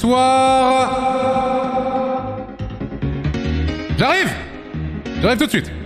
Bonsoir. J'arrive J'arrive tout de suite.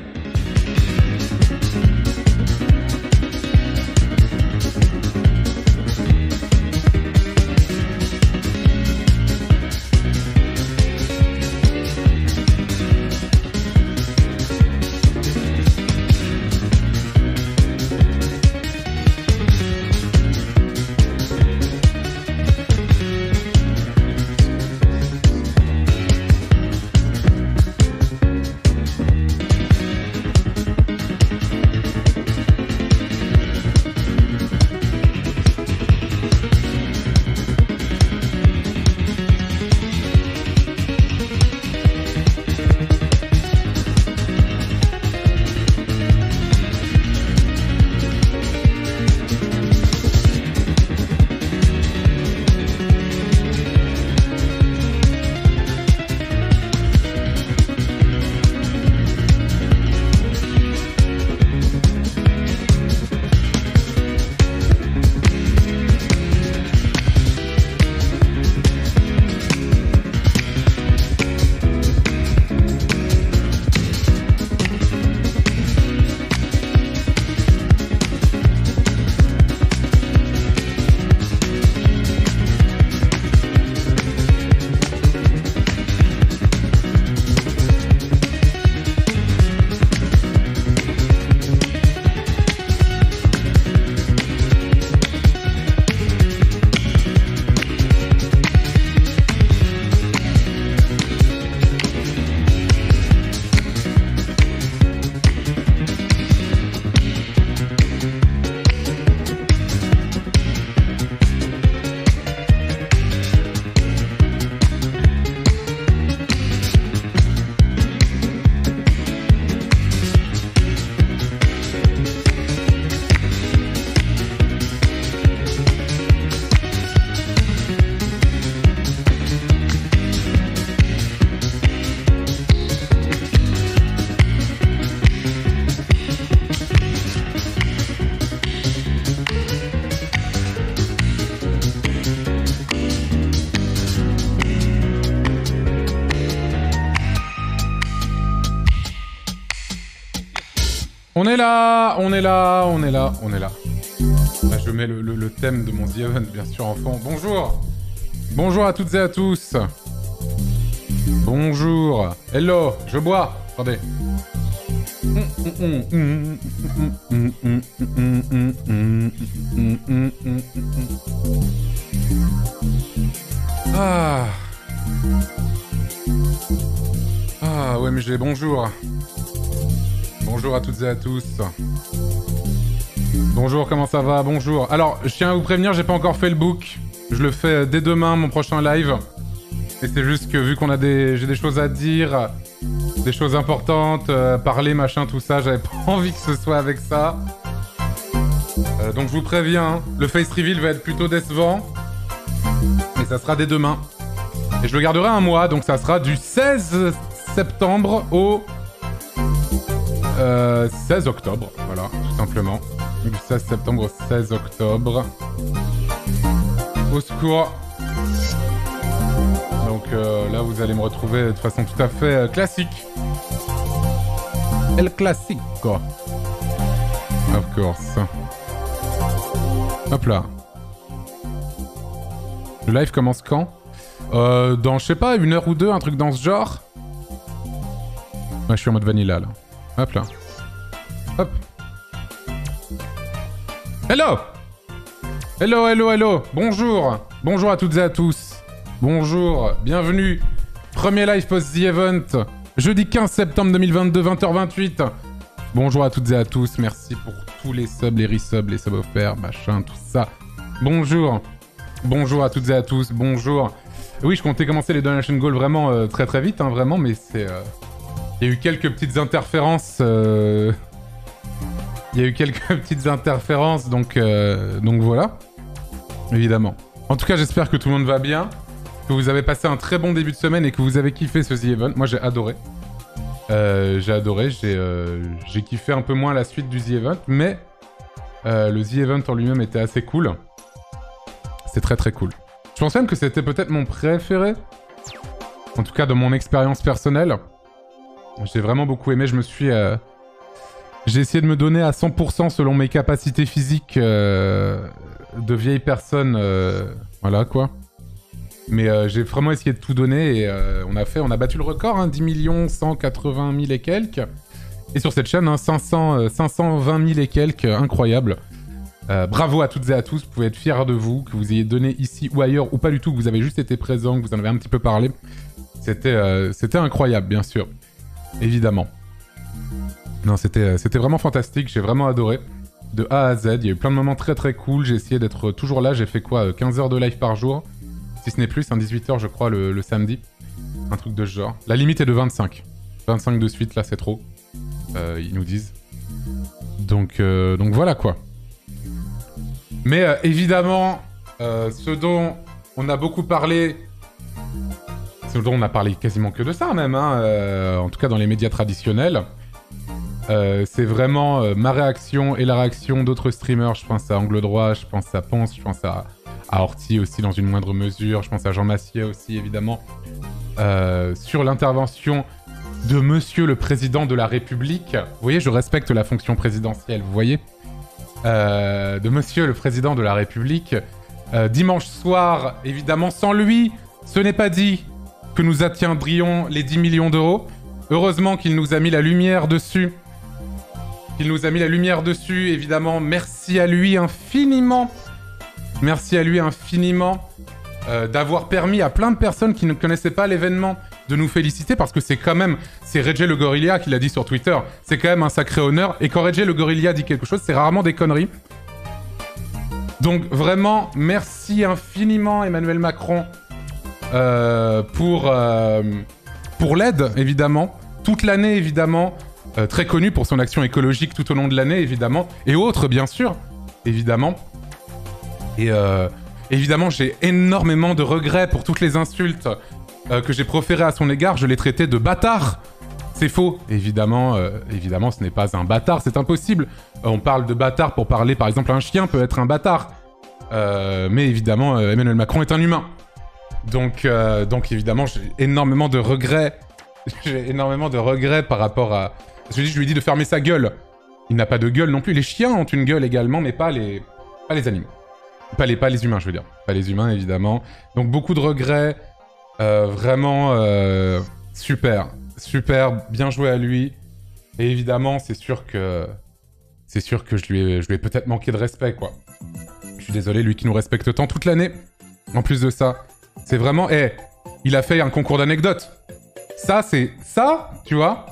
On est là, on est là, on est là, on est là. Là, je mets le, thème de mon Event, bien sûr, en fond. Bonjour Bonjour à toutes et à tous Bonjour Hello Je bois Attendez. Ah Ah ouais mais j'ai bonjour Bonjour à toutes et à tous. Bonjour, comment ça va? Bonjour. Alors, je tiens à vous prévenir, j'ai pas encore fait le book. Je le fais dès demain, mon prochain live. Et c'est juste que vu qu'on a des, j'ai des choses à dire, des choses importantes, euh, parler, machin, tout ça, j'avais pas envie que ce soit avec ça. Euh, donc je vous préviens, le face reveal va être plutôt décevant. Mais ça sera dès demain. Et je le garderai un mois, donc ça sera du 16 septembre au euh, 16 octobre, voilà, tout simplement. Du 16 septembre au 16 octobre. Au secours. Donc euh, là, vous allez me retrouver de façon tout à fait euh, classique. El Classico. Of course. Hop là. Le live commence quand? Euh, Dans, je sais pas, une heure ou deux, un truc dans ce genre? Ouais, je suis en mode vanilla là. Hop là. Hop. Hello. Hello, hello, hello. Bonjour. Bonjour à toutes et à tous. Bonjour, bienvenue. Premier live post-The Event, jeudi 15 septembre 2022, 20h28 Bonjour à toutes et à tous, merci pour tous les subs, les resubs, les subs offerts, machin, tout ça. Bonjour. Bonjour à toutes et à tous, bonjour. Oui, je comptais commencer les donation goals vraiment euh, très très vite, hein, vraiment, mais c'est... euh, il y a eu quelques petites interférences. euh, Il y a eu quelques petites interférences, donc, euh, donc voilà. Évidemment. En tout cas, j'espère que tout le monde va bien, que vous avez passé un très bon début de semaine et que vous avez kiffé ce The Event. Moi, j'ai adoré. Euh, j'ai adoré, j'ai kiffé un peu moins la suite du The Event, mais le The Event en lui-même était assez cool. C'est très très cool. Je pense même que c'était peut-être mon préféré. En tout cas, de mon expérience personnelle. J'ai vraiment beaucoup aimé. Je me suis... euh, J'ai essayé de me donner à 100% selon mes capacités physiques euh, de vieille personne. euh, Voilà, quoi. Mais j'ai vraiment essayé de tout donner et on a fait, on a battu le record, hein, 10 millions 180 000 et quelques. Et sur cette chaîne, hein, 500, euh, 520 000 et quelques, incroyable. Bravo à toutes et à tous, vous pouvez être fiers de vous, que vous ayez donné ici ou ailleurs, ou pas du tout, que vous avez juste été présent, que vous en avez un petit peu parlé. C'était incroyable, bien sûr. Évidemment. Non, c'était euh, c'était vraiment fantastique, j'ai vraiment adoré. De A à Z, il y a eu plein de moments très très cool, j'ai essayé d'être toujours là, j'ai fait quoi euh, 15 heures de live par jour? Si ce n'est plus, un 18 heures je crois le, samedi. Un truc de ce genre. La limite est de 25. 25 de suite, là c'est trop. Euh, ils nous disent. Donc, euh, donc voilà quoi. Mais euh, évidemment, euh, ce dont on a beaucoup parlé, on a parlé quasiment que de ça même, hein, euh, en tout cas dans les médias traditionnels, euh, c'est vraiment euh, ma réaction et la réaction d'autres streamers. Je pense à Angle Droit, je pense à Ponce, je pense à, à aussi dans une moindre mesure, je pense à Jean Massier aussi évidemment, sur l'intervention de Monsieur le Président de la République. Vous voyez, je respecte la fonction présidentielle, vous voyez De Monsieur le Président de la République. Dimanche soir, évidemment, sans lui, ce n'est pas dit que nous atteindrions les 10 millions d'euros. Heureusement qu'il nous a mis la lumière dessus. Qu'il nous a mis la lumière dessus, évidemment. Merci à lui infiniment. Merci à lui infiniment euh, d'avoir permis à plein de personnes qui ne connaissaient pas l'événement de nous féliciter parce que c'est quand même, c'est Reggie le Gorilla qui l'a dit sur Twitter, c'est quand même un sacré honneur. Et quand Reggie le Gorilla dit quelque chose, c'est rarement des conneries. Donc vraiment, merci infiniment Emmanuel Macron pour, euh, pour l'aide, évidemment. Toute l'année, évidemment. Euh, très connu pour son action écologique tout au long de l'année, évidemment. Et autres, bien sûr, évidemment. Et euh, évidemment, j'ai énormément de regrets pour toutes les insultes euh, que j'ai proférées à son égard. Je l'ai traité de bâtard. C'est faux. Évidemment, euh, évidemment, ce n'est pas un bâtard, c'est impossible. Euh, on parle de bâtard pour parler, par exemple, un chien peut être un bâtard. Euh, mais évidemment, euh, Emmanuel Macron est un humain. Donc, euh, donc évidemment, j'ai énormément de regrets. j'ai énormément de regrets par rapport à. Je lui, dis, lui dis de fermer sa gueule. Il n'a pas de gueule non plus. Les chiens ont une gueule également, mais pas les, pas les animaux. Pas les, pas les humains, je veux dire. Pas les humains, évidemment. Donc beaucoup de regrets. Euh, vraiment euh, super. Super. Bien joué à lui. Et évidemment, c'est sûr que. C'est sûr que je lui ai, je lui ai peut-être manqué de respect, quoi. Je suis désolé, lui qui nous respecte tant toute l'année. En plus de ça, c'est vraiment. Eh, il a fait un concours d'anecdotes. Ça, c'est. Ça, tu vois.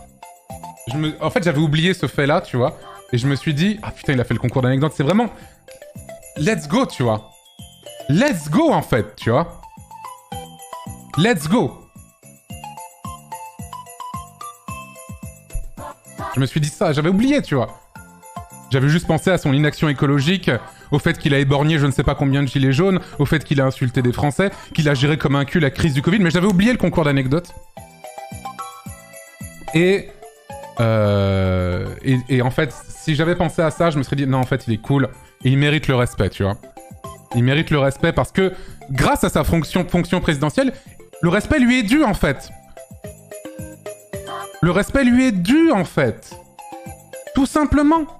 En fait, j'avais oublié ce fait-là, tu vois. Et je me suis dit, ah putain, il a fait le concours d'anecdotes. C'est vraiment. Let's go, tu vois. Let's go, en fait, tu vois. Let's go. Je me suis dit ça, j'avais oublié, tu vois. J'avais juste pensé à son inaction écologique, au fait qu'il a éborgné je ne sais pas combien de gilets jaunes, au fait qu'il a insulté des Français, qu'il a géré comme un cul la crise du Covid, mais j'avais oublié le concours d'anecdotes. Et, euh, et, en fait, si j'avais pensé à ça, je me serais dit non, en fait, il est cool il mérite le respect, tu vois. Il mérite le respect parce que grâce à sa fonction, fonction présidentielle, le respect lui est dû en fait. Le respect lui est dû en fait. Tout simplement.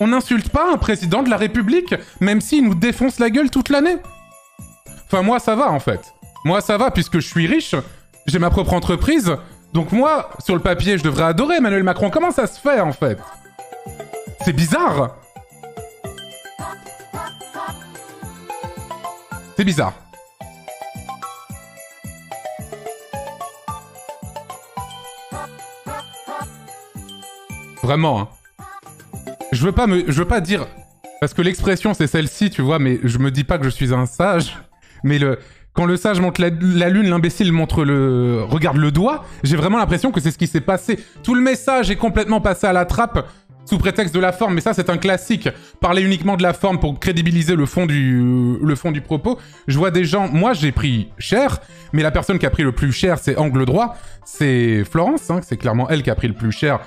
On n'insulte pas un président de la République, même s'il nous défonce la gueule toute l'année. Enfin, moi, ça va, en fait. Moi, ça va, puisque je suis riche, j'ai ma propre entreprise, donc moi, sur le papier, je devrais adorer Emmanuel Macron. Comment ça se fait, en fait? C'est bizarre C'est bizarre. Vraiment, hein. Je veux pas me, je veux pas dire parce que l'expression c'est celle-ci, tu vois, mais je me dis pas que je suis un sage. Mais le quand le sage montre la, lune, l'imbécile montre le regarde le doigt. J'ai vraiment l'impression que c'est ce qui s'est passé. Tout le message est complètement passé à la trappe sous prétexte de la forme, mais ça c'est un classique. Parler uniquement de la forme pour crédibiliser le fond du le fond du propos. Je vois des gens, moi j'ai pris cher, mais la personne qui a pris le plus cher c'est angle droit, c'est Florence, hein, c'est clairement elle qui a pris le plus cher.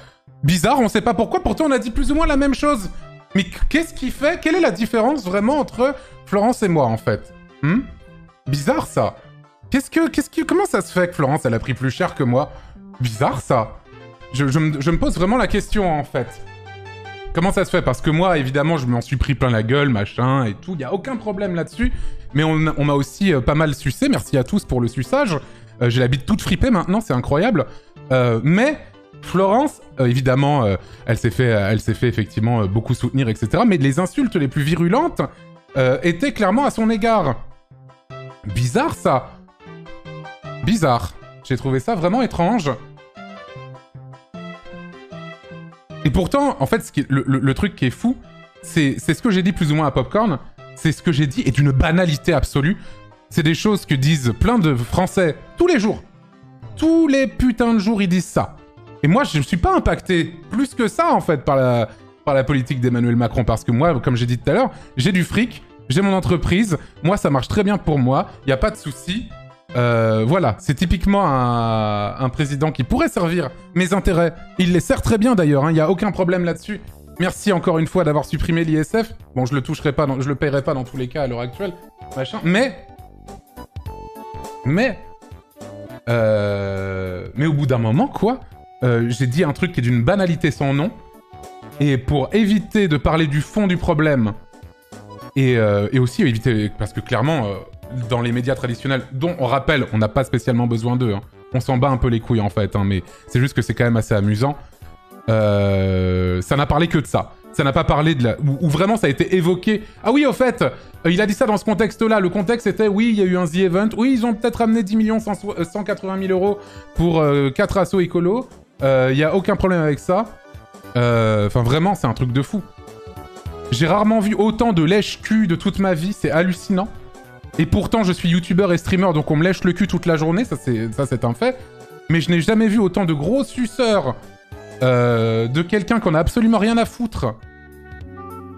Bizarre, on sait pas pourquoi, pourtant on a dit plus ou moins la même chose. Mais qu'est-ce qui fait Quelle est la différence vraiment entre Florence et moi en fait? Hmm? Bizarre ça. Qu'est-ce que, que, comment ça se fait que Florence elle a pris plus cher que moi? Bizarre ça. Je, me, pose vraiment la question en fait. Comment ça se fait? Parce que moi, évidemment, je m'en suis pris plein la gueule, machin et tout. Il y a aucun problème là-dessus. Mais on, on m'a aussi euh, pas mal sucé. Merci à tous pour le suçage. Euh, J'ai la bite toute fripée maintenant, c'est incroyable. Euh, mais Florence, euh, évidemment, euh, elle s'est fait, elle s'est fait effectivement euh, beaucoup soutenir, etc. Mais les insultes les plus virulentes euh, étaient clairement à son égard. Bizarre ça. Bizarre. J'ai trouvé ça vraiment étrange. Et pourtant, en fait, le, truc qui est fou, c'est c'est ce que j'ai dit plus ou moins à Popcorn. C'est ce que j'ai dit est d'une banalité absolue. C'est des choses que disent plein de Français tous les jours. Tous les putains de jours, ils disent ça. Et moi, je ne suis pas impacté plus que ça, en fait, par la, par la politique d'Emmanuel Macron. Parce que moi, comme j'ai dit tout à l'heure, j'ai du fric, j'ai mon entreprise. Moi, ça marche très bien pour moi. Il n'y a pas de souci. Euh, voilà, c'est typiquement un, président qui pourrait servir mes intérêts. Il les sert très bien d'ailleurs, hein, il n'y a aucun problème là-dessus. Merci encore une fois d'avoir supprimé l'ISF. Bon, je le toucherai pas, je le paierai pas dans tous les cas à l'heure actuelle, machin. Mais, mais, euh, mais au bout d'un moment, quoi, euh, j'ai dit un truc qui est d'une banalité sans nom. Et pour éviter de parler du fond du problème, et, euh, aussi éviter, parce que clairement, euh, dans les médias traditionnels, dont on rappelle, on n'a pas spécialement besoin d'eux, hein. on s'en bat un peu les couilles en fait, hein, mais c'est juste que c'est quand même assez amusant. Euh, ça n'a parlé que de ça. Ça n'a pas parlé de la... Où vraiment ça a été évoqué. Ah oui, au fait, il a dit ça dans ce contexte-là. Le contexte était, oui, il y a eu un The Event. Oui, ils ont peut-être ramené 10 millions 100 euh, 180 000 euros pour 4 assos écolos. Euh, Il y a aucun problème avec ça. Euh, Enfin, vraiment, c'est un truc de fou. J'ai rarement vu autant de lèche-cul de toute ma vie. C'est hallucinant. Et pourtant, je suis youtubeur et streamer, donc on me lèche le cul toute la journée. Ça, c'est un fait. Mais je n'ai jamais vu autant de gros suceurs euh, de quelqu'un qu'on a absolument rien à foutre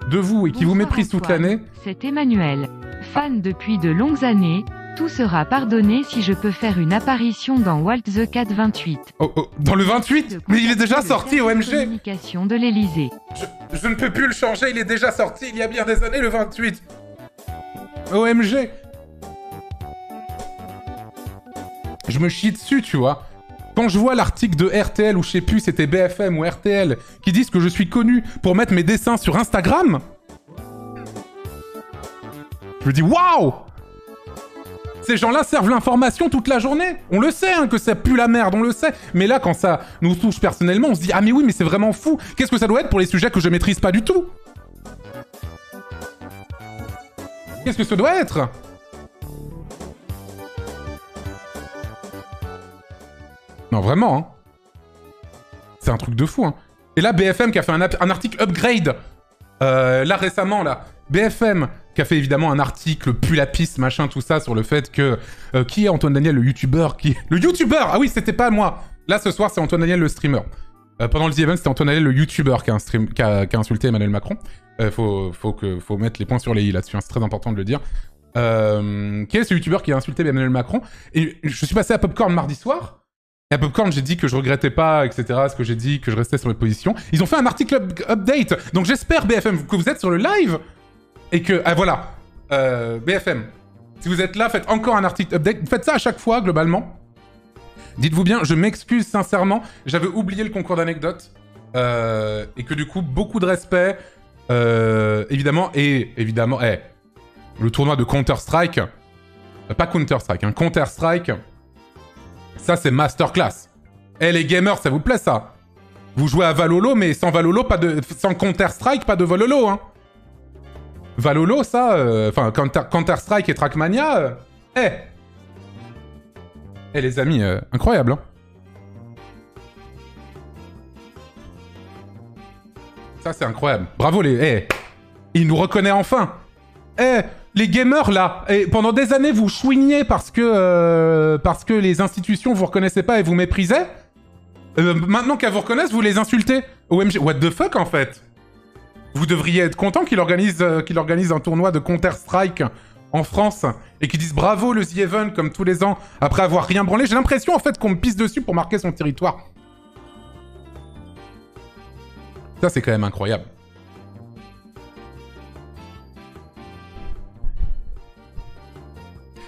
de vous et qui vous méprise toute l'année. C'est Emmanuel. Fan depuis de longues années, tout sera pardonné si je peux faire une apparition dans Walt the Cat 28. Oh, oh, dans le 28 Mais il est déjà sorti, OMG communication de l'Elysée. je, je ne peux plus le changer, il est déjà sorti il y a bien des années, le 28 OMG Je me chie dessus, tu vois. Quand je vois l'article de RTL, ou je sais plus, c'était BFM ou RTL, qui disent que je suis connu pour mettre mes dessins sur Instagram, je me dis waouh Ces gens-là servent l'information toute la journée. On le sait hein, que ça pue la merde, on le sait. Mais là, quand ça nous touche personnellement, on se dit ah mais oui, mais c'est vraiment fou. Qu'est-ce que ça doit être pour les sujets que je maîtrise pas du tout? Qu'est-ce que ça doit être? Non, vraiment, hein. C'est un truc de fou, hein. Et là, BFM qui a fait un, article upgrade. euh, là, récemment, là. BFM qui a fait évidemment un article pue la piste, machin, tout ça, sur le fait que... euh, qui est Antoine Daniel, le youtubeur qui... Le youtubeur Ah oui, c'était pas moi Là, ce soir, c'est Antoine Daniel, le streamer. Euh, pendant le Event, c'était Antoine Daniel, le youtubeur qui a, insulté Emmanuel Macron. Euh, faut, mettre les points sur les i là-dessus, c'est très important de le dire. Euh, qui est ce youtubeur qui a insulté Emmanuel Macron? Et je suis passé à Popcorn mardi soir. Et à Popcorn, j'ai dit que je regrettais pas, etc. Ce que j'ai dit, que je restais sur mes positions. Ils ont fait un article up- update. Donc j'espère, BFM, que vous êtes sur le live. Et que... Ah voilà. Euh, BFM. Si vous êtes là, faites encore un article update. Faites ça à chaque fois, globalement. Dites-vous bien, je m'excuse sincèrement. J'avais oublié le concours d'anecdotes. Euh, et que du coup, beaucoup de respect. euh, évidemment, et évidemment, eh, le tournoi de Counter-Strike. pas Counter-Strike, hein, Counter-Strike. Ça, c'est masterclass. Eh, les gamers, ça vous plaît, ça? Vous jouez à Valolo, mais sans Valolo, pas de... Sans Counter-Strike, pas de Vololo, hein Valolo, ça... euh, Enfin, Counter- Counter-Strike et Trackmania... euh, Eh Eh, les amis, euh, incroyable, hein Ça, c'est incroyable. Bravo, les... Eh Il nous reconnaît enfin Eh les gamers là, et pendant des années vous chouiniez parce que parce que les institutions vous reconnaissaient pas et vous méprisaient. Maintenant qu'elles vous reconnaissent, vous les insultez. OMG, what the fuck en fait? Vous devriez être content qu'il organise euh, qu'il organise un tournoi de Counter Strike en France et qu'ils disent bravo le The Event comme tous les ans après avoir rien branlé. J'ai l'impression en fait qu'on me pisse dessus pour marquer son territoire. Ça c'est quand même incroyable.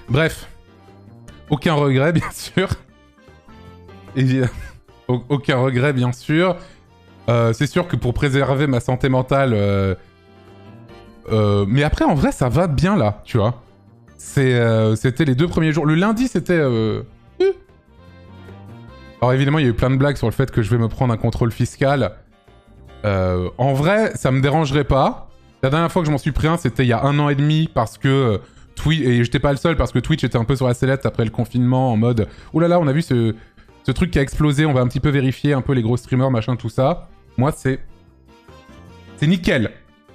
Bref. Aucun regret, bien sûr. Évidemment. Aucun regret, bien sûr. Euh, c'est sûr que pour préserver ma santé mentale... euh, euh, mais après, en vrai, ça va bien, là, tu vois. C'était les deux premiers jours. Le lundi, c'était... Alors évidemment, il y a eu plein de blagues sur le fait que je vais me prendre un contrôle fiscal. En vrai, ça me dérangerait pas. La dernière fois que je m'en suis pris un, c'était il y a un an et demi parce que Twitch et j'étais pas le seul parce que Twitch était un peu sur la sellette après le confinement en mode oh là là, on a vu ce truc qui a explosé, on va un petit peu vérifier un peu les gros streamers machin tout ça. Moi, c'est c'est nickel.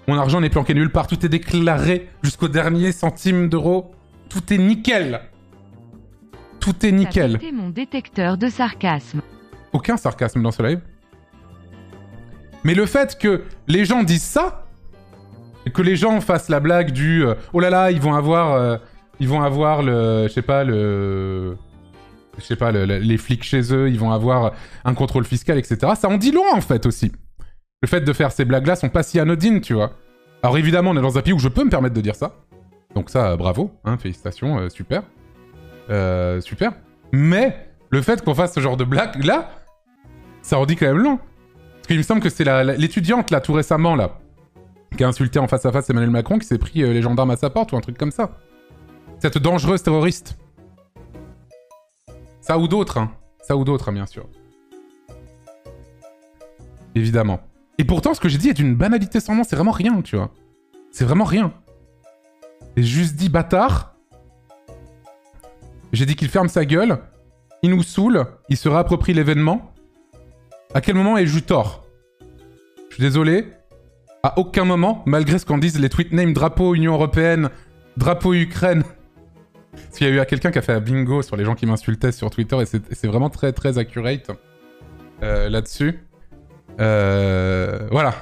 Mon argent n'est planqué nulle part, tout est déclaré jusqu'au dernier centime d'euro. Tout est nickel. Tout est nickel. Mon détecteur de sarcasme. Aucun sarcasme dans ce live. Mais le fait que les gens disent ça, et que les gens fassent la blague du euh, oh là là, ils vont avoir, euh, ils vont avoir le, je sais pas le, je sais pas le- le- les flics chez eux, ils vont avoir un contrôle fiscal, etc. Ça en dit long en fait aussi. Le fait de faire ces blagues-là sont pas si anodines, tu vois. Alors évidemment, on est dans un pays où je peux me permettre de dire ça. Donc ça, bravo, hein, félicitations, euh, super. Euh, super. Mais le fait qu'on fasse ce genre de blague là, ça en dit quand même long. Parce qu'il me semble que c'est l'étudiante là tout récemment là, qui a insulté en face à face Emmanuel Macron, qui s'est pris euh, les gendarmes à sa porte ou un truc comme ça. Cette dangereuse terroriste. Ça ou d'autres, hein. Ça ou d'autres, hein, bien sûr. Évidemment. Et pourtant, ce que j'ai dit est une banalité sans nom, c'est vraiment rien, tu vois. C'est vraiment rien. J'ai juste dit bâtard. J'ai dit qu'il ferme sa gueule. Il nous saoule. Il se réapproprie l'événement. À quel moment ai-je eu tort? Je suis désolé. À aucun moment, malgré ce qu'en disent les tweet names drapeau Union Européenne, drapeau Ukraine. Parce qu'il y a eu quelqu'un qui a fait un bingo sur les gens qui m'insultaient sur Twitter et c'est vraiment très très accurate euh, là-dessus. Euh, voilà.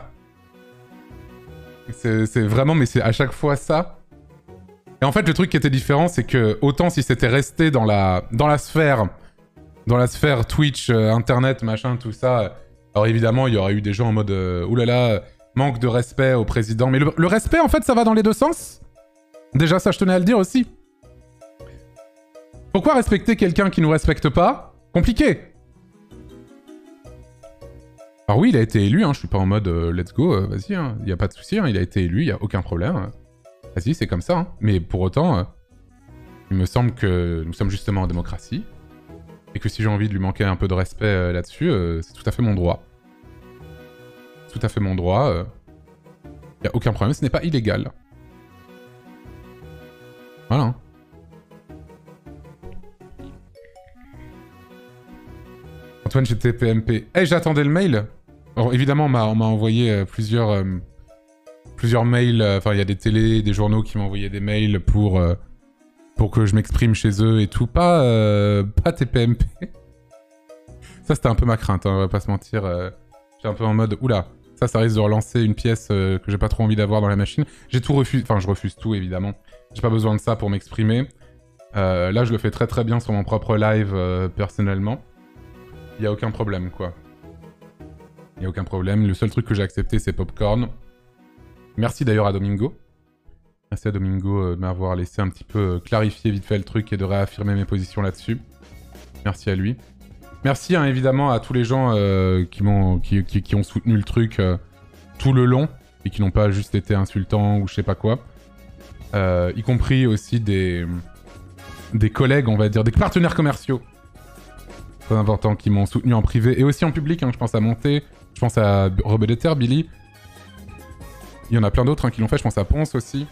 C'est vraiment, mais c'est à chaque fois ça. Et en fait, le truc qui était différent, c'est que autant si c'était resté dans la, dans la sphère, dans la sphère Twitch, euh, Internet, machin, tout ça, alors évidemment, il y aurait eu des gens en mode euh, oulala, manque de respect au président. Mais le respect, en fait, ça va dans les deux sens. Déjà, ça, je tenais à le dire aussi. Pourquoi respecter quelqu'un qui nous respecte pas? Compliqué. Alors oui, il a été élu, hein, je suis pas en mode euh, let's go, euh, vas-y, il y a pas de souci, hein, il a été élu, il y a aucun problème. Vas-y, c'est comme ça. hein. Mais pour autant, euh, il me semble que nous sommes justement en démocratie. Et que si j'ai envie de lui manquer un peu de respect là-dessus, c'est tout à fait mon droit. Tout à fait mon droit. Il y a aucun problème, ce n'est pas illégal. Voilà. Antoine GTPMP. Eh, j'attendais le mail. Alors, évidemment, on m'a envoyé euh, plusieurs, euh, plusieurs mails. euh, Enfin, il y a des télés, des journaux qui m'ont envoyé des mails pour, pour que je m'exprime chez eux et tout. Pas, pas TPMP. Ça, c'était un peu ma crainte, hein, on va pas se mentir. J'étais un peu en mode, oula, ça, ça risque de relancer une pièce que j'ai pas trop envie d'avoir dans la machine. J'ai tout refusé, enfin, je refuse tout, évidemment. J'ai pas besoin de ça pour m'exprimer. Là, je le fais très très bien sur mon propre live, personnellement. Il y a aucun problème, quoi. Il y a aucun problème. Le seul truc que j'ai accepté, c'est Popcorn. Merci d'ailleurs à Domingo. Merci à Domingo euh, de m'avoir laissé un petit peu euh, clarifier vite fait le truc et de réaffirmer mes positions là-dessus. Merci à lui. Merci hein, évidemment à tous les gens euh, qui, ont soutenu le truc tout le long et qui n'ont pas juste été insultants ou je sais pas quoi. Y compris aussi des, des collègues, on va dire, des partenaires commerciaux très importants qui m'ont soutenu en privé et aussi en public. hein. je pense à Monté, je pense à Robedeter, Billy. Il y en a plein d'autres hein, qui l'ont fait. Je pense à Ponce aussi.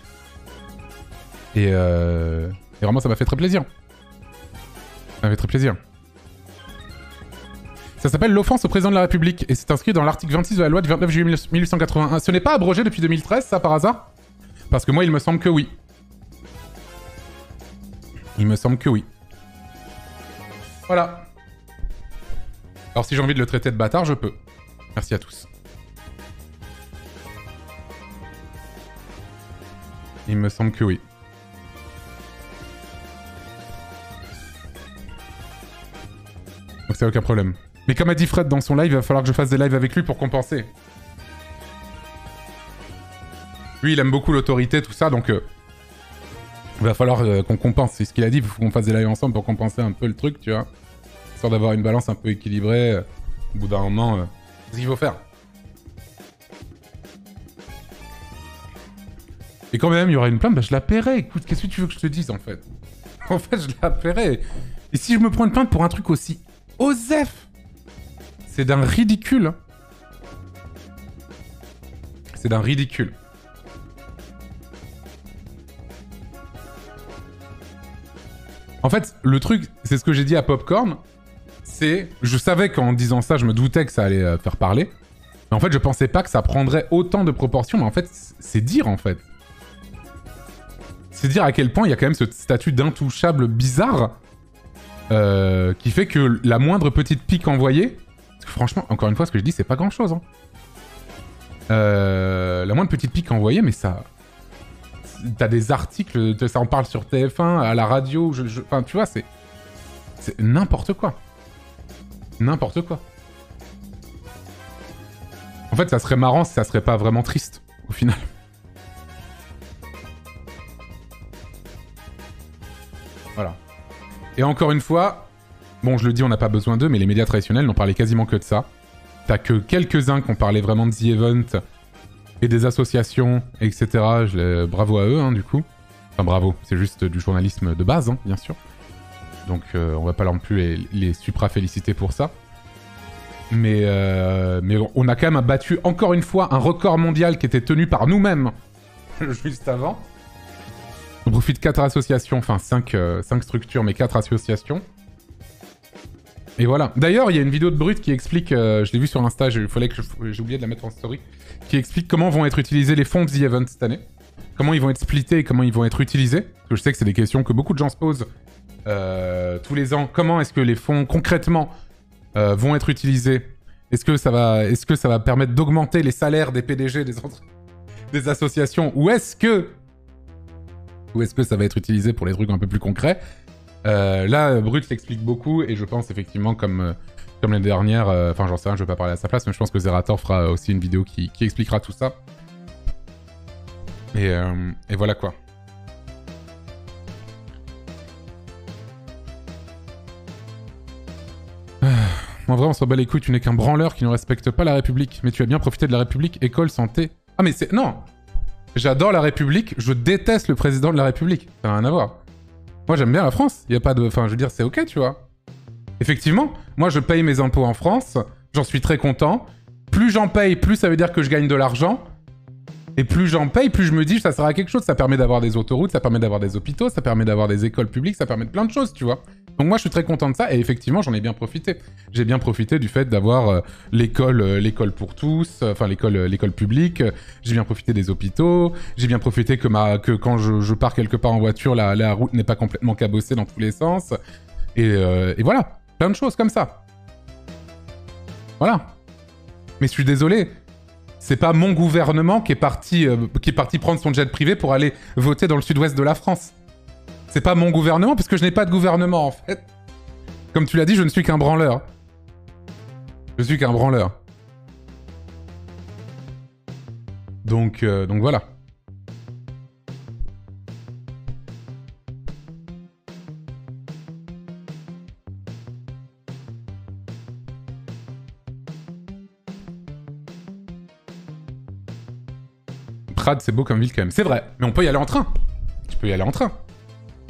Et, euh, et vraiment, ça m'a fait très plaisir. Ça m'a fait très plaisir. Ça s'appelle l'offense au président de la République et c'est inscrit dans l'article 26 de la loi du 29 juillet 1881. Ce n'est pas abrogé depuis 2013, ça par hasard? Parce que moi, il me semble que oui. Il me semble que oui. Voilà. Alors si j'ai envie de le traiter de bâtard, je peux. Merci à tous. Il me semble que oui. Donc c'est aucun problème. Mais comme a dit Fred dans son live, il va falloir que je fasse des lives avec lui pour compenser. Lui, il aime beaucoup l'autorité, tout ça, donc... euh, Il va falloir euh, qu'on compense. C'est ce qu'il a dit, il faut qu'on fasse des lives ensemble pour compenser un peu le truc, tu vois. Histoire d'avoir une balance un peu équilibrée. euh, Au bout d'un moment, euh, c'est ce qu'il faut faire. Et quand même, il y aura une plainte, bah, je la paierai. Écoute, qu'est-ce que tu veux que je te dise, en fait? En fait, je la paierai. Et si je me prends une plainte pour un truc aussi osef, c'est d'un ridicule. C'est d'un ridicule. En fait, le truc, c'est ce que j'ai dit à Popcorn, Je savais qu'en disant ça, je me doutais que ça allait euh, faire parler. Mais en fait, je pensais pas que ça prendrait autant de proportions, mais en fait, c'est dire, en fait. C'est dire à quel point il y a quand même ce statut d'intouchable bizarre euh, qui fait que la moindre petite pique envoyée... Parce que franchement, encore une fois, ce que je dis, c'est pas grand-chose. Hein. Euh, la moindre petite pique envoyée, mais ça... T'as des articles, ça en parle sur TF1, à la radio, enfin tu vois, c'est... C'est n'importe quoi. N'importe quoi. En fait, ça serait marrant si ça serait pas vraiment triste, au final. Voilà. Et encore une fois, bon, je le dis, on n'a pas besoin d'eux, mais les médias traditionnels n'ont parlé quasiment que de ça. T'as que quelques-uns qui ont parlé vraiment de The Event et des associations, etc. Bravo à eux, hein, du coup. Enfin, bravo, c'est juste du journalisme de base, hein, bien sûr. Donc, euh, on va pas non plus les, les supra-féliciter pour ça. Mais, euh, mais on a quand même battu encore une fois un record mondial qui était tenu par nous-mêmes juste avant. On profite 4 associations, enfin 5, structures, mais 4 associations. Et voilà. D'ailleurs, il y a une vidéo de Brut qui explique, euh, je l'ai vu sur Insta, il fallait que j'ai oublié de la mettre en story, qui explique comment vont être utilisés les fonds de The Event cette année. Comment ils vont être splittés et comment ils vont être utilisés. Parce que je sais que c'est des questions que beaucoup de gens se posent euh, tous les ans. Comment est-ce que les fonds concrètement euh, vont être utilisés? Est-ce que ça va, est-ce que ça va permettre d'augmenter les salaires des PDG des, des associations? Ou est-ce que, ou est-ce que ça va être utilisé pour les trucs un peu plus concrets? Euh, Là, Brut l'explique beaucoup et je pense effectivement comme euh, comme l'année dernière, euh, enfin j'en sais rien, je vais pas parler à sa place, mais je pense que Zerator fera aussi une vidéo qui, expliquera tout ça. Euh, et voilà quoi. En vrai, on s'en bat les couilles, tu n'es qu'un branleur qui ne respecte pas la République. Mais tu as bien profité de la République, école, santé. Ah, mais c'est. Non J'adore la République, je déteste le président de la République. Ça n'a rien à voir. Moi, j'aime bien la France. Il y a pas de. Enfin, je veux dire, c'est ok, tu vois. Effectivement, moi, je paye mes impôts en France. J'en suis très content. Plus j'en paye, plus ça veut dire que je gagne de l'argent. Et plus j'en paye, plus je me dis ça sert à quelque chose. Ça permet d'avoir des autoroutes, ça permet d'avoir des hôpitaux, ça permet d'avoir des écoles publiques, ça permet de plein de choses, tu vois. Donc moi je suis très content de ça et effectivement j'en ai bien profité. J'ai bien profité du fait d'avoir euh, l'école, euh, l'école pour tous, euh, enfin l'école, l'école publique. J'ai bien profité des hôpitaux. J'ai bien profité que quand je, pars quelque part en voiture, la, route n'est pas complètement cabossée dans tous les sens. Et, voilà, plein de choses comme ça. Voilà. Mais je suis désolé, c'est pas mon gouvernement qui est parti, qui est parti prendre son jet privé pour aller voter dans le sud-ouest de la France. C'est pas mon gouvernement parce que je n'ai pas de gouvernement en fait. Comme tu l'as dit, je ne suis qu'un branleur. Je suis qu'un branleur. Donc, euh, donc voilà. Prades, c'est beau comme ville quand même. C'est vrai, mais on peut y aller en train. Tu peux y aller en train.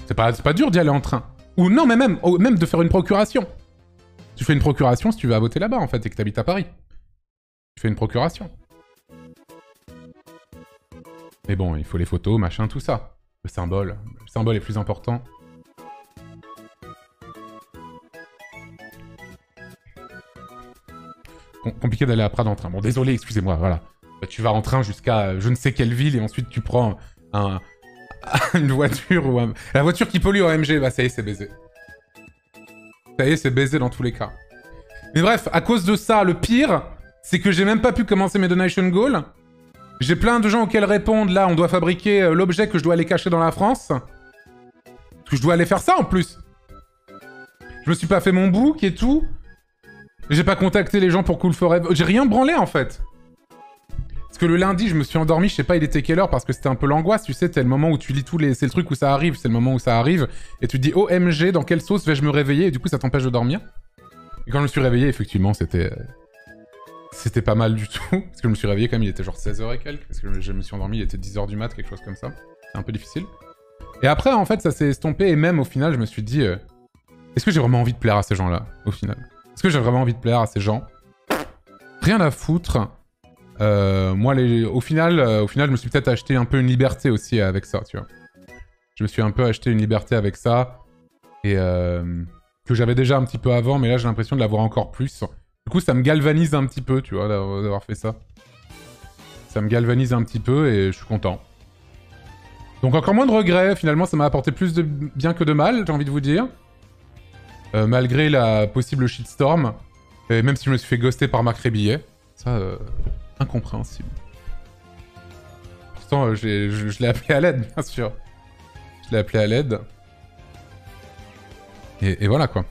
C'est pas, pas dur d'y aller en train. Ou non, mais même, oh, même de faire une procuration. Tu fais une procuration si tu vas voter là-bas en fait et que t'habites à Paris. Tu fais une procuration. Mais bon, il faut les photos, machin, tout ça. Le symbole. Le symbole est plus important. Com- compliqué d'aller à Prades en train. Bon, désolé, excusez-moi, voilà. Bah, tu vas en train jusqu'à euh, je ne sais quelle ville et ensuite tu prends un, une voiture ou un... La voiture qui pollue en MG, bah ça y est, c'est baisé. Ça y est, c'est baisé dans tous les cas. Mais bref, à cause de ça, le pire, c'est que j'ai même pas pu commencer mes donation goals. J'ai plein de gens auxquels répondre. Là, on doit fabriquer euh, l'objet que je dois aller cacher dans la France. Parce que je dois aller faire ça en plus. Je me suis pas fait mon book et tout. J'ai pas contacté les gens pour Cool Forever. J'ai rien branlé en fait. Parce que le lundi, je me suis endormi, je sais pas, il était quelle heure, parce que c'était un peu l'angoisse, tu sais, c'est le moment où tu lis tous les... C'est le truc où ça arrive, c'est le moment où ça arrive, et tu te dis, OMG, dans quelle sauce vais-je me réveiller Et du coup, ça t'empêche de dormir. Et quand je me suis réveillé, effectivement, c'était... C'était pas mal du tout, parce que je me suis réveillé quand même, il était genre 16h et quelques, parce que je me suis endormi, il était 10h du mat, quelque chose comme ça. C'est un peu difficile. Et après, en fait, ça s'est estompé, et même au final, je me suis dit, euh, est-ce que j'ai vraiment envie de plaire à ces gens-là, au final? Est-ce que j'ai vraiment envie de plaire à ces gens? Rien à foutre. Euh, moi, au, final, euh, au final, je me suis peut-être acheté un peu une liberté aussi avec ça, tu vois. Je me suis un peu acheté une liberté avec ça, et euh, que j'avais déjà un petit peu avant, mais là, j'ai l'impression de l'avoir encore plus. Du coup, ça me galvanise un petit peu, tu vois, d'avoir fait ça. Ça me galvanise un petit peu, et je suis content. Donc encore moins de regrets, finalement, ça m'a apporté plus de bien que de mal, j'ai envie de vous dire. Malgré la possible shitstorm, et même si je me suis fait ghoster par Marc Rébillet. Ça, incompréhensible. Pourtant, euh, je, je l'ai appelé à l'aide, bien sûr. Je l'ai appelé à l'aide. Et, et voilà, quoi.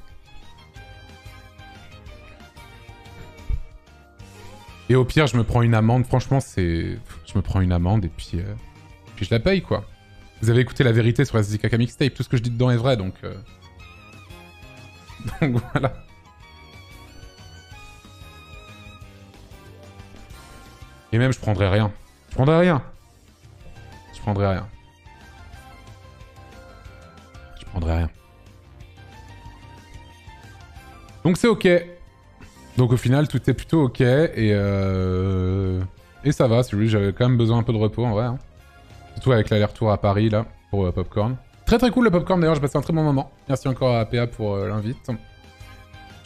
Et au pire, je me prends une amende. Franchement, c'est... Je me prends une amende et puis... euh, Puis je la paye, quoi. Vous avez écouté la vérité sur la ZKK Mixtape. Tout ce que je dis dedans est vrai, donc... euh, Donc voilà. Et même, je prendrais rien. Je prendrais rien. Je prendrais rien. Je prendrais rien. Donc c'est ok. Donc au final, tout est plutôt ok. Et, euh... et ça va. Celui j'avais quand même besoin un peu de repos en vrai. hein. Surtout avec l'aller-retour à Paris là, pour euh, Popcorn. Très très cool le Popcorn d'ailleurs, j'ai passé un très bon moment. Merci encore à APA pour euh, l'invite.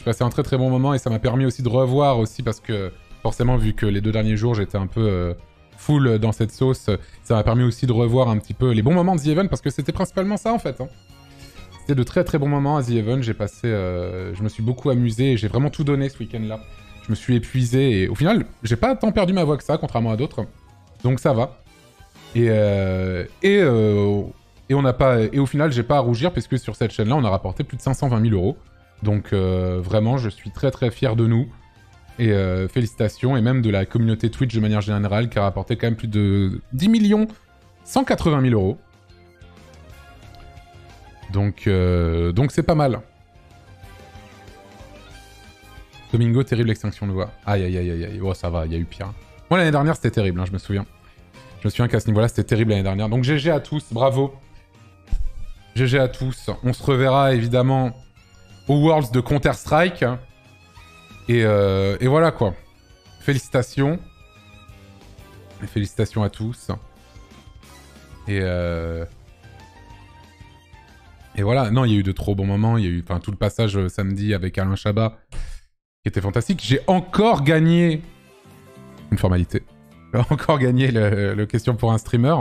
J'ai passé un très très bon moment et ça m'a permis aussi de revoir aussi parce que forcément vu que les deux derniers jours j'étais un peu euh, full dans cette sauce, ça m'a permis aussi de revoir un petit peu les bons moments de The Event parce que c'était principalement ça en fait. hein. C'était de très très bons moments à The Event, j'ai passé, euh, je me suis beaucoup amusé j'ai vraiment tout donné ce week-end là. Je me suis épuisé et au final j'ai pas tant perdu ma voix que ça contrairement à d'autres, donc ça va. Et euh, et et on n'a pas et au final j'ai pas à rougir puisque sur cette chaîne là on a rapporté plus de 520 000 euros. Donc vraiment, je suis très très fier de nous. Et euh, félicitations, et même de la communauté Twitch de manière générale, qui a rapporté quand même plus de 10 millions 180 000 euros. Donc euh, donc c'est pas mal. Domingo, terrible extinction de voix. Aïe aïe aïe aïe. Oh ça va, il y a eu pire. Moi l'année dernière c'était terrible, hein, je me souviens. Je me souviens qu'à ce niveau-là c'était terrible l'année dernière. Donc GG à tous, bravo. GG à tous. On se reverra évidemment aux Worlds de Counter-Strike. Et, euh, et voilà quoi. Félicitations. Félicitations à tous. Et, euh, et voilà. Non, il y a eu de trop bons moments. Il y a eu tout le passage euh, samedi avec Alain Chabat qui était fantastique. J'ai encore gagné une formalité. J'ai encore gagné le, le question pour un streamer.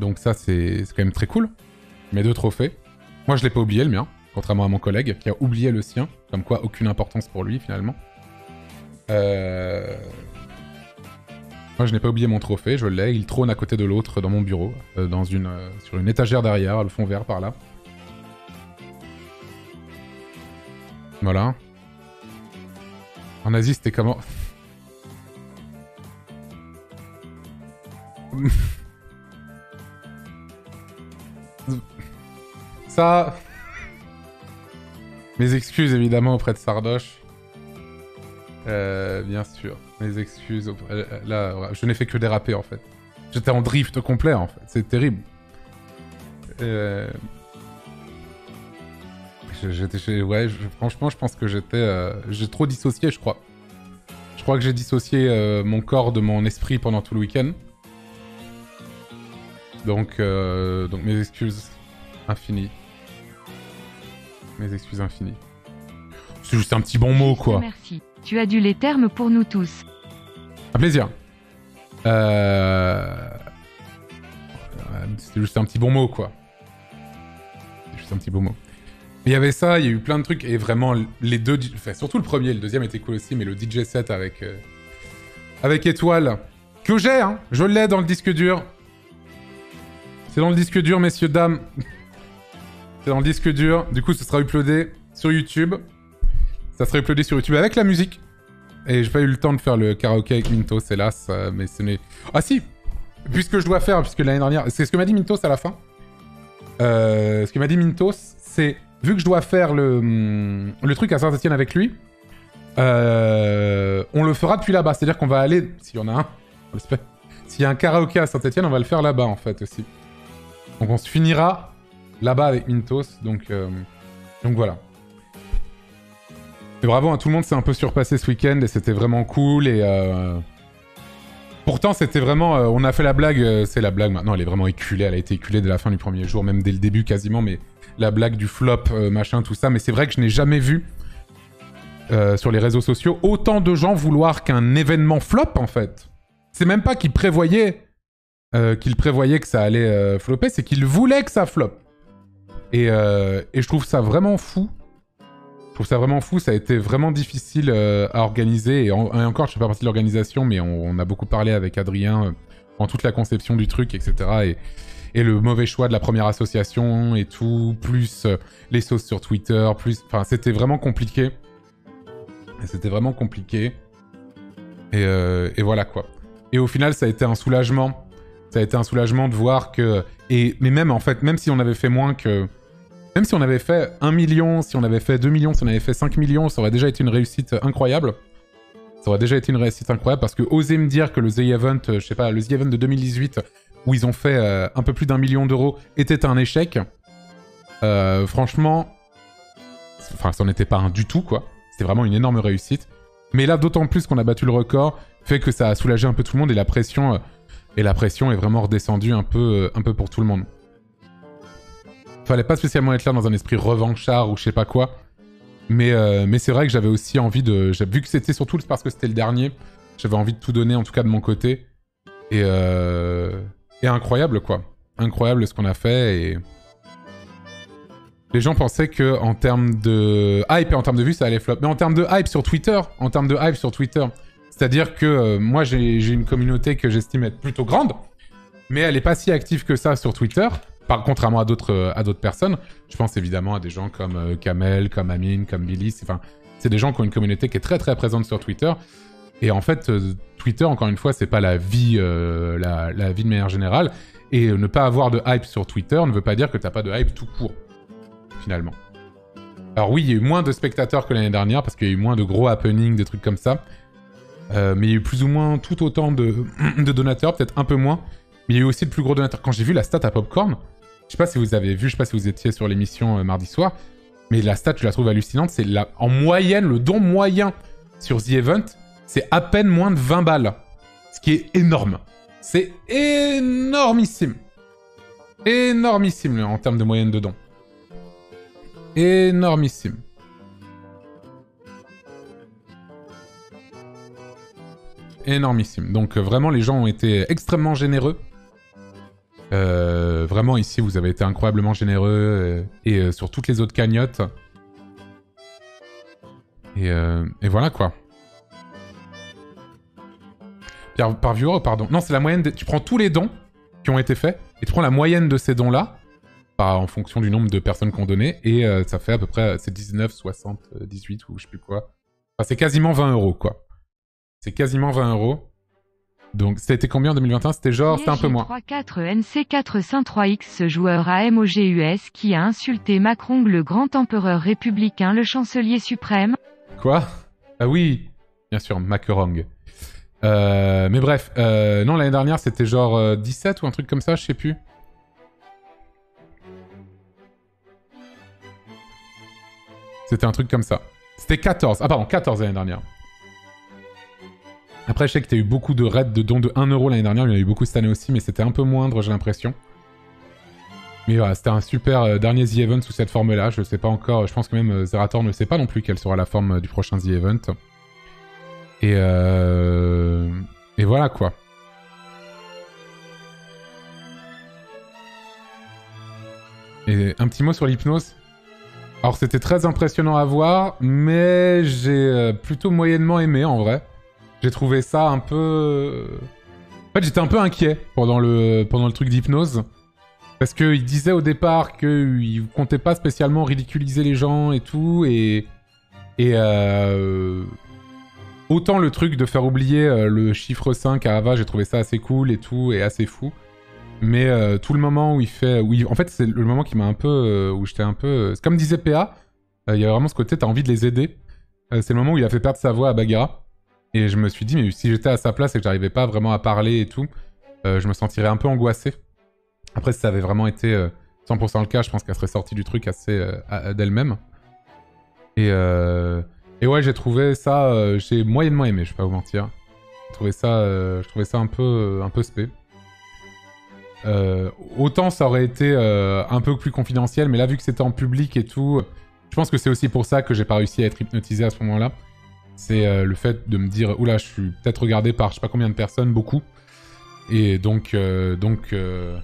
Donc ça, c'est quand même très cool. Mes deux trophées. Moi, je l'ai pas oublié le mien contrairement à mon collègue qui a oublié le sien, comme quoi aucune importance pour lui finalement. Euh... Moi je n'ai pas oublié mon trophée, je l'ai, il trône à côté de l'autre dans mon bureau, euh, dans une, euh, sur une étagère derrière, le fond vert par là. Voilà. En Asie c'était comment? Ça... Mes excuses évidemment auprès de Sardoche. Euh, bien sûr. Mes excuses. euh, Là, je n'ai fait que déraper en fait. J'étais en drift complet en fait. C'est terrible. Euh... J'étais. Ouais, franchement, je pense que j'étais... J'ai trop dissocié, je crois. Je crois que j'ai dissocié mon corps de mon esprit pendant tout le week-end. Donc, donc mes excuses infinies. Mes excuses infinies. C'est juste un petit bon mot, quoi. Merci. Tu as dû les termes pour nous tous. Un plaisir. Euh... C'était juste un petit bon mot, quoi. C'est juste un petit bon mot. Il y avait ça, il y a eu plein de trucs, et vraiment, les deux... Enfin, surtout le premier, le deuxième était cool aussi, mais le DJ set avec... euh, Avec Étoile, que j'ai, hein Je l'ai dans le disque dur. C'est dans le disque dur, messieurs, dames. C'est dans le disque dur. Du coup, ce sera uploadé sur YouTube. Ça sera uploadé sur YouTube avec la musique. Et j'ai pas eu le temps de faire le karaoké avec Mintos, hélas. euh, mais ce n'est. Ah si Puisque je dois faire, puisque l'année dernière. C'est ce que m'a dit Mintos à la fin. Euh, ce que m'a dit Mintos, c'est. Vu que je dois faire le, hum, le truc à Saint-Etienne avec lui, euh, on le fera depuis là-bas. C'est-à-dire qu'on va aller. S'il y en a un, on. S'il y a un karaoké à Saint-Etienne, on va le faire là-bas en fait aussi. Donc on se finira là-bas avec Mintos. Donc, euh, donc voilà. Et bravo, hein, tout le monde s'est un peu surpassé ce week-end et c'était vraiment cool. Euh, pourtant, c'était vraiment. euh, on a fait la blague. c'est la blague maintenant, elle est vraiment éculée. Elle a été éculée dès la fin du premier jour, même dès le début quasiment. Mais la blague du flop, machin, tout ça. Mais c'est vrai que je n'ai jamais vu sur les réseaux sociaux autant de gens vouloir qu'un événement flop en fait. C'est même pas qu'ils prévoyaient. euh, qu'ils prévoyaient que ça allait flopper, c'est qu'ils voulaient que ça flop. Et, euh, et je trouve ça vraiment fou. Je trouve ça vraiment fou. Ça a été vraiment difficile euh, à organiser. Et, en- et encore, je fais pas partie de l'organisation, mais on, a beaucoup parlé avec Adrien euh, en toute la conception du truc, etc. Et, le mauvais choix de la première association et tout, plus euh, les sauces sur Twitter, plus. Enfin, c'était vraiment compliqué. C'était vraiment compliqué. Et voilà quoi. Et au final, ça a été un soulagement. Ça a été un soulagement de voir que. Et, mais même en fait, même si on avait fait moins que. Même si on avait fait 1 million, si on avait fait 2 millions, si on avait fait 5 millions, ça aurait déjà été une réussite incroyable. Ça aurait déjà été une réussite incroyable parce que oser me dire que le The Event, euh, je sais pas, le The Event de 2018, où ils ont fait euh, un peu plus d'un million d'euros, était un échec. euh, franchement, enfin, ça n'en était pas un du tout, quoi. C'était vraiment une énorme réussite. Mais là, d'autant plus qu'on a battu le record, fait que ça a soulagé un peu tout le monde et la pression, euh, est vraiment redescendue euh, un peu pour tout le monde. Fallait pas spécialement être là dans un esprit revanchard ou je sais pas quoi. Mais, euh, mais c'est vrai que j'avais aussi envie de. Vu que c'était surtout parce que c'était le dernier, j'avais envie de tout donner, en tout cas de mon côté. Et, euh, et incroyable, quoi. Incroyable ce qu'on a fait. Et. Les gens pensaient que en termes de hype et en termes de vues, ça allait flop. Mais en termes de hype sur Twitter, en termes de hype sur Twitter, c'est-à-dire que euh, moi j'ai une communauté que j'estime être plutôt grande, mais elle est pas si active que ça sur Twitter. Par contrairement à d'autres euh, à d'autres personnes, je pense évidemment à des gens comme euh, Kamel, comme Amine, comme Billy. Enfin, c'est des gens qui ont une communauté qui est très très présente sur Twitter. Et en fait, euh, Twitter, encore une fois, c'est pas la vie, la, vie de manière générale. Et ne pas avoir de hype sur Twitter ne veut pas dire que t'as pas de hype tout court, finalement. Alors oui, il y a eu moins de spectateurs que l'année dernière parce qu'il y a eu moins de gros happenings, des trucs comme ça. Mais il y a eu plus ou moins tout autant de, de donateurs, peut-être un peu moins. Mais il y a eu aussi le plus gros donateur. Quand j'ai vu la stat à Popcorn, je sais pas si vous avez vu, je sais pas si vous étiez sur l'émission euh, mardi soir, mais la stat, je la trouve hallucinante. C'est la... en moyenne, le don moyen sur The Event, c'est à peine moins de 20 balles. Ce qui est énorme. C'est énormissime. Énormissime en termes de moyenne de dons. Énormissime. Énormissime. Donc euh, vraiment, les gens ont été extrêmement généreux. Euh, vraiment, ici, vous avez été incroyablement généreux. euh, et euh, sur toutes les autres cagnottes. Et, voilà quoi. Par, par viewer, pardon. Non, c'est la moyenne. Tu prends tous les dons qui ont été faits et tu prends la moyenne de ces dons-là par- en fonction du nombre de personnes qu'on donnait et ça fait à peu près c'est 19, 60, euh, 18 ou je sais plus quoi. Enfin, c'est quasiment 20 euros quoi. C'est quasiment 20 euros. Donc c'était combien en 2021 C'était genre, c'était un peu moins. 34 NC453X, ce joueur AMOGUS qui a insulté Macron, le grand empereur républicain, le chancelier suprême. Quoi? Ah oui, bien sûr, Macarong. Euh, mais bref, euh, non, l'année dernière, c'était genre euh, 17 ou un truc comme ça, je sais plus. C'était un truc comme ça. C'était 14. Ah pardon, 14 l'année dernière. Après, je sais que t'as eu beaucoup de raids de dons de 1€ euro l'année dernière, il y en a eu beaucoup cette année aussi, mais c'était un peu moindre, j'ai l'impression. Mais voilà, c'était un super euh, dernier The Event sous cette forme-là. Je sais pas encore, je pense que même euh, Zerator ne sait pas non plus quelle sera la forme euh, du prochain The Event. Et, et voilà quoi. Et un petit mot sur l'hypnose. Alors c'était très impressionnant à voir, mais j'ai plutôt moyennement aimé en vrai. J'ai trouvé ça un peu... En fait j'étais un peu inquiet pendant le, pendant le truc d'hypnose. Parce qu'il disait au départ qu'il comptait pas spécialement ridiculiser les gens et tout, et... Et... Euh... autant le truc de faire oublier euh, le chiffre 5 à Ava, j'ai trouvé ça assez cool et tout, et assez fou. Mais euh, tout le moment où il fait... Où En fait, c'est le moment qui m'a un peu... où j'étais un peu... Comme disait PA, il y a vraiment ce côté, t'as envie de les aider. C'est le moment où il a fait perdre sa voix à Bagheera. Et je me suis dit, mais si j'étais à sa place et que j'arrivais pas vraiment à parler et tout, euh, je me sentirais un peu angoissé. Après, si ça avait vraiment été euh, 100% le cas, je pense qu'elle serait sortie du truc assez euh, d'elle-même. Et, euh, et ouais, j'ai trouvé ça, j'ai moyennement aimé, je vais pas vous mentir. J'ai trouvé ça, ça un peu, un peu spé. Autant ça aurait été un peu plus confidentiel, mais là vu que c'était en public et tout, je pense que c'est aussi pour ça que j'ai pas réussi à être hypnotisé à ce moment-là. C'est euh, le fait de me dire, oula, je suis peut-être regardé par je sais pas combien de personnes, beaucoup. Et donc, euh, donc, euh,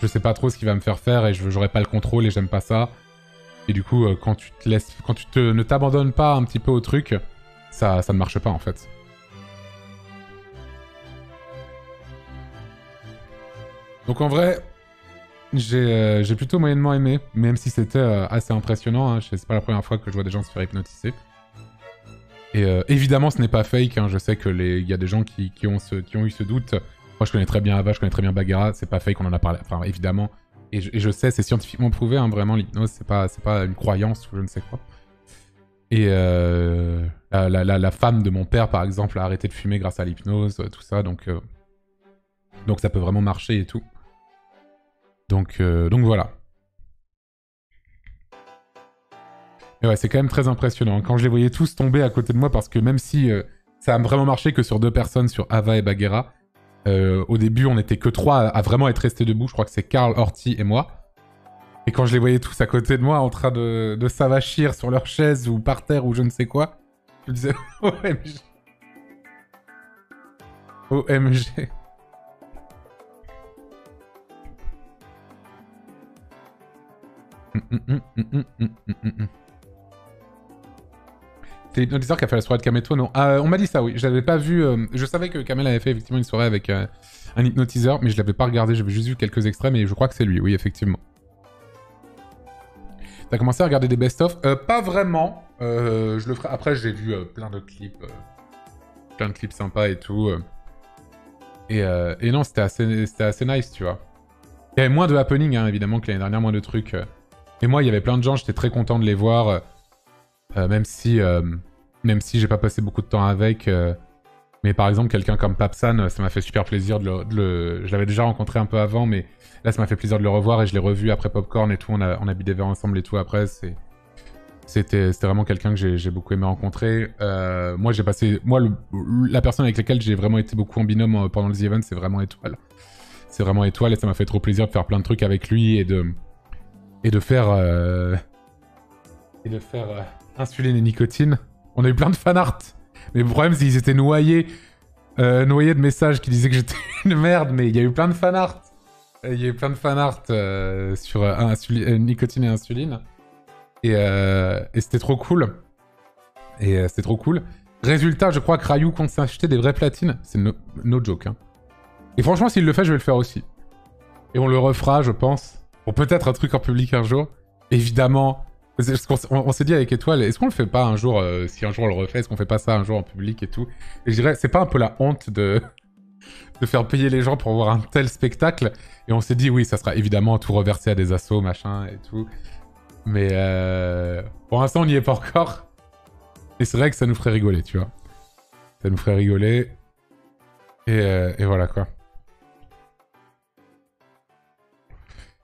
je sais pas trop ce qui va me faire faire et je j'aurai pas le contrôle et j'aime pas ça. Et du coup, quand tu te laisses, quand tu ne t'abandonnes pas un petit peu au truc, ça, ça ne marche pas en fait. Donc en vrai, j'ai plutôt moyennement aimé, même si c'était assez impressionnant. Hein, c'est pas la première fois que je vois des gens se faire hypnotiser. Et euh, évidemment, ce n'est pas fake. hein, je sais que les, y a des gens qui, ont eu ce doute. Moi, je connais très bien Ava, je connais très bien Bagheera. C'est pas fake, on en a parlé. Enfin, évidemment. Et je, sais, c'est scientifiquement prouvé. hein, vraiment, l'hypnose, c'est pas, pas une croyance ou je ne sais quoi. Et euh, la, femme de mon père, par exemple, a arrêté de fumer grâce à l'hypnose, euh, tout ça. Donc, donc ça peut vraiment marcher et tout. Donc, donc voilà. Mais ouais, c'est quand même très impressionnant. Quand je les voyais tous tomber à côté de moi, parce que même si euh, ça a vraiment marché que sur deux personnes, sur Ava et Bagheera, euh, au début, on n'était que trois à, vraiment être restés debout. Je crois que c'est Karl, Horty et moi. Et quand je les voyais tous à côté de moi, en train de, de s'avachir sur leur chaise ou par terre ou je ne sais quoi, je me disais OMG. OMG. Hum, hum, hum, C'est l'hypnotiseur qui a fait la soirée de Kameto, non? Ah, On m'a dit ça, oui. Je l'avais pas vu. euh, Je savais que Kamel avait fait effectivement une soirée avec euh, un hypnotiseur, mais je l'avais pas regardé. J'avais juste vu quelques extraits, mais je crois que c'est lui, oui, effectivement. T'as commencé à regarder des best-of? Euh, Pas vraiment. Je le ferai. Après, j'ai vu plein de clips. plein de clips sympas et tout. Et, non, c'était assez, assez nice, tu vois. Il y avait moins de happening, hein, évidemment, que l'année dernière, moins de trucs. Et moi, il y avait plein de gens, j'étais très content de les voir. Euh, même si, euh, même si j'ai pas passé beaucoup de temps avec. euh, mais par exemple, quelqu'un comme Papsan, euh, ça m'a fait super plaisir de le. Je l'avais déjà rencontré un peu avant, mais là, ça m'a fait plaisir de le revoir et je l'ai revu après Popcorn et tout. On a, on a verres ensemble et tout après. C'était vraiment quelqu'un que j'ai beaucoup aimé rencontrer. Moi, j'ai passé. Moi, la personne avec laquelle j'ai vraiment été beaucoup en binôme pendant le The c'est vraiment Étoile. C'est vraiment Étoile et ça m'a fait trop plaisir de faire plein de trucs avec lui et de. Et de faire. Et de faire. Insuline et nicotine. On a eu plein de fanart. Mais le problème, c'est qu'ils étaient noyés. euh, noyés de messages qui disaient que j'étais une merde, mais il y a eu plein de fanart. Il y a eu plein de fanart euh, sur euh, euh, nicotine et insuline. Et, euh, c'était trop cool. Et c'était trop cool. Résultat, je crois que Rayou compte s'acheter des vraies platines. C'est no, no joke. Hein. Et franchement, s'il le fait, je vais le faire aussi. Et on le refera, je pense. Pour peut-être un truc en public un jour. Évidemment. On, on s'est dit avec Étoile, est-ce qu'on le fait pas un jour, euh, si un jour on le refait, est-ce qu'on fait pas ça un jour en public et tout? Et je dirais, c'est pas un peu la honte de, de faire payer les gens pour voir un tel spectacle? Et on s'est dit, oui, ça sera évidemment tout reversé à des assos, machin et tout. Mais euh, pour l'instant, on n'y est pas encore. Et c'est vrai que ça nous ferait rigoler, tu vois. Ça nous ferait rigoler. Et, euh, et voilà quoi.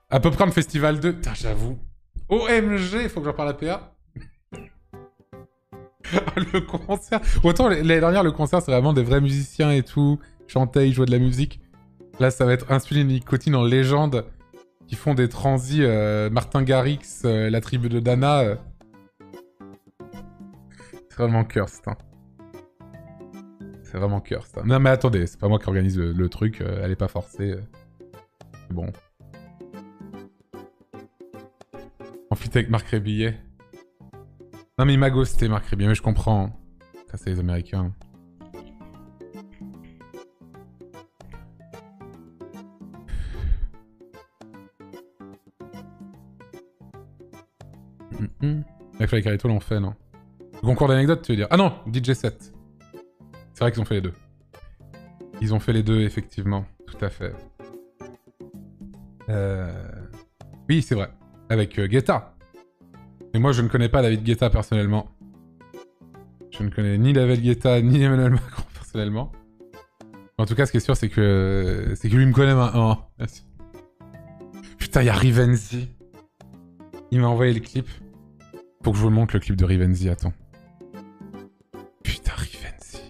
À peu près le Festival 2. Putain, j'avoue. OMG, faut que j'en parle à PA. le concert. Autant l'année dernière, le concert, c'est vraiment des vrais musiciens et tout. Chantaient, ils jouaient de la musique. Là, ça va être Insuline et Nicotine en légende. Qui font des transis. euh, Martin Garrix, euh, la tribu de Dana. euh. C'est vraiment cursed. Hein. C'est vraiment cursed. hein. Non, mais attendez, c'est pas moi qui organise le, le truc. elle est pas forcée. bon. En fit avec Marc Rébillet. Non mais il m'a ghosté Marc Rébillet, mais je comprends. Ça c'est les Américains. Hum, hum. Avec les Carito fait, non Le concours d'anecdotes, tu veux dire Ah non, DJ 7. C'est vrai qu'ils ont fait les deux. Ils ont fait les deux, effectivement. Tout à fait. Euh... Oui, c'est vrai. Avec euh, Guetta. Et moi, je ne connais pas David Guetta personnellement. Je ne connais ni David Guetta, ni Emmanuel Macron personnellement. En tout cas, ce qui est sûr, c'est que c'est que lui me connaît maintenant. Putain, il y a Rivenzi. Il m'a envoyé le clip. Faut que je vous le montre, le clip de Rivenzi, attends. Putain, Rivenzi.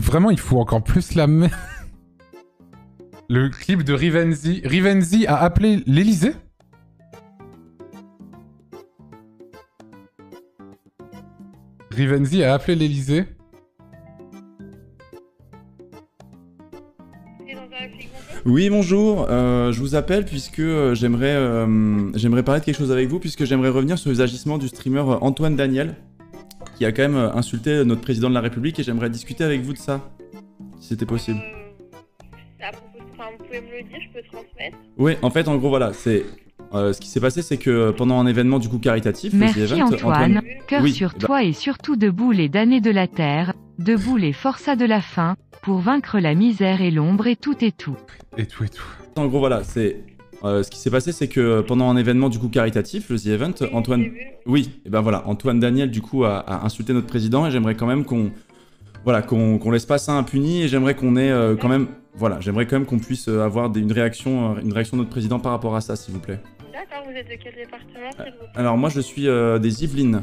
Vraiment, il faut encore plus la main. Le clip de Rivenzi. Rivenzi a appelé l'Elysée Rivenzi a appelé l'Elysée Oui, bonjour. Euh, je vous appelle puisque euh, j'aimerais euh, j'aimerais parler de quelque chose avec vous, puisque j'aimerais revenir sur les agissements du streamer Antoine Daniel, qui a quand même insulté notre président de la République, et j'aimerais discuter avec vous de ça, si c'était possible. Pouvez me le dire, je peux transmettre Oui, en fait, en gros, voilà, c'est ce qui s'est passé, c'est que pendant un événement du coup caritatif, Merci Antoine, cœur sur bah toi et surtout debout les damnés de la terre, debout les forçats de la faim, pour vaincre la misère et l'ombre et tout et tout. Et tout et tout. En gros, voilà, c'est. Euh, ce qui s'est passé, c'est que pendant un événement du coup caritatif, le The Event, Antoine. Oui, et ben voilà, Antoine Daniel du coup a, insulté notre président et j'aimerais quand même qu'on. Voilà, qu'on laisse pas ça impuni et j'aimerais qu'on ait euh, quand même. Voilà, j'aimerais quand même qu'on puisse euh, avoir une, réaction, une réaction de notre président par rapport à ça, s'il vous plaît. D'accord, vous êtes de quel département, s'il vous plaît Alors, moi, je suis des Yvelines.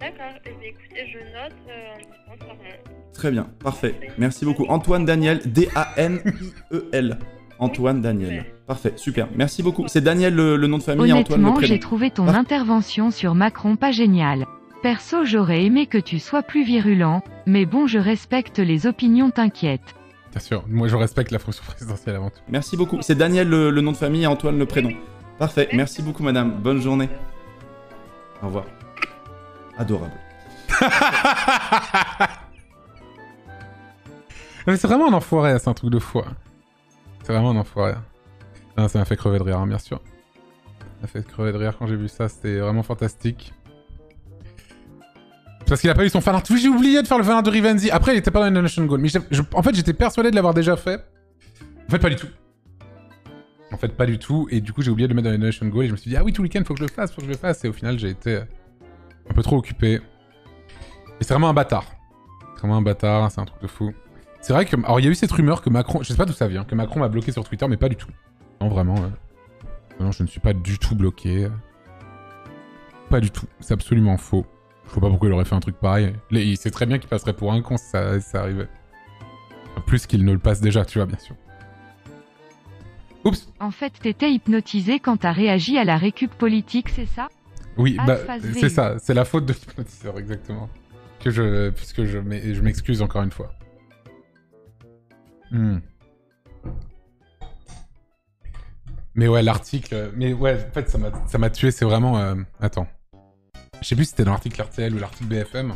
D'accord, eh écoutez, je note. Très bien, parfait. Merci beaucoup. Antoine Daniel, D-A-N-I-E-L. Antoine Daniel. Parfait, super. Merci beaucoup. C'est Daniel le, nom de famille, Honnêtement, Antoine j'ai trouvé ton ah. intervention sur Macron pas géniale. Perso, j'aurais aimé que tu sois plus virulent, mais bon, je respecte les opinions, t'inquiète. Bien sûr, moi je respecte la fonction présidentielle avant tout. Merci beaucoup. C'est Daniel le, nom de famille Antoine le prénom. Parfait, merci beaucoup madame. Bonne journée. Au revoir. Adorable. Mais c'est vraiment un enfoiré, c'est un truc de foi. C'est vraiment un enfoiré. Ah, ça m'a fait crever de rire, hein, bien sûr. Ça m'a fait crever de rire quand j'ai vu ça, c'était vraiment fantastique. Parce qu'il a pas eu son fan art. Oui, j'ai oublié de faire le fan art de Rivenzi. Après, il était pas dans la Nation Goal. Mais en fait, j'étais persuadé de l'avoir déjà fait. En fait, pas du tout. En fait, pas du tout. Et du coup, j'ai oublié de le mettre dans la Nation Goal. Et je me suis dit, ah oui, tout le week-end, faut que je le fasse, faut que je le fasse. Et au final, j'ai été un peu trop occupé. Et c'est vraiment un bâtard. C'est vraiment un bâtard, c'est un truc de fou. C'est vrai que... Alors, il y a eu cette rumeur que Macron... Je sais pas d'où ça vient, que Macron m'a bloqué sur Twitter, mais pas du tout. Non, vraiment. Euh, non, je ne suis pas du tout bloqué. Pas du tout. C'est absolument faux. Je vois pas pourquoi il aurait fait un truc pareil. Il sait très bien qu'il passerait pour un con si ça, ça arrivait. Plus qu'il ne le passe déjà, tu vois, bien sûr. Oups En fait, t'étais hypnotisé quand t'as réagi à la récup politique, c'est ça? Oui, bah, c'est ça. C'est la faute de l'hypnotiseur, exactement. Que je... Puisque je m'excuse encore une fois. Hmm. Mais ouais, l'article... Mais ouais, en fait, ça m'a tué, c'est vraiment... Euh, attends. Je sais plus si c'était dans l'article RTL ou l'article BFM.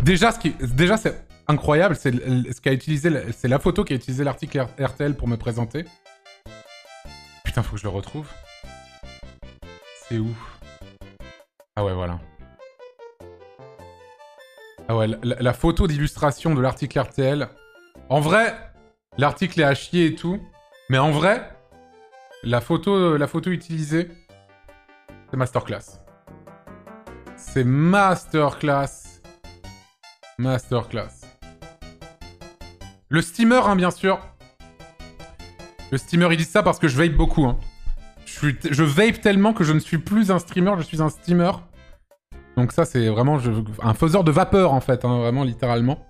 Déjà, ce qui... Déjà, c'est incroyable, c'est ce utilisé... C'est la photo qui a utilisé l'article RTL pour me présenter. Putain, faut que je le retrouve. C'est où? Ah ouais, voilà. Ah ouais, la photo d'illustration de l'article RTL... En vrai, L'article est à chier et tout. Mais en vrai, la photo, la photo utilisée, c'est masterclass. C'est masterclass. Masterclass. Le steamer, hein, bien sûr. Le steamer, il dit ça parce que je vape beaucoup. Hein. Je, vape tellement que je ne suis plus un streamer, je suis un steamer. Donc ça, c'est vraiment un faiseur de vapeur, en fait, hein, vraiment, littéralement.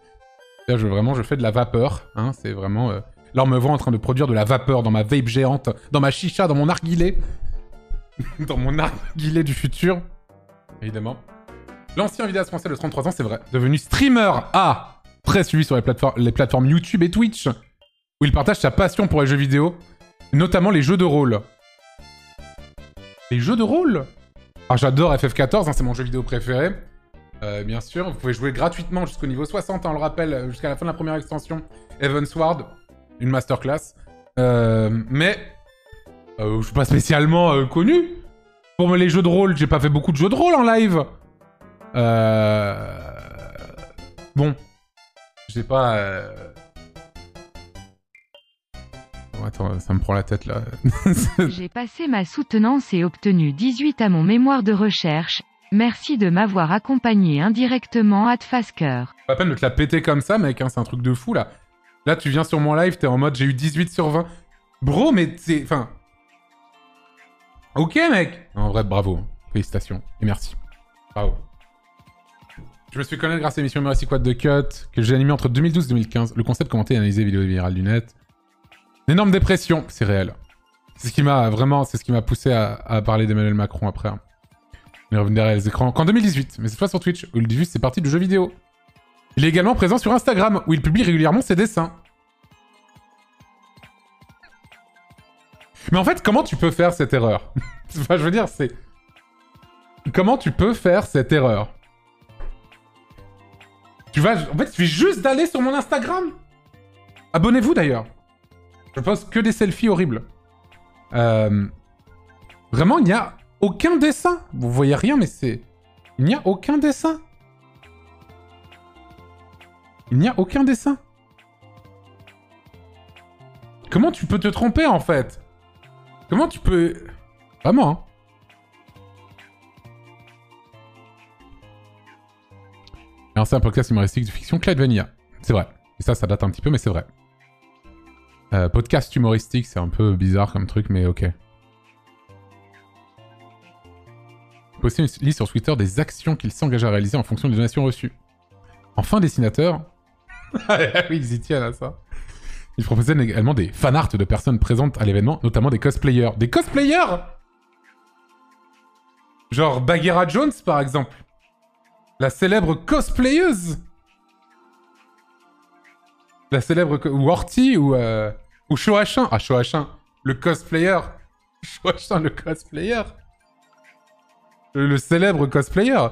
Là, je, vraiment, je fais de la vapeur. C'est vraiment... Euh, là, on me voit en train de produire de la vapeur dans ma vape géante, dans ma chicha, dans mon narguilé. dans mon narguilé du futur. Évidemment. L'ancien vidéaste français de 33 ans, c'est vrai, devenu streamer A, très suivi sur les plateformes, YouTube et Twitch, où il partage sa passion pour les jeux vidéo, notamment les jeux de rôle. Les jeux de rôle? Ah, j'adore FF14, hein, c'est mon jeu vidéo préféré. Euh, bien sûr, vous pouvez jouer gratuitement jusqu'au niveau 60, on le rappelle, euh, jusqu'à la fin de la première extension Evansward, une masterclass. Euh, mais je suis pas spécialement connu. Pour les jeux de rôle, j'ai pas fait beaucoup de jeux de rôle en live. bon, j'ai pas. euh, Bon, attends, ça me prend la tête là. J'ai passé ma soutenance et obtenu 18 à mon mémoire de recherche. Merci de m'avoir accompagné indirectement à Tfasker. Pas la peine de te la péter comme ça, mec, hein, c'est un truc de fou là. Là, tu viens sur mon live, t'es en mode j'ai eu 18 sur 20. Bro, mais c'est. Enfin. Ok, mec En vrai, bravo. Félicitations. Et merci. Bravo. Je me suis connaître grâce à l'émission Mercy Quad de Cut, que j'ai animée entre 2012 et 2015. Le concept commenté et analysé vidéo virale du net. Énorme dépression, c'est réel. C'est ce qui m'a vraiment, poussé à, parler d'Emmanuel Macron après. hein. Il est revenu derrière les écrans qu'en 2018, mais cette fois sur Twitch, où il dit juste c'est parti du jeu vidéo. Il est également présent sur Instagram, où il publie régulièrement ses dessins. Mais en fait, comment tu peux faire cette erreur Enfin, je veux dire, c'est... Comment tu peux faire cette erreur Tu vas... En fait, il suffit juste d'aller sur mon Instagram. Abonnez-vous d'ailleurs. Je poste que des selfies horribles. Euh... Vraiment, il n'y a aucun dessin. Vous voyez rien, mais c'est... Il n'y a aucun dessin. Il n'y a aucun dessin. Comment tu peux te tromper en fait? Comment tu peux... Vraiment, hein C'est un podcast humoristique de fiction, Clyde Vanilla. C'est vrai. Et ça, ça date un petit peu, mais c'est vrai. Euh, podcast humoristique, c'est un peu bizarre comme truc, mais ok. Poster une liste sur Twitter des actions qu'il s'engage à réaliser en fonction des donations reçues. Enfin, dessinateur, ah oui, ils y tiennent à ça. Ils proposaient également des fanarts de personnes présentes à l'événement, notamment des cosplayers. Des cosplayers? Genre Bagheera Jones, par exemple. La célèbre cosplayeuse. La célèbre... Ou Horty, ou... Euh... Ou Shoachin. Ah, Shoachin, le cosplayer. Shoachin, le cosplayer. Le, le célèbre cosplayer.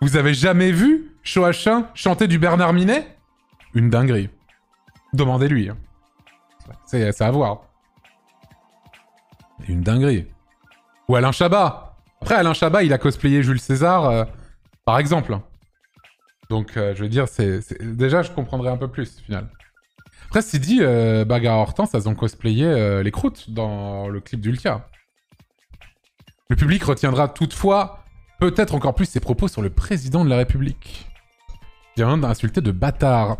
Vous avez jamais vu Shoachin chanter du Bernard Minet? Une dinguerie. Demandez-lui. hein. C'est à voir. Une dinguerie. Ou Alain Chabat. Après, Alain Chabat, il a cosplayé Jules César, euh, par exemple. Donc, euh, je veux dire, déjà, je comprendrais un peu plus, au final. Après, c'est dit, euh, Bagarre Hortense, elles ont cosplayé euh, les croûtes dans le clip d'Ultia. Le public retiendra toutefois peut-être encore plus ses propos sur le président de la République. Vient d'insulter de bâtard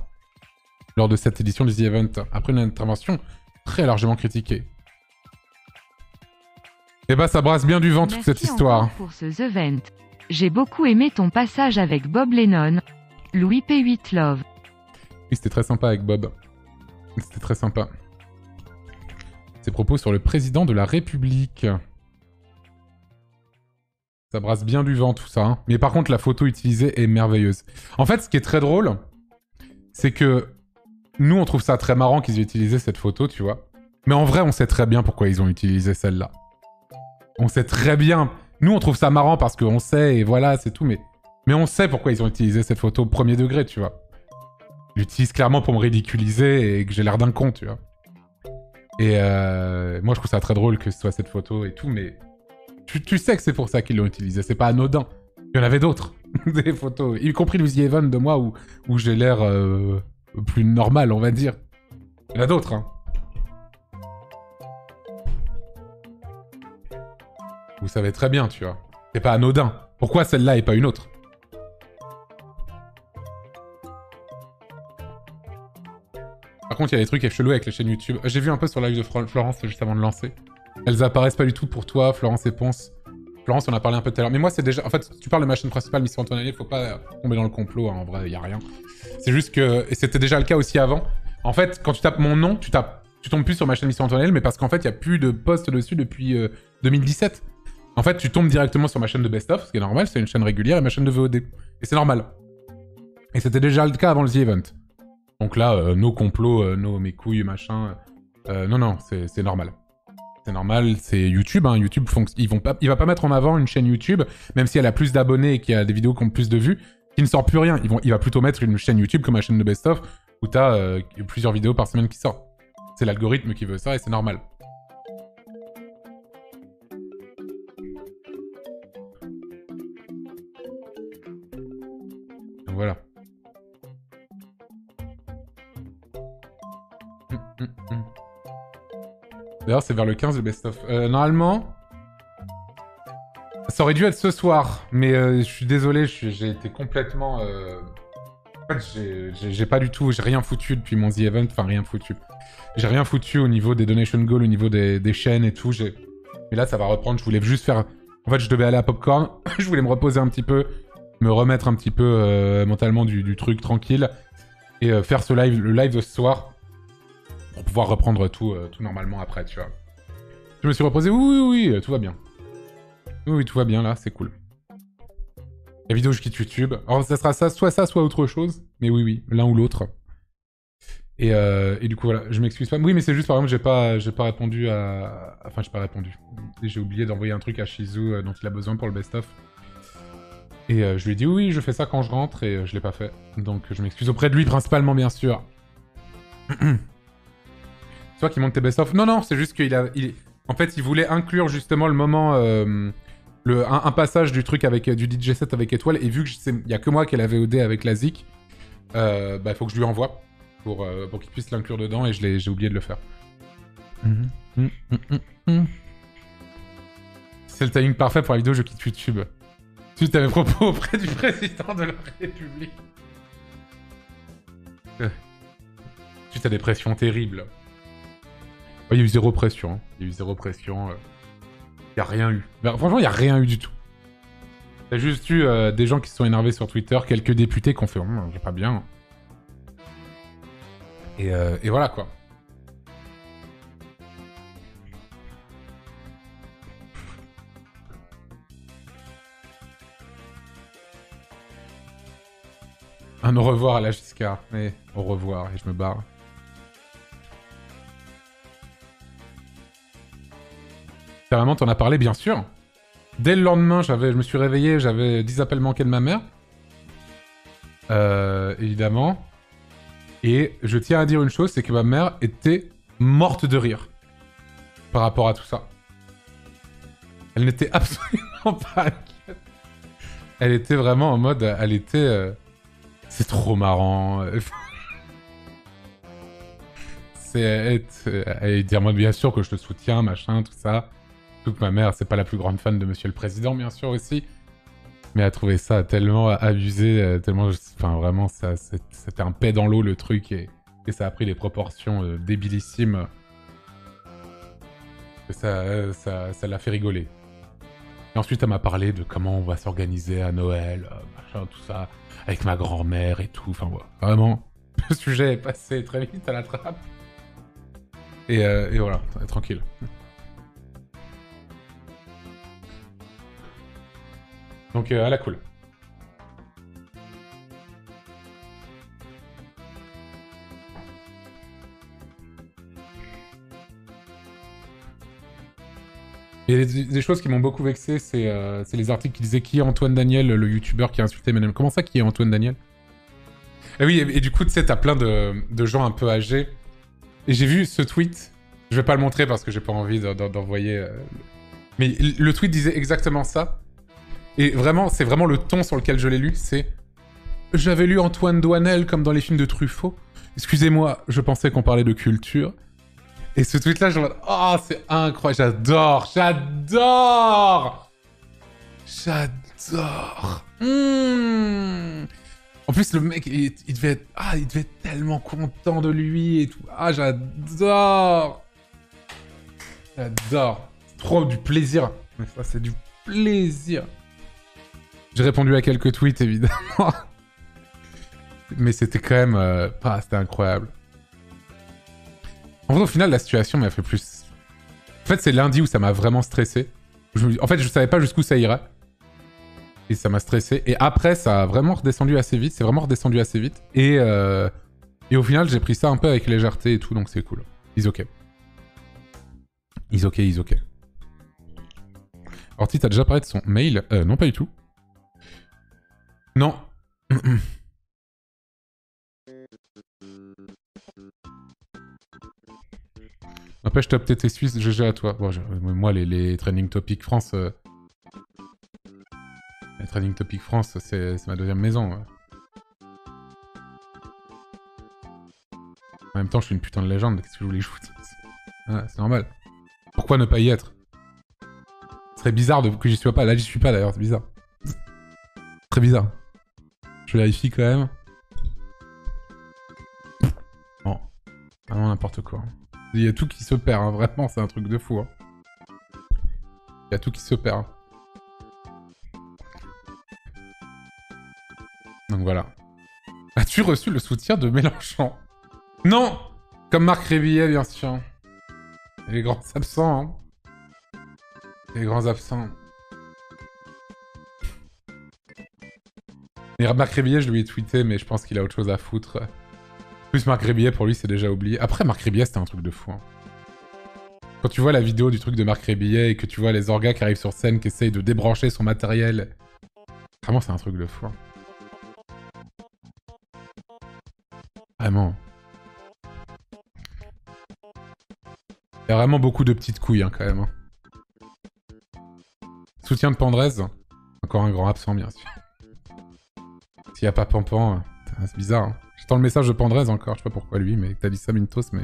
lors de cette édition du The Event, après une intervention très largement critiquée. Eh bah, ça brasse bien du vent toute Merci cette histoire. pour ce The Event. J'ai beaucoup aimé ton passage avec Bob Lennon. Louis P8 Love. Oui, c'était très sympa avec Bob. C'était très sympa. Ses propos sur le président de la République. Ça brasse bien du vent tout ça. hein. Mais par contre, la photo utilisée est merveilleuse. En fait, ce qui est très drôle, c'est que nous, on trouve ça très marrant qu'ils aient utilisé cette photo, tu vois. Mais en vrai, on sait très bien pourquoi ils ont utilisé celle-là. On sait très bien. Nous, on trouve ça marrant parce qu'on sait, et voilà, c'est tout. Mais, mais on sait pourquoi ils ont utilisé cette photo au premier degré, tu vois. Ils l'utilisent clairement pour me ridiculiser et que j'ai l'air d'un con, tu vois. Et euh, moi, je trouve ça très drôle que ce soit cette photo et tout, mais tu, tu sais que c'est pour ça qu'ils l'ont utilisé. C'est pas anodin. Il y en avait d'autres, des photos, y compris The Event de moi où, où j'ai l'air euh, plus normal, on va dire. Il y en a d'autres, hein. Vous savez très bien, tu vois. C'est pas anodin. Pourquoi celle-là et pas une autre? Par contre, il y a des trucs chelous avec les chaînes YouTube. J'ai vu un peu sur la live de Florence juste avant de lancer. Elles apparaissent pas du tout pour toi, Florence et Ponce. Florence, on a parlé un peu tout à l'heure. Mais moi, c'est déjà. En fait, tu parles de ma chaîne principale, Miss Antonelli, faut pas tomber dans le complot. hein, En vrai, il a rien. C'est juste que. C'était déjà le cas aussi avant. En fait, quand tu tapes mon nom, tu tapes. Tu tombes plus sur ma chaîne Mission Antonelli, mais parce qu'en fait, il y a plus de posts dessus depuis euh, 2017. En fait, tu tombes directement sur ma chaîne de Best of, ce qui est normal, c'est une chaîne régulière, et ma chaîne de VOD. Et c'est normal. Et c'était déjà le cas avant le The Event. Donc là, euh, nos complots, euh, nos mes couilles, machin. euh, non, non, c'est normal. C'est normal, c'est YouTube. Hein. YouTube, ils vont il va pas mettre en avant une chaîne YouTube, même si elle a plus d'abonnés et qu'il y a des vidéos qui ont plus de vues, qui ne sort plus rien. Il va plutôt mettre une chaîne YouTube comme la chaîne de Best Of, où tu as euh, plusieurs vidéos par semaine qui sortent. C'est l'algorithme qui veut ça et c'est normal. Voilà. Hum, hum, hum. D'ailleurs, c'est vers le 15 le best-of. Euh, normalement, ça aurait dû être ce soir, mais euh, je suis désolé, j'ai été complètement. euh, En fait, j'ai- pas du tout, j'ai rien foutu depuis mon The Event, enfin rien foutu. J'ai rien foutu au niveau des donation goals, au niveau des, chaînes et tout. Mais là, ça va reprendre. Je voulais juste faire. En fait, je devais aller à Popcorn. je voulais me reposer un petit peu, me remettre un petit peu euh, mentalement du, truc tranquille et faire ce live, le live de ce soir pour pouvoir reprendre tout, tout normalement après, tu vois. Je me suis reposé. Oui, oui, oui, tout va bien. Oui, tout va bien là, c'est cool. La vidéo, je quitte YouTube. Alors, ça sera ça, soit ça, soit autre chose. Mais oui, oui, l'un ou l'autre. Et, euh, et du coup, voilà, je m'excuse pas. Oui, mais c'est juste, par exemple, j'ai pas, j'ai pas répondu à. Enfin, j'ai pas répondu. J'ai oublié d'envoyer un truc à Shizu euh, dont il a besoin pour le best-of. Et euh, je lui ai dit oui, je fais ça quand je rentre et je l'ai pas fait. Donc je m'excuse auprès de lui principalement, bien sûr. c'est toi qui monte tes best-of? Non, non, c'est juste qu'il a. En fait, il voulait inclure justement le moment. Le, un, un passage du truc avec euh, du DJ set avec étoile et vu que il y a que moi qui l'avais OD avec la Zik, euh, bah faut que je lui envoie pour, euh, pour qu'il puisse l'inclure dedans et j'ai oublié de le faire. Mhm. Mhm, mhm, mhm. C'est le timing parfait pour la vidéo Je quitte YouTube. Suite à mes propos auprès du président de la République. Euh. Suite à des pressions terribles. Il y a eu zéro pression. hein. Il y a eu zéro pression. euh. Il a rien eu. Ben, franchement, il a rien eu du tout. T'as juste eu euh, des gens qui se sont énervés sur Twitter, quelques députés qui ont fait Hum, j'ai pas bien. Et, euh, et voilà quoi. Un au revoir à la Giscard. Mais au revoir et je me barre. Carrément, t'en as parlé, bien sûr. Dès le lendemain, je me suis réveillé, j'avais 10 appels manqués de ma mère. Euh, évidemment. Et je tiens à dire une chose, c'est que ma mère était morte de rire par rapport à tout ça. Elle n'était absolument pas inquiète. Elle était vraiment en mode, elle était, euh, c'est trop marrant. c'est être, elle dire moi bien sûr que je te soutiens, machin, tout ça. Surtout que ma mère, c'est pas la plus grande fan de Monsieur le Président, bien sûr aussi. Mais elle a trouvé ça tellement abusé, euh, tellement... Enfin, vraiment, ça, c'était un paix dans l'eau, le truc, et, ça a pris des proportions euh, débilissimes. Ça euh, ça ça l'a fait rigoler. Et ensuite, elle m'a parlé de comment on va s'organiser à Noël, machin, tout ça, avec ma grand-mère et tout. Enfin, voilà. Vraiment, le sujet est passé très vite à la trappe. Et voilà, tranquille. Donc, euh, à la cool. Et des, des choses qui m'ont beaucoup vexé, c'est euh, c'est les articles qui disaient qui est Antoine Daniel, le youtubeur qui a insulté Madame. Comment ça, qui est Antoine Daniel? Et oui, et, du coup, tu sais, t'as plein de, de gens un peu âgés. Et j'ai vu ce tweet. Je vais pas le montrer parce que j'ai pas envie d'en- d'en- d'envoyer. euh, Mais le tweet disait exactement ça. Et vraiment, c'est vraiment le ton sur lequel je l'ai lu. C'est j'avais lu Antoine Douanel comme dans les films de Truffaut. Excusez-moi, je pensais qu'on parlait de culture. Et ce tweet-là, je me oh, c'est incroyable, j'adore, j'adore, j'adore. Mmh. En plus, le mec, il, devait être, ah, il devait être tellement content de lui et tout. Ah, j'adore, j'adore. Trop du plaisir. Mais ça, c'est du plaisir. J'ai répondu à quelques tweets, évidemment. Mais c'était quand même... ah, c'était incroyable. En fait, au final, la situation m'a fait plus... En fait, c'est lundi où ça m'a vraiment stressé. En fait, je savais pas jusqu'où ça irait. Et ça m'a stressé. Et après, ça a vraiment redescendu assez vite. C'est vraiment redescendu assez vite. Et, euh, et au final, j'ai pris ça un peu avec légèreté et tout, donc c'est cool. Is ok. Is ok, is ok. Orti, t'as déjà parlé de son mail? Euh, Non, pas du tout. Non. Après, je top TT Suisse, GG à toi. Bon, moi, les, les Training Topic France... euh, Les Training Topic France, c'est ma deuxième maison. ouais. En même temps, je suis une putain de légende, qu'est-ce que je voulais dise Ouais, c'est normal. Pourquoi ne pas y être? Ce serait bizarre de... que j'y sois pas. Là, j'y suis pas d'ailleurs, c'est bizarre. Très bizarre. Je vérifie quand même. Bon. Vraiment n'importe quoi. Il y a tout qui se perd, hein. vraiment, c'est un truc de fou. Hein. Il y a tout qui se perd. Donc voilà. As-tu reçu le soutien de Mélenchon? Non Comme Marc Rébillet, bien sûr. les grands absents, hein. Les grands absents. Et Marc Rébillet, je lui ai tweeté, mais je pense qu'il a autre chose à foutre. Plus Marc Rébillet, pour lui, c'est déjà oublié. Après, Marc Rébillet, c'était un truc de fou. Hein. Quand tu vois la vidéo du truc de Marc Rébillet et que tu vois les orgas qui arrivent sur scène, qui essayent de débrancher son matériel... Vraiment, c'est un truc de fou. Hein. Vraiment. Il y a vraiment beaucoup de petites couilles, hein, quand même. Soutien de Pandrez. Encore un grand absent, bien sûr. S'il n'y a pas Pampan, euh, c'est bizarre. Hein. J'attends le message de Pandrez encore, je sais pas pourquoi lui, mais t'as dit ça Mintos, mais...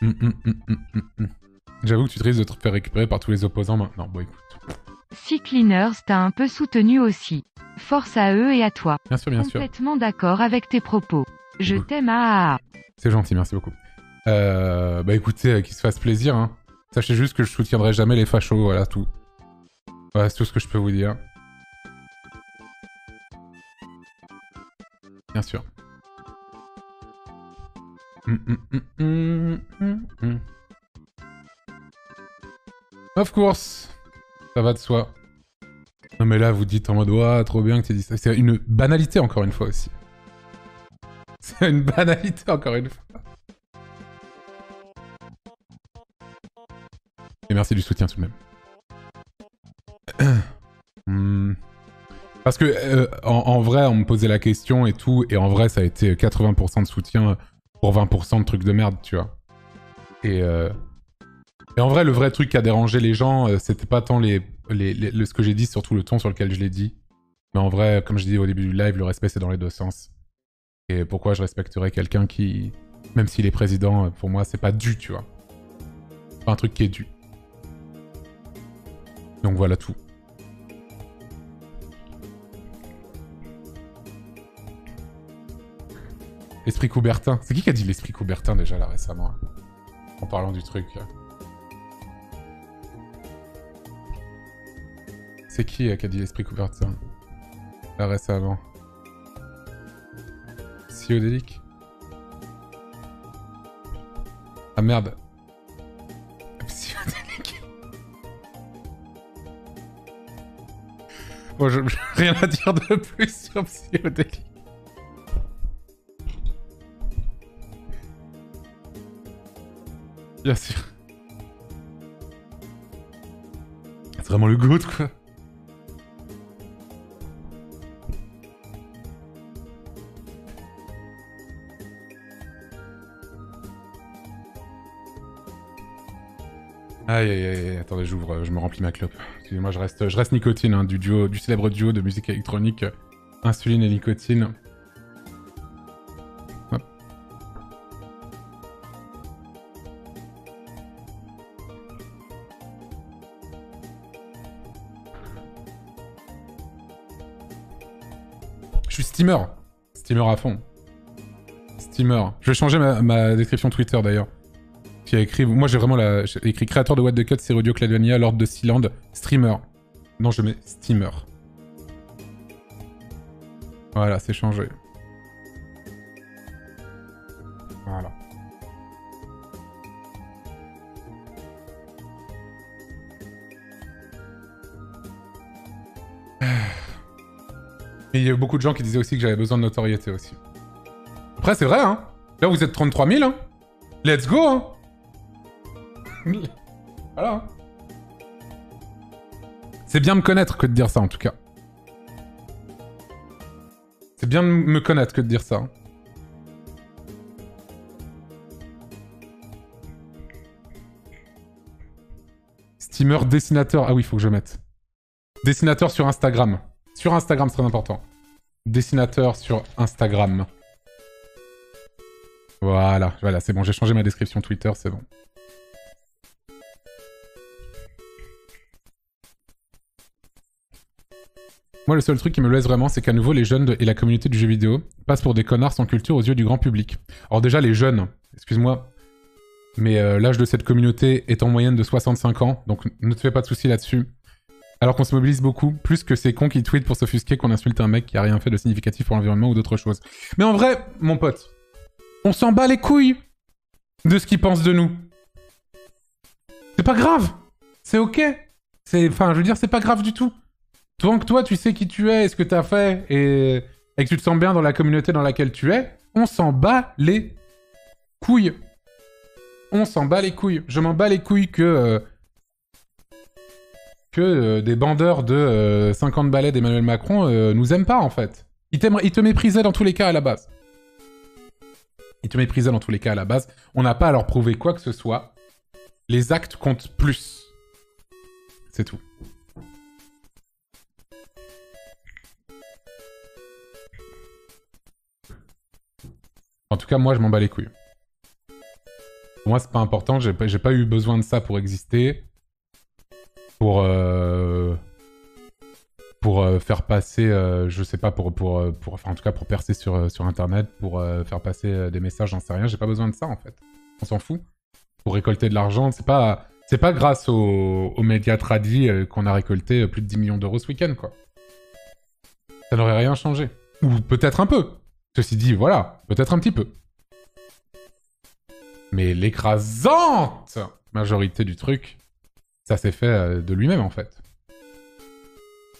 Hum, hum, hum, J'avoue que tu te risques de te faire récupérer par tous les opposants maintenant. Bon, écoute. Six Cleaners t'a un peu soutenu aussi. Force à eux et à toi. Bien sûr, bien sûr. Complètement d'accord avec tes propos. Je t'aime à... C'est gentil, merci beaucoup. Euh, bah écoutez, euh, qu'il se fasse plaisir. Hein. Sachez juste que je soutiendrai jamais les fachos, voilà tout. Voilà, c'est tout ce que je peux vous dire. Bien sûr. Hum, hum, hum, of course ça va de soi. Non mais là, vous dites en mode, ouah, trop bien que tu dit ça. C'est une banalité encore une fois aussi. C'est une banalité encore une fois. Et merci du soutien tout de même. Hmm. Parce que euh, en, vrai, on me posait la question et tout, et en vrai, ça a été 80% de soutien pour 20% de trucs de merde, tu vois. Et euh, et en vrai, le vrai truc qui a dérangé les gens, euh, c'était pas tant les, les, ce que j'ai dit, surtout le ton sur lequel je l'ai dit. Mais en vrai, comme je dis au début du live, le respect c'est dans les deux sens. Et pourquoi je respecterais quelqu'un qui, même s'il est président, euh, pour moi c'est pas dû, tu vois. Pas un truc qui est dû. Donc voilà tout. L'esprit Coubertin. C'est qui qui a dit l'esprit Coubertin déjà là récemment hein, En parlant du truc. C'est qui euh, qui a dit l'esprit Coubertin Là récemment. Siodélique Ah merde. Bon, je, rien à dire de plus sur Psyodélique. Bien sûr. C'est vraiment le goût, quoi. Aïe aïe aïe, attendez, j'ouvre, je me remplis ma clope. Excusez-moi, je reste, nicotine, hein, du duo, du célèbre duo de musique électronique, insuline et nicotine. Je suis steamer. Steamer à fond. Steamer. Je vais changer ma description Twitter d'ailleurs qui a écrit. Moi, j'ai vraiment la, écrit créateur de What the Cut, c'est Audio Cladvania, Lord de Sealand, streamer. Non, je mets steamer. Voilà, c'est changé. Voilà. il y a beaucoup de gens qui disaient aussi que j'avais besoin de notoriété aussi. Après, c'est vrai, hein. Là, vous êtes 33 000, hein. Let's go, hein. Voilà. C'est bien me connaître que de dire ça, en tout cas. C'est bien me connaître que de dire ça. Steamer dessinateur. Ah oui, il faut que je mette. Dessinateur sur Instagram. Sur Instagram, c'est très important. dessinateur sur Instagram. Voilà, voilà, c'est bon, j'ai changé ma description Twitter, c'est bon. Moi, le seul truc qui me laisse vraiment, c'est qu'à nouveau, les jeunes et la communauté du jeu vidéo passent pour des connards sans culture aux yeux du grand public. Alors déjà, les jeunes, excuse-moi, mais euh, l'âge de cette communauté est en moyenne de 65 ans, donc ne te fais pas de soucis là-dessus. Alors qu'on se mobilise beaucoup, plus que ces cons qui tweetent pour s'offusquer qu'on insulte un mec qui a rien fait de significatif pour l'environnement ou d'autres choses. Mais en vrai, mon pote, on s'en bat les couilles de ce qu'ils pensent de nous. C'est pas grave. C'est ok. Enfin, je veux dire, c'est pas grave du tout. Tant que toi, tu sais qui tu es et ce que t'as fait et... que tu te sens bien dans la communauté dans laquelle tu es, on s'en bat les couilles. On s'en bat les couilles. Je m'en bats les couilles que... Euh, que euh, des bandeurs de 50 euh, balais d'Emmanuel Macron nous aiment pas, en fait. Ils te méprisaient dans tous les cas à la base. Ils te méprisaient dans tous les cas à la base. On n'a pas à leur prouver quoi que ce soit. Les actes comptent plus. C'est tout. En tout cas, moi, je m'en bats les couilles. Pour moi, c'est pas important. J'ai pas, pas eu besoin de ça pour exister. Pour... Euh, pour euh, faire passer, euh, je sais pas, pour, pour, pour, enfin en tout cas pour percer sur, sur internet, pour faire passer des messages, j'en sais rien, j'ai pas besoin de ça en fait. On s'en fout. Pour récolter de l'argent, c'est pas, c'est pas grâce aux, aux médias tradis qu'on a récolté plus de 10 millions d'euros ce week-end quoi. Ça n'aurait rien changé. Ou peut-être un peu. Ceci dit, voilà, peut-être un petit peu. Mais l'écrasante majorité du truc, ça s'est fait euh, de lui-même en fait.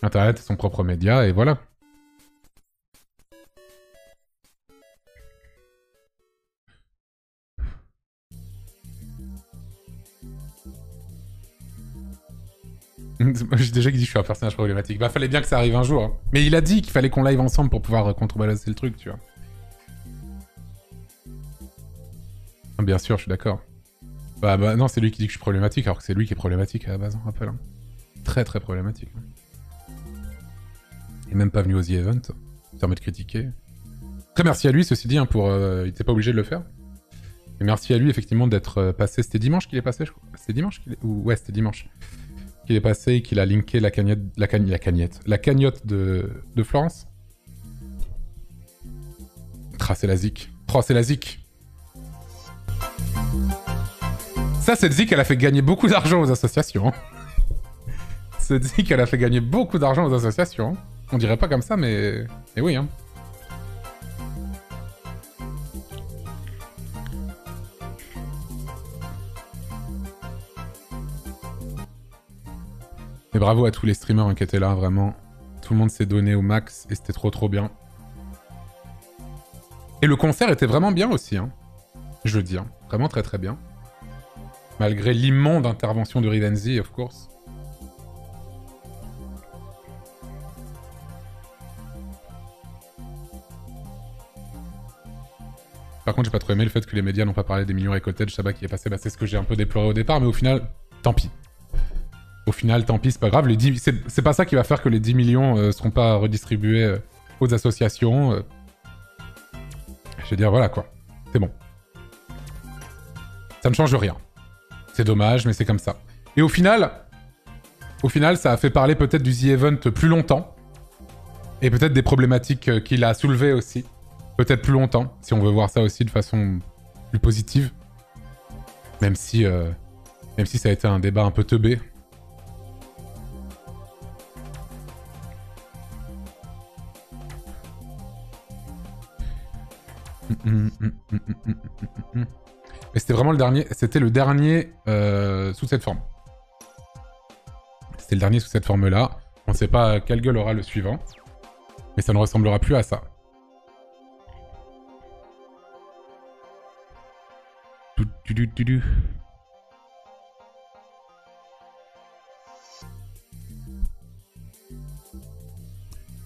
Internet est son propre média et voilà. J'ai déjà dit que je suis un personnage problématique. Bah, fallait bien que ça arrive un jour. Hein. Mais il a dit qu'il fallait qu'on live ensemble pour pouvoir contrebalancer le truc, tu vois. Ah, bien sûr, je suis d'accord. Bah, bah non, c'est lui qui dit que je suis problématique, alors que c'est lui qui est problématique à la base, on rappelle. Hein. Très très problématique. Il est même pas venu aux The Event. Ça permet de critiquer. Très merci à lui, ceci dit, hein, pour... Euh, il était pas obligé de le faire. Et merci à lui, effectivement, d'être euh, passé... C'était dimanche qu'il est passé, je crois. C'était dimanche qu'il est... Ou... Ouais, c'était dimanche qu'il est passé et qu'il a linké la cagnotte, la, la cagnotte, de, Florence. Tracer la zik. Tracer la zik. Ça, cette zik, elle a fait gagner beaucoup d'argent aux associations. cette zik, elle a fait gagner beaucoup d'argent aux associations. On dirait pas comme ça, mais... Mais oui, hein. Et bravo à tous les streamers qui étaient là, vraiment. Tout le monde s'est donné au max et c'était trop trop bien. Et le concert était vraiment bien aussi, hein. Je veux dire. Vraiment très très bien. Malgré l'immonde intervention de Rivenzi, of course. Par contre, j'ai pas trop aimé le fait que les médias n'ont pas parlé des millions récoltés de Shabbat qui est passé. Bah, c'est ce que j'ai un peu déploré au départ, mais au final, tant pis. Au final, tant pis, c'est pas grave. C'est pas ça qui va faire que les 10 millions euh, seront pas redistribués euh, aux associations. Euh. Je veux dire, voilà quoi. C'est bon. Ça ne change rien. C'est dommage, mais c'est comme ça. Et au final, au final, ça a fait parler peut-être du The Event plus longtemps. Et peut-être des problématiques qu'il a soulevées aussi. Peut-être plus longtemps, si on veut voir ça aussi de façon plus positive. Même si, même si ça a été un débat un peu teubé. Mais c'était vraiment le dernier. C'était le dernier euh, sous cette forme. C'était le dernier sous cette forme-là. On ne sait pas quelle gueule aura le suivant. Mais ça ne ressemblera plus à ça.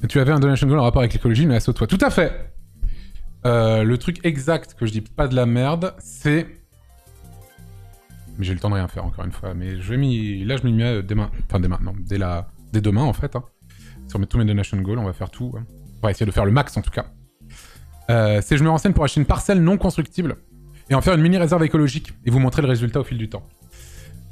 Tu avais un donation goal en rapport avec l'écologie, mais assaut toi. Tout à fait euh, le truc exact que je dis pas de la merde, c'est... Mais j'ai le temps de rien faire encore une fois. Mais je vais m'y... Là, je m'y mets dès Enfin, dès maintenant. Dès, la... dès demain, en fait. Hein. Sur tous mes donation goals, on va faire tout. Hein. On va essayer de faire le max en tout cas. Euh, c'est je me renseigne pour acheter une parcelle non constructible et en faire une mini réserve écologique et vous montrer le résultat au fil du temps.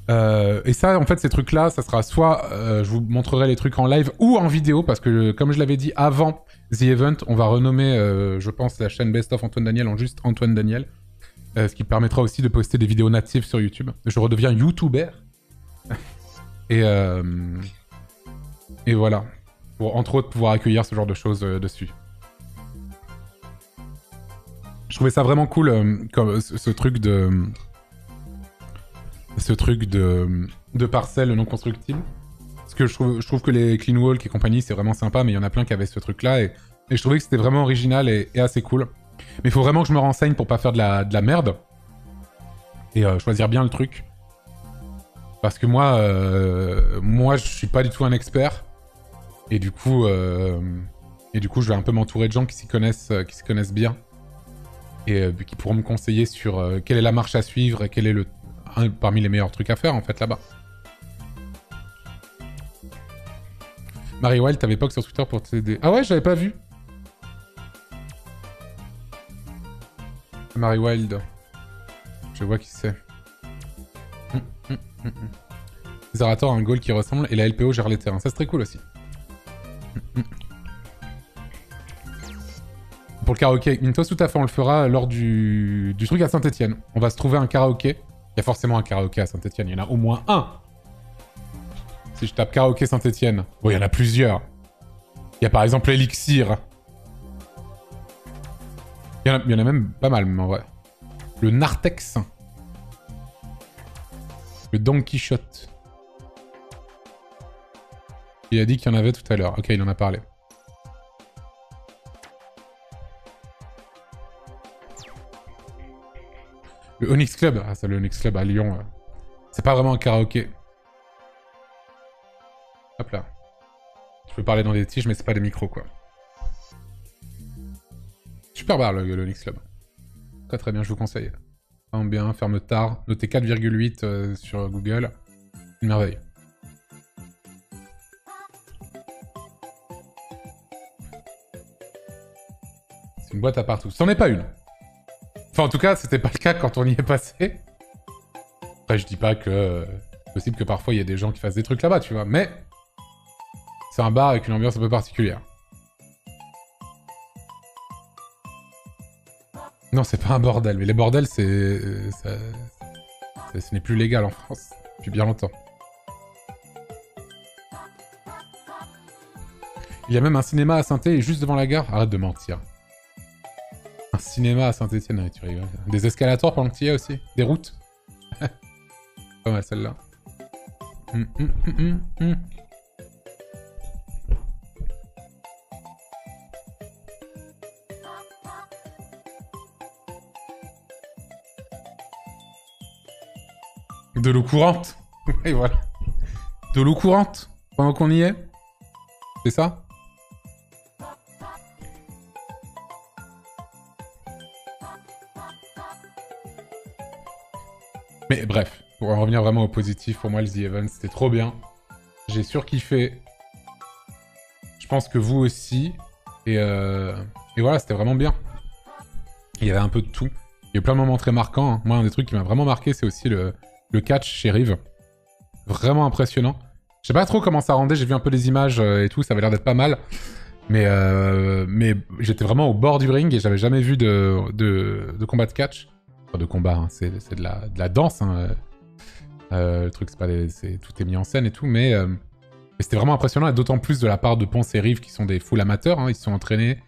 Euh, et ça, en fait, ces trucs-là, ça sera soit euh, je vous montrerai les trucs en live ou en vidéo, parce que comme je l'avais dit avant The Event, on va renommer, euh, je pense, la chaîne Best of Antoine Daniel en juste Antoine Daniel, ce qui permettra aussi de poster des vidéos natives sur YouTube. Je redeviens YouTuber. et, et voilà. Pour entre autres pouvoir accueillir ce genre de choses dessus. Je trouvais ça vraiment cool, comme ce truc de ce truc de, de parcelles non constructibles. Parce que je trouve, je trouve que les Clean Walk et compagnie, c'est vraiment sympa, mais il y en a plein qui avaient ce truc-là, et, je trouvais que c'était vraiment original et, assez cool. Mais il faut vraiment que je me renseigne pour pas faire de la, de la merde. Et euh, choisir bien le truc. Parce que moi, euh, moi, je suis pas du tout un expert. Et du coup, euh, et du coup, je vais un peu m'entourer de gens qui s'y connaissent, qui s'y connaissent bien. Et qui pourront me conseiller sur quelle est la marche à suivre et quel est le parmi les meilleurs trucs à faire en fait là-bas. Marie Wild, t'avais pas que sur Twitter pour t'aider. Ah ouais, j'avais pas vu. Marie Wild. Je vois qui c'est. A un goal qui ressemble et la LPO gère les terrains. Ça c'est très cool aussi. Pour le karaoké, Mintos, tout à fait, on le fera lors du, du truc à Saint-Etienne. On va se trouver un karaoké il y a forcément un karaoké à Saint-Etienne. Il y en a au moins un. Si je tape karaoké Saint-Etienne. Bon, il y en a plusieurs. Il y a par exemple l'Elixir. Il, y en a même pas mal, mais en vrai. Le Nartex. Le Don Quichotte. Il a dit qu'il y en avait tout à l'heure. Ok, il en a parlé. Le Onyx Club, ah, c'est le Onyx Club à Lyon. C'est pas vraiment un karaoké. Hop là. Je peux parler dans des tiges, mais c'est pas des micros, quoi. Super bar, le, le Onyx Club. Très très bien, je vous conseille. Ferme bien, ferme tard. Notez 4,8 euh, sur Google. Une merveille. C'est une boîte à partout. C'en est pas une. Enfin, en tout cas, c'était pas le cas quand on y est passé. Après, je dis pas que c'est possible que parfois il y ait des gens qui fassent des trucs là-bas, tu vois, mais c'est un bar avec une ambiance un peu particulière. Non, c'est pas un bordel, mais les bordels, c'est. Ce n'est plus légal en France depuis bien longtemps. Il y a même un cinéma à saint juste devant la gare. Arrête de mentir. Cinéma à Saint-Etienne, tu rigoles. Des escalators pendant que tu y es aussi Des routes Pas mal celle-là. Hum, hum, hum, De l'eau courante Oui, voilà. De l'eau courante Pendant qu'on y est C'est ça? Revenir vraiment au positif, pour moi, le The Event, c'était trop bien. J'ai surkiffé. Je pense que vous aussi. Et, euh, et voilà, c'était vraiment bien. Il y avait un peu de tout. Il y a plein de moments très marquants. Hein. Moi, un des trucs qui m'a vraiment marqué, c'est aussi le, le catch chez Rive. Vraiment impressionnant. Je sais pas trop comment ça rendait, j'ai vu un peu les images euh, et tout, ça avait l'air d'être pas mal. Mais, euh, mais j'étais vraiment au bord du ring et j'avais jamais vu de, de, de combat de catch de combat, hein. c'est de la, de la danse. Hein. Euh, le truc, c'est pas tout est mis en scène et tout, mais, euh, c'était vraiment impressionnant, et d'autant plus de la part de Ponce et Rive, qui sont des full amateurs, hein. ils se sont entraînés,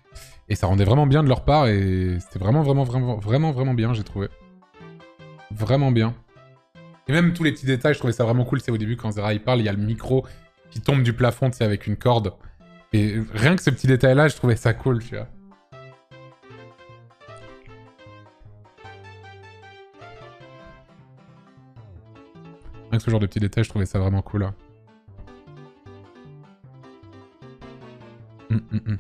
et ça rendait vraiment bien de leur part, et c'était vraiment, vraiment, vraiment, vraiment, vraiment bien, j'ai trouvé. Vraiment bien. Et même tous les petits détails, je trouvais ça vraiment cool, c'est au début, quand Zera il parle, il y a le micro qui tombe du plafond, tu avec une corde. Et rien que ce petit détail-là, je trouvais ça cool, tu vois. Ce genre de petits détails, je trouvais ça vraiment cool. Hum, hum, hum.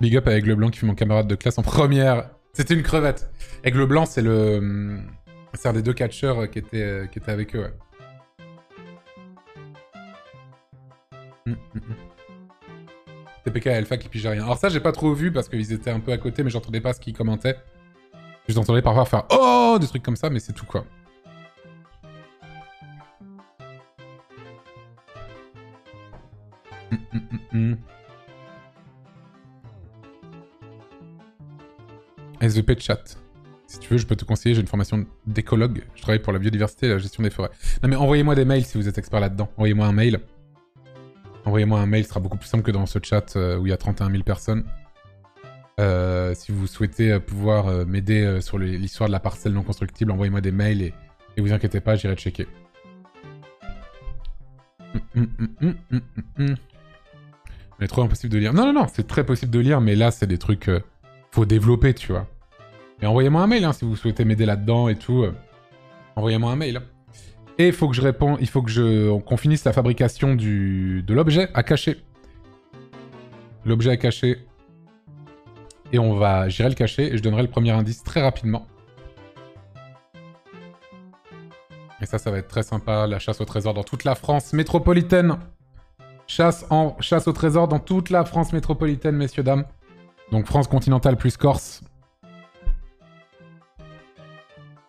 Big up avec le blanc qui fut mon camarade de classe en première. C'était une crevette. Avec le blanc, c'est le. C'est un des deux catcheurs qui était, qui était avec eux. TPK et Alpha qui pigeaient rien. Alors ça, j'ai pas trop vu parce qu'ils étaient un peu à côté, mais j'entendais pas ce qu'ils commentaient. Je parfois faire Oh des trucs comme ça, mais c'est tout quoi. SVP de chat. Si tu veux, je peux te conseiller, j'ai une formation d'écologue. Je travaille pour la biodiversité et la gestion des forêts. Non mais envoyez-moi des mails si vous êtes expert là-dedans. Envoyez-moi un mail. Envoyez-moi un mail, ce sera beaucoup plus simple que dans ce chat euh, où il y a 31 000 personnes. Euh, si vous souhaitez euh, pouvoir m'aider sur l'histoire de la parcelle non constructible, envoyez-moi des mails et, et vous inquiétez pas, j'irai checker. Mais trop impossible de lire. Non, non, non, c'est très possible de lire, mais là, c'est des trucs... euh, faut développer, tu vois. Et envoyez-moi un mail, hein, si vous souhaitez m'aider là-dedans et tout. euh, envoyez-moi un mail. Et il faut que je réponde, il faut que je qu'on finisse la fabrication du de l'objet à cacher. L'objet à cacher. Et on va, j'irai le cacher et je donnerai le premier indice très rapidement. Et ça, ça va être très sympa, la chasse au trésor dans toute la France métropolitaine. Chasse au trésor dans toute la France métropolitaine, messieurs dames. Donc France continentale plus Corse.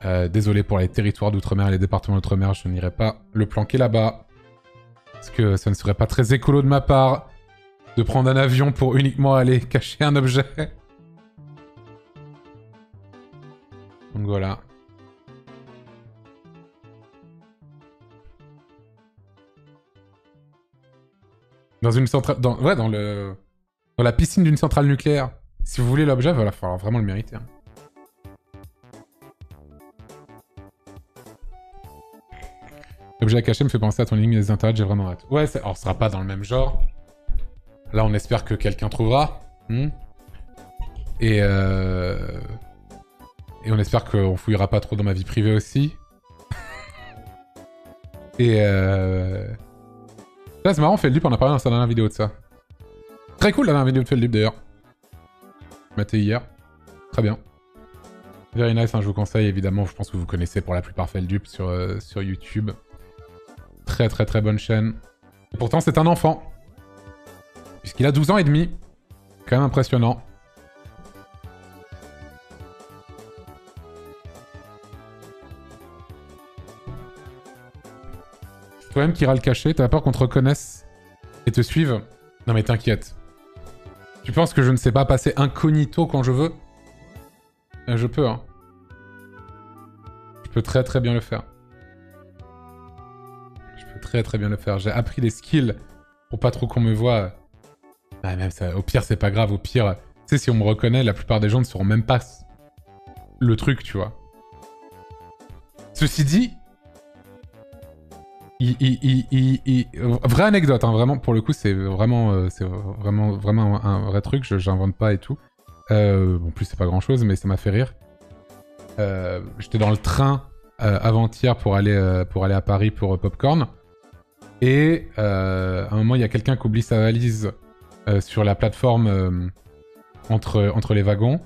Euh, désolé pour les territoires d'outre-mer et les départements d'outre-mer, je n'irai pas le planquer là-bas. Parce que ça ne serait pas très écolo de ma part de prendre un avion pour uniquement aller cacher un objet. Donc voilà. Dans une centrale... Ouais, dans le... Dans la piscine d'une centrale nucléaire. Si vous voulez l'objet, il va falloir vraiment le mériter. hein. L'objet à cacher me fait penser à ton ligne des internets, j'ai vraiment hâte. Ouais, alors ce sera pas dans le même genre. Là, on espère que quelqu'un trouvera. hmm. Et euh... Et on espère qu'on fouillera pas trop dans ma vie privée aussi. Et euh... Là, c'est marrant, Feldup, on a parlé dans sa dernière vidéo de ça. Très cool la dernière vidéo de Feldup d'ailleurs. Maté hier. Très bien. Very nice, hein, je vous conseille évidemment, je pense que vous connaissez pour la plupart Feldup sur, euh, sur YouTube. Très très très bonne chaîne. Et pourtant c'est un enfant. Puisqu'il a 12 ans et demi. Quand même impressionnant. Toi-même qui ira le cacher, t'as peur qu'on te reconnaisse et te suive Non mais t'inquiète. Tu penses que je ne sais pas passer incognito quand je veux? Euh, Je peux, hein. Je peux très très bien le faire. Je peux très très bien le faire. J'ai appris des skills pour pas trop qu'on me voit. Ah, même ça, au pire, c'est pas grave. Au pire, tu sais, si on me reconnaît, la plupart des gens ne sauront même pas le truc, tu vois. Ceci dit, vraie anecdote, hein, vraiment, pour le coup, c'est vraiment, euh, vraiment, vraiment un, vrai truc, je j'invente pas et tout. Euh, en plus, c'est pas grand chose, mais ça m'a fait rire. Euh, J'étais dans le train avant-hier pour, aller, pour aller à Paris pour Popcorn. Et à un moment, il y a quelqu'un qui oublie sa valise sur la plateforme entre, entre les wagons.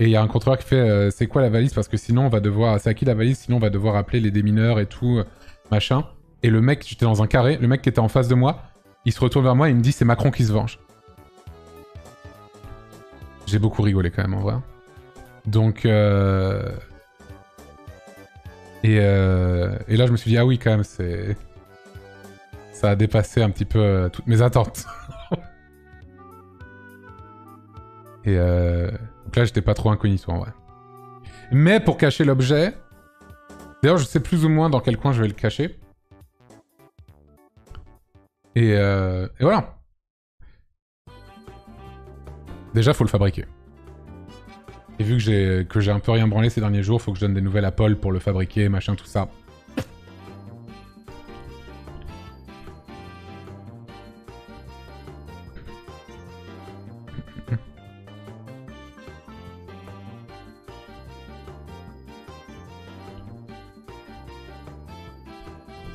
Et il y a un contrôleur qui fait C'est quoi la valise? Parce que sinon, on va devoir. C'est à qui la valise? Sinon, on va devoir appeler les démineurs et tout, machin. Et le mec, j'étais dans un carré, le mec qui était en face de moi, il se retourne vers moi et il me dit C'est Macron qui se venge. J'ai beaucoup rigolé quand même en vrai. Donc. euh, Et, euh, et là, je me suis dit Ah oui, quand même, c'est. Ça a dépassé un petit peu euh, toutes mes attentes. et euh... donc là, j'étais pas trop incognito en vrai. Mais pour cacher l'objet. D'ailleurs, je sais plus ou moins dans quel coin je vais le cacher. Et, euh, et voilà. Déjà, faut le fabriquer. Et vu que j'ai que j'ai un peu rien branlé ces derniers jours, faut que je donne des nouvelles à Paul pour le fabriquer, machin, tout ça.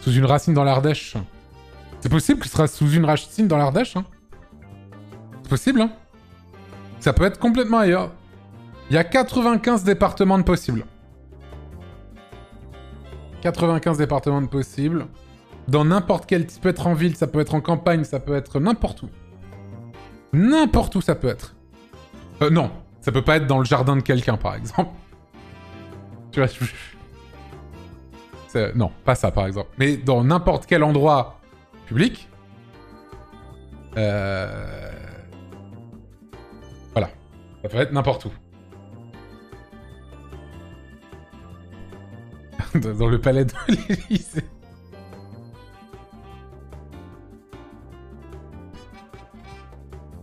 Sous une racine dans l'Ardèche. C'est possible que ce sera sous une racine dans l'Ardèche, hein C'est possible, hein Ça peut être complètement ailleurs. Il y a 95 départements de possibles. 95 départements de possibles. Dans n'importe quel... Ça peut être en ville, ça peut être en campagne, ça peut être n'importe où. N'importe où ça peut être. Euh, non, ça peut pas être dans le jardin de quelqu'un, par exemple. Tu vois, je... Non, pas ça, par exemple. Mais dans n'importe quel endroit public. Euh... Voilà. Ça peut être n'importe où. dans le palais de l'Élysée.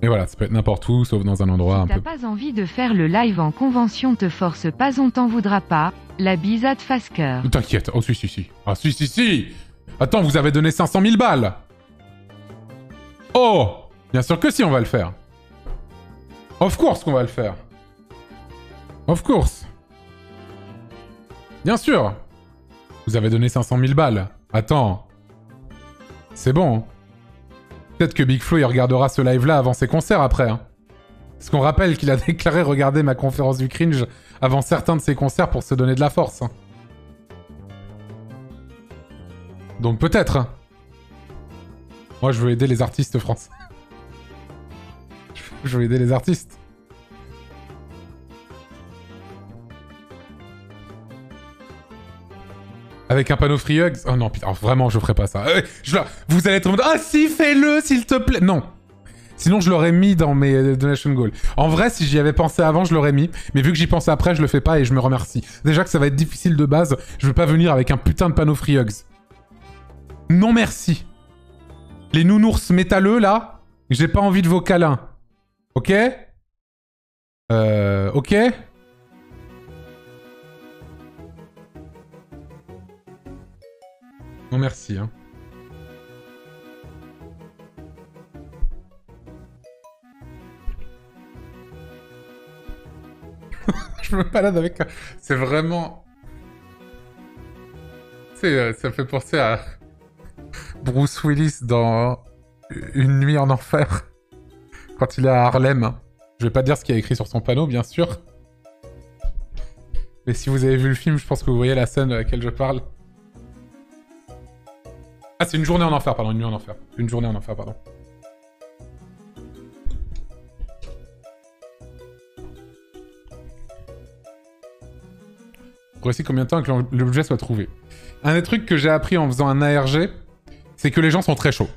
Mais voilà, ça peut être n'importe où, sauf dans un endroit un T'as peu... pas envie de faire le live en convention te force pas on t'en voudra pas. La bisade face cœur. T'inquiète. Oh si, si, si. Ah si, si, si Attends, vous avez donné 500 000 balles Oh Bien sûr que si, on va le faire. Of course qu'on va le faire. Of course. Bien sûr. Vous avez donné 500 000 balles. Attends. C'est bon. Peut-être que Big Flo, regardera ce live-là avant ses concerts après. Hein. Parce qu'on rappelle qu'il a déclaré regarder ma conférence du cringe avant certains de ses concerts pour se donner de la force. hein. Donc peut-être. hein. Moi, je veux aider les artistes français. Je veux aider les artistes. Avec un panneau free hugs Oh non, putain, vraiment, je ferai pas ça. Euh, je Vous allez être en mode Ah si, fais-le, s'il te plaît Non Sinon, je l'aurais mis dans mes euh, donation goals. En vrai, si j'y avais pensé avant, je l'aurais mis. Mais vu que j'y pense après, je le fais pas et je me remercie. Déjà que ça va être difficile de base, je veux pas venir avec un putain de panneau free hugs. Non merci. Les nounours métalleux, là, j'ai pas envie de vos câlins. Ok? Euh... Ok? Non merci, hein. Je me balade avec. C'est vraiment... Sais, euh, ça fait penser à Bruce Willis dans Une nuit en enfer. Quand il est à Harlem. Je vais pas dire ce qu'il a écrit sur son panneau, bien sûr. Mais si vous avez vu le film, je pense que vous voyez la scène à laquelle je parle. Ah, c'est une journée en enfer, pardon, une nuit en enfer. Une journée en enfer, pardon. Essayer combien de temps que l'objet soit trouvé. Un des trucs que j'ai appris en faisant un ARG, c'est que les gens sont très chauds.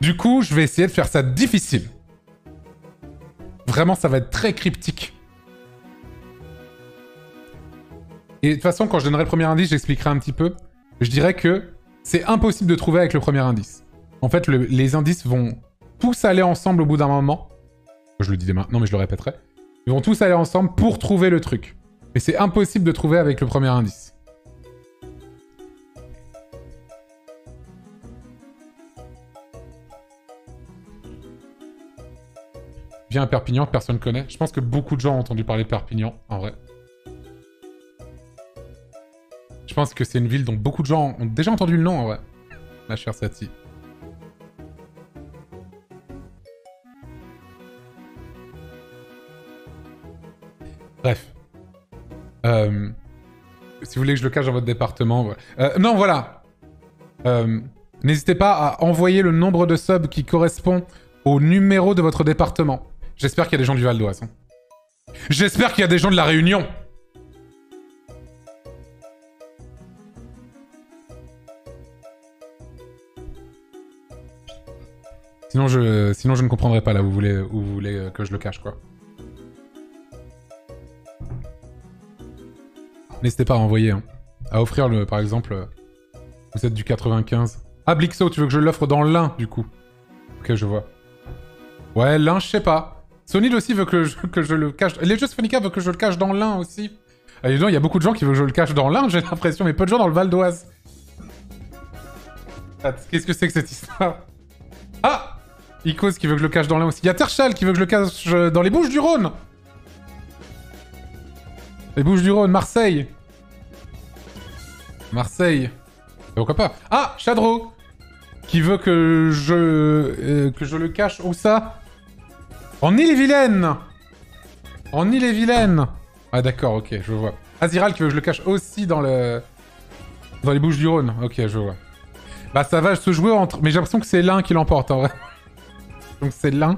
Du coup, je vais essayer de faire ça difficile. Vraiment, ça va être très cryptique. Et de toute façon, quand je donnerai le premier indice, j'expliquerai un petit peu. Je dirais que c'est impossible de trouver avec le premier indice. En fait, le- les indices vont tous aller ensemble au bout d'un moment. Je le dis dès maintenant, mais je le répéterai. Ils vont tous aller ensemble pour trouver le truc. Et c'est impossible de trouver avec le premier indice. Viens à Perpignan, personne connaît. Je pense que beaucoup de gens ont entendu parler de Perpignan, en vrai. Je pense que c'est une ville dont beaucoup de gens ont déjà entendu le nom, en vrai. Ma chère Sati. Bref. Euh, si vous voulez que je le cache dans votre département... Euh, non, voilà. Euh, N'hésitez pas à envoyer le nombre de subs qui correspond au numéro de votre département. J'espère qu'il y a des gens du Val d'Oise. hein. J'espère qu'il y a des gens de la Réunion. Sinon je, sinon je ne comprendrai pas là où vous voulez, où vous voulez euh, que je le cache quoi. N'hésitez pas à envoyer, hein. à offrir le, par exemple, euh, vous êtes du 95. Ah Blixo, tu veux que je l'offre dans l'un du coup? Ok, je vois. Ouais, l'un, je sais pas. Sonid aussi veut que je, le cache. Les jeux Sphonica veulent que je le cache dans l'un aussi. Ah, il y a beaucoup de gens qui veulent que je le cache dans l'un, j'ai l'impression, mais peu de gens dans le Val d'Oise. Qu'est-ce que c'est que cette histoire? Ah Icos qui veut que je le cache dans l'un aussi. Il y a Terchal qui veut que je le cache euh, dans les Bouches du Rhône. Les Bouches du Rhône, Marseille. Marseille. Pourquoi pas? Ah, Chadro Qui veut que je... euh, que je le cache où ça? En Ille-et-Vilaine En Ille-et-Vilaine Ah d'accord, ok, je vois. Aziral qui veut que je le cache aussi dans le... Dans les Bouches du Rhône. Ok, je vois. Bah ça va se jouer entre... Mais j'ai l'impression que c'est l'un qui l'emporte en vrai. Donc c'est l'un.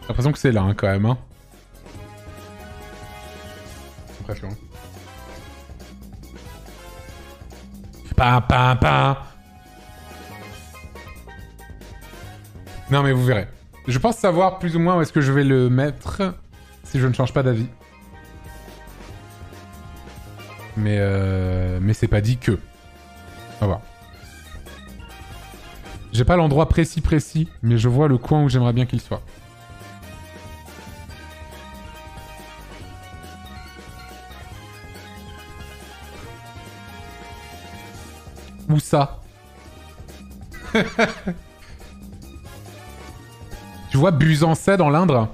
J'ai l'impression que c'est l'un quand même. Hein. Impression. Pa, pa, pa. Non mais vous verrez. Je pense savoir plus ou moins où est-ce que je vais le mettre si je ne change pas d'avis. Mais, euh, mais c'est pas dit que. On va voir. J'ai pas l'endroit précis précis, mais je vois le coin où j'aimerais bien qu'il soit. Où ça? Tu vois Busancet dans l'Indre?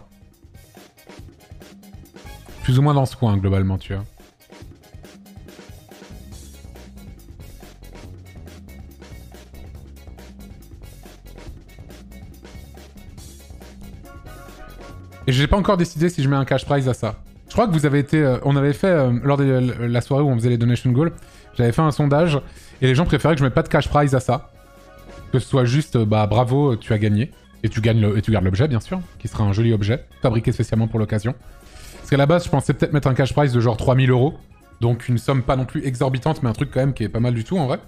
Plus ou moins dans ce coin, globalement, tu vois. Et j'ai pas encore décidé si je mets un cash prize à ça. Je crois que vous avez été... euh, on avait fait, euh, lors de la soirée où on faisait les donation goals, j'avais fait un sondage, et les gens préféraient que je mette pas de cash prize à ça. Que ce soit juste, euh, bah bravo, tu as gagné. Et tu, gagnes et tu gardes l'objet, bien sûr, qui sera un joli objet, fabriqué spécialement pour l'occasion. Parce qu'à la base, je pensais peut-être mettre un cash prize de genre 3000 euros. Donc une somme pas non plus exorbitante, mais un truc quand même qui est pas mal du tout en vrai.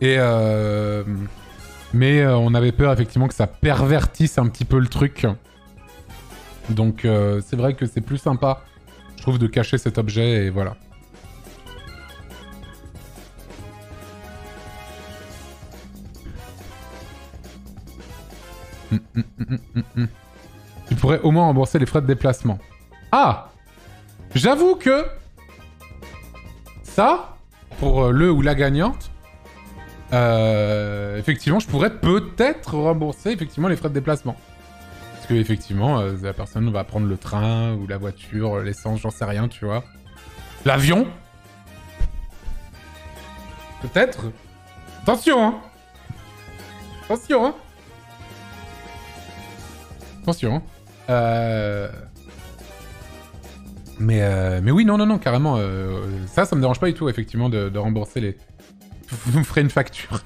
Et euh... Mais euh, on avait peur effectivement que ça pervertisse un petit peu le truc. Donc euh, c'est vrai que c'est plus sympa, je trouve, de cacher cet objet et voilà. Tu pourrais au moins rembourser les frais de déplacement. Ah J'avoue que ça, pour euh, le ou la gagnante, euh, effectivement, je pourrais peut-être rembourser effectivement les frais de déplacement. Parce que effectivement, euh, la personne va prendre le train ou la voiture, l'essence, j'en sais rien, tu vois. L'avion? Peut-être Attention, hein Attention, hein Attention, hein Euh... Mais, euh, mais oui, non, non, non, carrément. euh, ça, ça me dérange pas du tout, effectivement, de, rembourser les... Vous me ferez une facture.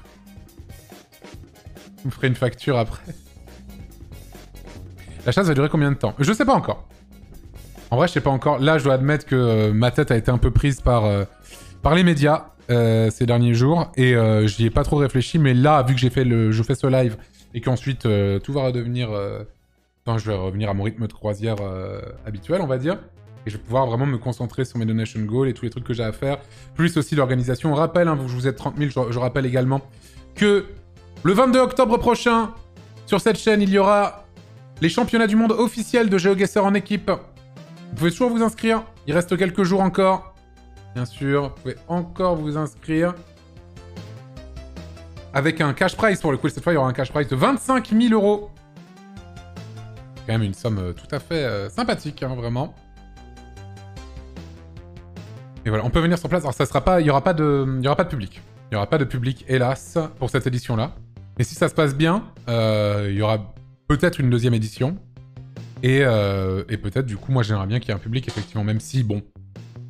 Vous me ferez une facture après. La chasse va durer combien de temps? Je sais pas encore. En vrai, je sais pas encore. Là, je dois admettre que ma tête a été un peu prise par, par les médias ces derniers jours et j'y ai pas trop réfléchi. Mais là, vu que j'ai fait le, je fais ce live et qu'ensuite tout va redevenir, enfin, je vais revenir à mon rythme de croisière euh, habituel, on va dire. Et je vais pouvoir vraiment me concentrer sur mes donation goals et tous les trucs que j'ai à faire. Plus aussi l'organisation. On rappelle, hein, vous, vous êtes 30 000, je, je rappelle également que le 22 octobre prochain, sur cette chaîne, il y aura les championnats du monde officiels de GeoGuessr en équipe. Vous pouvez toujours vous inscrire. Il reste quelques jours encore. Bien sûr, vous pouvez encore vous inscrire. Avec un cash prize pour le coup. Cette fois, il y aura un cash prize de 25 000 euros. Quand même une somme euh, tout à fait euh, sympathique, hein, vraiment. Et voilà, on peut venir sur place. Alors, ça sera pas, il y aura pas de, il aura pas de public. Il y aura pas de public, hélas, pour cette édition-là. Mais si ça se passe bien, euh, il y aura peut-être une deuxième édition. Et, et peut-être, du coup, moi, j'aimerais bien qu'il y ait un public, effectivement, même si, bon,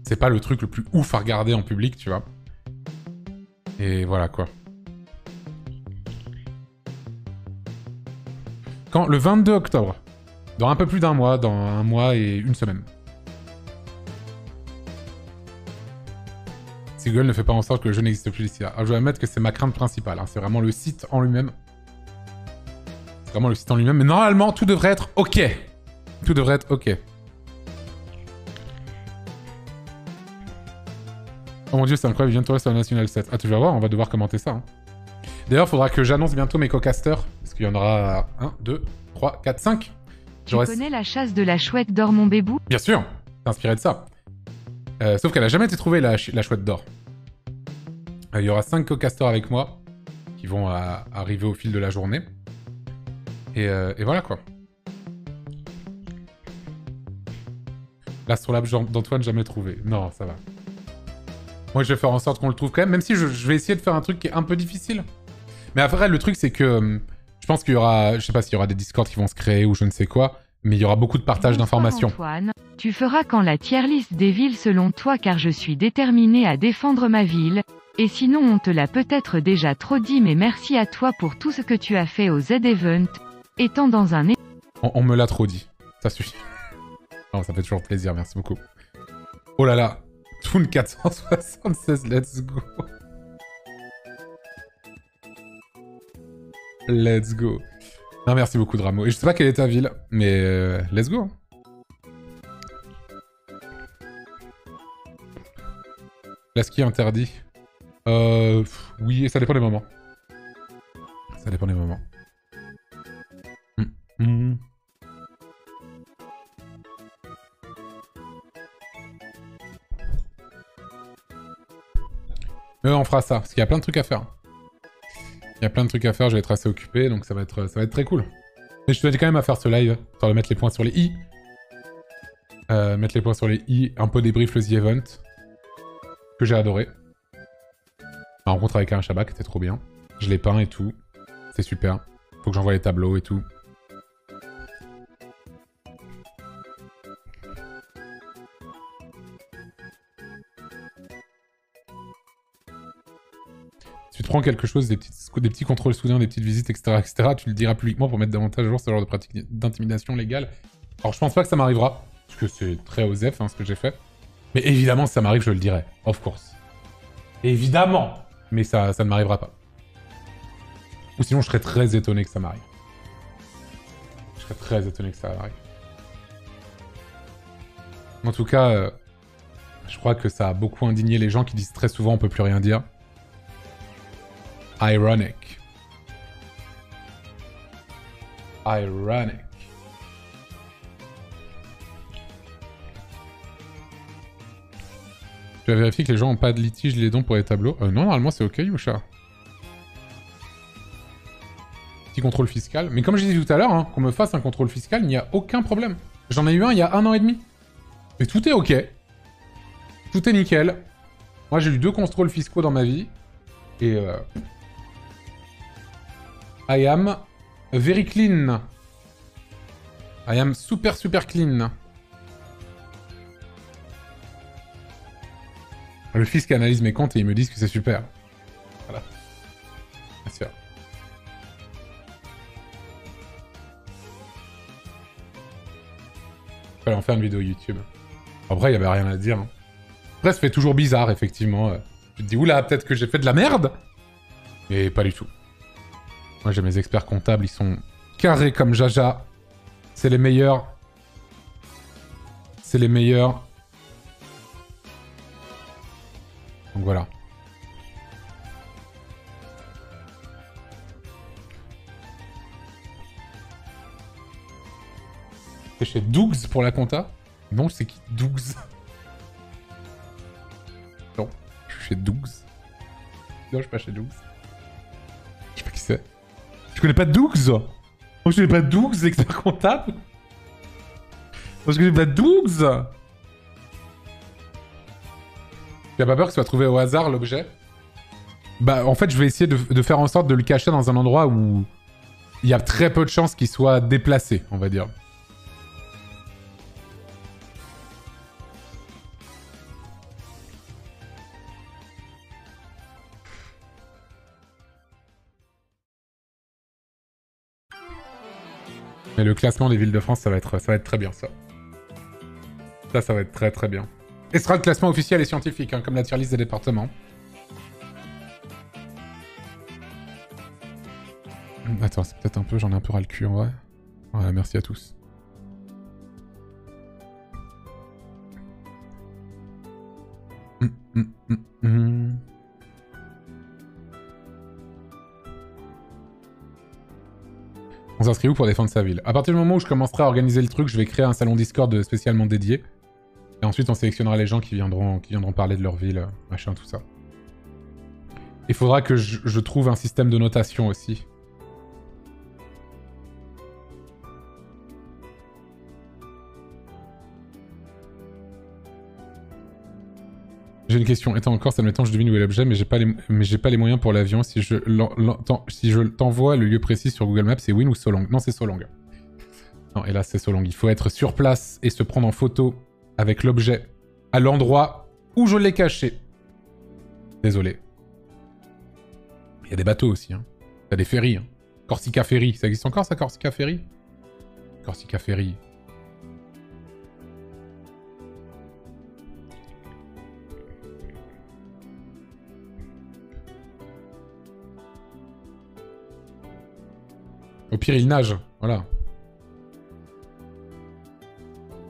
c'est pas le truc le plus ouf à regarder en public, tu vois. Et voilà, quoi. Quand Le 22 octobre. Dans un peu plus d'un mois, dans un mois et une semaine. Google ne fait pas en sorte que le jeu n'existe plus d'ici là. Alors, je dois admettre que c'est ma crainte principale. hein. C'est vraiment le site en lui-même. C'est vraiment le site en lui-même. Mais normalement, tout devrait être OK. Tout devrait être OK. Oh mon dieu, c'est incroyable, bientôt sur la National 7. Ah, tu vas voir, on va devoir commenter ça. hein. D'ailleurs, il faudra que j'annonce bientôt mes co-casters. Parce qu'il y en aura 1, 2, 3, 4, 5. Tu connais la chasse de la chouette d'or, mon bébou? Bien sûr, c'est inspiré de ça. Euh, sauf qu'elle a jamais été trouvée, la, ch- la chouette d'or. Euh, Il y aura 5 co-casters avec moi qui vont arriver au fil de la journée. Et, euh, et voilà quoi. L'astrolabe d'Antoine jamais trouvé. Non, ça va. Moi, je vais faire en sorte qu'on le trouve quand même, même si je, je vais essayer de faire un truc qui est un peu difficile. Mais après, le truc, c'est que hum, je pense qu'il y aura, je sais pas s'il y aura des discords qui vont se créer ou je ne sais quoi, mais il y aura beaucoup de partage d'informations. Antoine. Tu feras quand la tier list des villes selon toi car je suis déterminé à défendre ma ville. Et sinon on te l'a peut-être déjà trop dit mais merci à toi pour tout ce que tu as fait au Z-Event. étant dans un... On, on me l'a trop dit. Ça suffit. Non, ça fait toujours plaisir, merci beaucoup. Oh là là. Toon 476, let's go. Let's go. Non, merci beaucoup, Dramo. Et je sais pas quelle est ta ville, mais euh, let's go. La ski interdit. Euh, oui, ça dépend des moments. Ça dépend des moments. Hmm. Hmm. Mais ouais, on fera ça, parce qu'il y a plein de trucs à faire. Il y a plein de trucs à faire, je vais être assez occupé, donc ça va être, très cool. Mais je tenais quand même à faire ce live, de mettre les points sur les i. Euh, mettre les points sur les i, un peu débrief le The Event. Que j'ai adoré. Ma rencontre avec un Shabak était trop bien. Je l'ai peint et tout. C'est super. Faut que j'envoie les tableaux et tout. Prends quelque chose, des, petits contrôles soudains, des petites visites, etc., etc., tu le diras publiquement pour mettre davantage à jour ce genre de pratique d'intimidation légale. Alors je pense pas que ça m'arrivera, parce que c'est très osef hein, ce que j'ai fait. Mais évidemment, si ça m'arrive, je le dirai. Of course. Évidemment Mais ça, ça ne m'arrivera pas. Ou sinon, je serais très étonné que ça m'arrive. Je serais très étonné que ça m'arrive. En tout cas, euh, je crois que ça a beaucoup indigné les gens qui disent très souvent on peut plus rien dire. Ironic. Ironic. Tu as vérifié que les gens n'ont pas de litige les dons pour les tableaux euh, Non, normalement c'est ok, Yusha. Petit contrôle fiscal. Mais comme j'ai dit tout à l'heure, hein, qu'on me fasse un contrôle fiscal, il n'y a aucun problème. J'en ai eu un il y a un an et demi. Mais tout est ok. Tout est nickel. Moi j'ai eu deux contrôles fiscaux dans ma vie. Et... Euh... I am very clean. I am super super clean. Le fisc analyse mes comptes et ils me disent que c'est super. Voilà. Bien sûr. Fallait en faire une vidéo YouTube. Après, il y avait rien à dire. hein. Après, ça fait toujours bizarre, effectivement. euh. Tu te dis, oula, peut-être que j'ai fait de la merde? Mais pas du tout. Moi, j'ai mes experts comptables, ils sont carrés comme Jaja. C'est les meilleurs. C'est les meilleurs. Donc voilà. C'est chez Dougs pour la compta Non, c'est qui Dougs? Non, je suis chez Dougs. Non, je suis pas chez Dougs. Je connais pas Dougs je connais pas Dougs, l'expert comptable. Je connais pas Dougs. Tu as pas peur que ce soit trouvé au hasard, l'objet? Bah, en fait, je vais essayer de, de faire en sorte de le cacher dans un endroit où il y a très peu de chances qu'il soit déplacé, on va dire. Mais le classement des villes de France, ça va être, ça va être très bien, ça. Ça, ça va être très très bien. Et ce sera le classement officiel et scientifique, hein, comme la tier des départements. Hum, Attends, c'est peut-être un peu, j'en ai un peu ras le cul en vrai. Ouais, merci à tous. Hum, hum, On s'inscrit où pour défendre sa ville? À partir du moment où je commencerai à organiser le truc, je vais créer un salon Discord spécialement dédié. Et ensuite, on sélectionnera les gens qui viendront, qui viendront parler de leur ville, machin, tout ça. Il faudra que je trouve un système de notation aussi. Une question. Étant en Corse, admettons, je devine où est l'objet, mais j'ai pas les, mais j'ai pas les moyens pour l'avion. Si je si je t'envoie le lieu précis sur Google Maps, c'est Win ou Solong Non, c'est Solong. Non, et là, c'est Solong. Il faut être sur place et se prendre en photo avec l'objet à l'endroit où je l'ai caché. Désolé. Il y a des bateaux aussi. Hein. A des ferries. Hein. Corsica Ferry. Ça existe encore, ça, Corsica Ferry? Corsica Ferry. Au pire. Voilà.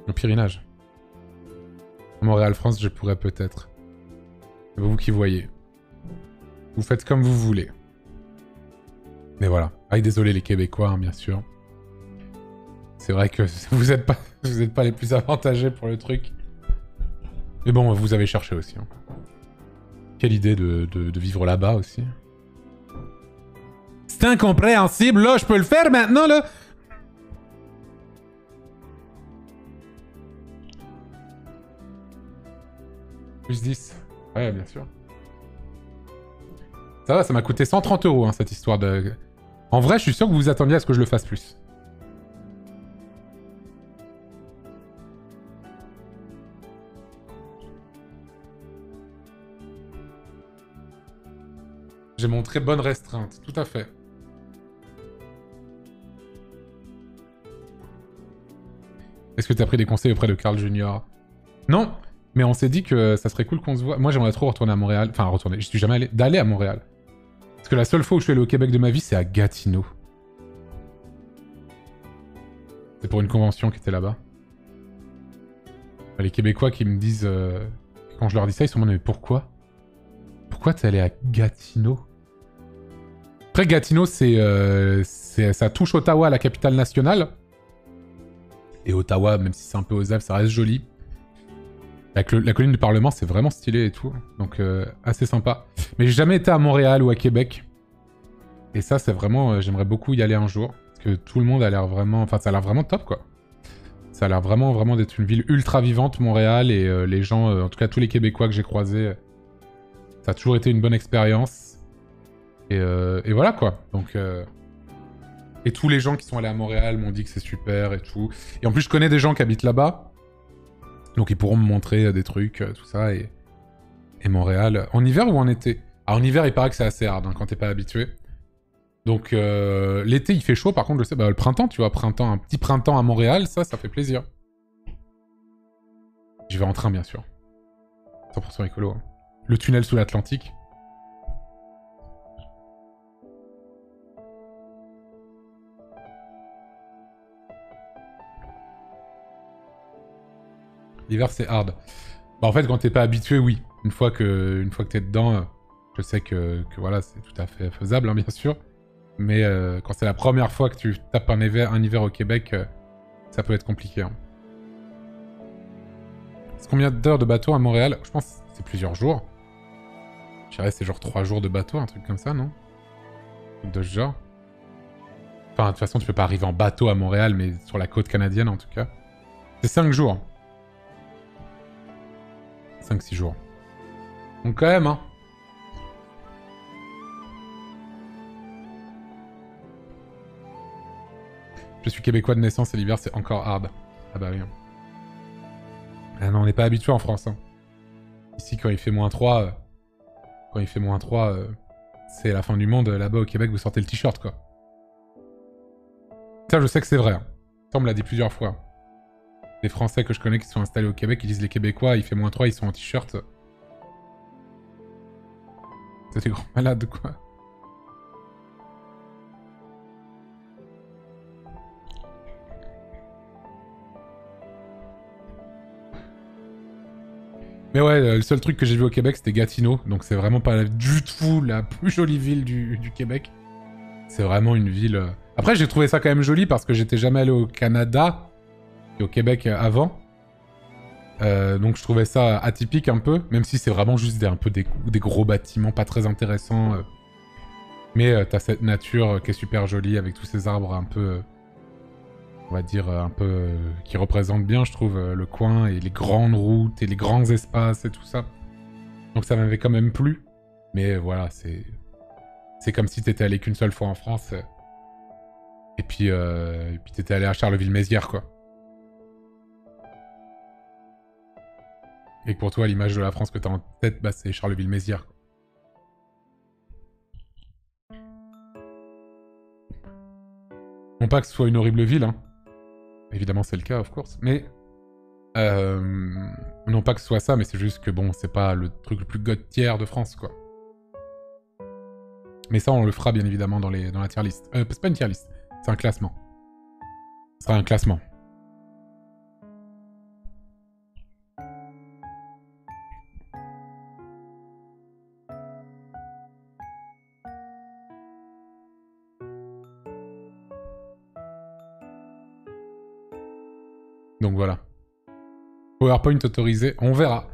Au pire, il. Montréal, France, je pourrais peut-être. C'est vous qui voyez. Vous faites comme vous voulez. Mais voilà. Ah, désolé les Québécois, hein, bien sûr. C'est vrai que vous n'êtes pas, pas les plus avantagés pour le truc. Mais bon, vous avez cherché aussi. Hein. Quelle idée de vivre là-bas aussi. C'est incompréhensible, là, je peux le faire maintenant, là Plus 10. Ouais, bien sûr. Ça va, ça m'a coûté 130 euros, hein, cette histoire de... En vrai, je suis sûr que vous vous attendiez à ce que je le fasse plus. J'ai montré bonne restreinte, tout à fait. Est-ce que tu as pris des conseils auprès de Carl Junior? Non, mais on s'est dit que ça serait cool qu'on se voit. Moi, j'aimerais trop retourner à Montréal. Enfin, retourner. Je suis jamais allé. D'aller à Montréal. Parce que la seule fois où je suis allé au Québec de ma vie, c'est à Gatineau. C'est pour une convention qui était là-bas. Les Québécois qui me disent... Euh, quand je leur dis ça, ils sont en mais pourquoi? Pourquoi t'es allé à Gatineau? Après, Gatineau, euh, c'est... ça touche Ottawa, la capitale nationale. Et Ottawa, même si c'est un peu osable, ça reste joli. La, colline du Parlement, c'est vraiment stylé et tout. Donc, euh, assez sympa. Mais j'ai jamais été à Montréal ou à Québec. Et ça, c'est vraiment... Euh, j'aimerais beaucoup y aller un jour. Parce que tout le monde a l'air vraiment... Enfin, ça a l'air vraiment top, quoi. Ça a l'air vraiment, vraiment d'être une ville ultra vivante, Montréal. Et euh, les gens, en tout cas tous les Québécois que j'ai croisés, ça a toujours été une bonne expérience. Et, voilà, quoi. Donc... Et tous les gens qui sont allés à Montréal m'ont dit que c'est super et tout. Et en plus, je connais des gens qui habitent là-bas. Donc ils pourront me montrer euh, des trucs, euh, tout ça. Et, Montréal, en hiver ou en été? Alors en hiver, il paraît que c'est assez hard hein, quand t'es pas habitué. Donc euh, l'été, il fait chaud. Par contre, je sais, bah, le printemps, tu vois, printemps, un petit printemps à Montréal, ça, ça fait plaisir. J'y vais en train, bien sûr. 100% écolo. Hein. Le tunnel sous l'Atlantique. L'hiver, c'est hard. Bah, en fait, quand t'es pas habitué, oui. Une fois que, une fois que t'es dedans, je sais que, que voilà, c'est tout à fait faisable, hein, bien sûr. Mais euh, quand c'est la première fois que tu tapes un hiver, un hiver au Québec, euh, ça peut être compliqué. Hein. C'est combien d'heures de bateau à Montréal? Je pense que c'est plusieurs jours. Je dirais c'est genre trois jours de bateau, un truc comme ça, non? De ce genre. Enfin, de toute façon, tu peux pas arriver en bateau à Montréal, mais sur la côte canadienne en tout cas. C'est cinq jours. 5-6 jours. Donc quand même, hein. Je suis québécois de naissance et l'hiver c'est encore hard. Ah bah oui. Hein. Ah non, on n'est pas habitué en France. Hein. Ici, quand il fait moins 3, euh, quand il fait moins 3, euh, c'est la fin du monde. Là-bas au Québec, vous sortez le t-shirt quoi. Ça, je sais que c'est vrai. Ça, on me l'a dit plusieurs fois. Les Français que je connais qui sont installés au Québec, ils disent les Québécois, il fait moins 3, ils sont en t-shirt. C'est des grands malades, quoi. Mais ouais, le seul truc que j'ai vu au Québec, c'était Gatineau. Donc c'est vraiment pas du tout la plus jolie ville du, du Québec. C'est vraiment une ville... Euh, Après, j'ai trouvé ça quand même joli parce que j'étais jamais allé au Canada au Québec avant. Euh, donc je trouvais ça atypique un peu, même si c'est vraiment juste des, un peu des, gros bâtiments pas très intéressants. Euh. Mais euh, t'as cette nature qui est super jolie avec tous ces arbres un peu, on va dire un peu, qui représentent bien, je trouve, le coin et les grandes routes et les grands espaces et tout ça. Donc ça m'avait quand même plu. Mais voilà, c'est c'est comme si t'étais allé qu'une seule fois en France. Et puis t'étais allé à Charleville-Mézières, quoi. Et pour toi, l'image de la France que tu as en tête, bah, c'est Charleville-Mézières. Non pas que ce soit une horrible ville, hein. Évidemment, c'est le cas, of course. Mais. Euh, non pas que ce soit ça, mais c'est juste que bon, c'est pas le truc le plus tiers de France, quoi. Mais ça, on le fera bien évidemment dans la tier list. Euh, c'est pas une tier list, c'est un classement. Ce sera un classement. PowerPoint autorisé, on verra.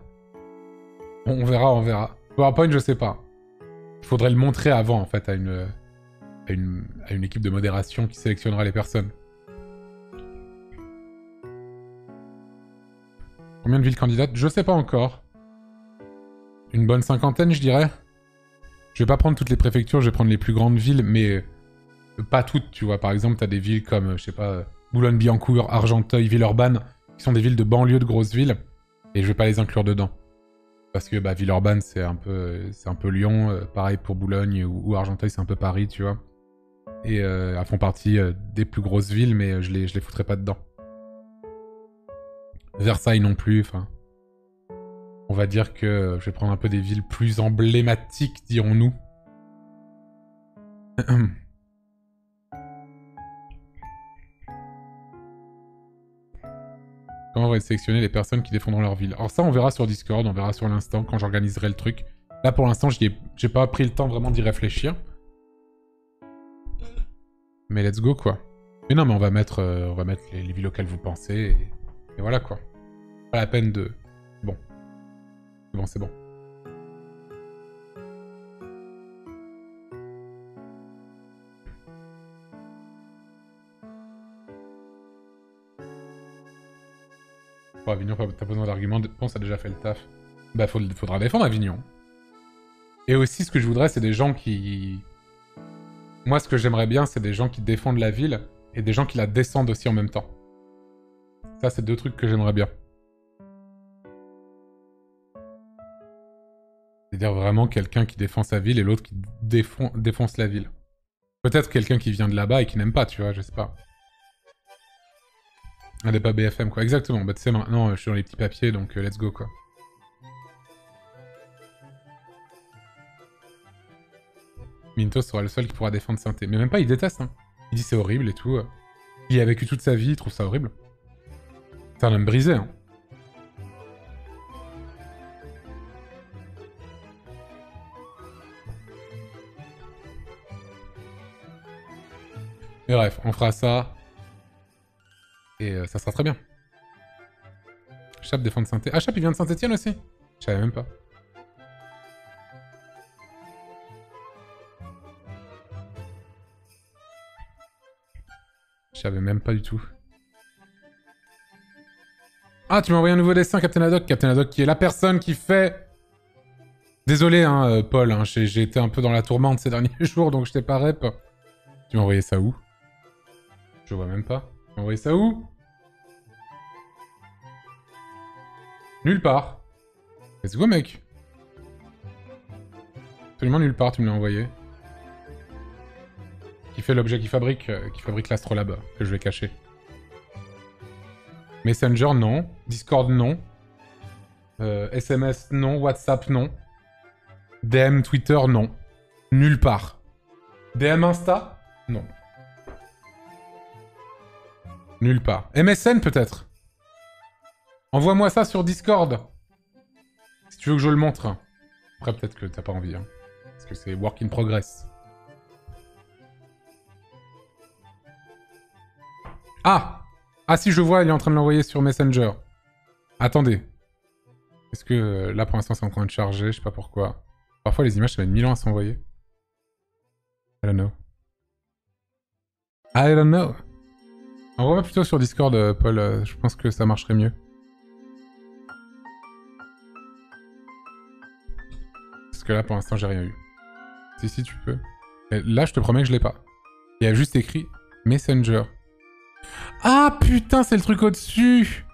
On verra, on verra. PowerPoint, je sais pas. Il faudrait le montrer avant, en fait, à une, à une, à une équipe de modération qui sélectionnera les personnes. Combien de villes candidates? Je sais pas encore. Une bonne cinquantaine, je dirais. Je vais pas prendre toutes les préfectures, je vais prendre les plus grandes villes, mais pas toutes, tu vois. Par exemple, t'as des villes comme, je sais pas, Boulogne-Billancourt, Argenteuil, Villeurbanne, qui sont des villes de banlieue de grosses villes, et je vais pas les inclure dedans. Parce que bah, Villeurbanne, c'est un, peu, c'est un peu Lyon, euh, pareil pour Boulogne ou, Argenteuil, c'est un peu Paris, tu vois. Et euh, elles font partie euh, des plus grosses villes, mais je les, je les foutrais pas dedans. Versailles non plus, enfin... On va dire que je vais prendre un peu des villes plus emblématiques, dirons-nous. Comment va être sélectionner les personnes qui défendront leur ville Alors ça, on verra sur Discord, on verra sur l'instant quand j'organiserai le truc. Là, pour l'instant, j'ai pas pris le temps vraiment d'y réfléchir. Mais let's go, quoi. Mais non, mais on va mettre, euh, on va mettre les, villes auxquelles vous pensez. Et, voilà, quoi. Pas la peine de... Bon. Bon, c'est bon. Avignon, t'as besoin d'arguments. Pense a déjà fait le taf. Bah, faudra défendre Avignon. Et aussi, ce que je voudrais, c'est des gens qui... Moi, ce que j'aimerais bien, c'est des gens qui défendent la ville et des gens qui la descendent aussi en même temps. Ça, c'est deux trucs que j'aimerais bien. C'est-à-dire vraiment quelqu'un qui défend sa ville et l'autre qui défonce la ville. Peut-être quelqu'un qui vient de là-bas et qui n'aime pas, tu vois, je sais pas. Elle n'est pas BFM, quoi. Exactement. Bah, tu sais, maintenant, je suis dans les petits papiers, donc euh, let's go, quoi. Minto sera le seul qui pourra défendre Synthé. Mais même pas, il déteste, hein. Il dit c'est horrible et tout. Il a vécu toute sa vie, il trouve ça horrible. C'est un homme brisé, hein. Mais bref, on fera ça et euh, ça sera très bien. Chap défend de saint Ah, Chap, il vient de Saint-Etienne aussi Je savais même pas. Je savais même pas du tout. Ah, tu m'as envoyé un nouveau dessin, Captain Haddock. Captain Haddock qui est la personne qui fait... Désolé, hein, euh, Paul, hein, j'ai été un peu dans la tourmente ces derniers jours, donc je t'ai pas rep. Tu m'as envoyé ça où? Je vois même pas. Tu m'as envoyé ça où? Nulle part. Let's go, mec? Absolument nulle part, tu me l'as envoyé. Qui fait l'objet qui fabrique, euh, qui fabrique l'astrolabe, que je vais cacher. Messenger, non. Discord, non. SMS, euh, non. WhatsApp, non. DM, Twitter, non. Nulle part. DM Insta Non. Nulle part. MSN, peut-être? Envoie-moi ça sur Discord. Si tu veux que je le montre. Après, peut-être que t'as pas envie. Hein. Parce que c'est work in progress. Ah Ah si, je vois, il est en train de l'envoyer sur Messenger. Attendez. Est-ce que euh, là, pour l'instant, c'est en train de charger Je sais pas pourquoi. Parfois, les images, ça met mille ans à s'envoyer. I don't know. I don't know. Envoie-moi plutôt sur Discord, euh, Paul. Euh, je pense que ça marcherait mieux. Parce que là, pour l'instant, j'ai rien eu. Si, si, tu peux. là, je te promets que je l'ai pas. Il y a juste écrit Messenger. Ah, putain, c'est le truc au-dessus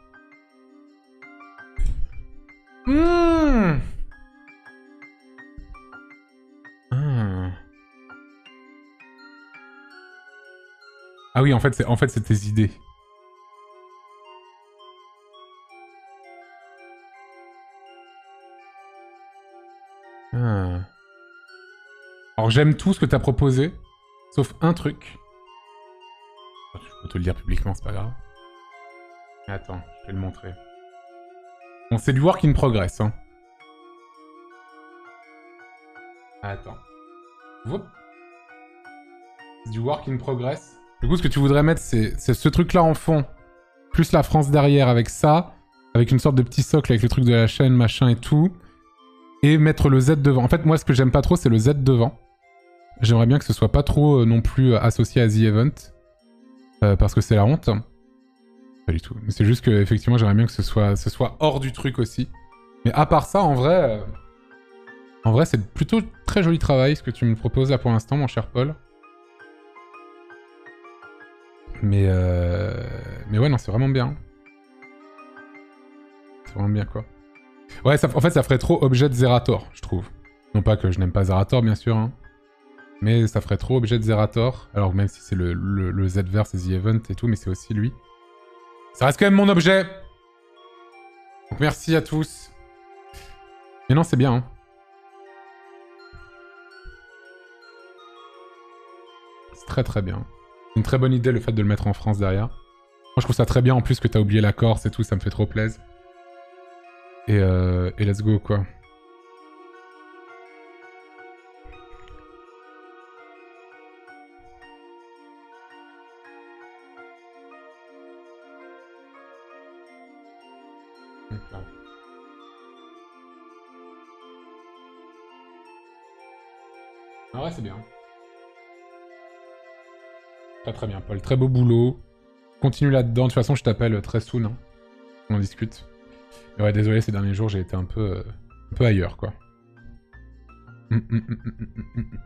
hmm. ah. Ah oui, en fait, c'est en fait, c'est tes idées. Alors j'aime tout ce que t'as proposé, sauf un truc. Je peux te le dire publiquement, c'est pas grave. Attends, je vais le montrer. Bon, c'est du work in progress, hein. Attends. C'est du work in progress. Du coup, ce que tu voudrais mettre, c'est ce truc-là en fond, plus la France derrière avec ça, avec une sorte de petit socle avec le truc de la chaîne, machin et tout, et mettre le Z devant. En fait, moi, ce que j'aime pas trop, c'est le Z devant. J'aimerais bien que ce soit pas trop euh, non plus euh, associé à The Event, euh, parce que c'est la honte. Pas du tout. C'est juste que effectivement, j'aimerais bien que ce soit, ce soit hors du truc aussi. Mais à part ça, en vrai, en vrai, c'est plutôt très joli travail ce que tu me proposes là pour l'instant, mon cher Paul. Mais euh... mais ouais, non, c'est vraiment bien. C'est vraiment bien quoi. Ouais, en fait, ça ferait trop objet de Zerator, je trouve. Non pas que je n'aime pas Zerator, bien sûr, hein. Mais ça ferait trop objet de Zerator. Alors même si c'est le, le, Z-Verse et The Event et tout, mais c'est aussi lui. Ça reste quand même mon objet Donc merci à tous. Mais non, c'est bien, hein. C'est très très bien. Une très bonne idée le fait de le mettre en France derrière. Moi je trouve ça très bien en plus que t'as oublié la Corse et tout, ça me fait trop plaisir. Et, euh, et let's go quoi. Très bien, Paul. Très beau boulot. Continue là-dedans. De toute façon, je t'appelle très soon. hein. On discute. Ouais, désolé, ces derniers jours, j'ai été un peu, un peu ailleurs, quoi. Hum, hum,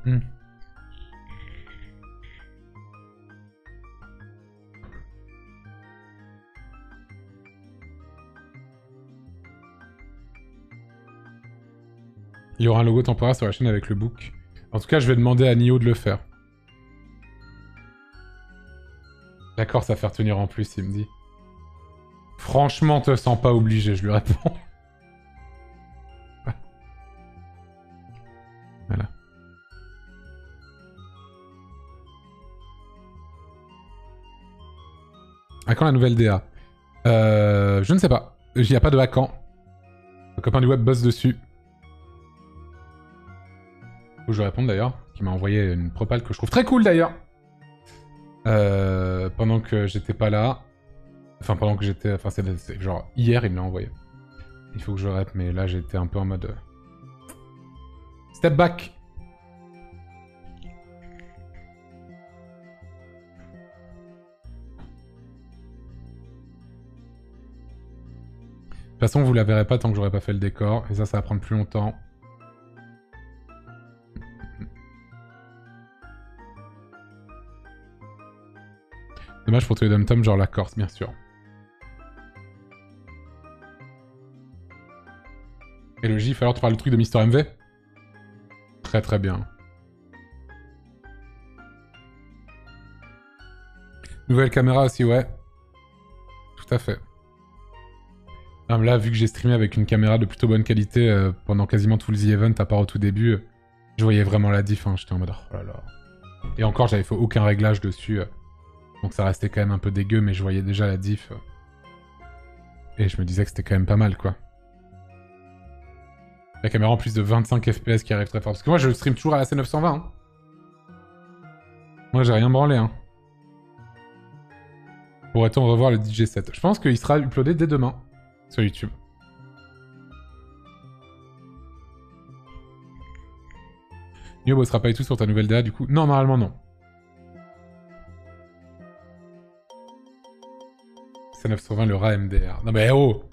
hum. Il y aura un logo temporaire sur la chaîne avec le book. En tout cas, je vais demander à Nio de le faire. D'accord, ça faire tenir en plus, il me dit. Franchement, te sens pas obligé, je lui réponds. voilà. À quand la nouvelle DA euh, Je ne sais pas. Il n'y a pas de à quand. Le copain du web bosse dessus. Faut que je réponde d'ailleurs. Qui m'a envoyé une propale que je trouve très cool d'ailleurs. Euh, pendant que j'étais pas là. Enfin, pendant que j'étais. Enfin, c'est genre hier, il me l'a envoyé. Il faut que je rep, mais là j'étais un peu en mode. euh, Step back! De toute façon, vous la verrez pas tant que j'aurai pas fait le décor, et ça, ça va prendre plus longtemps. Dommage pour tous les dom genre la Corse, bien sûr. Et le il alors tu parles le truc de Mister MV Très très bien. Nouvelle caméra aussi, ouais. Tout à fait. Ah, là, vu que j'ai streamé avec une caméra de plutôt bonne qualité euh, pendant quasiment tout le The Event, à part au tout début, euh, je voyais vraiment la diff. hein. J'étais en mode oh là là. Et encore, j'avais fait aucun réglage dessus. euh. Donc ça restait quand même un peu dégueu, mais je voyais déjà la diff. Et je me disais que c'était quand même pas mal, quoi. La caméra en plus de 25 FPS qui arrive très fort. Parce que moi, je stream toujours à la C920. hein. Moi, j'ai rien branlé, hein. Pourrait-on revoir le DJ set? Je pense qu'il sera uploadé dès demain sur YouTube. Nio bossera pas du tout sur ta nouvelle DA du coup? Non, normalement non. C'est 920 le rat MDR. Non mais oh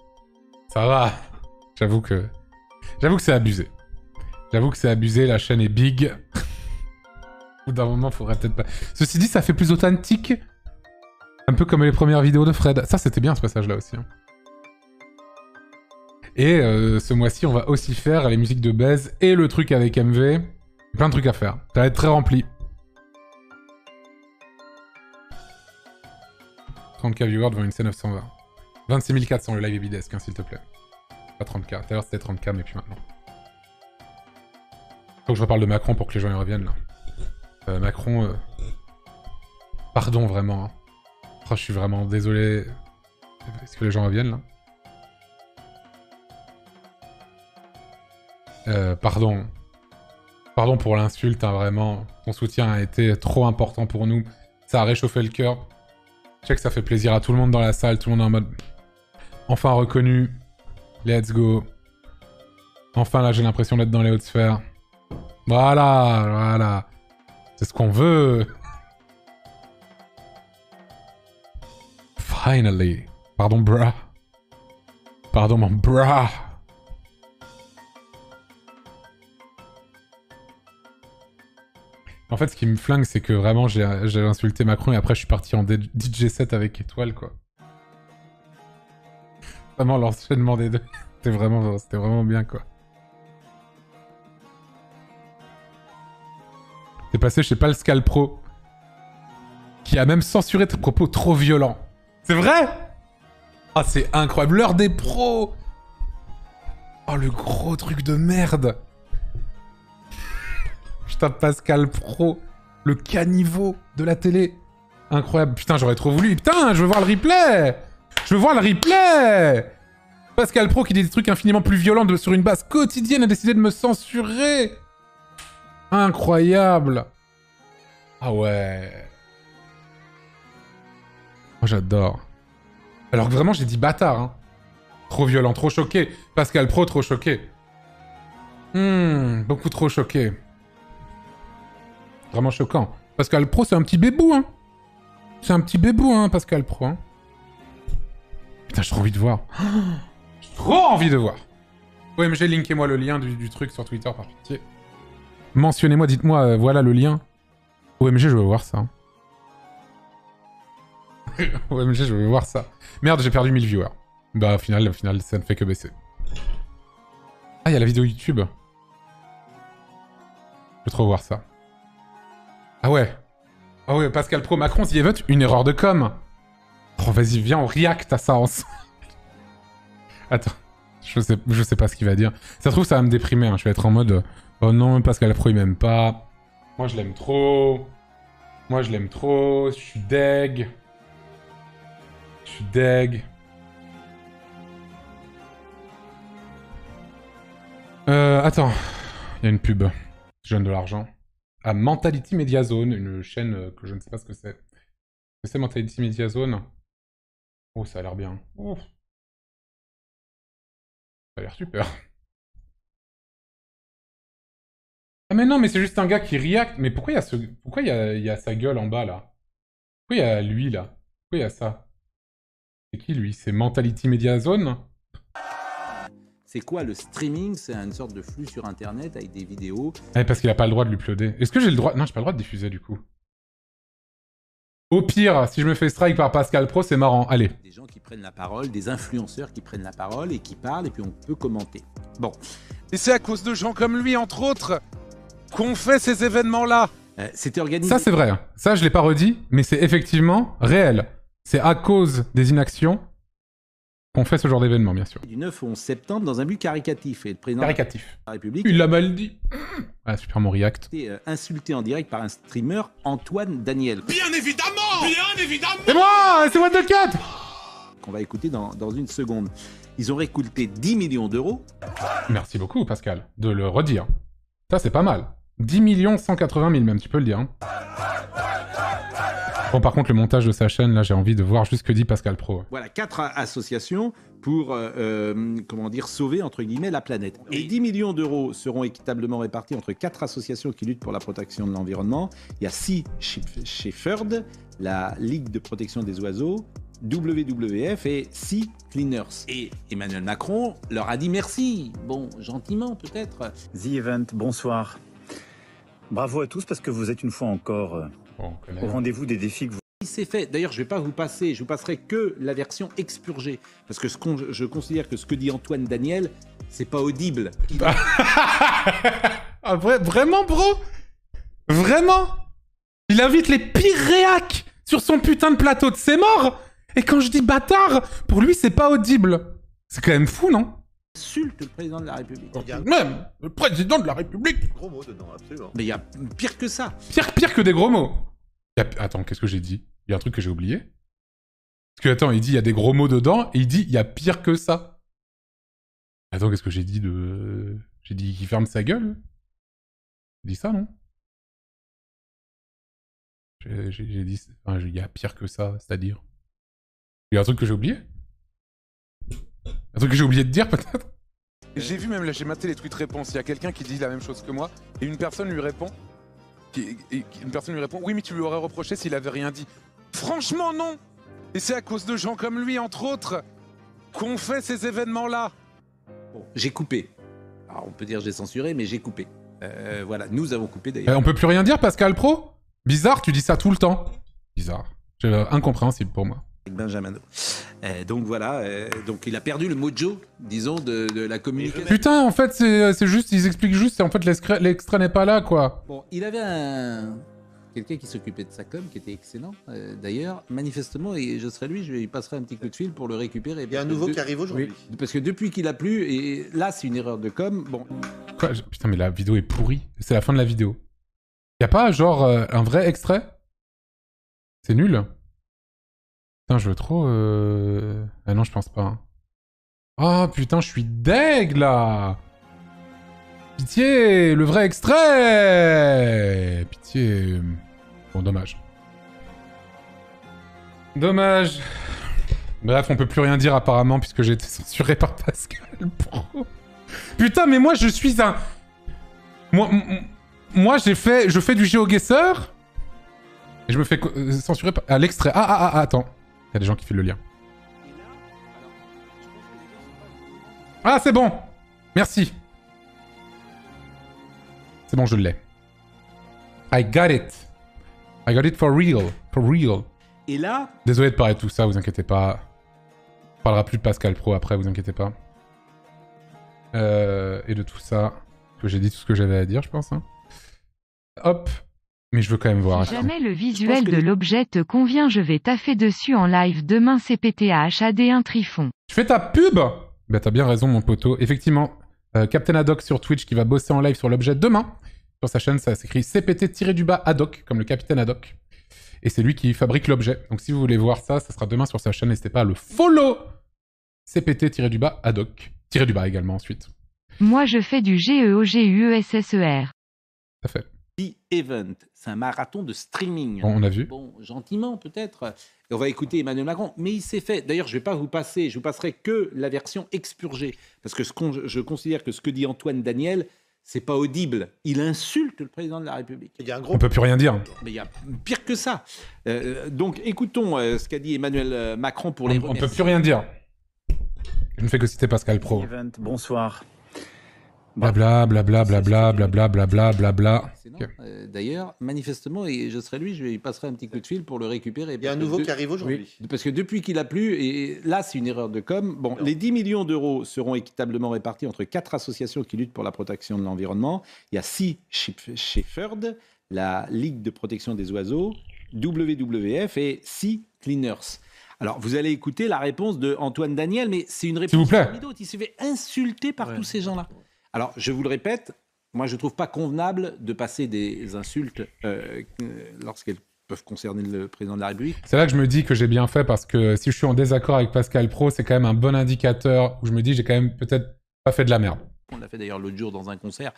Ça va J'avoue que... C'est abusé. J'avoue que c'est abusé, la chaîne est big. Bout d'un moment, faudrait peut-être pas... Ceci dit, ça fait plus authentique. Un peu comme les premières vidéos de Fred. Ça, c'était bien ce passage-là aussi. hein. Et euh, ce mois-ci, on va aussi faire les musiques de Baise et le truc avec MV. Plein de trucs à faire. Ça va être très rempli. 30k viewers devant une C920. 26 400 le live est hein, s'il te plaît. Pas 30k. Tout à l'heure c'était 30k, mais puis maintenant. Faut que je reparle de Macron pour que les gens y reviennent là. Euh, Macron. euh, Pardon vraiment. hein. Oh, je suis vraiment désolé. Est-ce que les gens reviennent là? Euh, Pardon. Pardon pour l'insulte, hein, vraiment. Ton soutien a été trop important pour nous. Ça a réchauffé le cœur. Je sais que ça fait plaisir à tout le monde dans la salle. Tout le monde est en mode. Enfin reconnu. Let's go. Enfin là, j'ai l'impression d'être dans les hautes sphères. Voilà, voilà. C'est ce qu'on veut. Finally. Pardon, bra. Pardon, mon bra. En fait, ce qui me flingue, c'est que vraiment, j'ai insulté Macron et après, je suis parti en DJ set avec Étoile, quoi. Vraiment, l'enchaînement des deux. C'était vraiment, bien, quoi. T'es passé chez Pascal Pro, qui a même censuré tes propos trop violents. C'est vrai? Ah, c'est incroyable. L'heure des pros Oh, le gros truc de merde Pascal Pro, le caniveau de la télé. Incroyable. Putain, j'aurais trop voulu. Putain, je veux voir le replay Je veux voir le replay Pascal Pro qui dit des trucs infiniment plus violents sur une base quotidienne a décidé de me censurer. Incroyable. Ah ouais. Moi j'adore. Alors que vraiment j'ai dit bâtard. Hein. Trop violent, trop choqué. Pascal Pro trop choqué. Hmm, beaucoup trop choqué. Vraiment choquant. Pascal Pro c'est un petit bébou hein. C'est un petit bébou hein Pascal Pro. Hein. Putain j'ai trop envie de voir. J'ai trop envie de voir. OMG linkez-moi le lien du, du truc sur Twitter par pitié. Mentionnez-moi, dites-moi, euh, voilà le lien. OMG, je veux voir ça. OMG, je veux voir ça. Merde, j'ai perdu 1000 viewers. Bah, au final, au final, ça ne fait que baisser. Ah, il y a la vidéo YouTube. Je veux trop voir ça. Ah ouais. Ah ouais, Pascal Pro, Macron, Event, une erreur de com. Oh, vas-y, viens, on react à ça ensemble. Attends. Je sais, je sais pas ce qu'il va dire. Ça se trouve, ça va me déprimer. hein. Je vais être en mode... Oh non, Pascal Pro, il m'aime pas. Moi, je l'aime trop. Moi, je l'aime trop. Je suis deg. Je suis deg. Euh, attends. Il y a une pub. Je donne de l'argent. À Mentality Media Zone, une chaîne euh, que je ne sais pas ce que c'est. C'est Mentality Media Zone? Oh, ça a l'air bien. Ça a l'air super. Ah mais non, mais c'est juste un gars qui react. Mais pourquoi il y a ce... Pourquoi y a sa gueule en bas, là? Pourquoi il y a lui, là? Pourquoi il y a ça? C'est qui, lui? C'est Mentality Media Zone? C'est quoi le streaming? C'est une sorte de flux sur internet avec des vidéos. Ah, parce qu'il a pas le droit de l'uploader. Est-ce que j'ai le droit... Non, j'ai pas le droit de diffuser, du coup. Au pire, si je me fais strike par Pascal Pro, c'est marrant. Allez. Des gens qui prennent la parole, des influenceurs qui prennent la parole et qui parlent et puis on peut commenter. Bon, Et c'est à cause de gens comme lui, entre autres, qu'on fait ces événements-là. euh, c'était organisé. Ça, c'est vrai. Ça, je l'ai pas redit, mais c'est effectivement réel. C'est à cause des inactions qu'on fait ce genre d'événement, bien sûr. du 9 au 11 septembre dans un but caricatif et le président Caricatif. de la République Il l'a mal dit. Ah, super mon react. a été euh, insulté en direct par un streamer Antoine Daniel Bien évidemment Bien évidemment C'est moi C'est What the Cat qu'on va écouter dans, dans une seconde. Ils ont récolté 10 millions d'euros. Merci beaucoup, Pascal, de le redire. Ça, c'est pas mal. 10 millions 180 000 même, tu peux le dire. hein. Bon, par contre, le montage de sa chaîne, là, j'ai envie de voir juste ce que dit Pascal Pro. Voilà, quatre associations pour, euh, euh, comment dire, sauver, entre guillemets, la planète. Les 10 millions d'euros seront équitablement répartis entre quatre associations qui luttent pour la protection de l'environnement. Il y a Sea Shep- Shepherd, la Ligue de protection des oiseaux, WWF et Sea Cleaners. Et Emmanuel Macron leur a dit merci. Bon, gentiment peut-être. The Event, bonsoir. Bravo à tous parce que vous êtes une fois encore au rendez-vous des défis que vous Il s'est fait. D'ailleurs, je vais pas vous passer, je vous passerai que la version expurgée. Parce que ce qu'on- je considère que ce que dit Antoine Daniel, c'est pas audible. Il- Ah, vrai- vraiment, bro? Vraiment? Il invite les pires réacs sur son putain de plateau de ses morts? Et quand je dis bâtard, pour lui, c'est pas audible. C'est quand même fou, non? Insulte le président de la République. Même le président de la République. Gros mots dedans, absolument. Mais il y a pire que ça. Pire, pire que des gros mots. Attends, qu'est-ce que j'ai dit? Il y a un truc que j'ai oublié? Parce que, attends, il dit il y a des gros mots dedans, et il dit il y a pire que ça. Attends, qu'est-ce que j'ai dit de... J'ai dit qu'il ferme sa gueule? J'ai dit ça, non? J'ai dit... Enfin, il y a pire que ça, c'est-à-dire... Il y a un truc que j'ai oublié? Un truc que j'ai oublié de dire, peut-être? J'ai vu même là, j'ai maté les tweets réponses. Il y a quelqu'un qui dit la même chose que moi et une personne lui répond. Qui, et qui- une personne lui répond Oui, mais tu lui aurais reproché s'il avait rien dit. Franchement, non Et c'est à cause de gens comme lui, entre autres, qu'on fait ces événements-là. Bon, j'ai coupé. Alors, on peut dire j'ai censuré, mais j'ai coupé. Euh, voilà, nous avons coupé Euh, d'ailleurs. On peut plus rien dire, Pascal Pro? Bizarre, tu dis ça tout le temps. Bizarre. C'est euh, incompréhensible pour moi. Avec Benjamin. Euh, donc voilà, euh, donc il a perdu le mojo, disons, de, de la communication. Putain, en fait, c'est c'est juste, ils expliquent juste, c'est en fait l'extrait n'est pas là, quoi. Bon, il avait un quelqu'un qui s'occupait de sa com, qui était excellent euh, d'ailleurs. Manifestement, et je serai lui, je lui passerai un petit coup de fil pour le récupérer. Il y a un nouveau de- qui arrive aujourd'hui. Oui, parce que depuis qu'il a plu, et là c'est une erreur de com. Bon, Quoi Putain, mais la vidéo est pourrie. C'est la fin de la vidéo. Y a pas, genre, euh, un vrai extrait? C'est nul. Putain, je veux trop... Euh... Ah non, je pense pas. hein. Ah, putain, je suis deg, là Pitié Le vrai extrait Pitié... Bon, dommage. Dommage. Bref, on peut plus rien dire apparemment puisque j'ai été censuré par Pascal. Putain, mais moi je suis un. Moi, moi j'ai fait, je fais du GeoGuessr et je me fais censurer. Ah, l'extrait. Ah, ah, ah, attends. Il y a des gens qui filent le lien. Ah, c'est bon. Merci. C'est bon, je l'ai. I got it. I got it for real. For real. et là, Désolé de parler de tout ça, vous inquiétez pas. On parlera plus de Pascal Pro après, vous inquiétez pas. Euh, et de tout ça, que j'ai dit tout ce que j'avais à dire, je pense. hein. Hop. Mais je veux quand même voir. Si jamais le visuel de l'objet te convient, je vais taffer dessus en live demain CPTH AD1 Trifon. Tu fais ta pub Bah t'as bien raison mon poteau. Effectivement, euh, Captain Haddock sur Twitch qui va bosser en live sur l'objet demain. Sur sa chaîne, ça s'écrit CPT-du-bas Haddock, comme le capitaine Haddock. Et c'est lui qui fabrique l'objet. Donc si vous voulez voir ça, ça sera demain sur sa chaîne. N'hésitez pas à le follow CPT-du-bas Haddock. Tiré du bas également ensuite. Moi je fais du GEOGUESSER. Ça fait. The Event, c'est un marathon de streaming. Bon, on a vu. Bon, gentiment peut-être. Et on va écouter Emmanuel Macron. Mais il s'est fait. D'ailleurs, je ne vais pas vous passer, je vous passerai que la version expurgée. Parce que ce je considère que ce que dit Antoine Daniel, c'est pas audible. Il insulte le président de la République. Il y a un gros. On peut plus rien dire. Mais il y a pire que ça. Euh, donc écoutons euh, ce qu'a dit Emmanuel euh, Macron pour On, les on peut remercier. plus rien dire. Je ne fais que citer Pascal Pro. Event, bonsoir. Blabla, blabla, blabla, blabla, blabla, blabla. Euh, D'ailleurs, manifestement, et je serai lui, je lui passerai un petit coup de fil pour le récupérer. Il y a un nouveau de- qui arrive aujourd'hui. Oui, parce que depuis qu'il a plu, et là c'est une erreur de com, bon, Non. les 10 millions d'euros seront équitablement répartis entre quatre associations qui luttent pour la protection de l'environnement. Il y a Sea Shepherd, la Ligue de protection des oiseaux, WWF et Sea Cleaners. Alors, vous allez écouter la réponse de Antoine Daniel, mais c'est une réponse vous plaît. parmi d'autres. Il s'est fait insulter par tous ces gens-là. Alors, je vous le répète, moi je ne trouve pas convenable de passer des insultes euh, euh, lorsqu'elles peuvent concerner le président de la République. C'est là que je me dis que j'ai bien fait parce que si je suis en désaccord avec Pascal Pro, c'est quand même un bon indicateur où je me dis j'ai quand même peut-être pas fait de la merde. On l'a fait d'ailleurs l'autre jour dans un concert.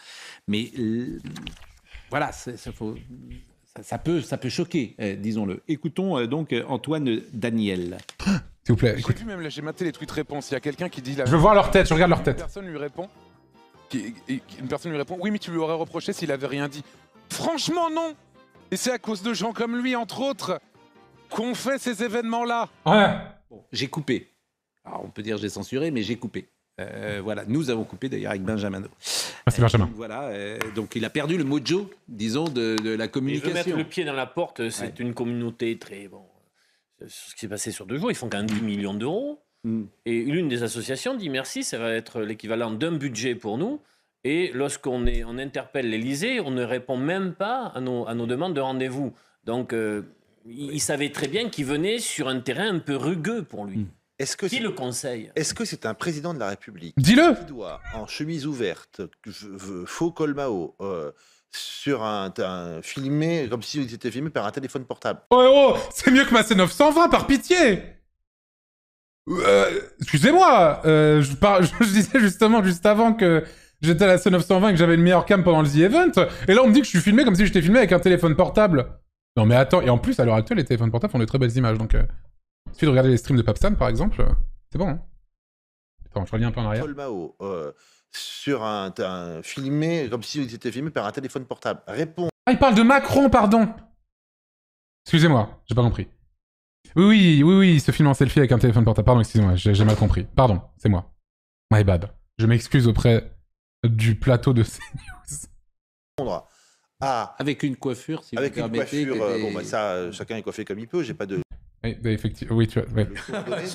Mais euh, voilà, c'est- ça, faut- ça- ça peut, ça peut choquer, euh, disons-le. Écoutons euh, donc Antoine Daniel. S'il vous plaît, J'ai écoute. vu même là, j'ai maté les tweets réponses. Il y a quelqu'un qui dit la Je veux voir leur tête, je regarde leur tête. personne lui répond. Une personne lui répond Oui, mais tu lui aurais reproché s'il avait rien dit. Franchement, non Et c'est à cause de gens comme lui, entre autres, qu'on fait ces événements-là. Ouais. Bon, j'ai coupé. Alors on peut dire j'ai censuré, mais j'ai coupé. Euh, voilà, nous avons coupé d'ailleurs avec Benjamin. Merci Benjamin. Donc, voilà, euh, donc il a perdu le mojo, disons, de, de la Et je veux mettre communication. le pied dans la porte, c'est Ouais. une communauté très bon. euh, Sur ce qui s'est passé sur deux jours, ils font quand même 10 millions d'euros. Mm. Et l'une des associations dit merci, ça va être l'équivalent d'un budget pour nous. Et lorsqu'on est, on interpelle l'Elysée, on ne répond même pas à nos, à nos demandes de rendez-vous. Donc, euh, il, il savait très bien qu'il venait sur un terrain un peu rugueux pour lui. Est-ce que Qui c'est le conseille? est-ce que c'est un président de la République Dis-le qui doit, en chemise ouverte, faux col Mao, euh, sur un, un- filmé comme si il était filmé par un téléphone portable? Oh, oh, c'est mieux que ma C920, par pitié Euh, Excusez-moi, euh, je, par- je disais justement juste avant que j'étais à la C920 et que j'avais le meilleur cam pendant le The Event, et là on me dit que je suis filmé comme si j'étais filmé avec un téléphone portable. Non mais attends, et en plus à l'heure actuelle les téléphones portables font de très belles images, donc euh, il suffit de regarder les streams de Papstan par exemple, euh, c'est bon. Hein Attends, je reviens un peu en arrière. Paul Mao, euh, sur un, un- filmé comme si il était filmé par un téléphone portable. Réponds Ah, il parle de Macron, pardon Excusez-moi, j'ai pas compris. Oui, oui, oui, oui, il se filme en selfie avec un téléphone portable. Pardon, excusez-moi, j'ai j'ai mal compris. Pardon, c'est moi. My bad. Je m'excuse auprès du plateau de CNews. à Avec une coiffure, si avec vous une permettez. coiffure. euh, des- bon, bah, ça, euh, chacun est coiffé comme il peut. J'ai pas de. Oui, bah, effectivement, oui, tu vois. ouais.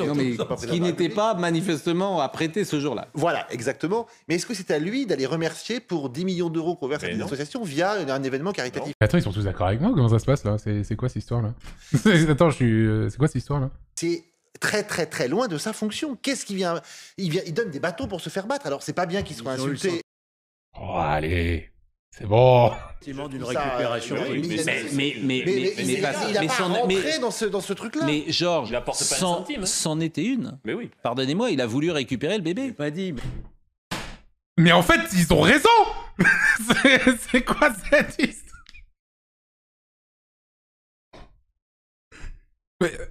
Non, mais ce qui n'était pas manifestement apprêté ce jour-là. Voilà, exactement. Mais est-ce que c'est à lui d'aller remercier pour 10 millions d'euros qu'on verse à des associations via un événement caritatif? Attends, ils sont tous d'accord avec moi Comment ça se passe là? C'est quoi cette histoire là Attends, je suis. euh, C'est quoi cette histoire là C'est très très très loin de sa fonction. Qu'est-ce qu'il vient il, vient il donne des bateaux pour se faire battre. Alors c'est pas bien qu'il soit insulté. Oh, allez C'est bon Effectivement, d'une Tout ça, récupération euh, mais- Mais, mais, mais, mais- mais mais, il a- il a mais pas c'en- rentré mais- dans ce, dans ce truc-là. mais Georges, centime, hein. était une. Mais oui. Pardonnez-moi, il a voulu récupérer le bébé. Pas dit. Mais en fait, ils ont raison C'est- C'est quoi cette histoire? Mais, euh,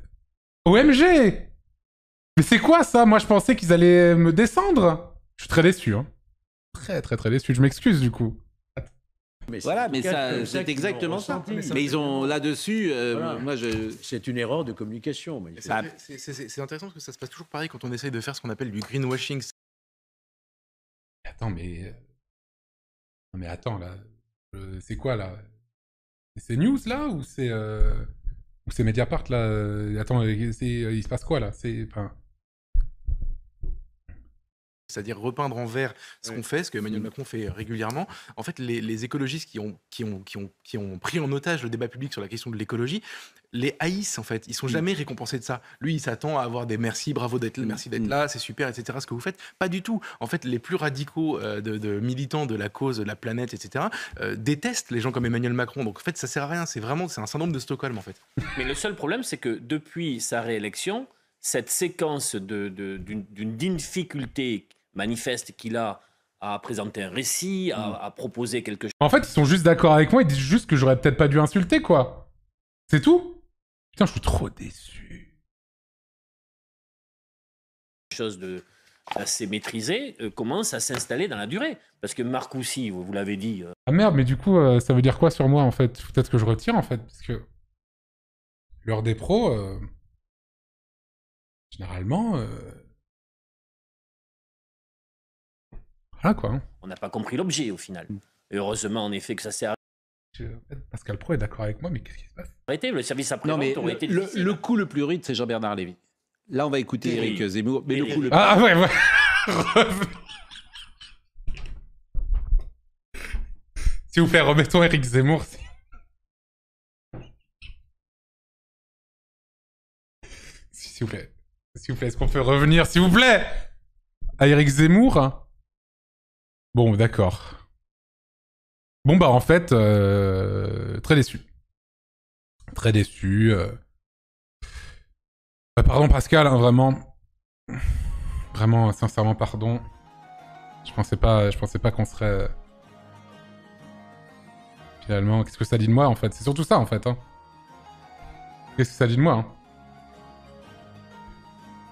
OMG Mais c'est quoi ça? Moi, je pensais qu'ils allaient me descendre Je suis très déçu, hein. Très, très, très déçu. Je m'excuse, du coup. Voilà, mais ça, c'est exactement ça. Mais ils ont là-dessus, euh, Voilà. moi je. C'est une erreur de communication. Mais C'est- intéressant parce que ça se passe toujours pareil quand on essaye de faire ce qu'on appelle du greenwashing. Attends, mais... euh, Non, mais attends, là... euh, C'est quoi, là? C'est News, là Ou c'est... euh, Ou c'est Mediapart, là? Attends, il se passe quoi, là? C'est... Enfin... c'est-à-dire repeindre en vert ce qu'on fait, ce que Emmanuel Macron fait régulièrement. En fait, les, les écologistes qui ont, qui, ont, qui, ont, qui ont pris en otage le débat public sur la question de l'écologie, les haïssent en fait. Ils sont jamais récompensés de ça. Lui, il s'attend à avoir des merci, bravo d'être là, merci d'être là, c'est super, etc. Ce que vous faites, pas du tout. En fait, les plus radicaux euh, de, de militants de la cause de la planète, etc., euh, détestent les gens comme Emmanuel Macron. Donc en fait, ça sert à rien. C'est vraiment, c'est un syndrome de Stockholm en fait. Mais le seul problème, c'est que depuis sa réélection, cette séquence de- de- d'une d'une difficulté manifeste qu'il a à présenter un récit, à, à proposer quelque En fait, ils sont juste d'accord avec moi, ils disent juste que j'aurais peut-être pas dû insulter, quoi. C'est tout Putain, je suis trop déçu. chose de assez maîtrisé, euh, commence à s'installer dans la durée. Parce que Marcoussi, vous, vous l'avez dit, euh, Ah merde, mais du coup, euh, ça veut dire quoi sur moi, en fait? Peut-être que je retire, en fait, parce que... L'heure des pros... euh, Généralement... Voilà, quoi. hein. on n'a pas compris l'objet au final. Et heureusement, en effet, que ça s'est Pascal Pro est d'accord avec moi, mais qu'est-ce qui se passe? Arrêté. Le service Non, après-vente mais aurait le, été le- difficile. le coup le plus rude, c'est Jean-Bernard Lévy. Là, on va écouter Oui. Eric Zemmour. Mais le coup le Ah ouais, ouais. S'il vous plaît, remettons Eric Zemmour. s'il- S'il vous plaît. S'il vous plaît, est-ce qu'on peut revenir, s'il vous plaît? À Eric Zemmour Bon, d'accord. Bon, bah en fait, euh, très déçu. Très déçu. euh. Euh, pardon Pascal, hein, vraiment. Vraiment, sincèrement, pardon. Je pensais pas, je pensais pas qu'on serait... euh, Finalement, qu'est-ce que ça dit de moi, en fait? C'est surtout ça, en fait. Hein. Qu'est-ce que ça dit de moi hein?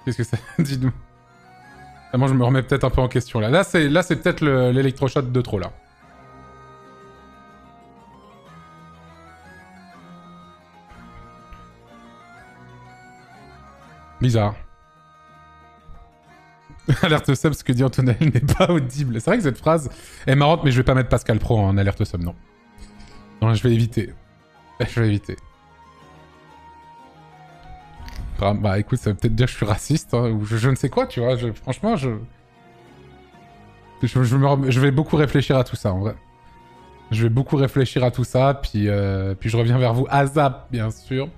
Qu'est-ce que ça dit de moi? Vraiment, je me remets peut-être un peu en question, là. Là, c'est peut-être le- l'électroshot de trop, là. Bizarre. alerte sub, ce que dit Antonel n'est pas audible. C'est vrai que cette phrase est marrante, mais je vais pas mettre Pascal Pro en alerte sub, non. Non, je vais éviter. Je vais éviter. Bah, écoute, ça veut peut-être dire que je suis raciste, hein, ou je, ne sais quoi, tu vois. franchement, je... Je vais beaucoup réfléchir à tout ça, en vrai. Je vais beaucoup réfléchir à tout ça, puis, euh, puis je reviens vers vous. ASAP, bien sûr.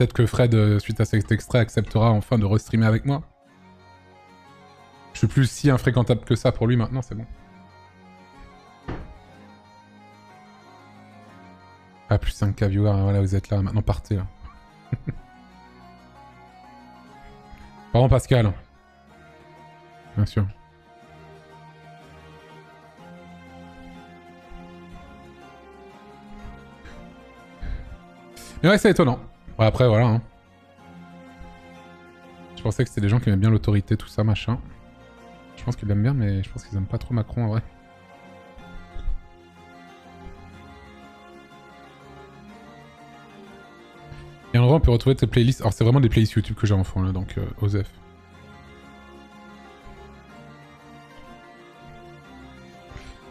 Peut-être que Fred, euh, suite à cet extrait, acceptera enfin de restreamer avec moi. Je suis plus si infréquentable que ça pour lui maintenant, c'est bon. Ah, plus 5k viewers, voilà, vous êtes là, maintenant partez là. Pardon Pascal. Bien sûr. Mais ouais, c'est étonnant. Après, voilà. Hein. Je pensais que c'était des gens qui aimaient bien l'autorité, tout ça, machin. Je pense qu'ils l'aiment bien, mais je pense qu'ils aiment pas trop Macron en vrai. Et en vrai, on peut retrouver tes playlists. Alors, c'est vraiment des playlists YouTube que j'ai en fond là, donc euh, Osef.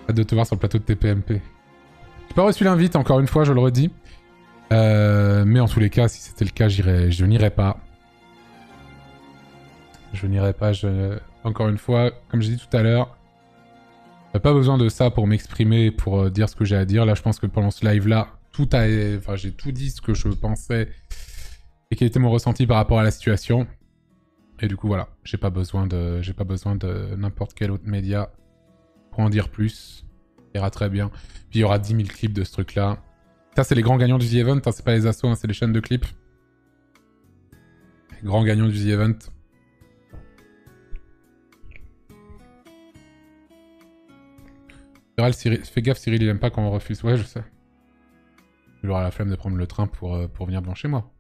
Hâte de te voir sur le plateau de TPMP. J'ai pas reçu l'invite, encore une fois, je le redis. Euh, mais en tous les cas, si c'était le cas, j'irai, je n'irai pas. Je n'irai pas. Je... Encore une fois, comme j'ai dit tout à l'heure, pas besoin de ça pour m'exprimer, pour euh, dire ce que j'ai à dire. Là, je pense que pendant ce live-là, tout a, enfin, j'ai tout dit ce que je pensais et quel était mon ressenti par rapport à la situation. Et du coup, voilà, j'ai pas besoin de, j'ai pas besoin de n'importe quel autre média pour en dire plus. Il ira très bien. Puis il y aura 10 000 clips de ce truc-là. Ça, c'est les grands gagnants du The Event, hein, c'est pas les assos, hein, c'est les chaînes de clips. Les grands gagnants du The Event. Fais gaffe, Cyril, il aime pas quand on refuse. Ouais, je sais. Il aura la flemme de prendre le train pour, euh, pour venir devant chez moi.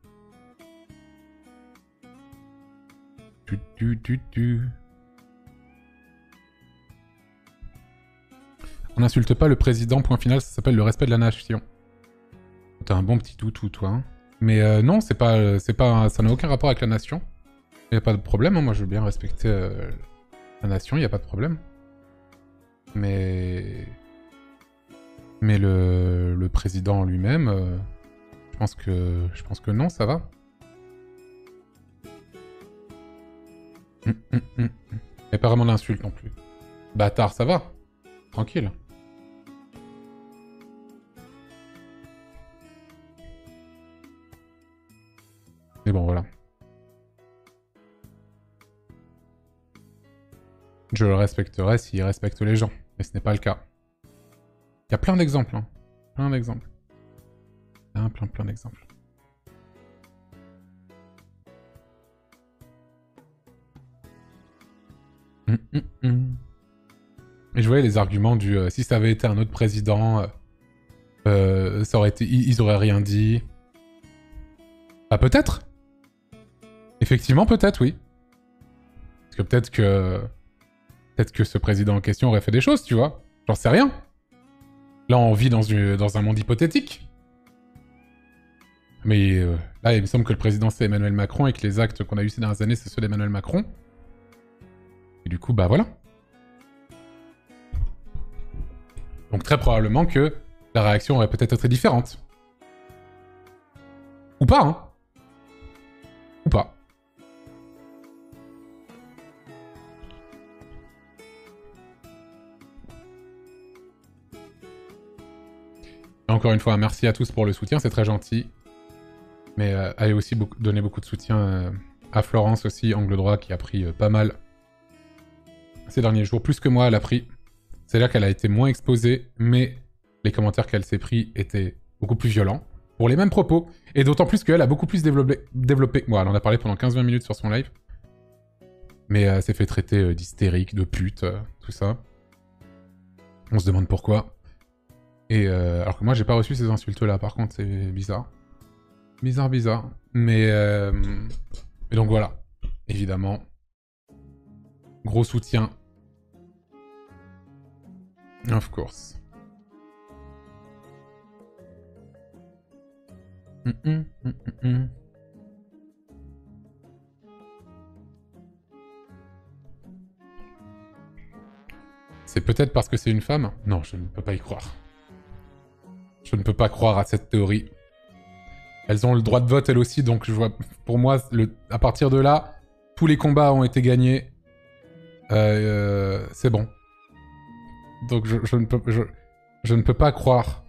Tu, tu, tu, tu. On n'insulte pas le président, point final, ça s'appelle le respect de la nation. T'as un bon petit toutou, toi. Mais euh, non, c'est pas, c'est pas, ça n'a aucun rapport avec la nation. Il a pas de problème, hein. moi je veux bien respecter euh, la nation, il a pas de problème. Mais... Mais le, président lui-même, euh, je pense que je pense que non, ça va. Hum, hum, hum, Et pas vraiment d'insulte non plus. Bâtard, ça va. Tranquille. Mais bon, voilà. Je le respecterai s'il respecte les gens. Mais ce n'est pas le cas. Il y a plein d'exemples. Hein. Plein d'exemples. Plein, plein, plein d'exemples. Hum, hum, hum. Et je voyais les arguments du euh, si ça avait été un autre président, euh, euh, ça aurait été, ils auraient rien dit. Bah peut-être. Effectivement, peut-être, oui. Parce que peut-être que peut-être que ce président en question aurait fait des choses, tu vois. J'en sais rien. Là, on vit dans, un monde hypothétique. Mais là, il me semble que le président c'est Emmanuel Macron et que les actes qu'on a eu ces dernières années, c'est ceux d'Emmanuel Macron. Et du coup, bah voilà. Donc très probablement que la réaction aurait peut-être été différente. Ou pas, hein encore une fois, merci à tous pour le soutien, c'est très gentil. Mais euh, allez aussi donner beaucoup de soutien euh, à Florence aussi, angle droit, qui a pris euh, pas mal ces derniers jours. Plus que moi, elle a pris. C'est là qu'elle a été moins exposée, mais les commentaires qu'elle s'est pris étaient beaucoup plus violents. Pour les mêmes propos. Et d'autant plus qu'elle a beaucoup plus développé, développé... Bon, elle en a parlé pendant 15-20 minutes sur son live. Mais elle s'est fait traiter d'hystérique, de pute, tout ça. On se demande pourquoi. Et euh, alors que moi, j'ai pas reçu ces insultes-là, par contre, c'est bizarre. Bizarre, bizarre. Mais, euh, donc voilà. Évidemment. Gros soutien. Of course. Mm, mm, mm, c'est peut-être parce que c'est une femme? Non, je ne peux pas y croire. Je ne peux pas croire à cette théorie. Elles ont le droit de vote elles aussi, donc je vois, pour moi, à partir de là, tous les combats ont été gagnés. Euh, euh, c'est bon. Donc je, ne peux, je, ne peux pas croire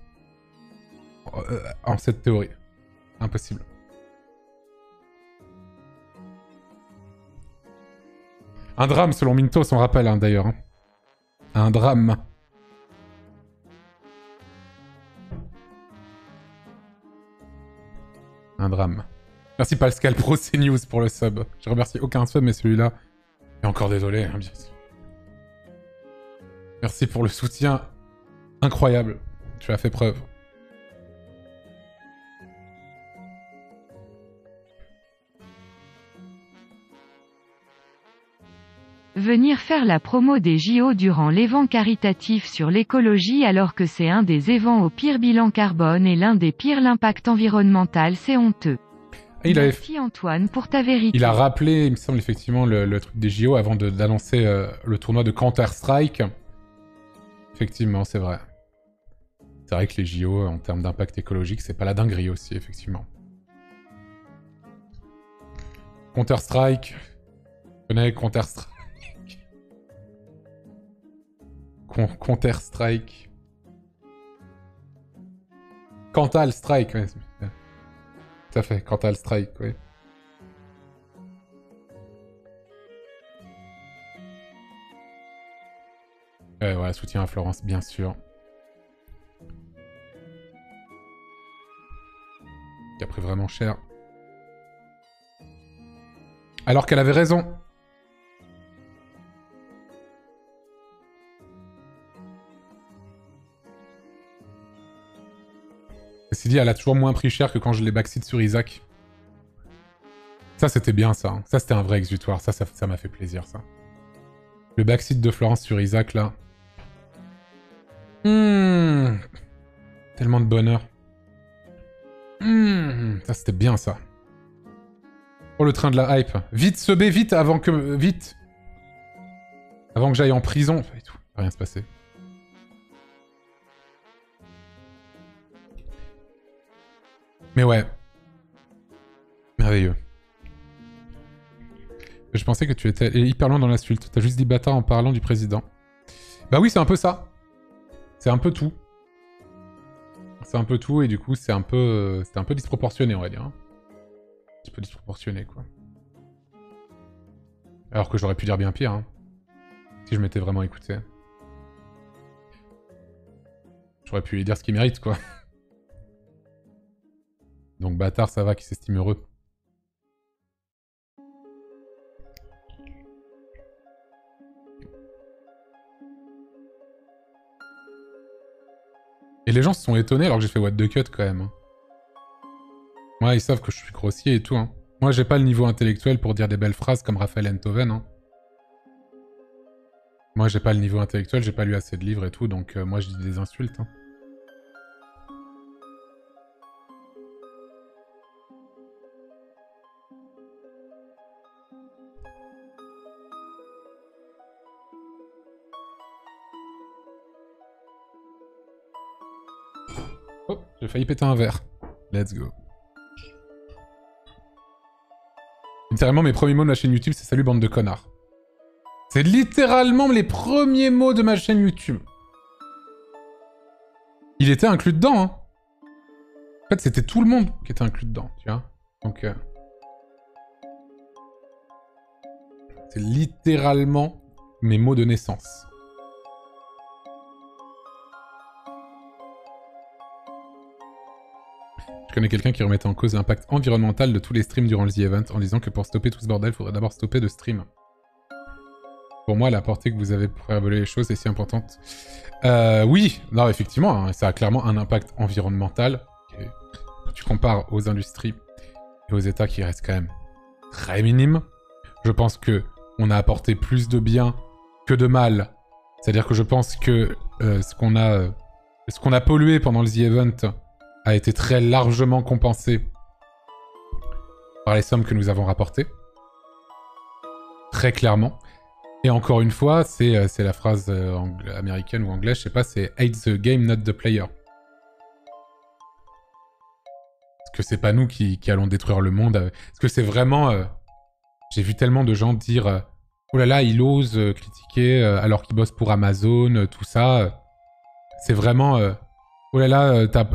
euh, en cette théorie. Impossible. Un drame selon Mintos, on rappelle hein, d'ailleurs. Hein. Un drame. Un drame. Merci Pascal Pro pour le sub. Je remercie aucun sub, mais celui-là. Et encore désolé, hein, bien sûr. Merci pour le soutien incroyable. Tu as fait preuve. Venir faire la promo des JO durant l'évent caritatif sur l'écologie alors que c'est un des évents au pire bilan carbone et l'un des pires l'impact environnemental, c'est honteux. Et il, avait- Merci Antoine pour ta vérité. il a rappelé, il me semble effectivement, le, le truc des JO avant d'annoncer euh, le tournoi de Counter-Strike. Effectivement, c'est vrai. C'est vrai que les JO, en termes d'impact écologique, c'est pas la dinguerie aussi, effectivement. Counter-Strike. Connais Counter-Strike. Con- Counter-Strike. Cantal Strike, ouais. Tout à fait, Cantal Strike, oui. Euh, soutien à Florence, bien sûr. Qui a pris vraiment cher. Alors qu'elle avait raison. Ceci dit, elle a toujours moins pris cher que quand je l'ai backseat sur Isaac. Ça, c'était bien, ça. hein. Ça, c'était un vrai exutoire. Ça, ça m'a fait plaisir, ça. Le backseat de Florence sur Isaac, là. Hmm. Tellement de bonheur. Hmm. Ça, c'était bien, ça. Oh, le train de la hype. Vite, se B, vite, avant que... Vite Avant que j'aille en prison. Et tout. Rien se passer. Mais ouais. Merveilleux. Je pensais que tu étais hyper loin dans l'insulte. T'as juste dit bâtard en parlant du président. Bah oui, c'est un peu ça. C'est un peu tout. C'est un peu tout et du coup, c'est un peu, c'était un peu disproportionné, on va dire. hein. Un petit peu disproportionné, quoi. Alors que j'aurais pu dire bien pire, hein. Si je m'étais vraiment écouté. J'aurais pu lui dire ce qu'il mérite, quoi. Donc bâtard, ça va, qui s'estime heureux. Et les gens se sont étonnés alors que j'ai fait what the cut quand même. hein. Ouais, ils savent que je suis grossier et tout. hein. Moi, j'ai pas le niveau intellectuel pour dire des belles phrases comme Raphaël Enthoven. hein. Moi, j'ai pas le niveau intellectuel, j'ai pas lu assez de livres et tout, donc euh, moi, je dis des insultes. hein. Failli péter un verre. Let's go. Littéralement, mes premiers mots de ma chaîne YouTube, c'est salut bande de connards. C'est littéralement les premiers mots de ma chaîne YouTube. Il était inclus dedans, hein. En fait, c'était tout le monde qui était inclus dedans, tu vois. Donc, euh, c'est littéralement mes mots de naissance. Je connais quelqu'un qui remettait en cause l'impact environnemental de tous les streams durant le The Event en disant que pour stopper tout ce bordel, il faudrait d'abord stopper de stream. Pour moi, la portée que vous avez pour faire les choses est si importante. Euh, oui, non, effectivement, hein, ça a clairement un impact environnemental. Quand tu compares aux industries et aux États qui restent quand même très minimes, je pense que on a apporté plus de bien que de mal. C'est-à-dire que je pense que euh, ce qu'on a, euh, ce qu'on a pollué pendant le The Event a été très largement compensé par les sommes que nous avons rapportées. Très clairement. Et encore une fois, c'est euh, la phrase euh, américaine ou anglaise, je sais pas, c'est hate the game, not the player. Parce que c'est pas nous qui, qui allons détruire le monde. euh, Parce que c'est vraiment. J'ai vu tellement de gens dire Oh là là, il ose critiquer alors qu'il bosse pour Amazon, tout ça. C'est vraiment. Oh là là, t'as-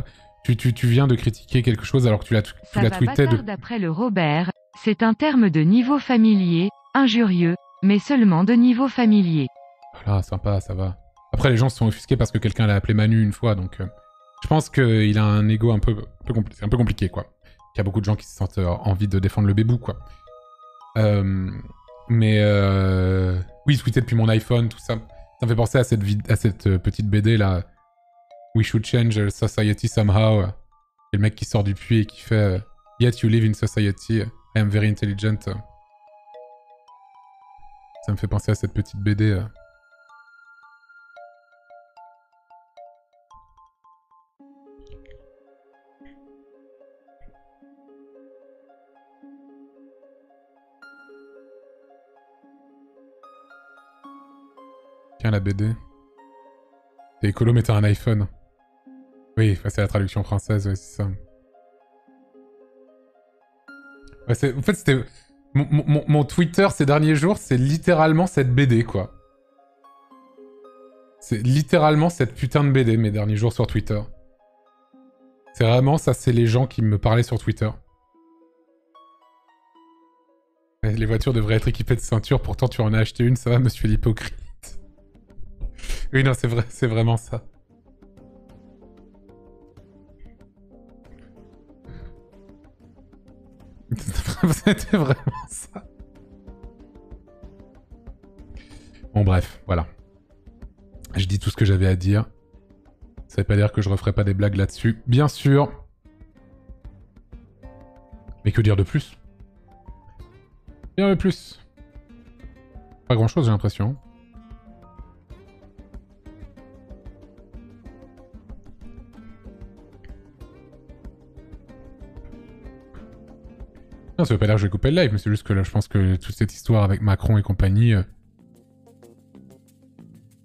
tu, tu, tu viens de critiquer quelque chose alors que tu l'as tu tweeté de, d'après le Robert, c'est un terme de niveau familier, injurieux, mais seulement de niveau familier. Voilà, sympa, ça va. Après, les gens se sont offusqués parce que quelqu'un l'a appelé Manu une fois, donc euh, je pense qu'il a un ego un peu, peu c'est un peu compliqué, quoi. Il y a beaucoup de gens qui se sentent euh, envie de défendre le bébou, quoi. Euh, mais oui, tweeter depuis mon iPhone, tout ça, ça me fait penser à cette, vid- à cette petite BD là. We should change society somehow. Et le mec qui sort du puits et qui fait euh, Yet you live in society. I am very intelligent. Ça me fait penser à cette petite BD. euh. Tiens la BD. T'es écolo mais t'as un iPhone. Oui, c'est la traduction française, ouais, c'est ça. En fait, c'était... Mon, mon- Twitter ces derniers jours, c'est littéralement cette BD, quoi. C'est littéralement cette putain de BD, mes derniers jours sur Twitter. C'est vraiment ça, c'est les gens qui me parlaient sur Twitter. Les voitures devraient être équipées de ceintures, pourtant tu en as acheté une, ça va, monsieur l'hypocrite. Oui, non, c'est vrai, c'est vraiment ça. C'était vraiment ça. Bon, bref, voilà. Je dis tout ce que j'avais à dire. Ça veut pas dire que je referai pas des blagues là-dessus. Bien sûr. Mais que dire de plus? Dire de plus Pas grand-chose, j'ai l'impression. Non, ça veut pas dire que je vais couper le live, mais c'est juste que là, je pense que toute cette histoire avec Macron et compagnie, euh,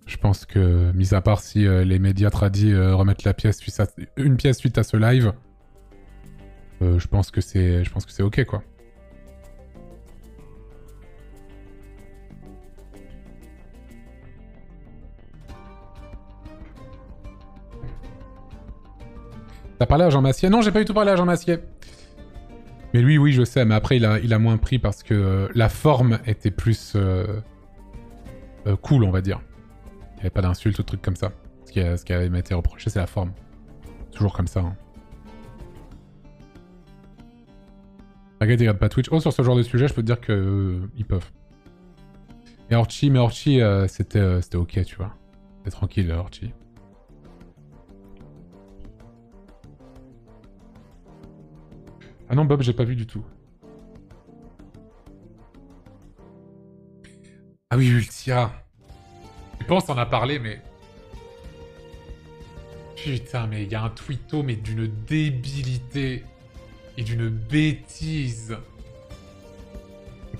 je pense que, mis à part si euh, les médias tradis euh, remettent la pièce suite à, une pièce suite à ce live, je pense que c'est, je pense que c'est ok quoi. T'as parlé à Jean Massier? Non, j'ai pas du tout parlé à Jean Massier. Mais lui, oui, je sais, mais après, il a, il a moins pris parce que euh, la forme était plus euh, euh, cool, on va dire. Il n'y avait pas d'insultes ou trucs comme ça. Ce qui, a- ce qui avait été reproché, c'est la forme. Toujours comme ça. Hein. Regarde, il pas Twitch. Oh, sur ce genre de sujet, je peux te dire que ils peuvent. Et Orchi, mais Orchi, c'était ok, tu vois. C'était tranquille, Orchi. Ah non, Bob, j'ai pas vu du tout. Ah oui, Ultia. Je pense en a parlé, mais. Putain, mais il y a un tweeto, mais d'une débilité et d'une bêtise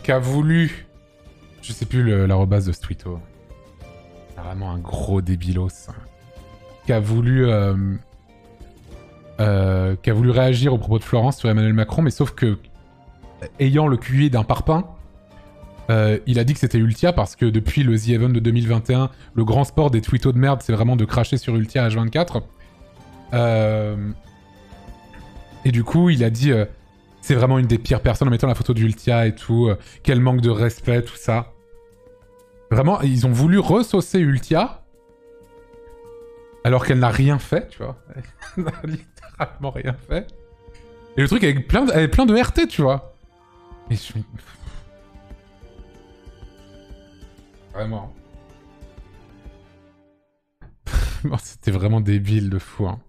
qu'a voulu. Je sais plus l'arrobase de ce. C'est vraiment un gros débilos. Qu'a voulu. euh, euh, qui a voulu réagir au propos de Florence sur Emmanuel Macron, mais sauf que, ayant le QI d'un parpaing, euh, il a dit que c'était Ultia parce que depuis le The Event de 2021, le grand sport des tweetos de merde, c'est vraiment de cracher sur Ultia H24. Euh, Et du coup, il a dit c'est vraiment une des pires personnes en mettant la photo d'Ultia et tout, quel manque de respect, tout ça. Vraiment, ils ont voulu ressaucer Ultia alors qu'elle n'a rien fait, tu vois. Littéralement rien fait. Et le truc avec plein de, avec plein de RT, tu vois. Et je me- Vraiment. C'était vraiment débile de fou. hein.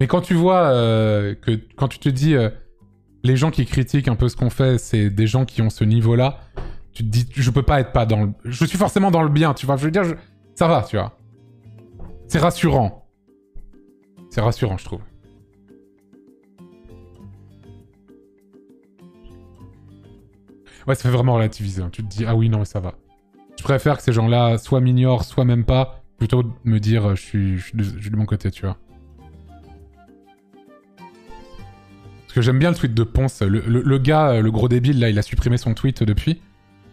Mais quand tu vois euh, que quand tu te dis euh, les gens qui critiquent un peu ce qu'on fait, c'est des gens qui ont ce niveau-là, tu te dis je peux pas être pas dans le je suis forcément dans le bien, tu vois. Je veux dire ça va, tu vois. C'est rassurant. C'est rassurant, je trouve. Ouais, ça fait vraiment relativiser. hein. Tu te dis, ah oui, non, ça va. Je préfère que ces gens-là soit m'ignorent, soit même pas, plutôt de me dire, euh, je suis, je suis de, mon côté, tu vois. Parce que j'aime bien le tweet de Ponce. Le, le- gars, euh, le gros débile, là, il a supprimé son tweet depuis.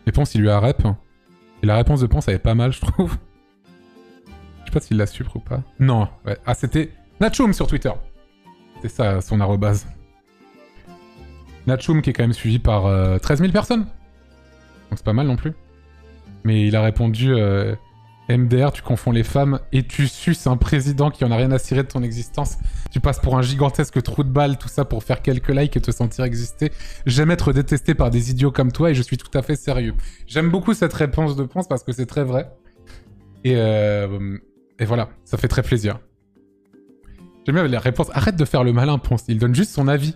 Et Ponce, il lui a rep. Et la réponse de Ponce, elle est pas mal, je trouve. Je sais pas s'il la supre ou pas. Non, ouais. Ah, c'était Nachoum sur Twitter. C'est ça, son arrobase. Nachoum qui est quand même suivi par euh, 13 000 personnes. Donc c'est pas mal non plus. Mais il a répondu euh, MDR, tu confonds les femmes et tu suces un président qui en a rien à cirer de ton existence. Tu passes pour un gigantesque trou de balle, tout ça pour faire quelques likes et te sentir exister. J'aime être détesté par des idiots comme toi et je suis tout à fait sérieux. J'aime beaucoup cette réponse de Ponce parce que c'est très vrai. Et, euh, et voilà, ça fait très plaisir. J'aime bien les réponses. Arrête de faire le malin, Ponce. Il donne juste son avis.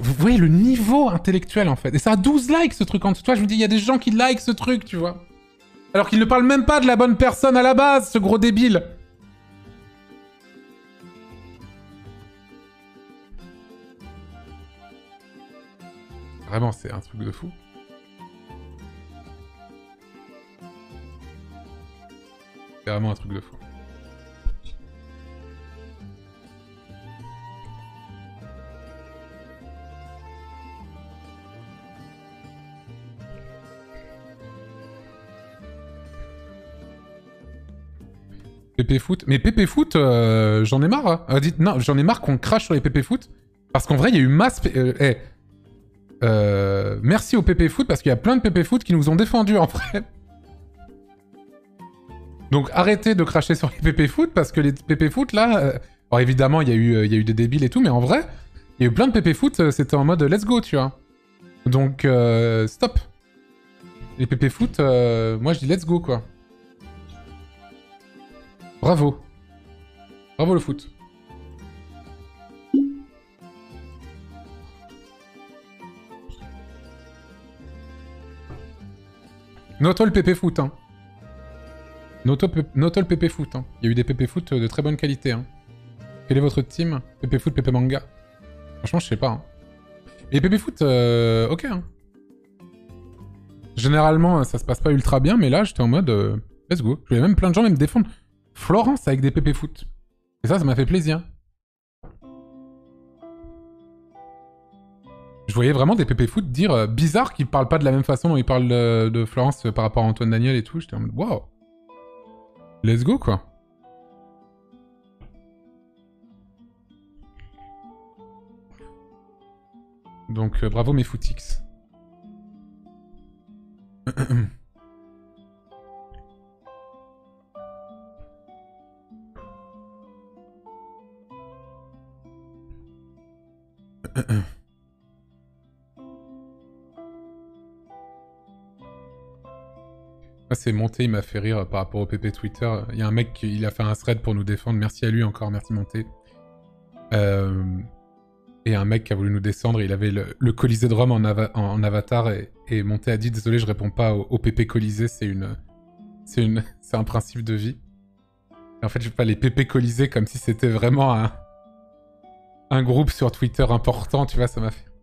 Vous voyez le niveau intellectuel en fait. Et ça a 12 likes ce truc en dessous. Toi, je vous dis, il y a des gens qui like ce truc, tu vois. Alors qu'il ne parle même pas de la bonne personne à la base, ce gros débile. Vraiment, c'est un truc de fou. C'est vraiment un truc de fou. PP Foot. Mais PP Foot, euh, j'en ai marre. Hein. Euh, dites, non, j'en ai marre qu'on crache sur les PP Foot. Parce qu'en vrai, il y a eu masse. Euh, eh, euh, merci au PP Foot parce qu'il y a plein de PP Foot qui nous ont défendus en vrai. Donc arrêtez de cracher sur les PP Foot parce que les PP Foot là. alors évidemment, il y, a eu, y a eu des débiles et tout, mais en vrai, il y a eu plein de PP Foot, c'était en mode let's go, tu vois. Donc stop. Les PP Foot, moi je dis let's go quoi. Bravo. Bravo le foot. Notol PP Foot, hein. Notol PP Foot, hein. Il y a eu des PP Foot de très bonne qualité, hein. Quel est votre team PP Foot, PP Manga? Franchement, je sais pas, hein. Et PP Foot, euh, ok, hein. Généralement, ça se passe pas ultra bien, mais là, j'étais en mode... Euh, let's go. Je voyais même plein de gens même défendre. Florence avec des pépé foot. Et ça, ça m'a fait plaisir. Je voyais vraiment des pépé foot dire euh, bizarre qu'ils parlent pas de la même façon dont ils parlent de, Florence par rapport à Antoine Daniel et tout. J'étais en mode waouh. Let's go quoi. Donc euh, bravo mes footix. c'est monté, il m'a fait rire par rapport au PP Twitter. Il y a un mec qui il a fait un thread pour nous défendre. Merci à lui encore, merci monté. Euh, et un mec qui a voulu nous descendre, il avait le, Colisée de Rome en, avatar et, Monté a dit désolé, je réponds pas au, PP Colisée, c'est une, c'est une, c'est un principe de vie. En fait, je vais pas les PP Colisée comme si c'était vraiment un, un groupe sur Twitter important, tu vois, ça m'a fait.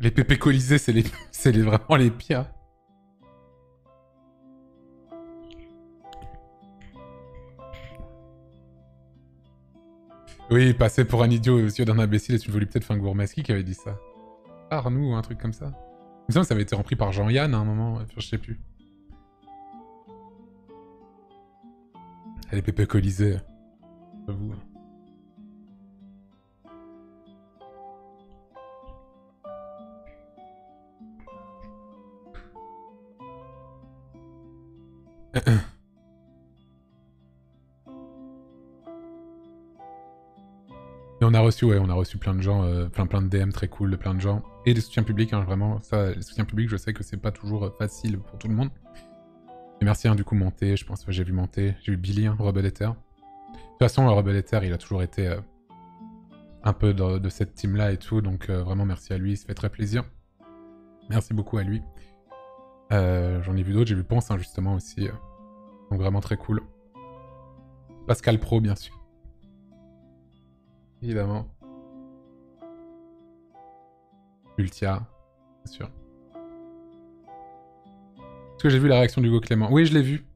Les pépé colisés, c'est les... les... vraiment les pires. Oui, passer pour un idiot aux yeux d'un imbécile est une volupté de fin gourmeski qui avait dit ça. Arnoux, un truc comme ça. Il me semble que ça avait été repris par Jean-Yann à un moment, je sais plus. Elle est pépé colisée. J'avoue. Et on a reçu, ouais, on a reçu plein de gens, euh, plein, plein de DM très cool de plein de gens. Et des soutiens publics, hein, vraiment. Ça, les soutiens publics, je sais que c'est pas toujours euh, facile pour tout le monde. Et merci, hein, du coup, Monté, je pense que j'ai vu Monté. J'ai vu Billy, hein, Rebel Ether. De toute façon, le Rebel Ether, il a toujours été euh, un peu de, cette team-là et tout. Donc, vraiment, merci à lui, ça fait très plaisir. Merci beaucoup à lui. J'en ai vu d'autres, j'ai vu Ponce, justement, aussi. Donc vraiment très cool. Pascal Pro, bien sûr. Évidemment. Ultia, bien sûr. Est-ce que j'ai vu la réaction d'Hugo Clément? Oui, je l'ai vu.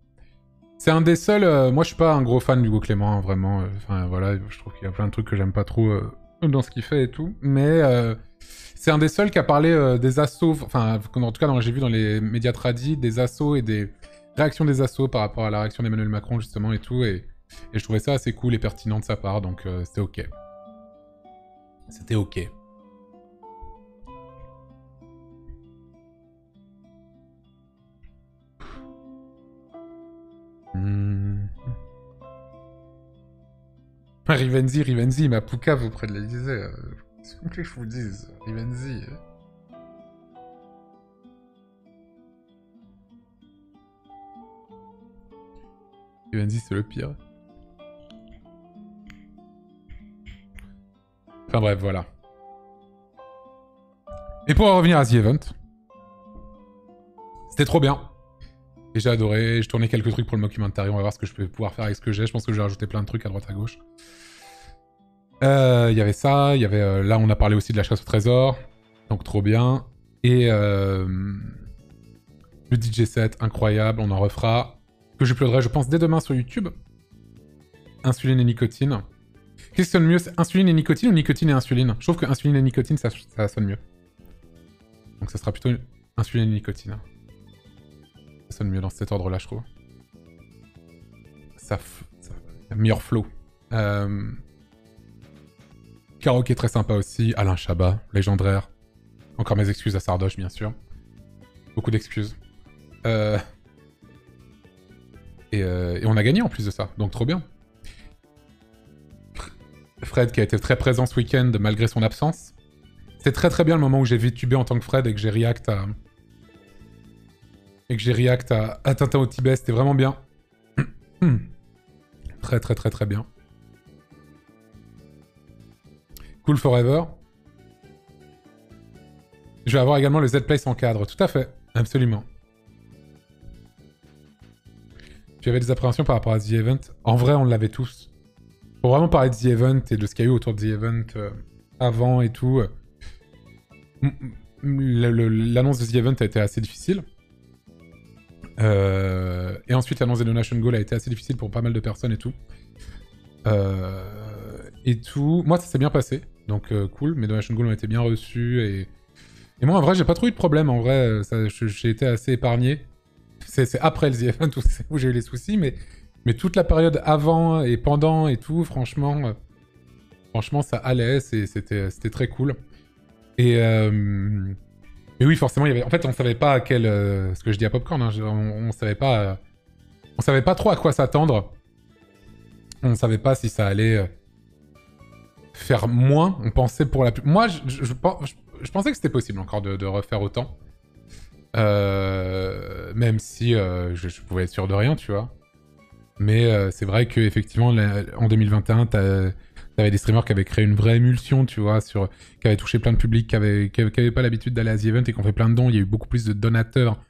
C'est un des seuls... Euh, moi, je suis pas un gros fan d'Hugo Clément, hein, vraiment. Euh, enfin, voilà, je trouve qu'il y a plein de trucs que j'aime pas trop euh, dans ce qu'il fait et tout. Mais c'est un des seuls qui a parlé des assauts... Enfin, en tout cas, j'ai vu dans les médias tradis, des assauts et des réaction des assos par rapport à la réaction d'Emmanuel Macron, justement, et tout. Et, je trouvais ça assez cool et pertinent de sa part, donc euh, c'était ok. C'était ok. Hmm. Rivenzi, Rivenzi, ma poucave auprès de l'Elysée. Euh, ce que je vous dise, Rivenzi. Euh. C'est le pire. Enfin bref, voilà. Et pour en revenir à The Event, c'était trop bien. Et j'ai adoré, je tournais quelques trucs pour le mockumentary, on va voir ce que je peux pouvoir faire avec ce que j'ai. Je pense que je vais rajouter plein de trucs à droite à gauche. Euh, Il y avait ça, il y avait... euh, là, on a parlé aussi de la chasse au trésor. Donc trop bien. Et euh, le DJ set, incroyable, on en refera. Que j'uploaderai, je pense, dès demain sur YouTube. Insuline et nicotine. Qu'est-ce qui sonne mieux Insuline et nicotine ou nicotine et insuline? Je trouve que insuline et nicotine, ça, ça sonne mieux. Donc ça sera plutôt insuline et nicotine. Ça sonne mieux dans cet ordre-là, je trouve. Ça, ça meilleur flow. Euh... Karaoké très sympa aussi. Alain Chabat, légendaire. Encore mes excuses à Sardoche, bien sûr. Beaucoup d'excuses. Euh... Et, euh, et on a gagné en plus de ça, donc trop bien. Fred qui a été très présent ce week-end malgré son absence. C'était très très bien le moment où j'ai VTubé en tant que Fred et que j'ai react à... Et que j'ai react à, à Tintin au Tibet, c'était vraiment bien. très très très très bien. Cool Forever. Je vais avoir également le Z-Place en cadre, tout à fait, absolument. Tu avais des appréhensions par rapport à The Event En vrai, on l'avait tous. Pour vraiment parler de The Event et de ce qu'il y a eu autour de The Event euh, avant et tout, euh, l'annonce de The Event a été assez difficile. Euh, et ensuite, l'annonce de Donation Goal a été assez difficile pour pas mal de personnes et tout. Et tout. Moi, ça s'est bien passé, donc cool. Mes Donation Goals ont été bien reçus et, et moi, en vrai, j'ai pas trop eu de problème. En vrai, j'ai été assez épargné. C'est après le The où, j'ai eu les soucis, mais, toute la période avant et pendant et tout, franchement, euh, franchement, ça allait. C'était très cool. Et, euh, oui, forcément. En fait, on savait pas à quel. euh, ce que je dis à Popcorn, hein, on, on savait pas. on savait pas trop à quoi s'attendre. On savait pas si ça allait faire moins. On pensait pour la. Moi, je, je- je pen- je- je pensais que c'était possible encore de refaire autant. Euh, même si euh, je, pouvais être sûr de rien, tu vois. Mais euh, c'est vrai que effectivement, la- en 2021, t'as- t'avais des streamers qui avaient créé une vraie émulsion, tu vois, sur, qui avaient touché plein de publics, qui avaient, qui avaient, qui avaient pas l'habitude d'aller à The Event et qui ont fait plein de dons. Il y a eu beaucoup plus de donateurs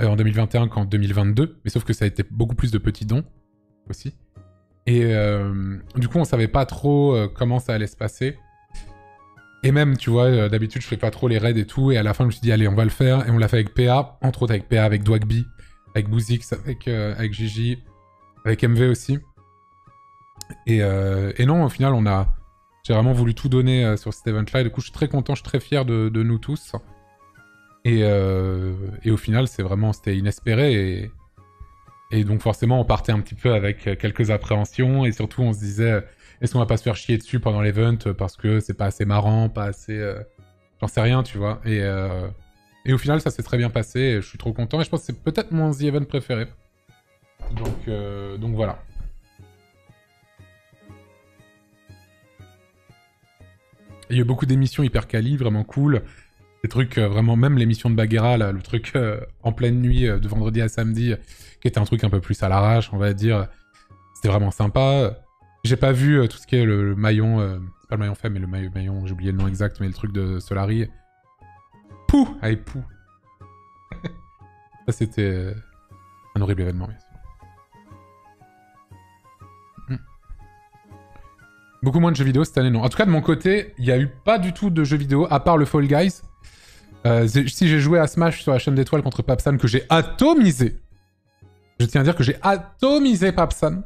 en 2021 qu'en 2022, mais sauf que ça a été beaucoup plus de petits dons aussi. Et du coup, on savait pas trop comment ça allait se passer. Et même, tu vois, euh, d'habitude, je fais pas trop les raids et tout. Et à la fin, je me suis dit, allez, on va le faire. Et on l'a fait avec PA, entre autres avec PA, avec Dwagby, avec Bouzix, avec, euh, avec Gigi, avec MV aussi. Et, euh, et non, au final, on a. J'ai vraiment voulu tout donner euh, sur cet event-là. Du coup, je suis très content, je suis très fier de, nous tous. Et, au final, c'est vraiment. C'était inespéré. Et, donc, forcément, on partait un petit peu avec quelques appréhensions. Et surtout, on se disait. Est-ce qu'on va pas se faire chier dessus pendant l'event euh, parce que c'est pas assez marrant, pas assez. euh, J'en sais rien, tu vois. Et, euh, et au final, ça s'est très bien passé. Je suis trop content. Et je pense que c'est peut-être mon The Event préféré. Donc, donc voilà. Il y a eu beaucoup d'émissions hyper quali, vraiment cool. Des trucs vraiment, même l'émission de Baguera, le truc en pleine nuit, de vendredi à samedi, qui était un truc un peu plus à l'arrache, on va dire. C'était vraiment sympa. J'ai pas vu euh, tout ce qui est le, maillon, euh, pas le maillon faible, mais le maillon, j'ai oublié le nom exact, mais le truc de Solari. Pouh Allez, pouh Ça, c'était euh, un horrible événement, bien sûr. Hmm. Beaucoup moins de jeux vidéo cette année, non. En tout cas, de mon côté, il n'y a eu pas du tout de jeux vidéo, à part le Fall Guys. Si j'ai joué à Smash sur la chaîne d'étoiles contre Papsan, que j'ai atomisé. Je tiens à dire que j'ai atomisé Papsan.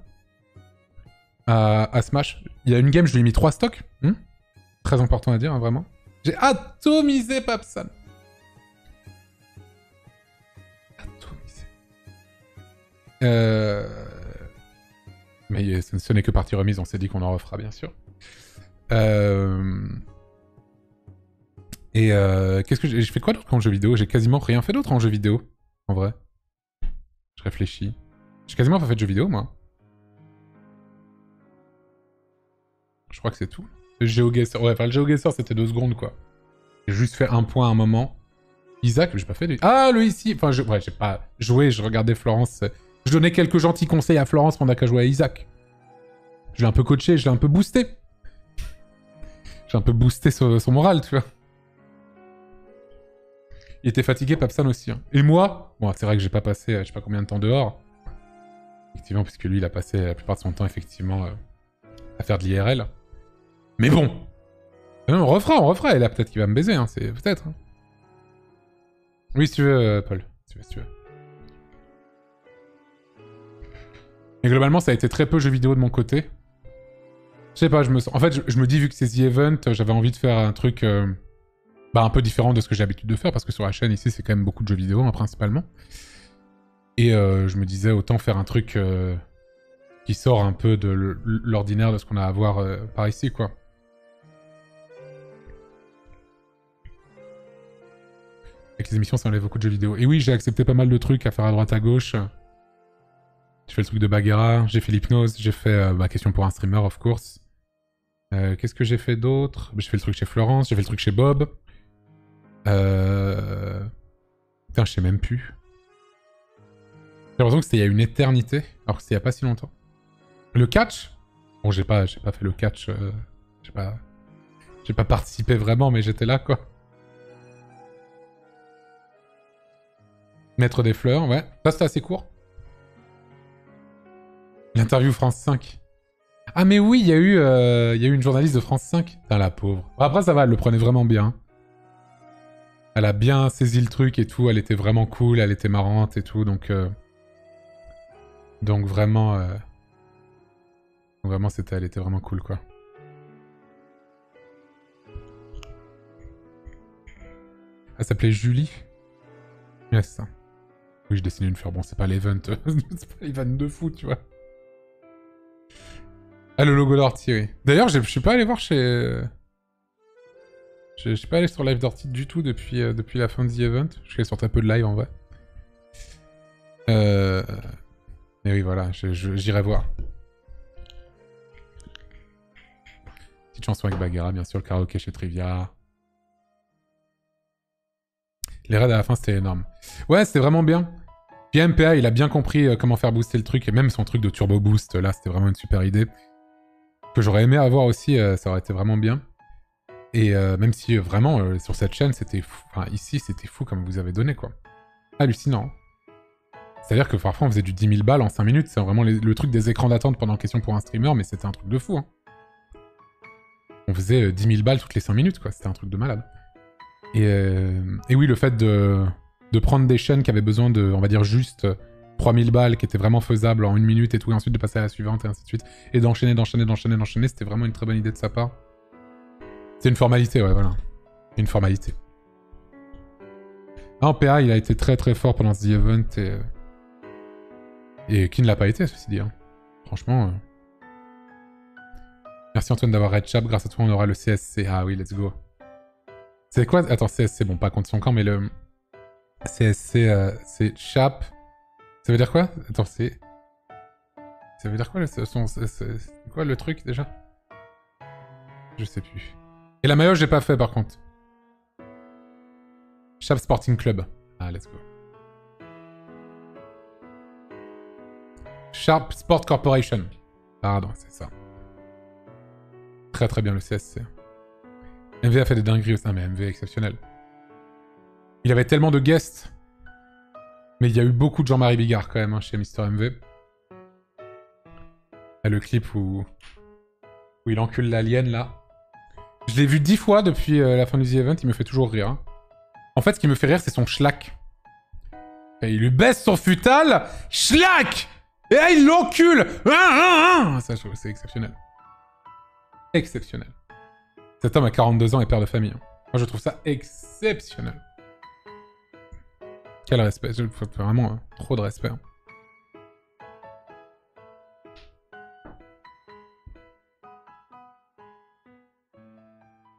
À, à Smash. Il y a une game, je lui ai mis 3 stocks. Hmm Très important à dire, hein, vraiment. J'ai atomisé Papsan. Atomisé. Euh... Mais ce, n'est que partie remise, on s'est dit qu'on en refera, bien sûr. Euh... Et euh, qu'est-ce que j'ai fait quoi d'autre en jeu vidéo? J'ai quasiment rien fait d'autre en jeu vidéo, en vrai. Je réfléchis. J'ai quasiment pas fait de jeu vidéo, moi. Je crois que c'est tout. Le GeoGuessr, ouais, enfin le GeoGuessr c'était deux secondes quoi. J'ai juste fait un point à un moment. Isaac, j'ai pas fait de... Ah, le ici Enfin, je... ouais, j'ai pas joué, je regardais Florence. Je donnais quelques gentils conseils à Florence pendant qu'elle jouait à Isaac. Je l'ai un peu coaché, je l'ai un peu boosté. J'ai un peu boosté son, son moral, tu vois. Il était fatigué, Papsan aussi. hein. Et moi? Bon, c'est vrai que j'ai pas passé euh, je sais pas combien de temps dehors. Effectivement, puisque lui, il a passé la plupart de son temps, effectivement, euh, à faire de l'IRL. Mais bon Non, on refera, on refera. Et là, peut-être qu'il va me baiser, hein, c'est peut-être. hein. Oui, si tu veux, euh, Paul. Si tu veux, si tu veux. Mais globalement, ça a été très peu jeux vidéo de mon côté. Je sais pas, je me sens... En fait, je, me dis, vu que c'est The Event, j'avais envie de faire un truc... euh, Bah, un peu différent de ce que j'ai l'habitude de faire, parce que sur la chaîne, ici, c'est quand même beaucoup de jeux vidéo, hein, principalement. Et euh, je me disais, autant faire un truc... qui sort un peu de l'ordinaire de ce qu'on a à voir euh, par ici, quoi. Avec les émissions, ça enlève beaucoup de jeux vidéo. Et oui, j'ai accepté pas mal de trucs à faire à droite à gauche. J'ai fait le truc de Bagheera, j'ai fait l'hypnose, j'ai fait euh, ma question pour un streamer, of course. Euh, Qu'est-ce que j'ai fait d'autre? J'ai fait le truc chez Florence, j'ai fait le truc chez Bob. Euh... Putain, je sais même plus. J'ai l'impression que c'était il y a une éternité, alors que c'était il y a pas si longtemps. Le catch? Bon, j'ai pas, fait le catch. euh, J'ai pas, participé vraiment, mais j'étais là, quoi. Mettre des fleurs, ouais. Ça, c'était assez court. L'interview France 5. Ah, mais oui, il y, a eu, euh, il y a eu une journaliste de France 5. Putain, la pauvre. Après, ça va, elle le prenait vraiment bien. Elle a bien saisi le truc et tout. Elle était vraiment cool, elle était marrante et tout. Donc, euh, donc vraiment, donc vraiment, elle était vraiment cool, quoi. Elle s'appelait Julie. Yes. Oui, je dessinais une fleur. Bon, c'est pas l'event. c'est pas l'event de fou, tu vois. Ah, le logo d'Orty, oui. D'ailleurs, je suis pas allé voir chez. Je suis pas allé sur live d'Orty du tout depuis, euh, depuis la fin de The Event. Je suis allé sur très peu de live en vrai. Euh... Mais oui, voilà, j'irai voir. Petite chanson avec Bagheera, bien sûr, le karaoké chez Trivia. Les raids à la fin, c'était énorme. Ouais, c'était vraiment bien. Puis il a bien compris euh, comment faire booster le truc, et même son truc de turbo boost, là, c'était vraiment une super idée. Que j'aurais aimé avoir aussi, euh, ça aurait été vraiment bien. Et euh, même si vraiment, sur cette chaîne, c'était fou. Enfin, ici, c'était fou comme vous avez donné, quoi. Hallucinant. C'est-à-dire que parfois, on faisait du 10 000 balles en 5 minutes. C'est vraiment le truc des écrans d'attente pendant question pour un streamer, mais c'était un truc de fou, hein. On faisait euh, 10 000 balles toutes les 5 minutes, quoi. C'était un truc de malade. Et, euh, oui, le fait de, prendre des chaînes qui avaient besoin de, on va dire, juste 3000 balles, qui étaient vraiment faisables en une minute et tout, et ensuite de passer à la suivante et ainsi de suite, et d'enchaîner, d'enchaîner, d'enchaîner, d'enchaîner, c'était vraiment une très bonne idée de sa part. C'est une formalité, ouais, voilà. Une formalité. Non, PA, il a été très très fort pendant ce The Event et. euh, Et qui ne l'a pas été, ceci dit. hein. Franchement. euh. Merci Antoine d'avoir Red Chap. Grâce à toi, on aura le CSC. Ah oui, let's go. C'est quoi? Attends, CSC, bon, pas contre son camp, mais le. CSC, euh, c'est Chap. Ça veut dire quoi? Attends, c'est. Ça veut dire quoi le, quoi le truc déjà? Je sais plus. Et la maillot, j'ai pas fait par contre. Chap Sporting Club. Ah, let's go. Sharp Sport Corporation. Pardon, c'est ça. Très très bien le CSC. MV a fait des dingueries aussi. Mais MV est exceptionnel. Il avait tellement de guests. Mais il y a eu beaucoup de Jean-Marie Bigard quand même hein, chez Mister MV. Ah, le clip où... où il encule l'alien là. Je l'ai vu dix fois depuis euh, la fin du The Event, il me fait toujours rire. hein. En fait, ce qui me fait rire, c'est son schlack. Et il lui baisse son futal, schlack Et là, il l'encule Ah, ah, ah Ça, c'est exceptionnel. Exceptionnel. Cet homme a 42 ans et père de famille. Moi, je trouve ça exceptionnel. Quel respect. Vraiment, hein, trop de respect. hein.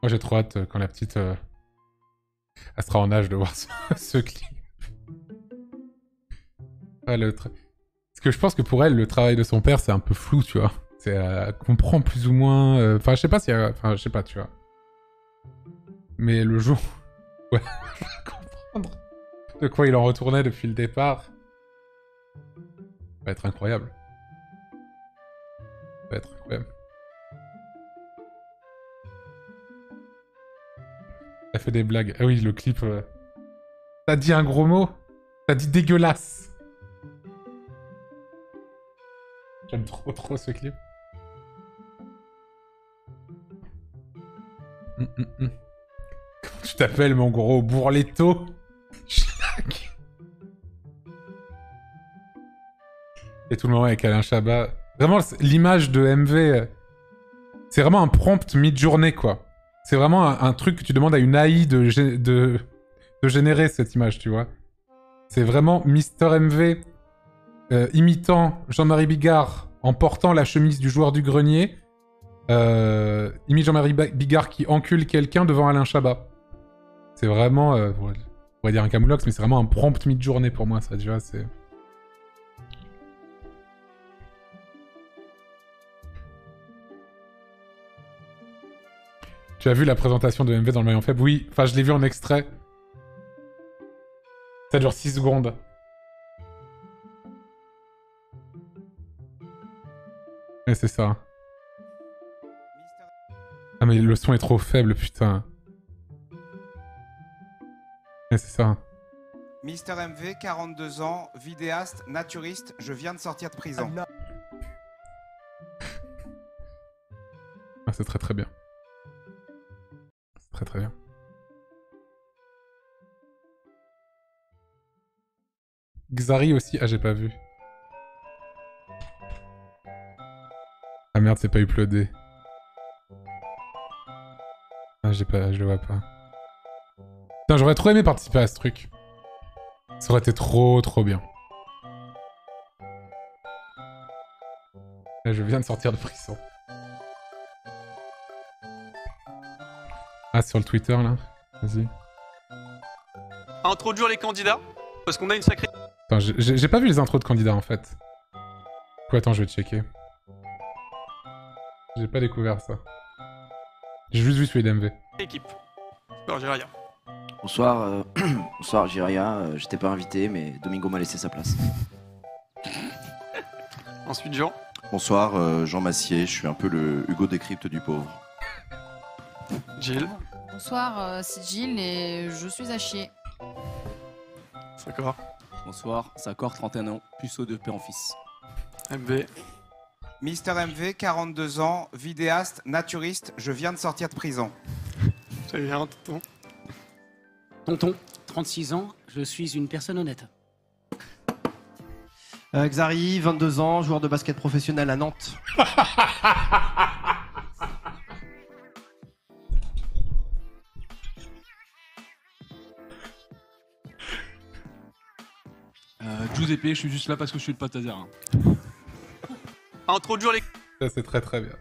Moi, j'ai trop hâte euh, quand la petite... euh, Elle sera en âge de voir ce, clip. Parce que je pense que pour elle, le travail de son père, c'est un peu flou, tu vois. C'est euh, comprend plus ou moins. euh, Enfin, je sais pas si. Enfin, je sais pas, tu vois. Mais le jour. Ouais, de quoi il en retournait depuis le départ. Ça va être incroyable. Ça va être incroyable. Ça fait des blagues. Ah oui, le clip. euh, T'as dit un gros mot? T'as dit dégueulasse. J'aime trop trop ce clip. Comment tu t'appelles mon gros bourletto? Et tout le monde avec Alain Chabat. Vraiment, l'image de MV, c'est vraiment un prompt mid-journée, quoi. C'est vraiment un, truc que tu demandes à une AI de, de, de générer cette image, tu vois. C'est vraiment Mister MV euh, imitant Jean-Marie Bigard en portant la chemise du joueur du grenier. Euh, Jean-Marie Bigard qui encule quelqu'un devant Alain Chabat. C'est vraiment, euh, on pourrait dire un camoulox, mais c'est vraiment un prompt mid-journée pour moi, ça, vois, c'est... Tu as vu la présentation de MV dans le maillon faible? Oui, enfin je l'ai vu en extrait. Ça dure 6 secondes. Ouais, c'est ça. Ah mais le son est trop faible, putain. Ouais, c'est ça. Mister MV, 42 ans, vidéaste, naturiste, je viens de sortir de prison. Ah, c'est très très bien. C'est très très bien. Xari aussi Ah, j'ai pas vu. Ah merde, c'est pas uploadé. Ah, j'ai pas, je le vois pas. Putain, j'aurais trop aimé participer à ce truc. Ça aurait été trop trop bien. Là, je viens de sortir de prison. Ah, sur le Twitter là Vas-y. Introduire les candidats, parce qu'on a une sacrée. Attends, j'ai pas vu les intros de candidats en fait. Quoi, attends, je vais checker. J'ai pas découvert ça. J'ai juste vu celui d'MV. équipe. J'ai rien. Bonsoir, euh, bonsoir Jiraya, euh, j'étais pas invité mais Domingo m'a laissé sa place. Ensuite, Jean. Bonsoir, euh, Jean Massier, je suis un peu le Hugo Décrypte du pauvre. Gilles. Bonsoir, euh, c'est Gilles et je suis à chier. D'accord. Bonsoir, Sakor, 31 ans, puceau de père en fils. MV. Mister MV, 42 ans, vidéaste, naturiste, je viens de sortir de prison. Très bien, tonton. Tonton, 36 ans, je suis une personne honnête. Euh, Xari, 22 ans, joueur de basket professionnel à Nantes. Euh, Giuseppe, je suis juste là parce que je suis le patazer. hein. Introduire les. Ça, c'est très très bien.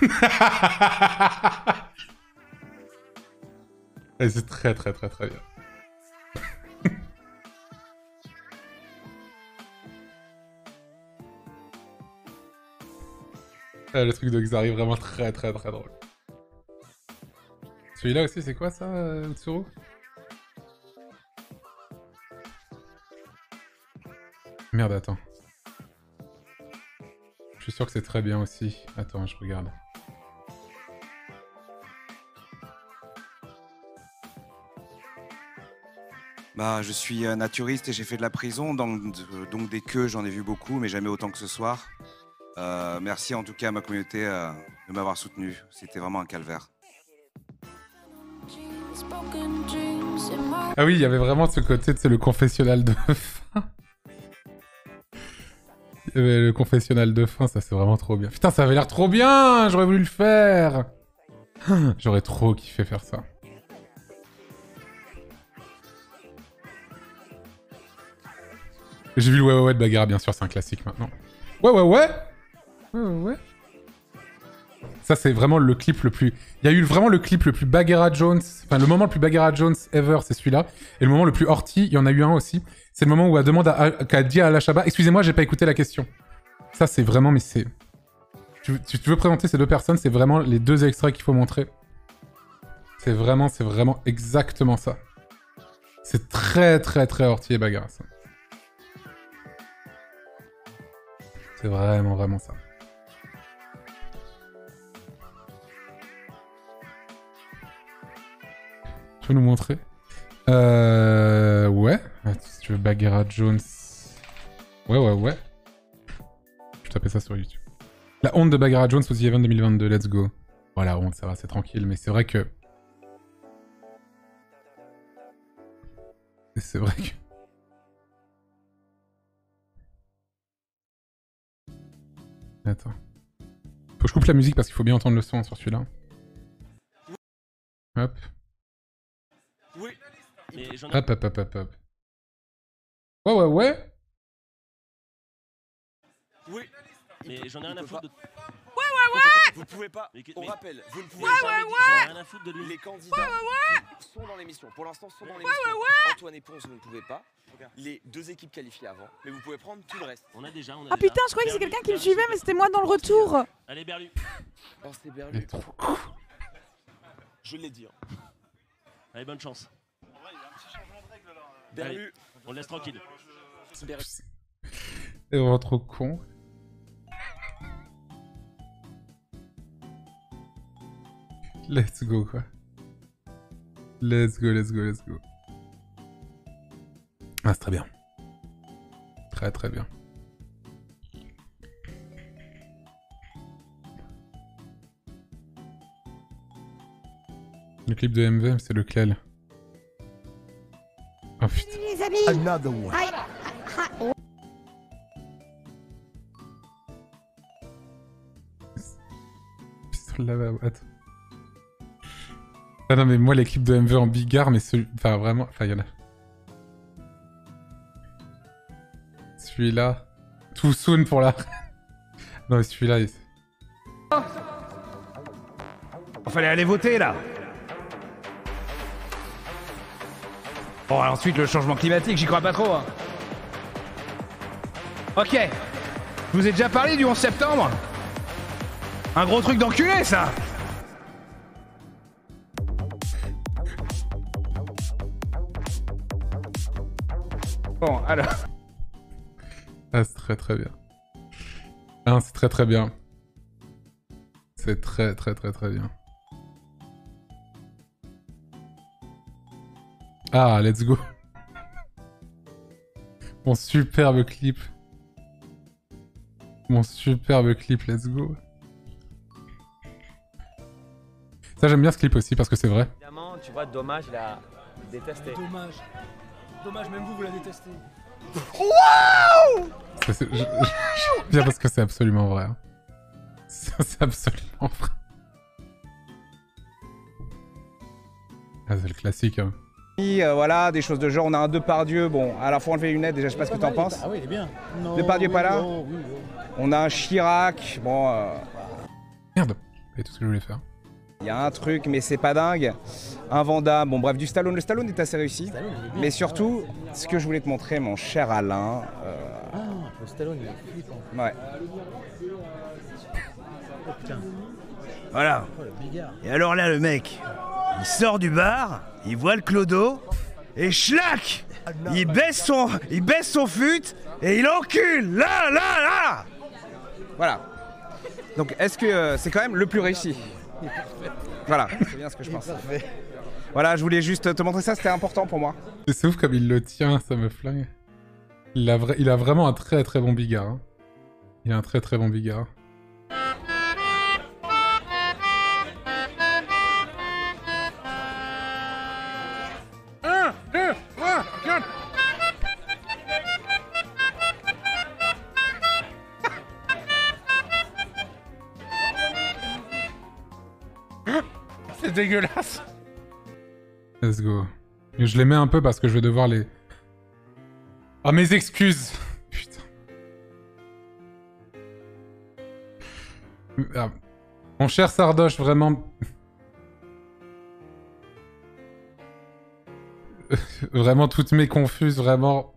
C'est très très très très bien. Ah, le truc de Xari, vraiment très très très drôle. Celui-là aussi, c'est quoi ça, euh, Utsuru Merde, attends. Je suis sûr que c'est très bien aussi. Attends, je regarde. Bah, je suis naturiste et j'ai fait de la prison, donc, donc des queues, j'en ai vu beaucoup, mais jamais autant que ce soir. Euh, merci en tout cas à ma communauté euh, de m'avoir soutenu. C'était vraiment un calvaire. Ah oui, il y avait vraiment ce côté, c'est le confessionnal de le confessionnal de fin, ça c'est vraiment trop bien. Putain, ça avait l'air trop bien J'aurais voulu le faire J'aurais trop kiffé faire ça. J'ai vu le ouais ouais ouais de Bagarre, bien sûr, c'est un classique maintenant. Ouais ouais ouais Ouais ouais ouais ça, c'est vraiment le clip le plus. Il y a eu vraiment le clip le plus Bagheera Jones. Enfin, le moment le plus Bagheera Jones ever, c'est celui-là. Et le moment le plus Horty, il y en a eu un aussi. C'est le moment où elle demande à, qu'a dit à Excusez-moi, j'ai pas écouté la question. Ça, c'est vraiment, mais c'est. tu, tu- veux présenter ces deux personnes, c'est vraiment les deux extraits qu'il faut montrer. C'est vraiment, c'est vraiment exactement ça. C'est très, très, très Horty et Bagarre, ça. C'est vraiment, vraiment ça. Tu veux nous montrer Euh... Ouais. Si tu veux Bagheera Jones... Ouais, ouais, ouais. Je tapais ça sur YouTube. La honte de Bagheera Jones au The Event 2022, let's go. Voilà, honte, ça va, c'est tranquille, mais c'est vrai que... C'est vrai que... Attends. Faut que je coupe la musique parce qu'il faut bien entendre le son sur celui-là. Hop. Oui. Mais j'en ai... Hop, hop, hop, hop, hop. Ouais, ouais, ouais. Oui. Mais j'en ai rien à foutre de... Ouais, ouais, ouais Vous pouvez pas. On rappelle, vous ne pouvez Ouais, jamais ouais, dire- ouais. J'en ai rien à foutre de lui. Les candidats Ouais, ouais, ouais. sont dans l'émission, pour l'instant sont dans Ouais, l'émission. ouais, ouais. Antoine et Ponce, vous ne pouvez pas. Les deux équipes qualifiées avant, mais vous pouvez prendre tout le reste. On a déjà, on a Ah putain, je croyais que c'est quelqu'un qui me suivait, mais c'était moi dans le retour. Allez, Berlu. Oh, c'est Berlu. Je l'ai dit. hein. Allez, bonne chance. Berlu. Allez, on le laisse tranquille. C'est vraiment trop con. Let's go, quoi. Let's go, let's go, let's go. Ah, c'est très bien. Très, très bien. Le clip de MV, c'est lequel Oh putain. Les amis. Attends. Ah non, mais moi, les clips de MV en bigard, mais celui... Enfin, vraiment... Enfin, il y en a... Celui-là... Too soon pour la... non, mais celui-là... il- Il fallait aller voter là. Bon, ensuite le changement climatique, j'y crois pas trop. hein. Ok. Je vous ai déjà parlé du 11 septembre Un gros truc d'enculé ça Bon, alors. Ah, c'est très très bien. Ah, c'est très très bien. C'est très très très très bien. Ah, let's go. Mon superbe clip. Mon superbe clip, let's go. Ça, j'aime bien ce clip aussi parce que c'est vrai. Évidemment, tu vois, dommage, il a détesté. Dommage. Dommage, même vous, vous la détestez. Waouh J'aime bien parce que c'est absolument vrai. hein. C'est c'est absolument vrai. Ah, c'est le classique. hein. Euh, voilà, des choses de genre. On a un Depardieu. Bon, alors faut enlever les lunettes déjà, je sais pas ce que t'en penses. Ah oui, il est bien. Non, Depardieu oui, pas là non, oui, non. On a un Chirac. Bon. euh, Merde. C'est tout ce que je voulais faire. Il y a un truc, mais c'est pas dingue. Un Vanda, bon bref, du Stallone. Le Stallone est assez réussi. Mais surtout, ce que je voulais te montrer, mon cher Alain. euh, Ah, le Stallone, il est flippant. ouais. Oh putain. Voilà. Oh, le. Et alors là, le mec, il sort du bar, il voit le clodo, et schlac il baisse, son, il baisse son fut, et il encule Là, là, là Voilà. Donc, est-ce que euh, c'est quand même le plus réussi? Voilà, c'est bien ce que je pense. Voilà, je voulais juste te montrer ça, c'était important pour moi. C'est ouf comme il le tient, ça me flingue. Il a, il a vraiment un très très bon bigard. hein. Il a un très très bon bigard. Dégueulasse. Let's go. Je les mets un peu parce que je vais devoir les... Ah, mes excuses Putain. Ah, Mon cher Sardoche, vraiment... vraiment, toutes mes confuses, vraiment...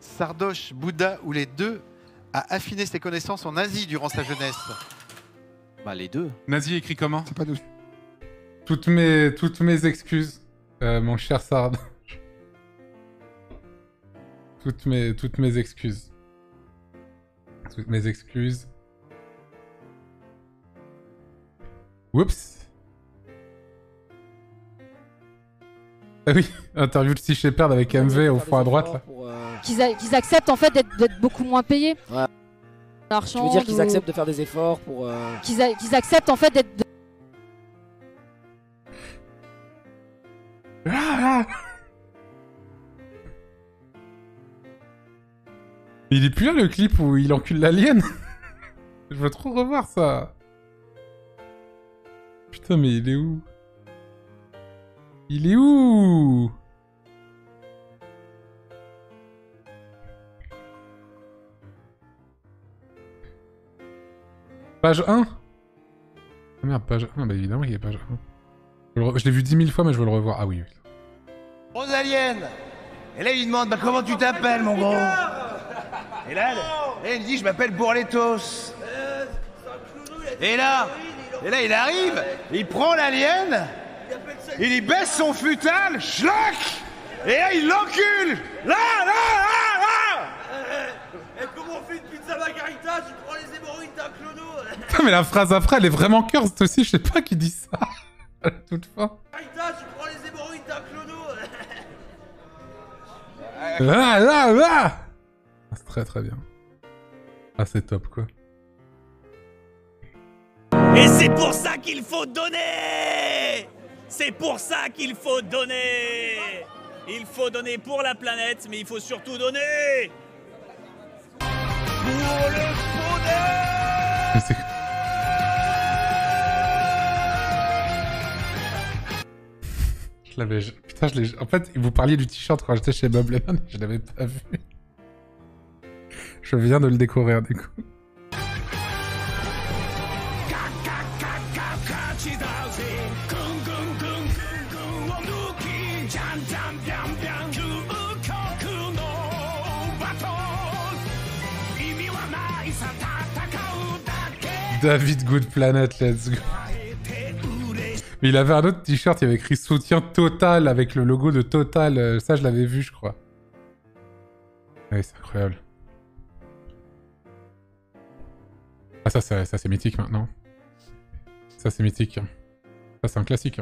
Sardoche, Bouddha ou les deux a affiné ses connaissances en Asie durant sa jeunesse? Bah les deux. Nazi écrit comment C'est pas nous. Toutes mes, toutes mes excuses, euh, mon cher Sard. toutes, mes, toutes mes excuses. Toutes mes excuses. Oups. Ah oui, interview de Sea Shepherd avec MV au fond à droite là. Qu'ils a- qu'ils acceptent en fait d'être d'être beaucoup moins payés. Ouais. Marchand. Tu veux dire qu'ils acceptent de faire des efforts pour. euh, Qu'ils acceptent en fait d'être. de- Il est plus là le clip où il encule l'alien Je veux trop revoir ça. Putain mais il est où? Il est où? Page 1 Ah merde, page 1, bah évidemment il y a page 1. Je, l'ai vu 10 000 fois mais je veux le revoir. Ah oui, oui. Rosalien Et là, il lui demande bah, comment tu t'appelles, mon gros? Et là, là, il dit je m'appelle Bourletos. Et là, et là, il arrive, il prend l'alien, il y baisse son futal, schlac Et là, il l'encule là, là, là Et comment on fait une pizza margarita Tu prends les hémorroïdes d'un clodo Putain mais la phrase après elle est vraiment cursed aussi, je sais pas qui dit ça. À la toute fin. Tu prends les hémorroïdes d'un clodo Là, là, là Ah, C'est très très bien. Ah c'est top quoi. Et c'est pour ça qu'il faut donner C'est pour ça qu'il faut donner Il faut donner pour la planète, mais il faut surtout donner Pour le Putain, je l'ai. En fait, vous parliez du t-shirt j'étais chez et je l'avais pas vu. Je viens de le découvrir du coup. David Good Planet, let's go. Mais il avait un autre t-shirt, il avait écrit soutien total avec le logo de Total. euh, Ça, je l'avais vu, je crois. Ouais, c'est incroyable. Ah, ça, c'est ça, c'est mythique maintenant. Ça, c'est mythique. Ça, c'est un classique.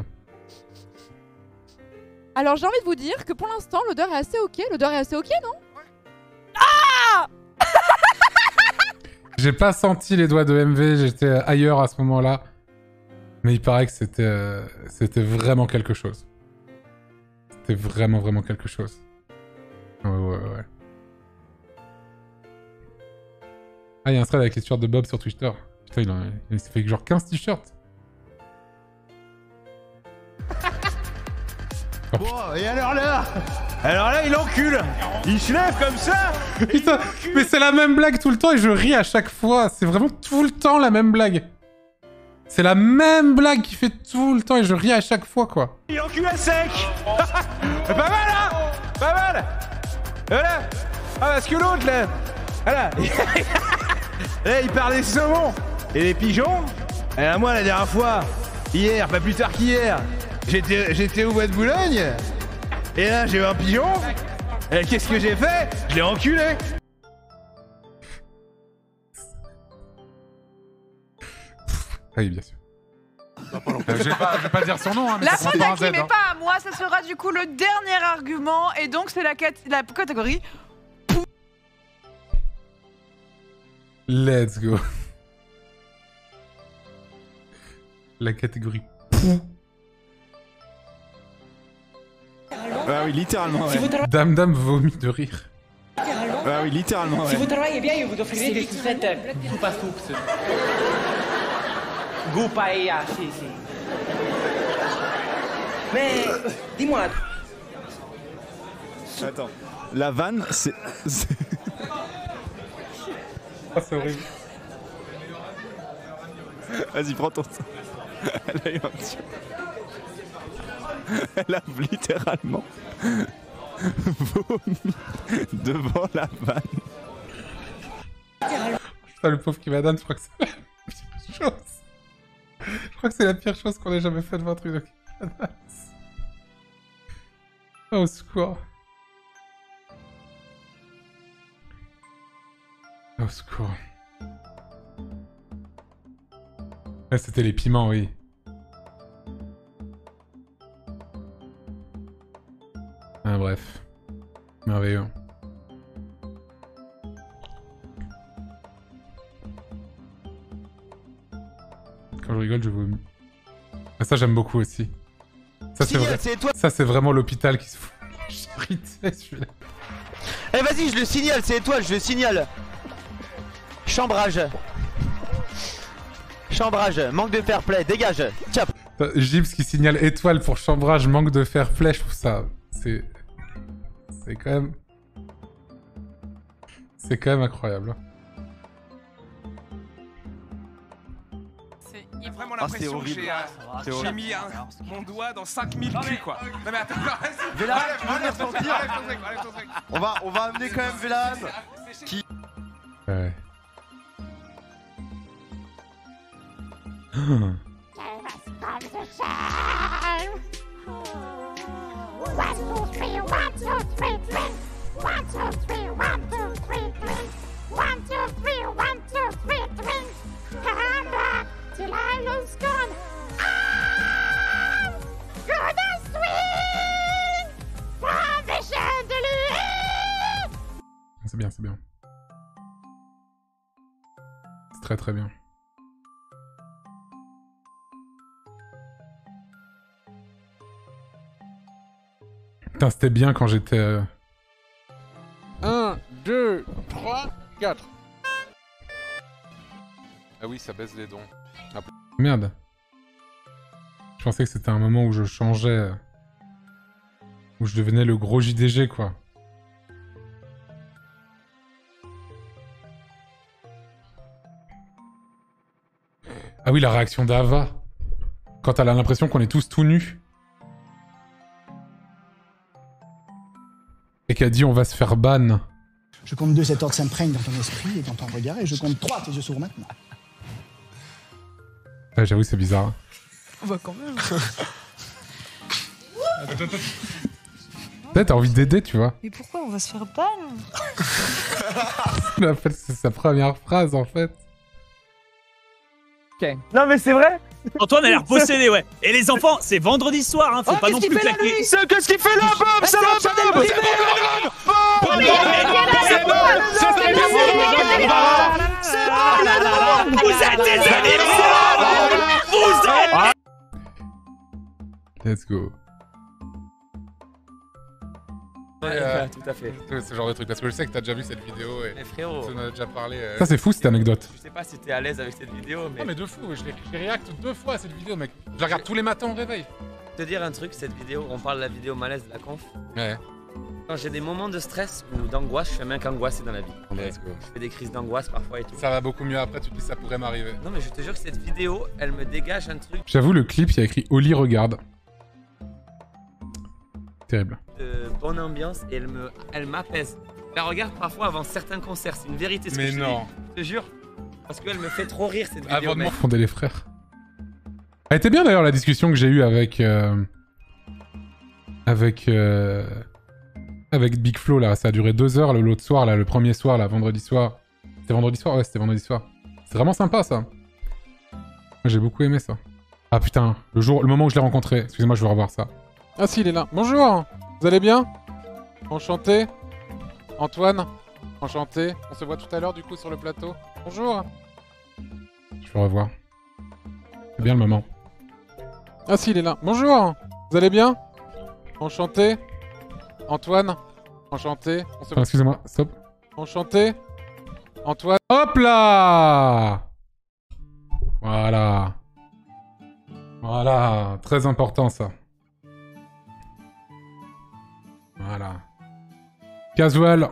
Alors j'ai envie de vous dire que pour l'instant l'odeur est assez ok. L'odeur est assez ok, non? Ah J'ai pas senti les doigts de MV, j'étais ailleurs à ce moment-là. Mais il paraît que c'était euh, c'était vraiment quelque chose. C'était vraiment, vraiment quelque chose. Ouais, ouais, ouais. Ah, il y a un thread avec les t-shirts de Bob sur Twitter. Putain, il, en- il s'est fait genre 15 t-shirts. Bon, et alors là? Alors là, il encule Il se lève comme ça Putain, mais c'est la même blague tout le temps et je ris à chaque fois. C'est vraiment tout le temps la même blague. C'est la même blague qui fait tout le temps et je ris à chaque fois, quoi. Il encule à sec. Pas mal, hein. Pas mal. Voilà Ah, parce que l'autre, là Voilà. Là, il parle des saumons Et les pigeons. Et là, moi, la dernière fois, hier, pas plus tard qu'hier, j'étais j'étais au bois de Boulogne, et là, j'ai eu un pigeon, et qu'est-ce que j'ai fait? Je l'ai enculé Ah oui, bien sûr. Euh, je, vais pas, je vais pas dire son nom, hein, mais La ça faute à qui, mais hein. pas à moi. Ça sera du coup le dernier argument. Et donc, c'est la, cat- la catégorie. Let's go. La catégorie. Ah oui, littéralement, ouais. Dame Dame vomit de rire. Ah oui, littéralement, Si ouais. vous travaillez bien, je vous offrirai des sucettes soupe à soupe. Goût paella, si, si. Mais, dis-moi, Attends. La vanne, c'est... Ah, c'est horrible. Vas-y, prends ton... Elle a eu un petit... Elle a littéralement vomi devant la vanne. Putain, le pauvre Kimadan, je crois que c'est la pire chose. Je crois que c'est la pire chose qu'on ait jamais fait devant un truc de. Oh, au secours. Au secours. Ah, c'était les piments, oui. Ah, bref. Merveilleux. Quand je rigole, je vomis. Ah, ça, j'aime beaucoup aussi. Ça, c'est vrai. Ça, vraiment l'hôpital qui se fout. Celui-là. Eh vas-y, je le signale, c'est étoile, je le signale. Chambrage. Chambrage, manque de fair play, dégage. Tiens. Putain, Gibbs qui signale étoile pour chambrage, manque de fair play, je trouve ça. C'est. C'est quand même. C'est quand même incroyable. Hein. Après, mon Ah, impression c'est que horrible. j'ai euh, j'ai mis un- mon doigt dans 5000 culs, quoi. Non, mais attends. Vélan, tu veux venir sortir. On va, on va amener quand même Vélan qui. Ouais. Till I lose gun. I'm gonna swing from the chandelier. C'est bien, c'est bien. C'est très très bien. Putain, c'était bien quand j'étais. euh, 1, 2, 3, 4. Ah oui, ça baisse les dons. Ah, Merde. Je pensais que c'était un moment où je changeais. euh, Où je devenais le gros JDG, quoi. Ah oui, la réaction d'Ava. Quand elle a l'impression qu'on est tous tout nus. Et qu'elle dit on va se faire ban. Je compte deux, cet ordre s'imprègne dans ton esprit et dans ton regard, et je compte trois, tes yeux s'ouvrent maintenant. Ouais, j'avoue, c'est bizarre. On va quand même. Peut-être t'as envie d'aider, tu vois. Mais pourquoi on va se faire ban En fait, c'est sa première phrase, en fait. Non, mais c'est vrai. Antoine a l'air possédé, ouais. Et les enfants, c'est vendredi soir, hein, faut Oh, pas non qu'est-ce plus qu'il fait la claquer. Qu'est-ce qu'il fait là, Bob Ça va, Bob C'est bon, C'est Vous êtes des animaux. Vous êtes Let's go. Ouais, Euh, tout à fait. C'est ce genre de truc. Parce que je sais que t'as déjà vu cette vidéo et Mais frérot. tu en as déjà parlé. euh. Ça, c'est fou cette anecdote. Je sais pas si t'es à l'aise avec cette vidéo, mais. Non, mais de fou, je l'ai react deux fois à cette vidéo, mec. Je la regarde tous les matins au réveil. te dire un truc, cette vidéo, on parle de la vidéo malaise de la conf. Ouais. Quand j'ai des moments de stress ou d'angoisse, je suis un mec angoissé dans la vie. Let's go. Je fais des crises d'angoisse parfois et tout. Ça va beaucoup mieux après, tu te dis ça pourrait m'arriver. Non mais je te jure que cette vidéo, elle me dégage un truc J'avoue, le clip, il y a écrit Oli regarde. Terrible. Bonne ambiance et elle me, elle m'apaise. Je la regarde parfois avant certains concerts, c'est une vérité ce Mais que je te non. dis. Je te jure. Parce qu'elle me fait trop rire cette vidéo. Avant de fonder les frères. Elle était bien d'ailleurs la discussion que j'ai eue avec. euh, Avec. euh, Avec Big Flo là. Ça a duré deux heures le l'autre soir, là, le premier soir, là, vendredi soir. C'était vendredi soir? Ouais, c'était vendredi soir. C'est vraiment sympa ça. J'ai beaucoup aimé ça. Ah putain, le jour, le moment où je l'ai rencontré. Excusez-moi, je veux revoir ça. Ah si, il est là. Bonjour Vous allez bien Enchanté Antoine Enchanté. On se voit tout à l'heure du coup sur le plateau. Bonjour Je veux revoir. C'est bien le moment. Ah si, il est là. Bonjour Vous allez bien Enchanté Antoine Enchanté. On se... Excusez-moi, stop. Enchanté Antoine. Hop là Voilà. Voilà. Très important ça. Voilà. Casual.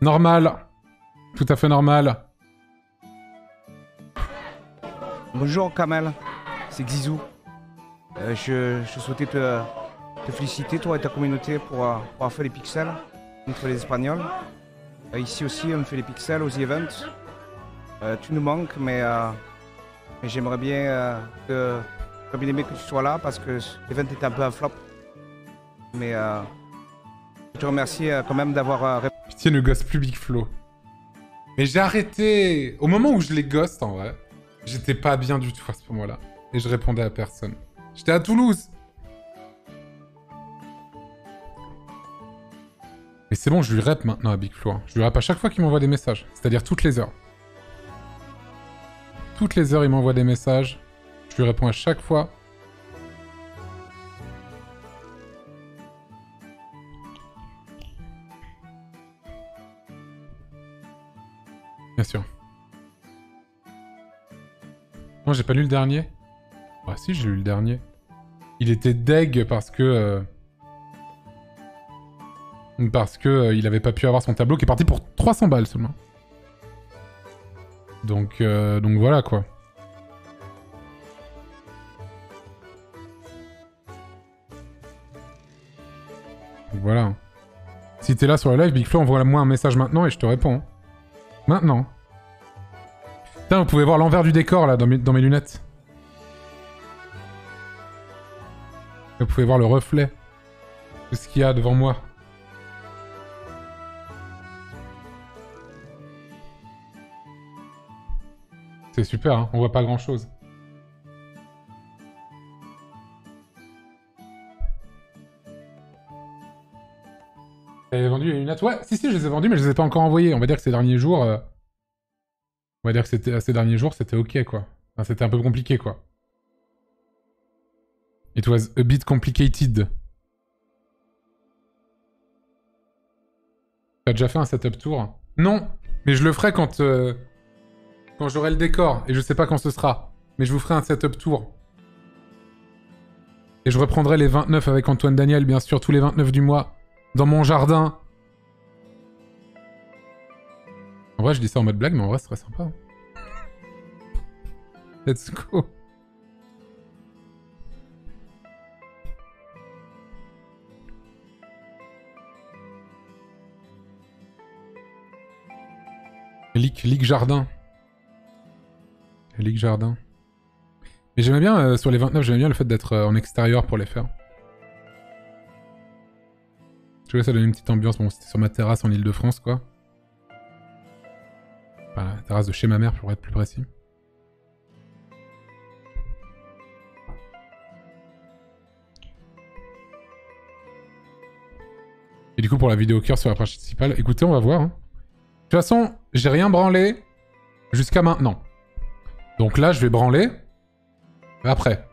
Normal. Tout à fait normal. Bonjour Kamel, c'est Xizou. Euh, je, souhaitais te, te féliciter, toi et ta communauté, pour, euh, avoir fait les pixels contre les Espagnols. Euh, ici aussi, on fait les pixels aux events. Tu nous manques, mais, j'aimerais bien que, tu sois là parce que l'event était un peu un flop. Mais je te remercie euh, quand même d'avoir euh, répondu. Pitié, ne gosse plus Big Flo. Mais j'ai arrêté. Au moment où je les ghost, en vrai, j'étais pas bien du tout à ce moment-là. Et je répondais à personne. J'étais à Toulouse. Mais c'est bon, je lui rep maintenant à Big Flo. hein. Je lui rep à chaque fois qu'il m'envoie des messages. C'est-à-dire toutes les heures. Toutes les heures, il m'envoie des messages. Je lui réponds à chaque fois. Bien sûr. J'ai pas lu le dernier. Ah si, j'ai lu le dernier. Il était deg parce que... euh, Parce que euh, il avait pas pu avoir son tableau qui est parti pour 300 balles seulement. Donc, euh, donc voilà quoi. Voilà. Si t'es là sur la live, Big Flo, envoie-moi un message maintenant et je te réponds. Maintenant. Putain, vous pouvez voir l'envers du décor là dans mes, lunettes. Vous pouvez voir le reflet de ce qu'il y a devant moi. C'est super, hein on voit pas grand chose. T'avais vendu les lunettes? Ouais, si, si, je les ai vendues, mais je les ai pas encore envoyées. On va dire que ces derniers jours. euh, On va dire que c'était ces derniers jours, c'était ok, quoi. Enfin, c'était un peu compliqué, quoi. It was a bit complicated. T'as déjà fait un setup tour? Non, mais je le ferai quand, euh, quand j'aurai le décor, et je sais pas quand ce sera. Mais je vous ferai un setup tour. Et je reprendrai les 29 avec Antoine Daniel, bien sûr, tous les 29 du mois, dans mon jardin. En vrai, je dis ça en mode blague, mais en vrai, c'est très sympa. Let's go. Ligue, Ligue Jardin. Ligue Jardin. Mais j'aimais bien, euh, sur les 29, j'aimais bien le fait d'être euh, en extérieur pour les faire. Tu vois, ça donne une petite ambiance. Bon, c'était sur ma terrasse en Ile-de-France, quoi. Enfin, la terrasse de chez ma mère, pour être plus précis. Et du coup, pour la vidéo cœur sur la principale, écoutez, on va voir. hein. De toute façon, j'ai rien branlé jusqu'à maintenant. Donc là, je vais branler après.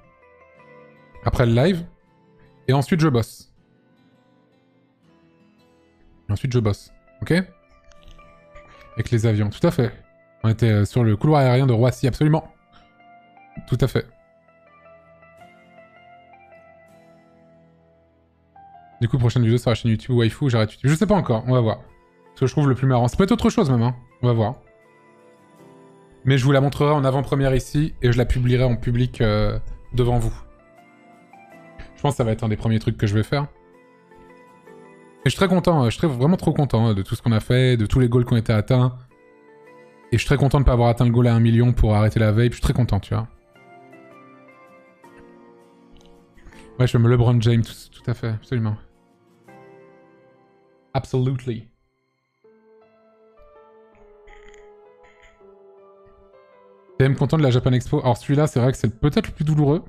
Après le live. Et ensuite, je bosse. Ensuite, je bosse. Ok? Avec les avions, tout à fait. On était euh, sur le couloir aérien de Roissy, absolument. Tout à fait. Du coup, prochaine vidéo sur la chaîne YouTube Waifu j'arrête YouTube. Je sais pas encore, on va voir. Ce que je trouve le plus marrant. Ça peut être autre chose même, hein. On va voir. Mais je vous la montrerai en avant-première ici et je la publierai en public euh, devant vous. Je pense que ça va être un des premiers trucs que je vais faire. Et je suis très content, je suis vraiment trop content euh, de tout ce qu'on a fait, de tous les goals qui ont été atteints. Et je suis très content de pas avoir atteint le goal à 1 million pour arrêter la vape. Je suis très content, tu vois. Ouais, je me LeBron James, tout, tout à fait, absolument. Absolutely. T'es même content de la Japan Expo? Alors celui-là, c'est vrai que c'est peut-être le plus douloureux.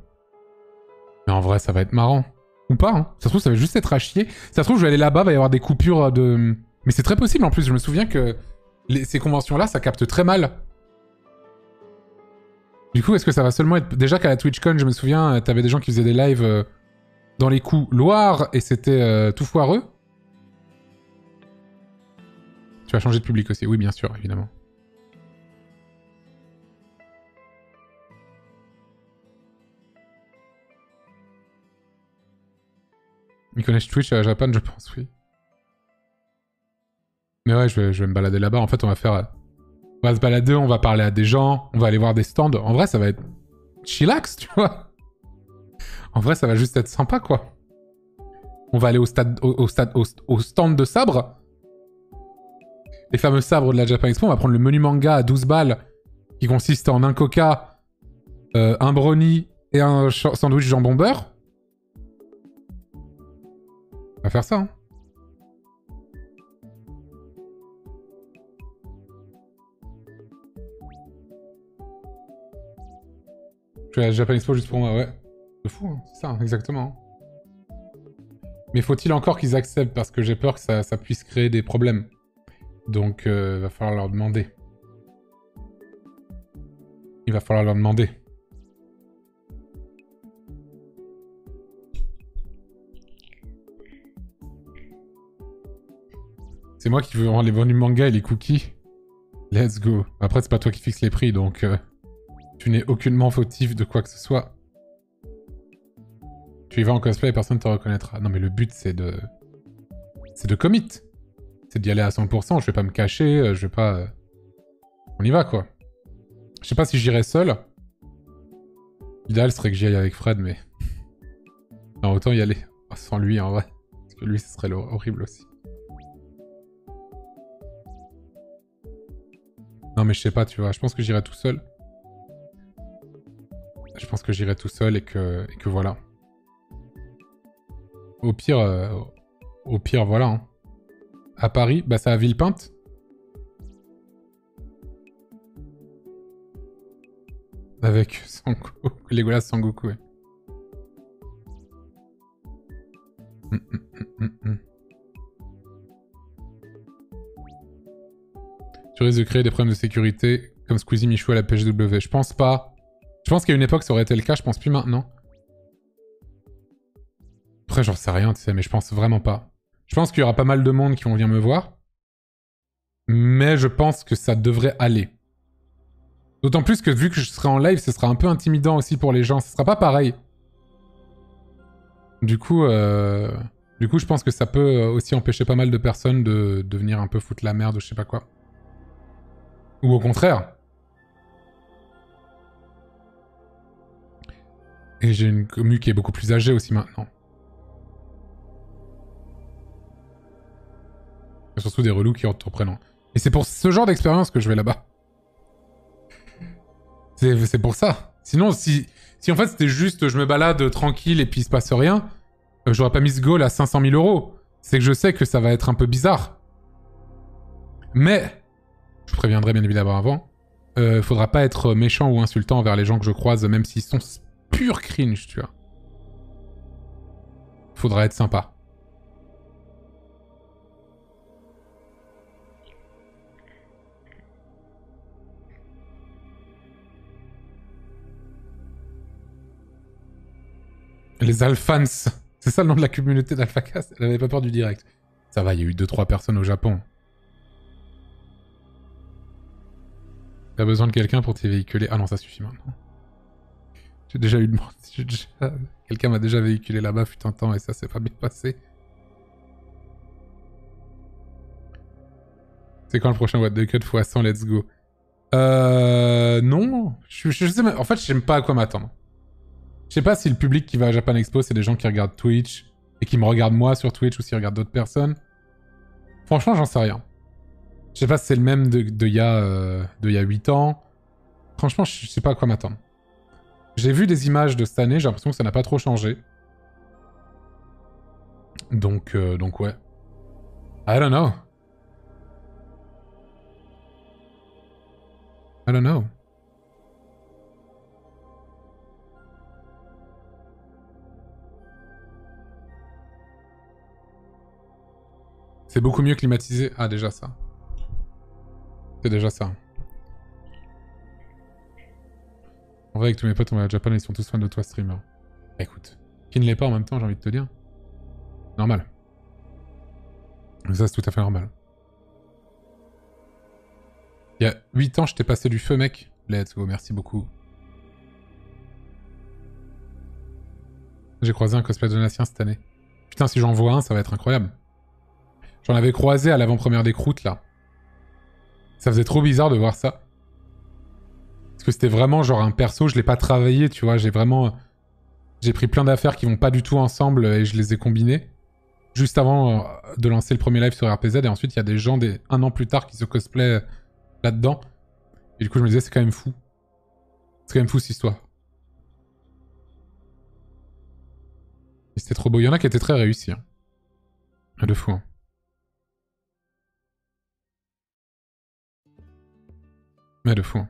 Mais en vrai, ça va être marrant. Ou pas, hein. Ça se trouve, ça va juste être à chier. Ça se trouve, je vais aller là-bas, va y avoir des coupures de... Mais c'est très possible en plus, je me souviens que ces conventions-là, ça capte très mal. Du coup, est-ce que ça va seulement être... Déjà qu'à la TwitchCon, je me souviens, euh, t'avais des gens qui faisaient des lives euh, dans les coups Loire, et c'était euh, tout foireux. Tu vas changer de public aussi, oui, bien sûr, évidemment. Ils Twitch à la Japan, je pense, oui. Mais ouais, je vais, me balader là-bas. En fait, on va faire... On va se balader, on va parler à des gens, on va aller voir des stands. En vrai, ça va être chillax, tu vois. En vrai, ça va juste être sympa, quoi. On va aller au stade, au, au stand de sabre. Les fameux sabres de la Japan Expo. On va prendre le menu manga à 12 balles qui consiste en un coca, euh, un brownie et un ch- sandwich jambon beurre. Faire ça. Hein. Je vais à la Japan Expo juste pour moi, ouais. C'est fou, hein, c'est ça, exactement. Mais faut-il encore qu'ils acceptent Parce que j'ai peur que ça, ça puisse créer des problèmes? Donc, euh, va falloir leur demander. Il va falloir leur demander. C'est moi qui veux vendre les volumes manga et les cookies. Let's go. Après, c'est pas toi qui fixe les prix, donc... euh, tu n'es aucunement fautif de quoi que ce soit. Tu y vas en cosplay et personne ne te reconnaîtra. Non mais le but c'est de... C'est de commit. C'est d'y aller à 100%, je vais pas me cacher, euh, je vais pas... euh, On y va quoi. Je sais pas si j'irai seul. L'idéal serait que j'y aille avec Fred, mais... Non, autant y aller sans lui en vrai. Parce que lui, ce serait horrible aussi. Non mais je sais pas, tu vois, je pense que j'irai tout seul. Je pense que j'irai tout seul et que, et que voilà. Au pire, euh, au pire, voilà. hein. À Paris, bah c'est à Villepinte. Avec Sangoku, Legolas Sangoku, ouais. Tu de créer des problèmes de sécurité comme Squeezie Michou à la PGW. Je pense pas. Je pense qu'à une époque ça aurait été le cas, je pense plus maintenant. Après, j'en sais rien, tu sais, mais je pense vraiment pas. Je pense qu'il y aura pas mal de monde qui vont venir me voir. Mais je pense que ça devrait aller. D'autant plus que vu que je serai en live, ce sera un peu intimidant aussi pour les gens. Ce sera pas pareil. Du coup, euh... du coup, je pense que ça peut aussi empêcher pas mal de personnes de, de venir un peu foutre la merde ou je sais pas quoi. Ou au contraire. Et j'ai une commu qui est beaucoup plus âgée aussi maintenant. Surtout des relous qui entreprennent. Et c'est pour ce genre d'expérience que je vais là-bas. C'est c'est pour ça. Sinon, si, si en fait c'était juste je me balade tranquille et puis il se passe rien, euh, j'aurais pas mis ce goal à 500 000 euros. C'est que je sais que ça va être un peu bizarre. Mais, je préviendrai bien évidemment avant, euh, faudra pas être méchant ou insultant envers les gens que je croise, même s'ils sont pur cringe, tu vois. Faudra être sympa. Les Alphans. C'est ça le nom de la communauté d'Alphacast Elle avait pas peur du direct. Ça va, il y a eu 2-3 personnes au Japon. T'as besoin de quelqu'un pour t'y véhiculer. Ah non, ça suffit maintenant. J'ai déjà eu de... j'ai déjà- Quelqu'un m'a déjà véhiculé là-bas, fut un temps, et ça s'est pas bien passé. C'est quand le prochain What the Cut x 100, let's go. Euh... Non. Je, sais. En fait, je sais même pas à quoi m'attendre. Je sais pas si le public qui va à Japan Expo, c'est des gens qui regardent Twitch et qui me regardent moi sur Twitch ou s'ils regardent d'autres personnes. Franchement, j'en sais rien. Je sais pas si c'est le même de, de, y a, euh, de y a 8 ans. Franchement, je sais pas à quoi m'attendre. J'ai vu des images de cette année, j'ai l'impression que ça n'a pas trop changé. Donc, euh, donc ouais. I don't know. I don't know. C'est beaucoup mieux climatisé. Ah, déjà ça. C'est déjà ça. En vrai, avec tous mes potes, on va à Japan, ils sont tous fans de toi, streamer. Bah, écoute, qui ne l'est pas en même temps, j'ai envie de te dire. Normal. Ça, c'est tout à fait normal. Il y a 8 ans, je t'ai passé du feu, mec. Let's go, merci beaucoup. J'ai croisé un cosplay de Donatien cette année. Putain, si j'en vois un, ça va être incroyable. J'en avais croisé à l'avant-première des croûtes, là. Ça faisait trop bizarre de voir ça. Parce que c'était vraiment genre un perso, je l'ai pas travaillé, tu vois. J'ai vraiment... J'ai pris plein d'affaires qui vont pas du tout ensemble et je les ai combinées. Juste avant euh, de lancer le premier live sur RPZ. Et ensuite, il y a des gens des... un an plus tard qui se cosplay là-dedans. Et du coup, je me disais, c'est quand même fou. C'est quand même fou cette histoire. C'était trop beau. Il y en a qui étaient très réussis. Hein. De fou. hein. Mais de fou. hein.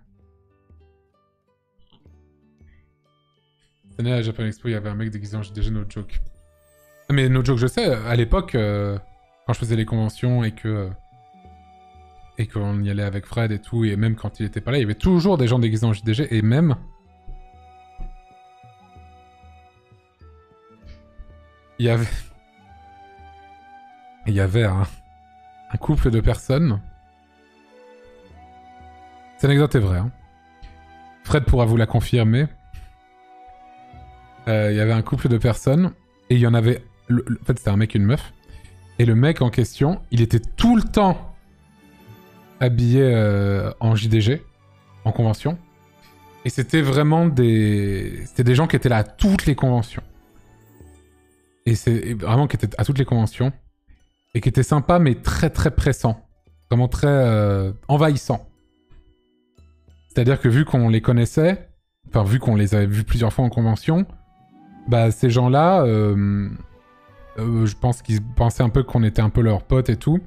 Cette année à la Japan Expo, il y avait un mec déguisé en JDG, no joke. Mais no joke, je sais, à l'époque, euh, quand je faisais les conventions et que. et qu'on y allait avec Fred et tout, et même quand il était pas là, il y avait toujours des gens déguisés en JDG, et même. Il y avait. Il y avait un, un couple de personnes. Cette anecdote est vraie. hein. Fred pourra vous la confirmer. Euh, Il y avait un couple de personnes et il y en avait. en fait, c'était un mec et une meuf. Et le mec en question, il était tout le temps habillé euh, en JDG, en convention. Et c'était vraiment des. C'était des gens qui étaient là à toutes les conventions. Et c'est vraiment qui étaient à toutes les conventions. Et qui étaient sympas, mais très très pressants. Vraiment très euh, envahissants. C'est-à-dire que vu qu'on les connaissait, enfin vu qu'on les avait vus plusieurs fois en convention, bah ces gens-là, euh, euh, je pense qu'ils pensaient un peu qu'on était un peu leurs potes et tout.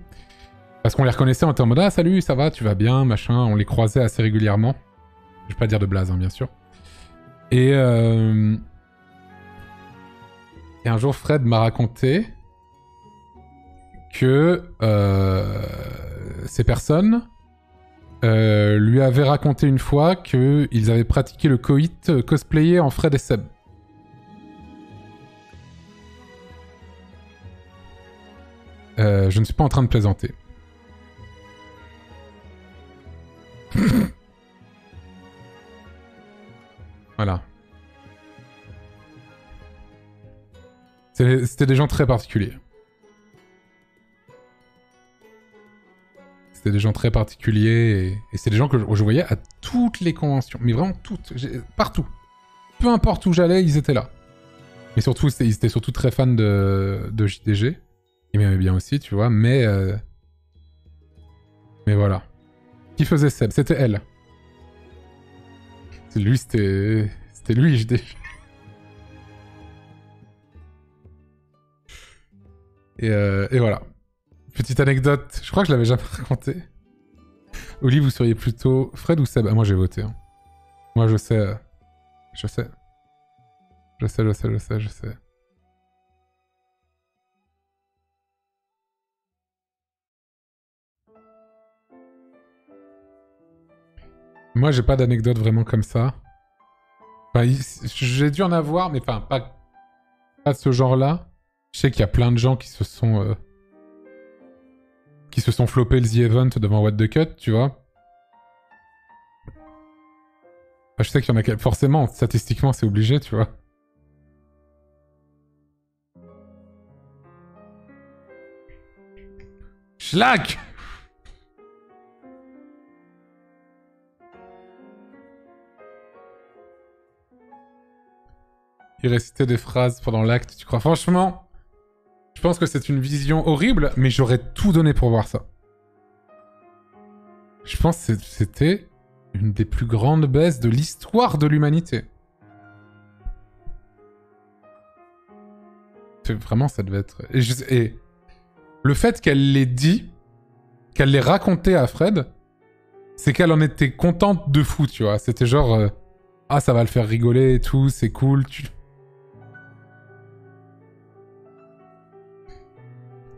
Parce qu'on les reconnaissait, on était en Ah salut, ça va, tu vas bien, machin. On les croisait assez régulièrement. Je vais pas dire de blaze, hein, bien sûr. Et, euh, et un jour, Fred m'a raconté que ces personnes euh, lui avaient raconté une fois qu'ils avaient pratiqué le coït euh, cosplayé en Fred et Seb. Euh, je ne suis pas en train de plaisanter. voilà. C'était des gens très particuliers. C'était des gens très particuliers et, c'est des gens que je, voyais à toutes les conventions. Mais vraiment toutes. Partout. Peu importe où j'allais, ils étaient là. Mais surtout, ils étaient surtout très fans de, de JDG. Ils m'aimaient bien aussi, tu vois. Mais. euh, Mais voilà. Qui faisait Seb? C'était elle. Lui, c'était. C'était lui, JDG. Et, euh, et voilà. Petite anecdote, je crois que je l'avais jamais raconté. Oli, vous seriez plutôt Fred ou Seb? Ah, Moi j'ai voté. hein. Moi je sais. euh, Je sais. Je sais, je sais, je sais, je sais. Moi j'ai pas d'anecdote vraiment comme ça. Enfin, j'ai dû en avoir, mais enfin pas, pas de ce genre-là. Je sais qu'il y a plein de gens qui se sont euh, qui se sont flopés le The Event devant What the Cut, tu vois. Je sais qu'il y en a forcément, statistiquement, c'est obligé, tu vois. Schlag Il récitait des phrases pendant l'acte, tu crois? Franchement, je pense que c'est une vision horrible, mais j'aurais tout donné pour voir ça. Je pense que c'était une des plus grandes baisses de l'histoire de l'humanité. Vraiment, ça devait être... Et, le fait qu'elle l'ait dit, qu'elle l'ait raconté à Fred, c'est qu'elle en était contente de fou, tu vois. C'était genre... euh, ah, ça va le faire rigoler et tout, c'est cool.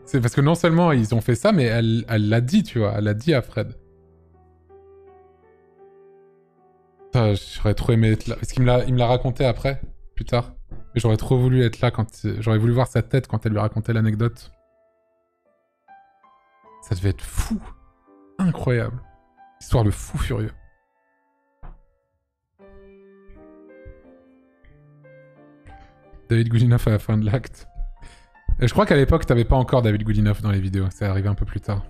C'est parce que non seulement ils ont fait ça, mais elle l'a dit, tu vois. Elle l'a dit à Fred. J'aurais trop aimé être là. Parce qu'il me l'a raconté après, plus tard. Mais j'aurais trop voulu être là quand... J'aurais voulu voir sa tête quand elle lui racontait l'anecdote. Ça devait être fou. Incroyable. Histoire de fou furieux. David Goodenough à la fin de l'acte. Je crois qu'à l'époque, t'avais pas encore David Goodenough dans les vidéos. C'est arrivé un peu plus tard.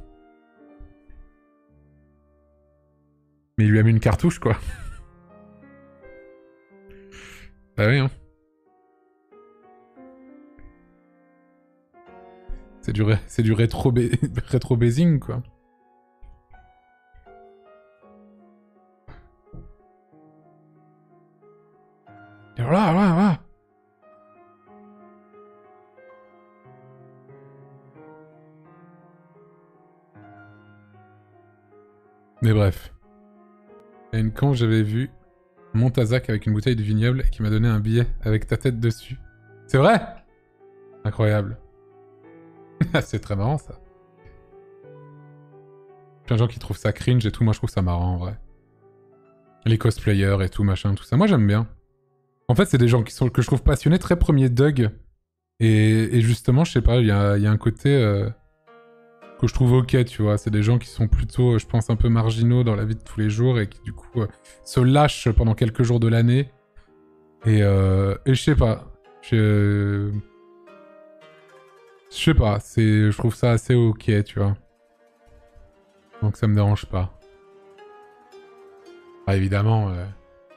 Mais il lui a mis une cartouche, quoi. bah oui, hein. C'est du, ré... du rétro-basing, quoi. Et voilà, voilà, voilà. Mais bref. Il y a une camp, j'avais vu Montazac avec une bouteille de vignoble et qui m'a donné un billet avec ta tête dessus. C'est vrai? Incroyable. c'est très marrant ça. Plein de gens qui trouvent ça cringe et tout, moi je trouve ça marrant en vrai. Les cosplayers et tout, machin, tout ça. Moi j'aime bien. En fait, c'est des gens qui sont, que je trouve passionnés, très premier Doug. Et, et justement, je sais pas, il y a, il y a un côté euh, que je trouve ok, tu vois. C'est des gens qui sont plutôt, je pense, un peu marginaux dans la vie de tous les jours et qui du coup euh, se lâchent pendant quelques jours de l'année. Et, euh, et je sais pas. Je... Sais pas, c'est, je trouve ça assez ok, tu vois. Donc ça me dérange pas. Ah, évidemment, euh,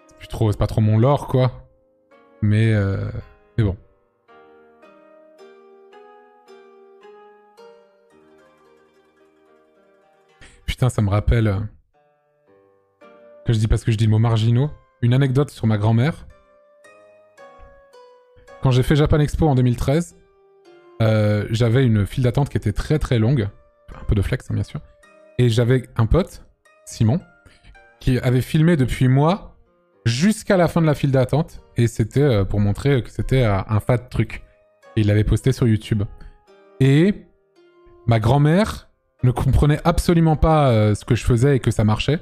c'est plus trop, c'est pas trop mon lore, quoi. Mais, euh, mais bon. Ça me rappelle euh, que je dis parce que je dis le mot marginaux. Une anecdote sur ma grand-mère. Quand j'ai fait Japan Expo en 2013, euh, j'avais une file d'attente qui était très très longue. Un peu de flex, hein, bien sûr. Et j'avais un pote, Simon, qui avait filmé depuis moi jusqu'à la fin de la file d'attente. Et c'était euh, pour montrer que c'était un fat truc. Et il l'avait posté sur YouTube. Et ma grand-mère ne comprenait absolument pas euh, ce que je faisais et que ça marchait.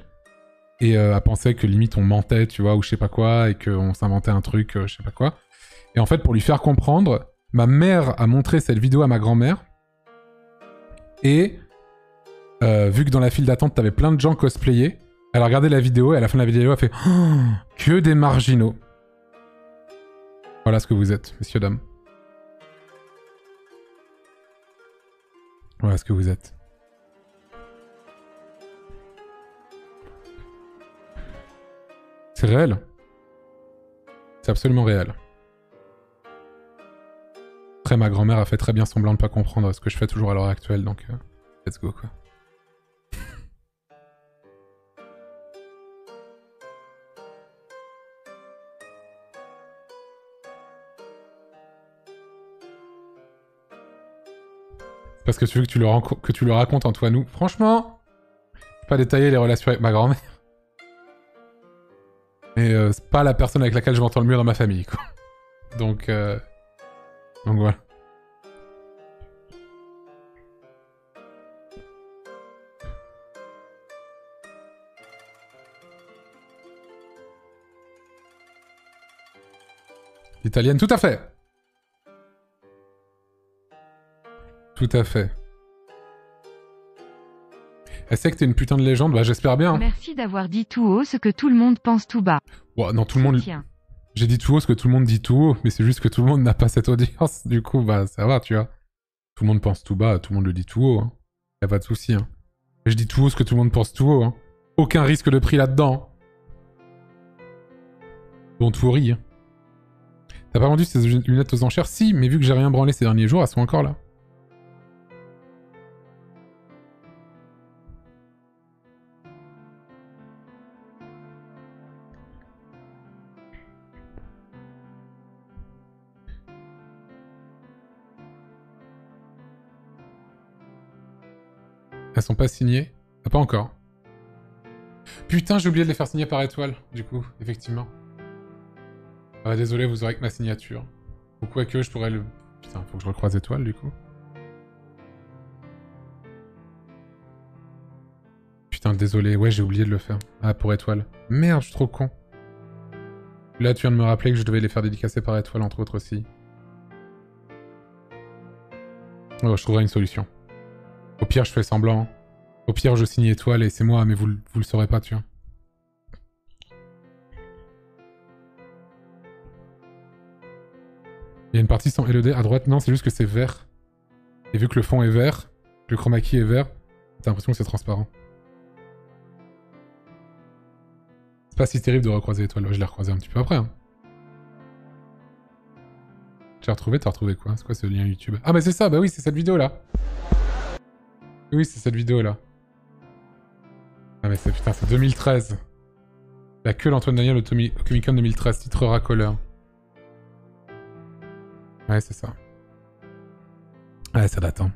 Et euh, elle pensait que limite on mentait, tu vois, ou je sais pas quoi, et qu'on s'inventait un truc, euh, je sais pas quoi. Et en fait, pour lui faire comprendre, ma mère a montré cette vidéo à ma grand-mère. Et euh, vu que dans la file d'attente, t'avais plein de gens cosplayés, elle a regardé la vidéo et à la fin de la vidéo, elle a fait Oh, Que des marginaux. Voilà ce que vous êtes, messieurs, dames. Voilà ce que vous êtes. C'est réel. C'est absolument réel. Après, ma grand-mère a fait très bien semblant de pas comprendre ce que je fais toujours à l'heure actuelle, donc euh, let's go quoi. Parce que tu veux que tu le, que tu le racontes Antoine Franchement, je vais pas détailler les relations avec ma grand-mère. Mais euh, c'est pas la personne avec laquelle je m'entends le mieux dans ma famille, quoi. Donc, euh... donc voilà. Italienne, tout à fait. Tout à fait. Elle sait que t'es une putain de légende, bah j'espère bien. hein. Merci d'avoir dit tout haut ce que tout le monde pense tout bas. Ouais, non, tout le monde. J'ai dit tout haut ce que tout le monde dit tout haut, mais c'est juste que tout le monde n'a pas cette audience. Du coup, bah ça va, tu vois. Tout le monde pense tout bas, tout le monde le dit tout haut. Hein. Y a pas de souci. Hein. Je dis tout haut ce que tout le monde pense tout haut. Hein. Aucun risque de prix là-dedans. Don't worry. Hein. T'as pas vendu ces lunettes aux enchères? Si, mais vu que j'ai rien branlé ces derniers jours, elles sont encore là. Elles sont pas signées? Ah, pas encore. Putain, j'ai oublié de les faire signer par étoile, du coup, effectivement. Ah, désolé, vous aurez que ma signature. Ou quoi que je pourrais le... Putain, faut que je recroise étoile, du coup. Putain, désolé, ouais, j'ai oublié de le faire. Ah, pour étoile. Merde, je suis trop con. Là, tu viens de me rappeler que je devais les faire dédicacer par étoile, entre autres aussi. Oh, je trouverai une solution. Au pire, je fais semblant. Au pire, je signe étoile et c'est moi, mais vous, vous le saurez pas, tu vois. Il y a une partie sans LED à droite. Non, c'est juste que c'est vert. Et vu que le fond est vert, que le chroma key est vert, t'as l'impression que c'est transparent. C'est pas si terrible de recroiser l'étoile. Je l'ai recroisé un petit peu après. Hein. J'ai retrouvé, t'as retrouvé quoi? C'est quoi ce lien YouTube? Ah, mais c'est ça, bah oui, c'est cette vidéo là. Oui, c'est cette vidéo là. Ah, mais c'est putain, c'est 2013. La queue l'Antoine Daniel au, au Comic Con 2013, titre racoleur. Ouais, c'est ça. Ouais, ça date, hein.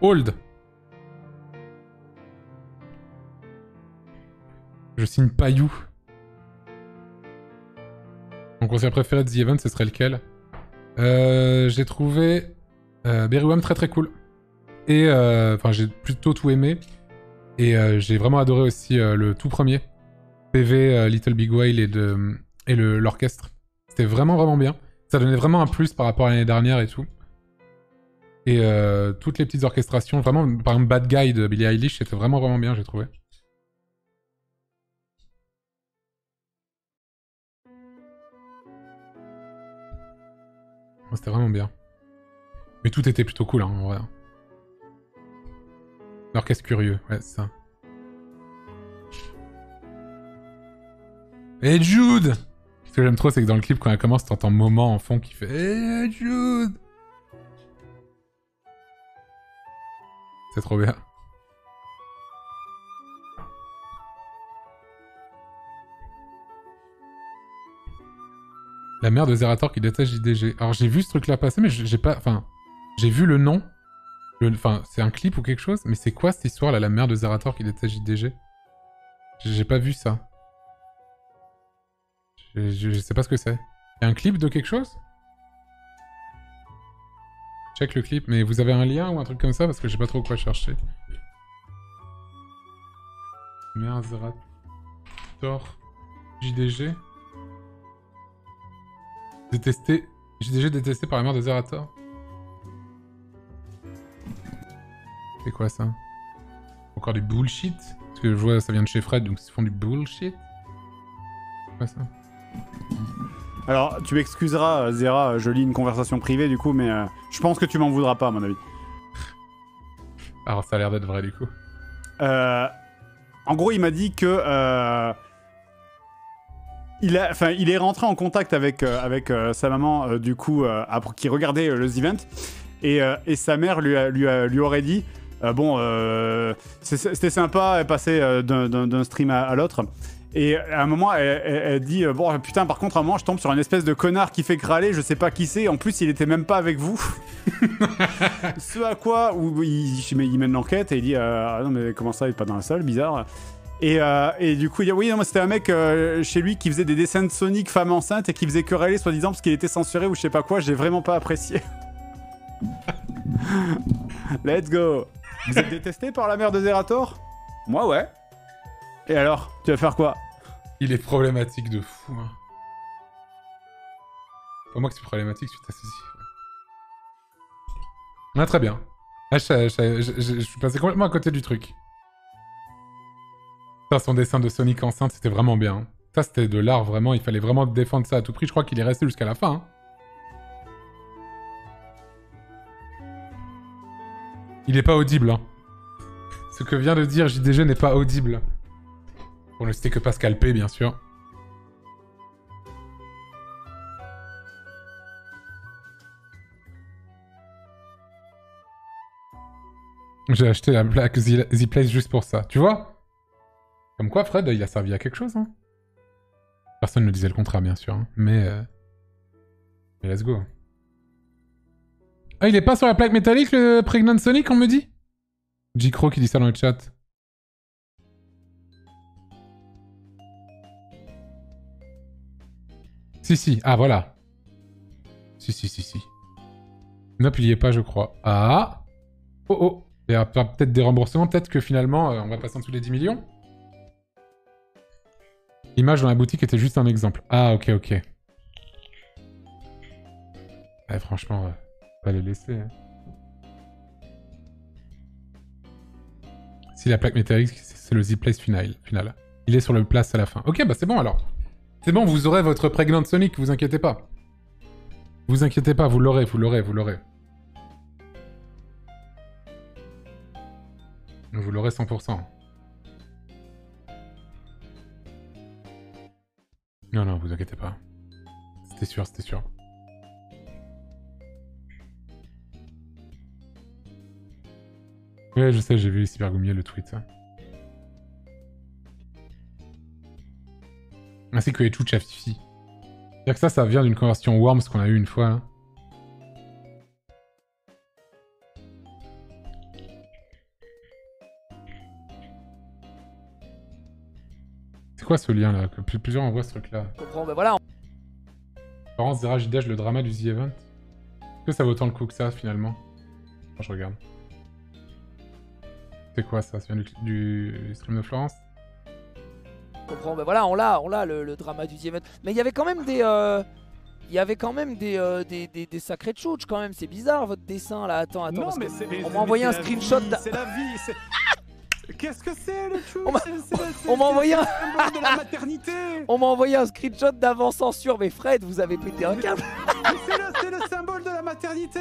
Hold Je signe Payou. Mon concert préféré de The Event, ce serait lequel? Euh, J'ai trouvé euh, Berry très très cool. Et euh, enfin, j'ai plutôt tout aimé. Et euh, j'ai vraiment adoré aussi euh, le tout premier. PV, Little Big Whale et, de, l'orchestre. C'était vraiment vraiment bien. Ça donnait vraiment un plus par rapport à l'année dernière et tout. Et toutes les petites orchestrations, vraiment, par exemple Bad Guy de Billie Eilish, c'était vraiment vraiment bien, j'ai trouvé. C'était vraiment bien. Mais tout était plutôt cool, hein, en vrai. L'orchestre curieux, ouais, c'est ça. Et Jude Ce que j'aime trop, c'est que dans le clip, quand elle commence, t'entends Moment en fond qui fait Eh Jude C'est trop bien. La mère de Zerator qui déteste JDG. Alors j'ai vu ce truc là passer, mais j'ai pas. Enfin, j'ai vu le nom. Enfin, c'est un clip ou quelque chose, mais c'est quoi cette histoire là, la mère de Zerator qui déteste JDG J'ai pas vu ça. Je, sais pas ce que c'est. Y un clip de quelque chose? Check le clip, mais vous avez un lien ou un truc comme ça parce que j'ai pas trop quoi chercher. Mère Zerator JDG Détesté. JDG détesté par la mère de Zerator? C'est quoi ça Encore du bullshit Parce que je vois ça vient de chez Fred, donc ils font du bullshit. C'est quoi ça Alors, tu m'excuseras, euh, Zera, je lis une conversation privée du coup, mais euh, je pense que tu m'en voudras pas, à mon avis. Alors ça a l'air d'être vrai du coup. Euh, en gros, il m'a dit que euh, il a, enfin, il est rentré en contact avec euh, avec euh, sa maman euh, du coup euh, après qui regardait euh, le The Event et, euh, et sa mère lui a- lui, a- lui aurait dit euh, bon euh, c'était sympa elle passait euh, d'un- stream à, à l'autre. Et à un moment elle, elle- elle dit euh, bon putain par contre à un moment je tombe sur un espèce de connard qui fait râler je sais pas qui c'est. En plus il était même pas avec vous. Ce à quoi où il, il mène l'enquête et il dit euh, ah non mais comment ça il est pas dans la salle bizarre. Et, euh, et du coup il dit oui non c'était un mec euh, chez lui qui faisait des dessins de Sonic femme enceinte et qui faisait quereller soi-disant parce qu'il était censuré ou je sais pas quoi. J'ai vraiment pas apprécié. Let's go vous êtes détesté par la mère de Zerator? Moi ouais et alors tu vas faire quoi? Il est problématique de fou. Hein. Pas moi que c'est problématique à ceci. Ah, très bien. Ah, je, je- je- je- je suis passé complètement à côté du truc. Ça, son dessin de Sonic enceinte, c'était vraiment bien. hein. Ça, c'était de l'art, vraiment. Il fallait vraiment défendre ça à tout prix. Je crois qu'il est resté jusqu'à la fin. hein. Il est pas audible. hein. Ce que vient de dire JDG n'est pas audible. Pour ne citer que Pascal P, bien sûr. J'ai acheté la plaque Z- Z-Place juste pour ça. Tu vois? Comme quoi, Fred, il a servi à quelque chose. Hein Personne ne disait le contraire, bien sûr. hein. Mais... euh, mais let's go. Ah, il est pas sur la plaque métallique, le Pregnant Sonic, on me dit? J-Crow qui dit ça dans le chat. Si, si. Ah, voilà. Si, si, si, si. Nope, pas, je crois. Ah Oh, oh Il y peut-être des remboursements. Peut-être que finalement, euh, on va passer en dessous des 10 millions L'image dans la boutique était juste un exemple. Ah, ok, ok. Franchement, euh, pas les laisser. hein. Si la plaque métallique, c'est le Z-Place final, final. Il est sur le place à la fin. Ok, bah c'est bon alors. C'est bon, vous aurez votre Pregnant Sonic, vous inquiétez pas. Vous inquiétez pas, vous l'aurez, vous l'aurez, vous l'aurez. Vous l'aurez 100%. Non, non, vous inquiétez pas. C'était sûr, c'était sûr. Ouais, je sais, j'ai vu Cybergoumier le tweet. Ainsi que Echu Chafifi. C'est-à-dire que ça, ça vient d'une conversion Worms qu'on a eue une fois. Hein. C'est quoi ce lien là que Plusieurs envoient ce truc là. Comprends, bah voilà. Parents, Zerage, le drama du The Event. Est-ce que ça vaut autant le coup que ça finalement? Quand je regarde. C'est quoi ça Ça vient du, du stream de Florence comprends, ben voilà, on l'a, on l'a le, le drama du Event. Mais il y avait quand même des, euh, il y avait quand même des, euh, des, des, des sacrés chouches quand même. C'est bizarre votre dessin là. Attends, attends. Non, parce mais que c'est- on m'a envoyé un c'est screenshot. C'est la vie, c'est... Qu'est-ce que c'est le chou On m'a- C'est- c'est- c'est- envoyé un- c'est le symbole de la maternité On m'a envoyé un screenshot d'avant censure. Mais Fred, vous avez pété un câble. Mais c'est le, la maternité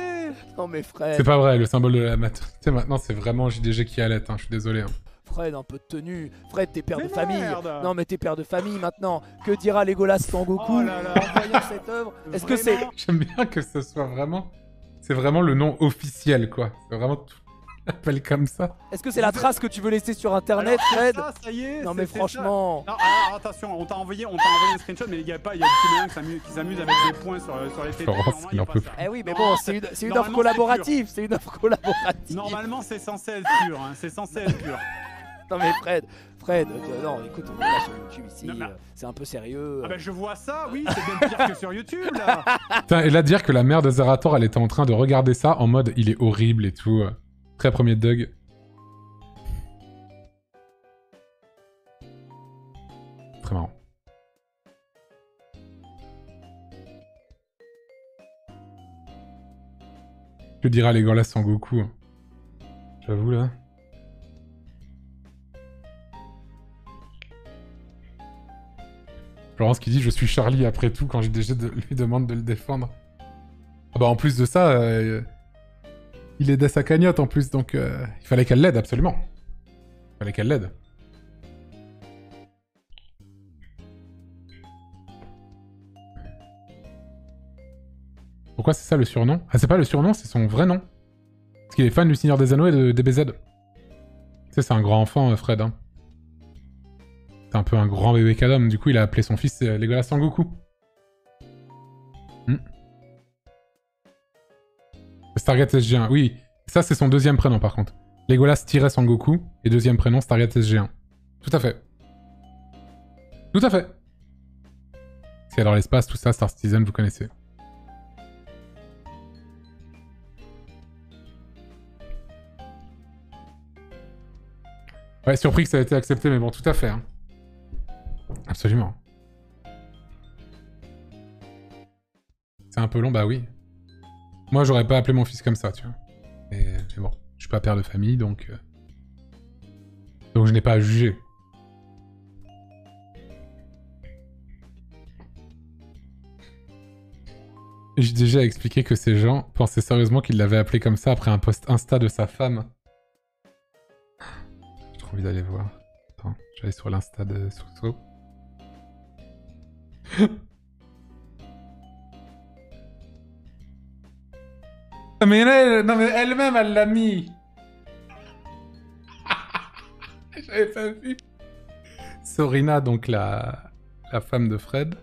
Non mais Fred. C'est pas vrai, le symbole de la maternité maintenant c'est vraiment JDG qui allait, hein, je suis désolé. hein. Fred, un peu de tenue. Fred, t'es père de famille. merde Non, mais t'es père de famille maintenant. Que dira Legolas Sangoku Oh là là. en voyant cette œuvre Est-ce que c'est. J'aime bien que ce soit vraiment. C'est vraiment le nom officiel quoi. C'est vraiment tout. appelle comme ça. Est-ce que c'est la trace que tu veux laisser sur internet, Fred ça, ça y est, Non, mais franchement. ça. Non, alors, attention, on t'a envoyé, on t'a envoyé un screenshot, mais il y a pas, il y a des petits moyens qui s'amusent- mettre des points sur, sur les tétés. Florence, Normalement, il en peut ça. Eh oui, mais bon, c'est une, offre collaborative. C'est une offre collaborative. Normalement, c'est censé être pur, hein, c'est censé être pur. Non, mais Fred, Fred, euh, non, écoute, on est là sur YouTube ici. Non, mais- euh, C'est un peu sérieux. Ah bah je vois ça, oui, c'est bien pire que sur YouTube là. Putain, et là dire que la mère de Zerator elle était en train de regarder ça en mode il est horrible et tout. Très premier Doug. Très marrant. Que dira Legolas sans Goku hein. J'avoue là. Florence qui dit je suis Charlie après tout quand de- lui demande de le défendre. Ah bah en plus de ça, euh, il aidait sa cagnotte en plus donc euh, il fallait qu'elle l'aide absolument. Il fallait qu'elle l'aide. Pourquoi c'est ça le surnom? Ah c'est pas le surnom, c'est son vrai nom. Parce qu'il est fan du Seigneur des Anneaux et de DBZ. Tu sais, c'est un grand enfant, euh, Fred. Hein. C'est un peu un grand bébé cadom, du coup il a appelé son fils euh, Legolas Sangoku. Stargate SG1, oui. Ça c'est son deuxième prénom par contre. Legolas-Sangoku et deuxième prénom Stargate SG1. Tout à fait. Tout à fait. C'est dans l'espace, tout ça, Star Citizen, vous connaissez. Ouais, surpris que ça ait été accepté, mais bon, tout à fait. hein. Absolument. C'est un peu long, bah oui. Moi, j'aurais pas appelé mon fils comme ça, tu vois. Mais, bon, je suis pas père de famille, donc... euh, Donc je n'ai pas à juger. J'ai déjà expliqué que ces gens pensaient sérieusement qu'il l'avait appelé comme ça après un post Insta de sa femme. J'ai trop envie d'aller voir. Attends, j'allais sur l'Insta de Sousso. Mais elle, non mais elle-même, elle l'a mis. J'avais pas vu. Sorina, donc la, la femme de Fred,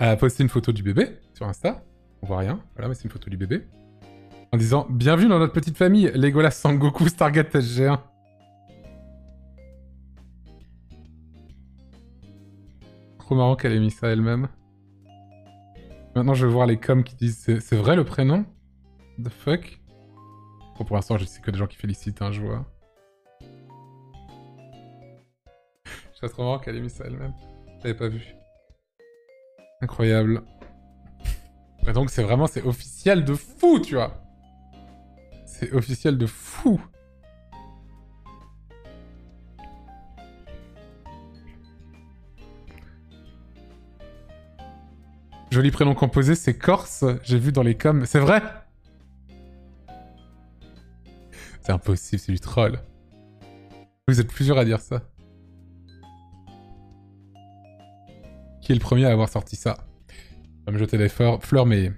a posté une photo du bébé sur Insta. On voit rien. Voilà, mais c'est une photo du bébé. En disant Bienvenue dans notre petite famille, Legolas Sangoku Stargate SG1. Trop marrant qu'elle ait mis ça elle-même. Maintenant, je vais voir les coms qui disent c'est vrai le prénom? The fuck? Bon, pour l'instant, je sais que des gens qui félicitent, hein, je vois. Je trop marrant qu'elle ait mis ça elle-même. Je l'avais pas vu. Incroyable. Et donc, c'est vraiment, c'est officiel de fou, tu vois. C'est officiel de fou. Joli prénom composé, c'est Corse. J'ai vu dans les coms. C'est vrai? C'est impossible, c'est du troll. Vous êtes plusieurs à dire ça. Qui est le premier à avoir sorti ça? Va me jeter des fleurs, mais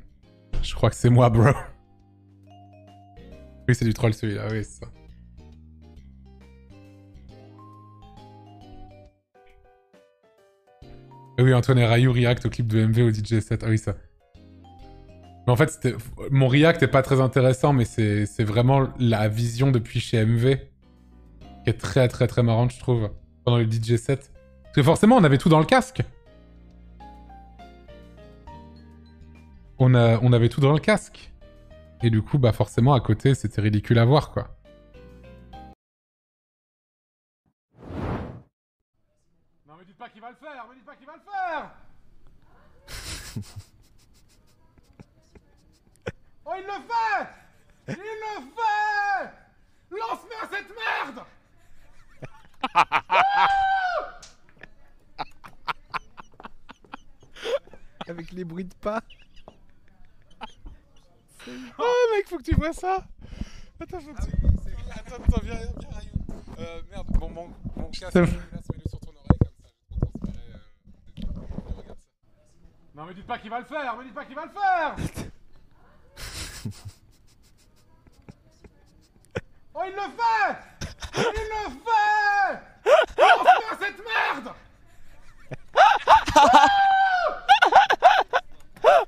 je crois que c'est moi, bro. Oui, c'est du troll celui-là, oui, c'est ça. Ah Oui, Antoine et Rayou react au clip de MV au DJ set. Ah oui, ça. Mais en fait, mon react est pas très intéressant, mais c'est vraiment la vision depuis chez MV qui est très très très marrante, je trouve. pendant le DJ set. Parce que forcément, on avait tout dans le casque. On, a, on avait tout dans le casque. Et du coup, bah forcément, à côté, c'était ridicule à voir, quoi. Va le faire Me dites pas qu'il va le faire. Oh, il le fait! Il le fait! Lance-moi cette merde! Avec les bruits de pas. Oh mec, faut que tu vois ça. Attends, faut que tu... Attends, attends, viens, viens, Rayou. Euh, merde, bon, mon, mon casque, C'est- là, mets-le sur ton oreille comme ça, je vais te transférer, euh, regarde ça. Non, me dites pas qu'il va le faire Me dites pas qu'il va le faire Oh, il le fait Il le fait Lance-moi cette merde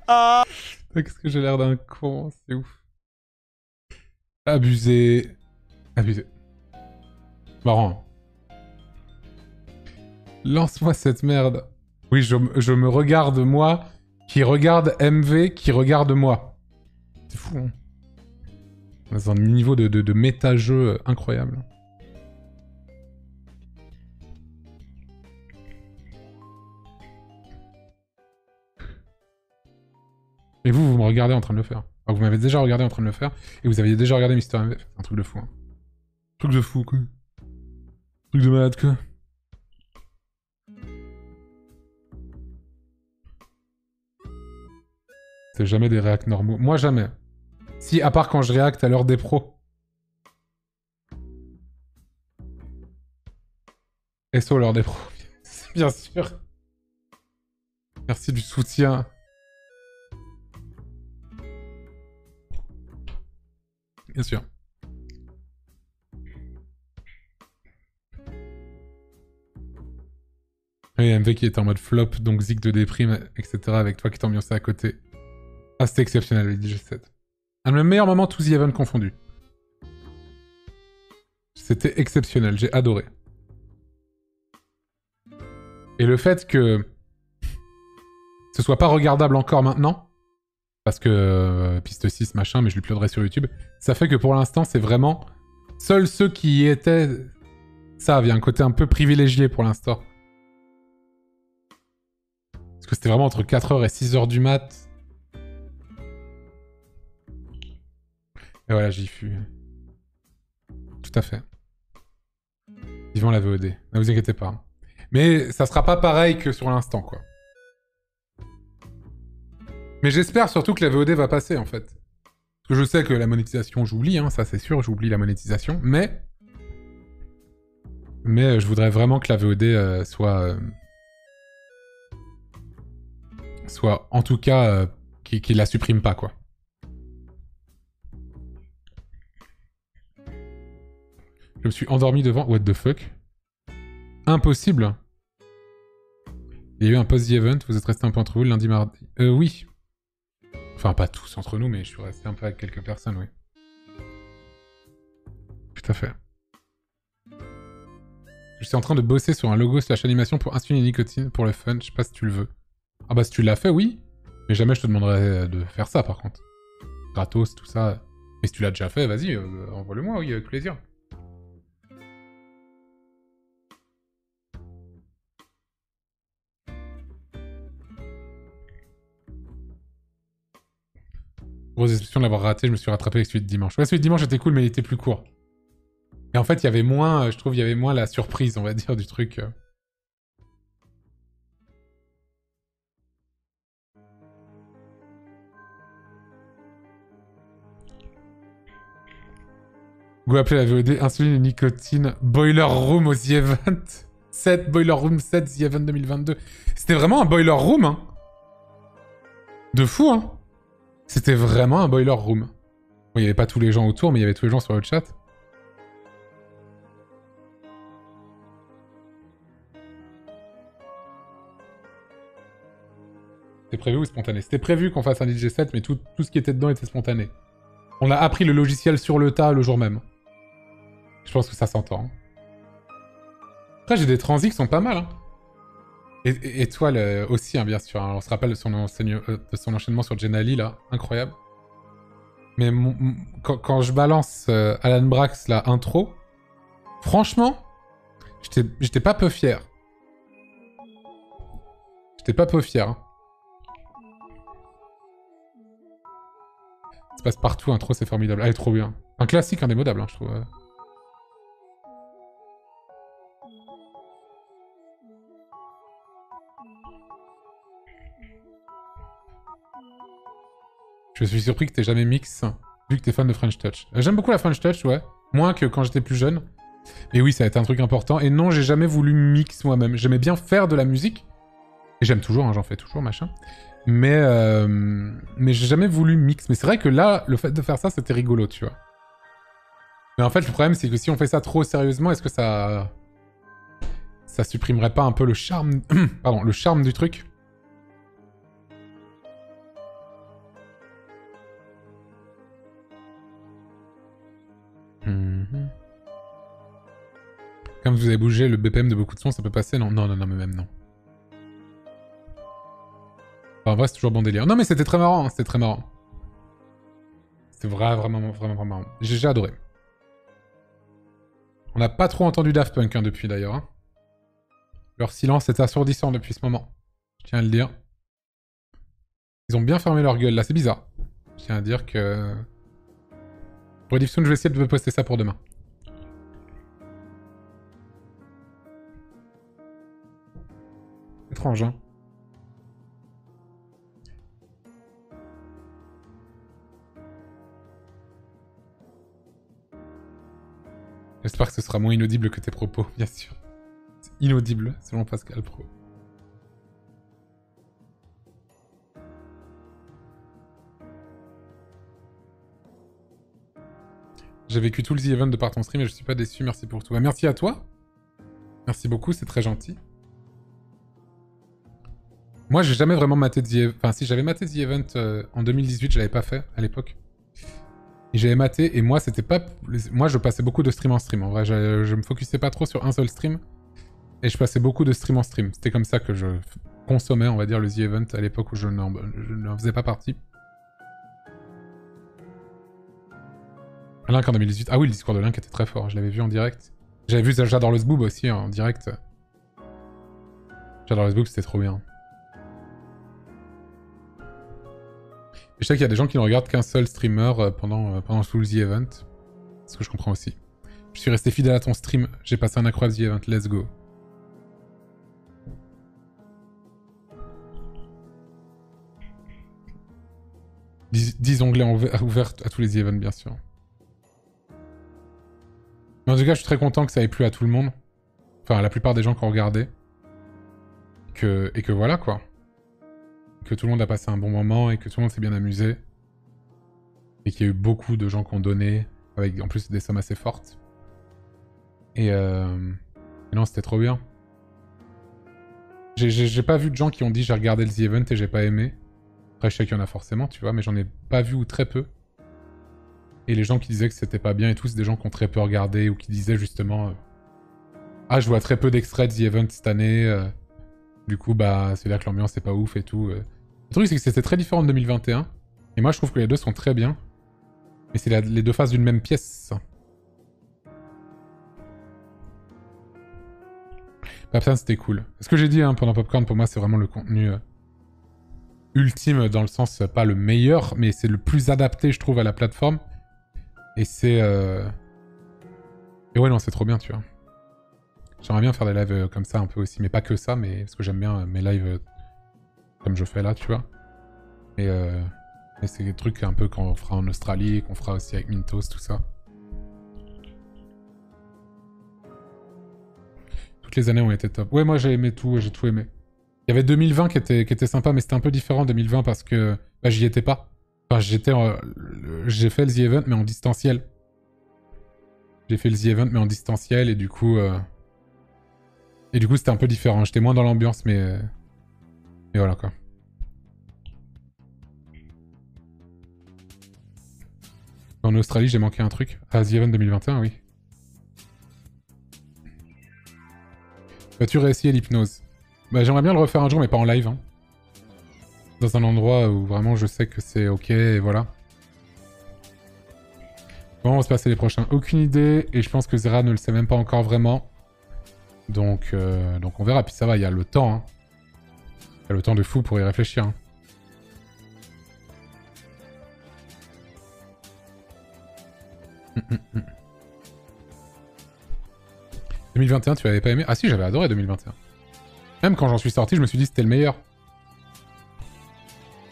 Qu'est-ce que j'ai l'air d'un con, c'est ouf. Abusé. Abusé. Marrant. Lance-moi cette merde. Oui, je, je me regarde moi, qui regarde MV, qui regarde moi. C'est fou, hein. Dans un niveau de, de, de méta-jeu incroyable. Et vous, vous me regardez en train de le faire. Vous m'avez déjà regardé en train de le faire, et vous aviez déjà regardé Mister MV. C'est un truc de fou, hein. Truc de fou, quoi. Truc de malade, quoi. C'est jamais des réacts normaux. Moi, jamais. Si, à part quand je réacte à l'heure des pros. SO l'heure des pros. Bien sûr. Merci du soutien. Bien sûr. Oui, MV qui était en mode flop, donc zig de déprime, etc. avec toi qui t'ambiançais à côté. Ah, c'était exceptionnel, le DJ7. Un de mes meilleurs moments, tous The Event confondus. C'était exceptionnel, j'ai adoré. Et le fait que ce soit pas regardable encore maintenant, parce que euh, piste 6, machin, mais je l'uploaderai sur YouTube, ça fait que pour l'instant, c'est vraiment seuls ceux qui y étaient savent. Il y a un côté un peu privilégié pour l'instant. Parce que c'était vraiment entre 4h et 6h du mat. Et voilà, j'y fus. Tout à fait. Vivons la VOD. Ne vous inquiétez pas. Mais ça sera pas pareil que sur l'instant, quoi. Mais j'espère surtout que la VOD va passer, en fait. Parce que je sais que la monétisation, j'oublie, hein, ça c'est sûr, j'oublie la monétisation, mais... Mais euh, je voudrais vraiment que la VOD euh, soit... euh, soit, en tout cas, qu'il la supprime pas, quoi. Je me suis endormi devant... What the fuck? Impossible Il y a eu un post-event, vous êtes resté un peu entre vous lundi, mardi... Euh, oui. Enfin, pas tous entre nous, mais je suis resté un peu avec quelques personnes, oui. Tout à fait. Je suis en train de bosser sur un logo slash animation pour insuline et nicotine pour le fun, je sais pas si tu le veux. Ah bah si tu l'as fait, oui. Mais jamais je te demanderai de faire ça, par contre. Gratos, tout ça. Mais si tu l'as déjà fait, vas-y, euh, envoie-le-moi, oui, avec plaisir. Grosse déception de l'avoir raté, je me suis rattrapé avec celui de dimanche. Ouais, celui de dimanche était cool, mais il était plus court. Et en fait, il y avait moins, euh, je trouve, il y avait moins la surprise, on va dire, du truc. euh. Go appeler la VOD, insuline et nicotine, Boiler Room au The Event. 7, Boiler Room 7, The Event 2022. C'était vraiment un Boiler Room, hein. De fou, hein. C'était vraiment un Boiler Room. Bon, il n'y avait pas tous les gens autour, mais il y avait tous les gens sur le chat. C'était prévu ou spontané? C'était prévu qu'on fasse un DJ set, mais tout, ce qui était dedans était spontané. On a appris le logiciel sur le tas le jour même. Je pense que ça s'entend. Après, j'ai des transits qui sont pas mal. Hein. Et, Étoile euh, aussi, hein, bien sûr. hein. On se rappelle de son, euh, enchaînement sur Jenali, là. Incroyable. Mais quand, je balance euh, Alan Brax, la intro, franchement, j'étais pas peu fier. J'étais pas peu fier. hein. Ça se passe partout, intro, c'est formidable. Elle est trop bien. Un classique indémodable, hein, je trouve. Je suis surpris que t'aies jamais mix, vu que t'es fan de French Touch. Euh, J'aime beaucoup la French Touch, ouais. Moins que quand j'étais plus jeune. Et oui, ça a été un truc important. Et non, j'ai jamais voulu mix moi-même. J'aimais bien faire de la musique. Et j'aime toujours, hein, j'en fais toujours, machin. Mais, euh, mais j'ai jamais voulu mix. Mais c'est vrai que là, le fait de faire ça, c'était rigolo, tu vois. Mais en fait, le problème, c'est que si on fait ça trop sérieusement, est-ce que ça... Ça supprimerait pas un peu le charme... Pardon, le charme du truc? Mhm. Comme vous avez bougé le BPM de beaucoup de sons, ça peut passer Non, non, non, non, mais même non. Enfin, en vrai, c'est toujours bon délire. Non, mais c'était très marrant, hein, c'était très marrant. C'était vrai, vraiment, vraiment, vraiment marrant. J'ai j'ai adoré. On n'a pas trop entendu Daft Punk hein, depuis d'ailleurs. hein. Leur silence est assourdissant depuis ce moment. Je tiens à le dire. Ils ont bien fermé leur gueule là, c'est bizarre. Je tiens à dire que. Rediffson, je vais essayer de poster ça pour demain. Étrange, hein. J'espère que ce sera moins inaudible que tes propos, bien sûr. C'est inaudible, selon Pascal Pro. J'ai vécu tout le The Event de par ton stream et je suis pas déçu, merci pour tout. Merci à toi. Merci beaucoup, c'est très gentil. Moi, j'ai jamais vraiment maté The Event. Enfin, si j'avais maté The Event euh, en 2018, je l'avais pas fait à l'époque. Et j'avais maté, et moi, c'était pas. Moi, je passais beaucoup de stream en stream. En vrai, je, je me focusais pas trop sur un seul stream. Et je passais beaucoup de stream en stream. C'était comme ça que je consommais, on va dire, le The Event à l'époque où je n'en faisais pas partie. Link en 2018. Ah oui, le discours de Link était très fort. Je l'avais vu en direct. J'avais vu J'adore le Zboob aussi en direct. J'adore le c'était trop bien. Je sais qu'il y a des gens qui ne regardent qu'un seul streamer euh, pendant, euh, pendant tout le The Event. Ce que je comprends aussi. Je suis resté fidèle à ton stream. J'ai passé un incroyable The Event. Let's go. Dix 10 onglets ouverts à tous les The Events, bien sûr. Mais en tout cas, je suis très content que ça ait plu à tout le monde. Enfin, à la plupart des gens qui ont regardé. Que... Et que voilà, quoi. Que tout le monde a passé un bon moment et que tout le monde s'est bien amusé. Et qu'il y a eu beaucoup de gens qui ont donné, avec en plus des sommes assez fortes. Et, euh... non, c'était trop bien. J'ai pas vu de gens qui ont dit j'ai regardé le The Event et j'ai pas aimé. Après, je sais qu'il y en a forcément, tu vois, mais j'en ai pas vu ou très peu. Et les gens qui disaient que c'était pas bien et tout, c'est des gens qui ont très peu regardé ou qui disaient justement euh, Ah, je vois très peu d'extraits de The Event cette année. euh, du coup, bah, c'est là que l'ambiance est pas ouf et tout. euh. Le truc, c'est que c'était très différent de 2021. Et moi, je trouve que les deux sont très bien. Mais c'est les deux faces d'une même pièce. Papsan, c'était cool. Ce que j'ai dit hein, pendant Popcorn, pour moi, c'est vraiment le contenu ultime dans le sens, pas le meilleur, mais c'est le plus adapté, je trouve, à la plateforme. Et c'est... euh, Et ouais, non, c'est trop bien, tu vois. J'aimerais bien faire des lives euh, comme ça un peu aussi, mais pas que ça, mais parce que j'aime bien euh, mes lives comme je fais là, tu vois. Mais, c'est des trucs un peu qu'on fera en Australie, qu'on fera aussi avec Mintos, tout ça. Toutes les années ont été top. Ouais, moi j'ai aimé tout, j'ai tout aimé. Il y avait 2020 qui était, qui était sympa, mais c'était un peu différent 2020 parce que bah, j'y étais pas. Enfin, j'étais. J'ai fait le The Event, mais en distanciel. J'ai fait le The Event, mais en distanciel, et du coup. euh, Et du coup, c'était un peu différent. J'étais moins dans l'ambiance, mais. euh, Mais voilà quoi. En Australie, j'ai manqué un truc. Ah, The Event 2021, oui. Vas-tu réessayer l'hypnose? Bah j'aimerais bien le refaire un jour mais pas en live. hein. Dans un endroit où vraiment je sais que c'est ok et voilà. Comment vont se passer les prochains Aucune idée et je pense que Zera ne le sait même pas encore vraiment. Donc, euh, donc on verra. Puis ça va, il y a le temps. hein. Il y a le temps de fou pour y réfléchir. hein. Hum, hum, hum. 2021, tu avais pas aimé? Ah si, j'avais adoré 2021. Même quand j'en suis sorti, je me suis dit c'était le meilleur.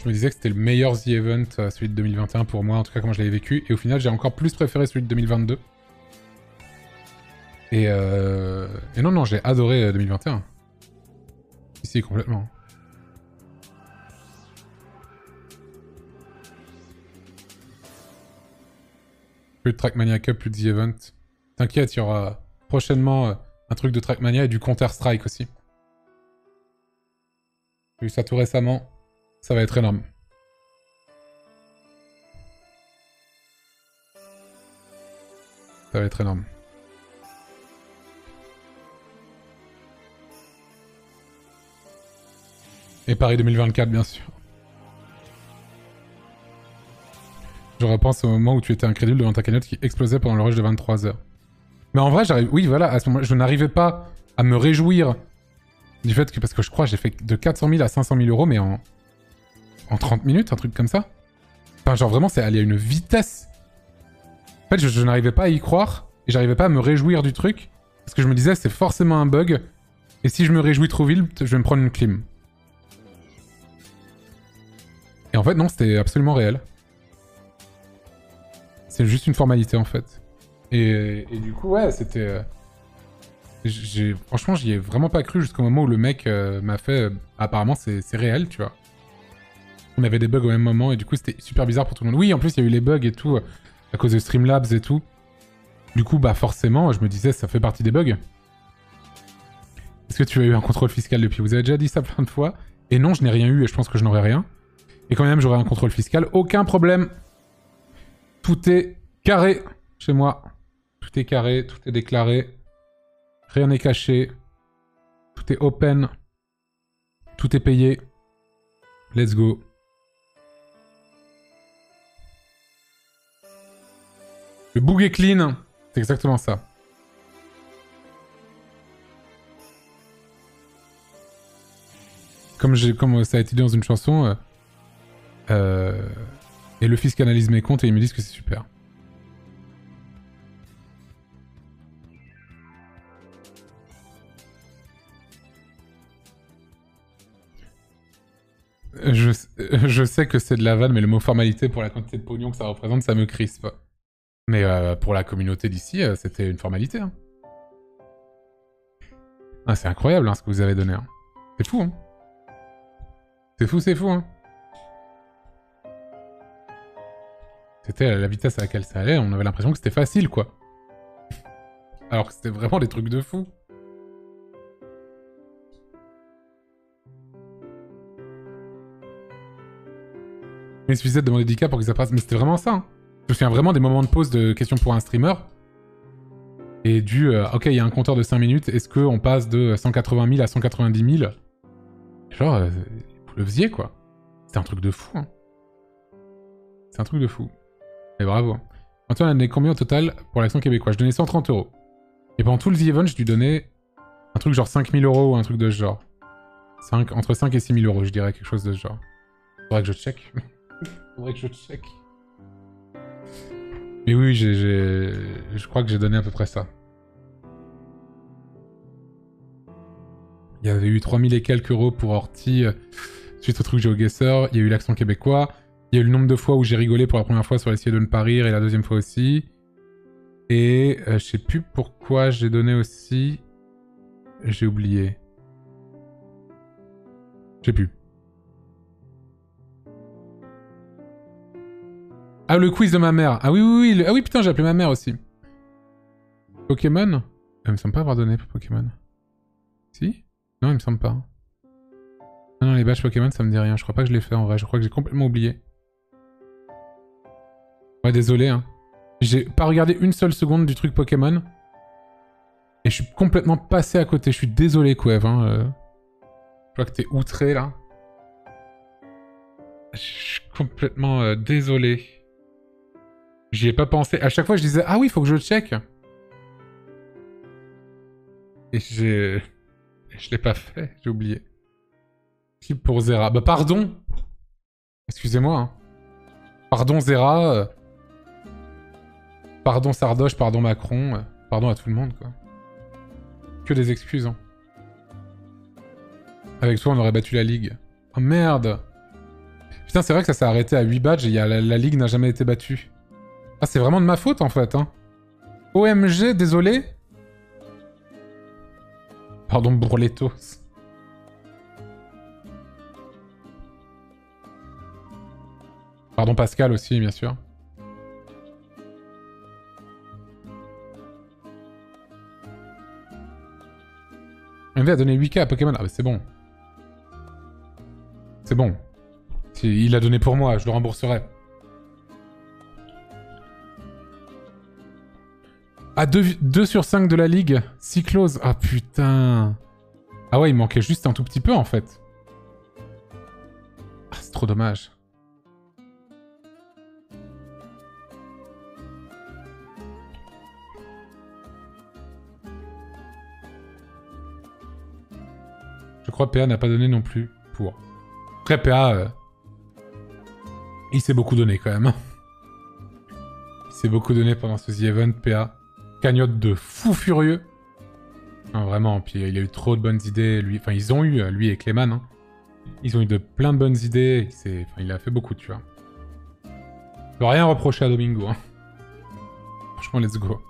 Je me disais que c'était le meilleur The Event, euh, celui de 2021 pour moi, en tout cas comment je l'avais vécu. Et au final, j'ai encore plus préféré celui de 2022. Et, euh... et non, non, j'ai adoré euh, 2021. Si, si, complètement. Plus de Trackmania Cup, plus de The Event. T'inquiète, il y aura prochainement euh, un truc de Trackmania et du Counter-Strike aussi. J'ai vu ça tout récemment. Ça va être énorme. Ça va être énorme. Et Paris 2024, bien sûr. Je repense au moment où tu étais incrédule devant ta cagnotte qui explosait pendant le rush de 23h. Mais en vrai. Oui, voilà, à ce moment je n'arrivais pas à me réjouir du fait que. Parce que je crois j'ai fait de 400 000 à 500 000 euros, mais en. En 30 minutes, un truc comme ça. Enfin, genre vraiment, c'est allé à une vitesse. En fait, je, n'arrivais pas à y croire et j'arrivais pas à me réjouir du truc parce que je me disais, c'est forcément un bug. Et si je me réjouis trop vite, je vais me prendre une clim. Et en fait, non, c'était absolument réel. C'est juste une formalité en fait. Et, du coup, ouais, c'était. euh, Franchement, j'y ai vraiment pas cru jusqu'au moment où le mec euh, m'a fait. euh, apparemment, c'est réel, tu vois. On avait des bugs au même moment et du coup, c'était super bizarre pour tout le monde. Oui, en plus, il y a eu les bugs et tout, euh, à cause de Streamlabs et tout. Du coup, bah forcément, je me disais, ça fait partie des bugs. Est-ce que tu as eu un contrôle fiscal depuis? Vous avez déjà dit ça plein de fois. Et non, je n'ai rien eu et je pense que je n'aurai rien. Et quand même, j'aurai un contrôle fiscal. Aucun problème. Tout est carré chez moi. Tout est carré, tout est déclaré. Rien n'est caché. Tout est open. Tout est payé. Let's go. Le boug est clean. C'est exactement ça. Comme, comme ça a été dit dans une chanson, euh, euh, et le fisc analyse mes comptes et ils me disent que c'est super. Je, je sais que c'est de la vanne, mais le mot formalité pour la quantité de pognon que ça représente, ça me crispe. Mais euh, pour la communauté d'ici, euh, c'était une formalité. hein. Ah, c'est incroyable hein, ce que vous avez donné. hein. C'est fou. C'est fou, c'est fou. C'était la vitesse à laquelle ça allait, on avait l'impression que c'était facile, quoi. Alors que c'était vraiment des trucs de fou. Mais il suffisait de demander 10K pour que ça. Mais c'était vraiment ça. Je me souviens vraiment des moments de pause de questions pour un streamer. Et du, euh, ok, il y a un compteur de 5 minutes, est-ce qu'on passe de 180 000 à 190 000 Genre, euh, vous le faisiez, quoi. C'était un truc de fou. hein. C'est un truc de fou. Mais bravo. Antoine a donné combien au total pour l'action québécoise? Je donnais 130 euros. Et pendant tout le The Event, je lui donnais un truc genre 5000 euros ou un truc de ce genre. 5, entre 5 et 6000 euros, je dirais, quelque chose de ce genre. Faudrait que je check. Faudrait que je check. Mais oui, je crois que j'ai donné à peu près ça. Il y avait eu 3000 et quelques euros pour Horty euh, suite au truc GeoGuessr. Il y a eu l'accent québécois. Il y a eu le nombre de fois où j'ai rigolé pour la première fois sur essayer de ne pas rire et la deuxième fois aussi. Et euh, je sais plus pourquoi j'ai donné aussi. J'ai oublié. Je sais plus. Ah, le quiz de ma mère. Ah oui, oui, oui. le- Ah oui, putain, j'ai appelé ma mère aussi. Pokémon? Il me semble pas avoir donné pour Pokémon. Si? Non, il me semble pas. Non, non, les badges Pokémon, ça me dit rien. Je crois pas que je l'ai fait en vrai. Je crois que j'ai complètement oublié. Ouais, désolé, hein. J'ai pas regardé une seule seconde du truc Pokémon. Et je suis complètement passé à côté. Je suis désolé, Quev. Hein. euh. Je vois que t'es outré, là. Je suis complètement euh, désolé. J'y ai pas pensé. À chaque fois, je disais, ah oui, faut que je check. Et j'ai... Je l'ai pas fait, j'ai oublié. Clip pour Zera. Bah pardon Excusez-moi. hein. Pardon Zera. Pardon Sardoche, pardon Macron. Pardon à tout le monde, quoi. Que des excuses, hein. Avec toi, on aurait battu la Ligue. Oh merde Putain, c'est vrai que ça s'est arrêté à 8 badges et y a la Ligue n'a jamais été battue. Ah, c'est vraiment de ma faute, en fait, hein. OMG, désolé Pardon, Bourletos. Pardon, Pascal aussi, bien sûr. MV a donné 8k à Pokémon. Ah bah c'est bon. C'est bon. Il l'a donné pour moi, je le rembourserai. Ah, 2, sur 5 de la ligue. Cyclose. Ah putain. Ah ouais, il manquait juste un tout petit peu en fait. Ah, c'est trop dommage. Je crois PA n'a pas donné non plus pour. Après PA, euh, il s'est beaucoup donné quand même. Il s'est beaucoup donné pendant ce The Event, PA. Cagnotte de fou furieux. Vraiment, puis il a eu trop de bonnes idées. Lui, enfin, ils ont eu, lui et Clément, hein. ils ont eu de plein de bonnes idées. Enfin, il a fait beaucoup, tu vois. Je peux rien reprocher à Domingo. Hein. Franchement, let's go.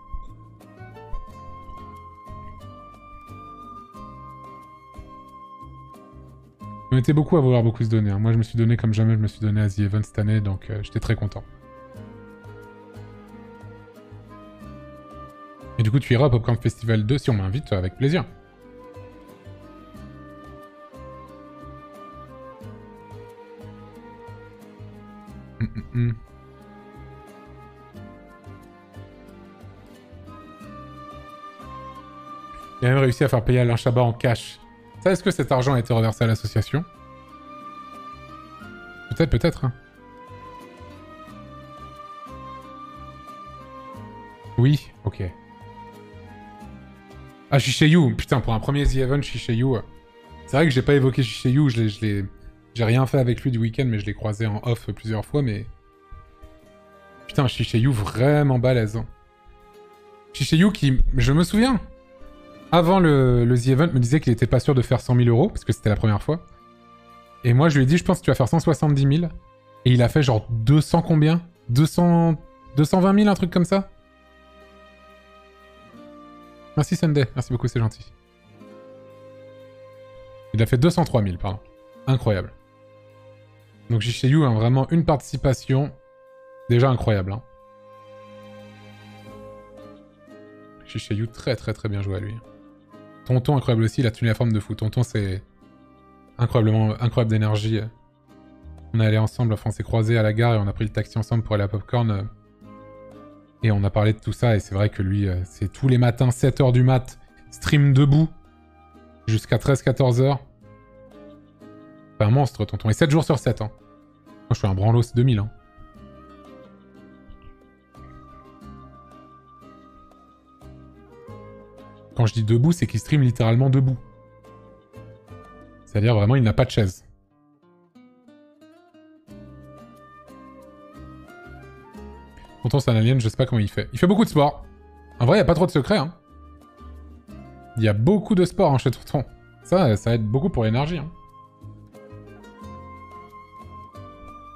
On était beaucoup à vouloir beaucoup se donner. hein. Moi, je me suis donné comme jamais je me suis donné à The Event cette année, donc euh, j'étais très content. Coup, tu iras au Popcorn Festival 2 si on m'invite, avec plaisir. Hum, hum, hum. Il a même réussi à faire payer Alain Chabat en cash. Ça, est-ce que cet argent a été reversé à l'association? Peut-être, peut-être. hein. Oui, ok. Ah, Shishayu, putain, pour un premier The Event, Shishayu. euh, C'est vrai que j'ai pas évoqué je je l'ai... J'ai rien fait avec lui du week-end, mais je l'ai croisé en off plusieurs fois, mais... Putain, Shishayu vraiment balèze. hein. Shishayu qui, je me souviens, avant le, le The Event, me disait qu'il était pas sûr de faire 100 000 euros, parce que c'était la première fois. Et moi, je lui ai dit, je pense que tu vas faire 170 000. Et il a fait genre 200 combien? 200... 220 000, un truc comme ça? Merci Sunday, merci beaucoup, c'est gentil. Il a fait 203 000, pardon. Incroyable. Donc Jishayu a vraiment une participation déjà incroyable. Hein. Très très très bien joué à lui. Tonton, incroyable aussi, il a tenu la forme de fou. Tonton, c'est incroyablement incroyable d'énergie. On est allé ensemble, enfin on s'est croisés à la gare et on a pris le taxi ensemble pour aller à Popcorn. Et on a parlé de tout ça et c'est vrai que lui, euh, c'est tous les matins, 7h du mat, stream debout, jusqu'à 13-14 heures. C'est un monstre, tonton. Et 7 jours sur 7, hein. Moi, je suis un branlos 2000, hein. Quand je dis debout, c'est qu'il stream littéralement debout. C'est-à-dire vraiment, il n'a pas de chaise. Tonton, c'est un alien, je sais pas comment il fait. Il fait beaucoup de sport. En vrai, il n'y a pas trop de secrets, hein. Il y a beaucoup de sport hein, chez Tonton. Ça, ça aide beaucoup pour l'énergie. Hein.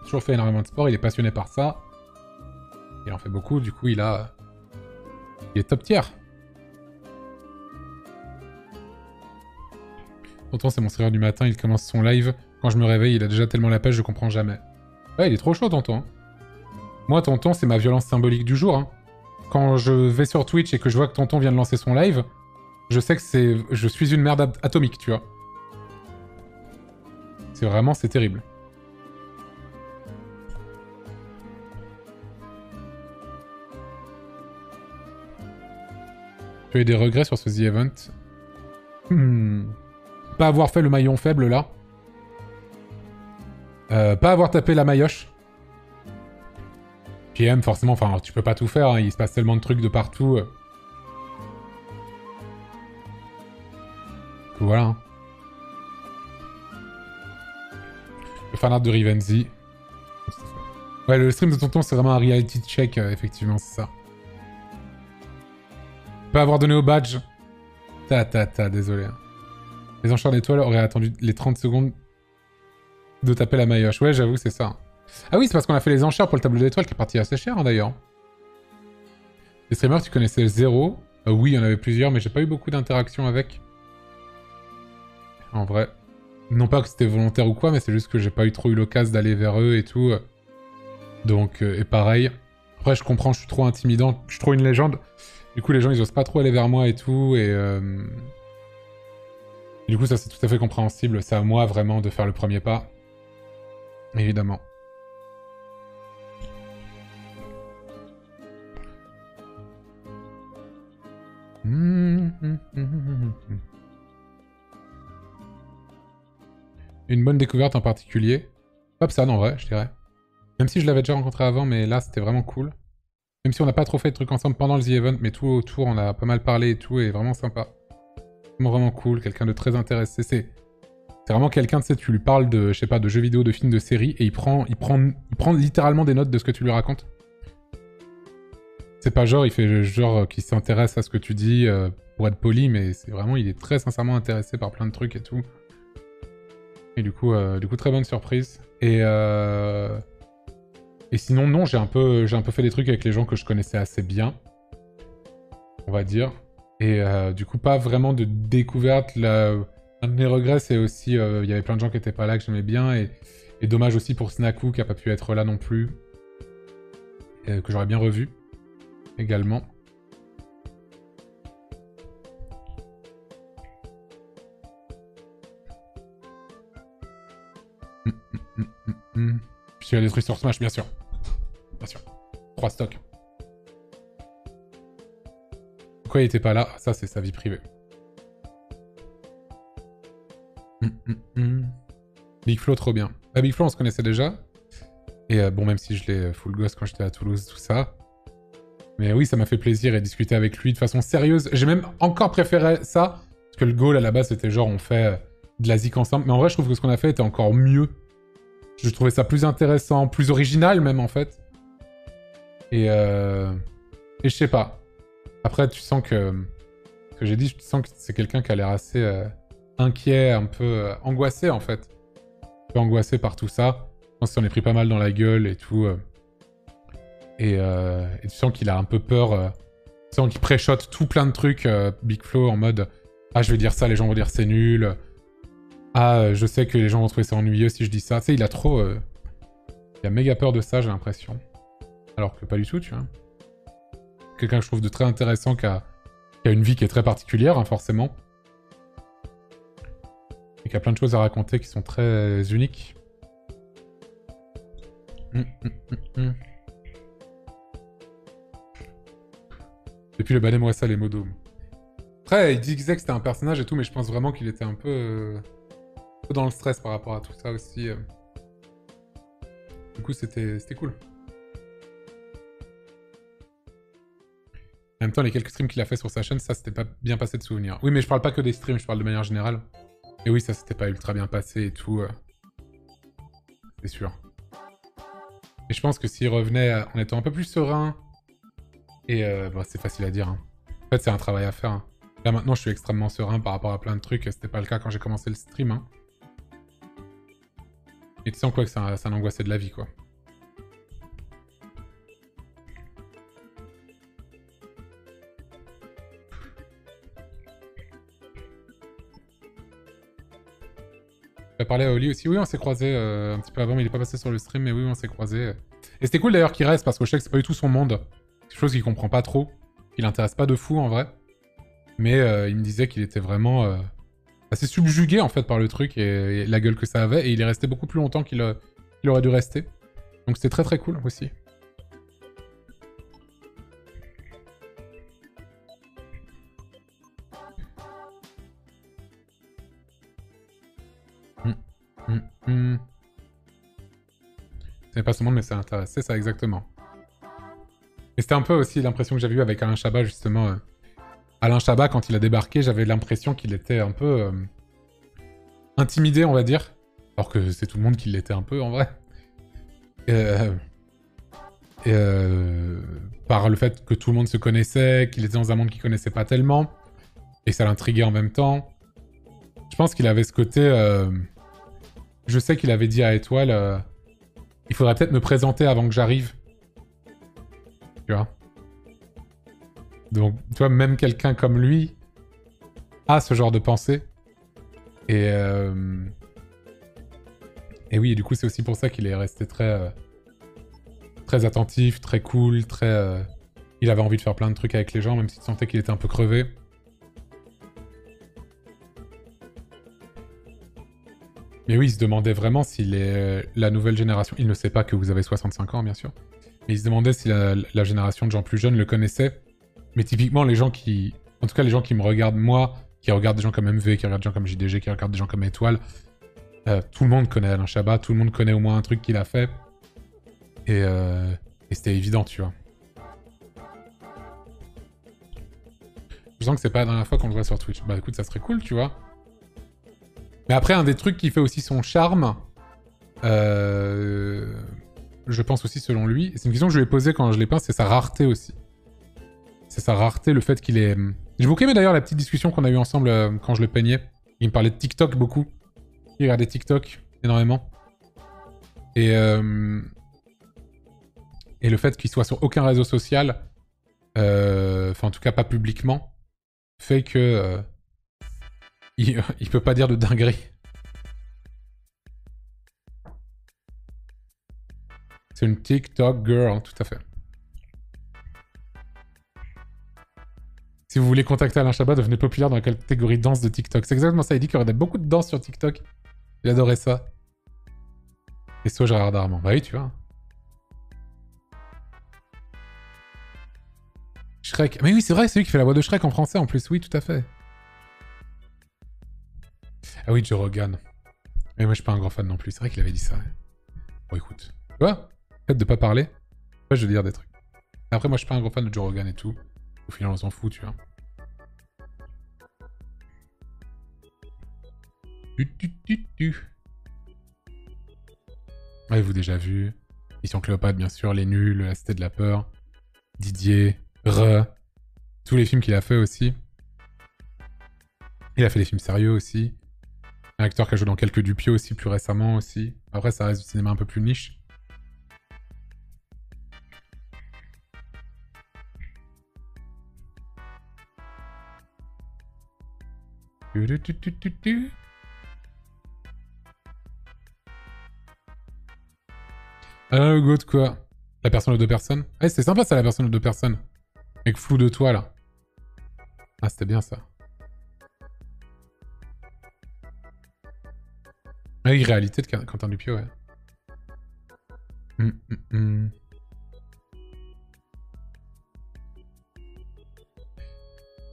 Toujours fait énormément de sport, il est passionné par ça. Il en fait beaucoup, du coup, il a... Il est top tier. Tonton, c'est mon serveur du matin, il commence son live. Quand je me réveille, il a déjà tellement la pêche, je comprends jamais. Ouais, il est trop chaud, Tonton. Moi, Tonton, c'est ma violence symbolique du jour. hein. Quand je vais sur Twitch et que je vois que Tonton vient de lancer son live, je sais que c'est... Je suis une merde at- atomique, tu vois. C'est vraiment... C'est terrible. Tu as eu des regrets sur ce The Event Hmm. Pas avoir fait le maillon faible là. Euh, pas avoir tapé la maillotche. PM, forcément, enfin, tu peux pas tout faire, hein, il se passe tellement de trucs de partout. euh. Voilà. hein. Le fanart de Rivenzi. Ouais, le stream de tonton, c'est vraiment un reality check, euh, effectivement, c'est ça. Pas avoir donné au badge. Ta ta ta, désolé. hein. Les enchères d'étoiles auraient attendu les 30 secondes de taper la maillotche. Ouais, j'avoue, c'est ça. Ah oui, c'est parce qu'on a fait les enchères pour le tableau d'étoiles qui est parti assez cher, hein, d'ailleurs. Les streamers, tu connaissais zéro Euh, Oui, il y en avait plusieurs, mais j'ai pas eu beaucoup d'interactions avec. En vrai. Non pas que c'était volontaire ou quoi, mais c'est juste que j'ai pas eu trop eu l'occasion d'aller vers eux et tout. Donc, euh, et pareil. Après, je comprends, je suis trop intimidant, je suis trop une légende. Du coup, les gens, ils osent pas trop aller vers moi et tout, et... euh, Du coup, ça, c'est tout à fait compréhensible. C'est à moi, vraiment, de faire le premier pas. Évidemment. Une bonne découverte en particulier. Popsan, en vrai, je dirais. Même si je l'avais déjà rencontré avant, mais là, c'était vraiment cool. Même si on n'a pas trop fait de trucs ensemble pendant le The Event, mais tout autour, on a pas mal parlé et tout, et vraiment sympa. Vraiment, cool, quelqu'un de très intéressé. C'est vraiment quelqu'un, tu sais, tu lui parles de, je sais pas, de jeux vidéo, de films, de séries, et il prend, il prend, il prend littéralement des notes de ce que tu lui racontes. C'est pas genre, il fait genre qu'il s'intéresse à ce que tu dis euh, pour être poli, mais c'est vraiment, il est très sincèrement intéressé par plein de trucs et tout. Et du coup, euh, du coup, très bonne surprise. Et euh... et sinon, non, j'ai un peu, un peu fait des trucs avec les gens que je connaissais assez bien, on va dire. Et euh, du coup, pas vraiment de découverte. Un de mes regrets, c'est aussi, euh, il y avait plein de gens qui étaient pas là que j'aimais bien, et, et dommage aussi pour Snaku qui a pas pu être là non plus, que j'aurais bien revu également. Hum, hum, hum. Puis il y a trucs sur Smash, bien sûr. Bien sûr. Trois stocks. Pourquoi il était pas là? Ça, c'est sa vie privée. Big Flo, trop bien. Bah, Big Flo, on se connaissait déjà. Et euh, bon, même si je l'ai full gosse quand j'étais à Toulouse, tout ça. Mais oui, ça m'a fait plaisir et discuter avec lui de façon sérieuse. J'ai même encore préféré ça. Parce que le goal, à la base, c'était genre, on fait euh, de la zik ensemble. Mais en vrai, je trouve que ce qu'on a fait était encore mieux. Je trouvais ça plus intéressant, plus original même, en fait. Et, euh... je sais pas. Après, tu sens que... Ce que j'ai dit, je sens que c'est quelqu'un qui a l'air assez euh, inquiet, un peu angoissé, en fait. Un peu angoissé par tout ça. Je pense s'en est pris pas mal dans la gueule et tout. Euh. Et, tu sens qu'il a un peu peur. euh, tu sens qu'il préchote tout plein de trucs, euh, Big Flo, en mode Ah, je vais dire ça, les gens vont dire c'est nul. Ah, je sais que les gens vont trouver ça ennuyeux si je dis ça. Tu sais, il a trop. Il a méga peur de ça, j'ai l'impression. Alors que pas du tout, tu vois. Quelqu'un que je trouve de très intéressant qui a, une vie qui est très particulière, hein, forcément. Et qui a plein de choses à raconter qui sont très uniques. Hum, hum, hum, hum. Depuis le Banem Wassa, les modos. Après, il disait que c'était un personnage et tout, mais je pense vraiment qu'il était un peu, euh, un peu dans le stress par rapport à tout ça aussi. euh. Du coup, c'était c'était cool. En même temps, les quelques streams qu'il a fait sur sa chaîne, ça s'était pas bien passé de souvenir. Oui, mais je parle pas que des streams, je parle de manière générale. Et oui, ça s'était pas ultra bien passé et tout. euh. C'est sûr. Et je pense que s'il revenait en étant un peu plus serein, et euh, bah, c'est facile à dire. hein. En fait, c'est un travail à faire. hein. Là maintenant, je suis extrêmement serein par rapport à plein de trucs. C'était pas le cas quand j'ai commencé le stream. hein. Et tu sens quoi que ça, ça angoissait de la vie, quoi. J'ai parlé à Oli aussi? Oui, on s'est croisés euh, un petit peu avant, mais il est pas passé sur le stream, mais oui, on s'est croisés. Et c'était cool d'ailleurs qu'il reste parce que je sais que c'est pas du tout son monde. Chose qu'il comprend pas trop, qui l'intéresse pas de fou en vrai. Mais euh, il me disait qu'il était vraiment euh, assez subjugué en fait par le truc et, la gueule que ça avait. Et il est resté beaucoup plus longtemps qu'il euh, aurait dû rester. Donc c'était très très cool aussi. Mmh, pas ce monde, mais c'est intéressé, ça exactement. C'était un peu aussi l'impression que j'avais eue avec Alain Chabat, justement. euh. Alain Chabat, quand il a débarqué, j'avais l'impression qu'il était un peu euh, intimidé, on va dire. Alors que c'est tout le monde qui l'était un peu, en vrai. Euh, par le fait que tout le monde se connaissait, qu'il était dans un monde qu'il connaissait pas tellement. Et ça l'intriguait en même temps. Je pense qu'il avait ce côté... je sais qu'il avait dit à Étoile... il faudrait peut-être me présenter avant que j'arrive. Donc, tu vois, même quelqu'un comme lui a ce genre de pensée. Et... euh, Et oui, et du coup, c'est aussi pour ça qu'il est resté très... euh, Très attentif, très cool, très... euh, Il avait envie de faire plein de trucs avec les gens, même s'il sentait qu'il était un peu crevé. Mais oui, il se demandait vraiment si les- la nouvelle génération... Il ne sait pas que vous avez 65 ans, bien sûr. Mais il se demandait si la, la génération de gens plus jeunes le connaissait. Mais typiquement, les gens qui... En tout cas, les gens qui me regardent, moi, qui regardent des gens comme MV, qui regardent des gens comme JDG, qui regardent des gens comme Étoile, euh, tout le monde connaît Alain Chabat, tout le monde connaît au moins un truc qu'il a fait. Et, euh, et c'était évident, tu vois. Je sens que c'est pas la dernière fois qu'on le voit sur Twitch. Bah écoute, ça serait cool, tu vois. Mais après, un des trucs qui fait aussi son charme, euh, je pense aussi selon lui, c'est une question que je lui ai posée quand je l'ai peint, c'est sa rareté aussi. C'est sa rareté, le fait qu'il est... J'ai beaucoup aimé d'ailleurs la petite discussion qu'on a eue ensemble euh, quand je le peignais. Il me parlait de TikTok beaucoup. Il regardait TikTok énormément. Et, et le fait qu'il soit sur aucun réseau social, euh, enfin en tout cas pas publiquement, fait que euh, il, il peut pas dire de dinguerie. C'est une TikTok girl, tout à fait. Si vous voulez contacter Alain Chabat, devenez populaire dans la catégorie danse de TikTok. C'est exactement ça. Il dit qu'il y aurait beaucoup de danse sur TikTok. Il adorait ça. Et soit Gérard Darman. Bah oui, tu vois. Shrek. Mais oui, c'est vrai, c'est lui qui fait la voix de Shrek en français en plus. Oui, tout à fait. Ah oui, Joe Rogan. Mais moi, je suis pas un grand fan non plus. C'est vrai qu'il avait dit ça. Bon, écoute. Tu vois? Fait de pas parler, je veux dire des trucs. Après, moi, je suis pas un gros fan de Joe Rogan et tout. Au final, on s'en fout, tu vois. Tu, tu, tu, tu. Avez-vous déjà vu Mission Cléopâtre, bien sûr, Les Nuls, La Cité de la Peur, Didier, Re, tous les films qu'il a fait aussi. Il a fait des films sérieux aussi. Un acteur qui a joué dans quelques Dupieux aussi plus récemment aussi. Après, ça reste du cinéma un peu plus niche. Ah, le go de quoi? La personne aux deux personnes? Ah, c'était sympa ça, la personne aux deux personnes. Avec flou de toi, là. Ah, c'était bien ça. Ah oui, réalité de Quentin Dupieux, ouais. Hum, hum, hum.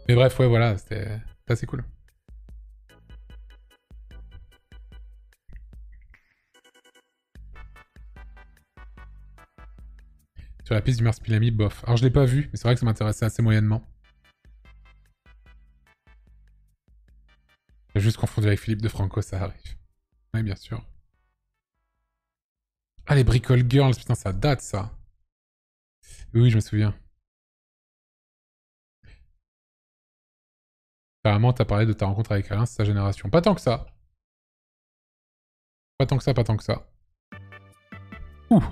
Mais bref, ouais, voilà, c'était assez cool. Sur la piste du Marsupilami, bof. Alors je l'ai pas vu, mais c'est vrai que ça m'intéressait assez moyennement. J'ai juste confondu avec Philippe de Franco, ça arrive. Oui, bien sûr. Ah, les Bricole Girls, putain, ça date, ça. Oui, je me souviens. Carrément, t'as parlé de ta rencontre avec Alain, sa génération. Pas tant que ça. Pas tant que ça, pas tant que ça. Ouh.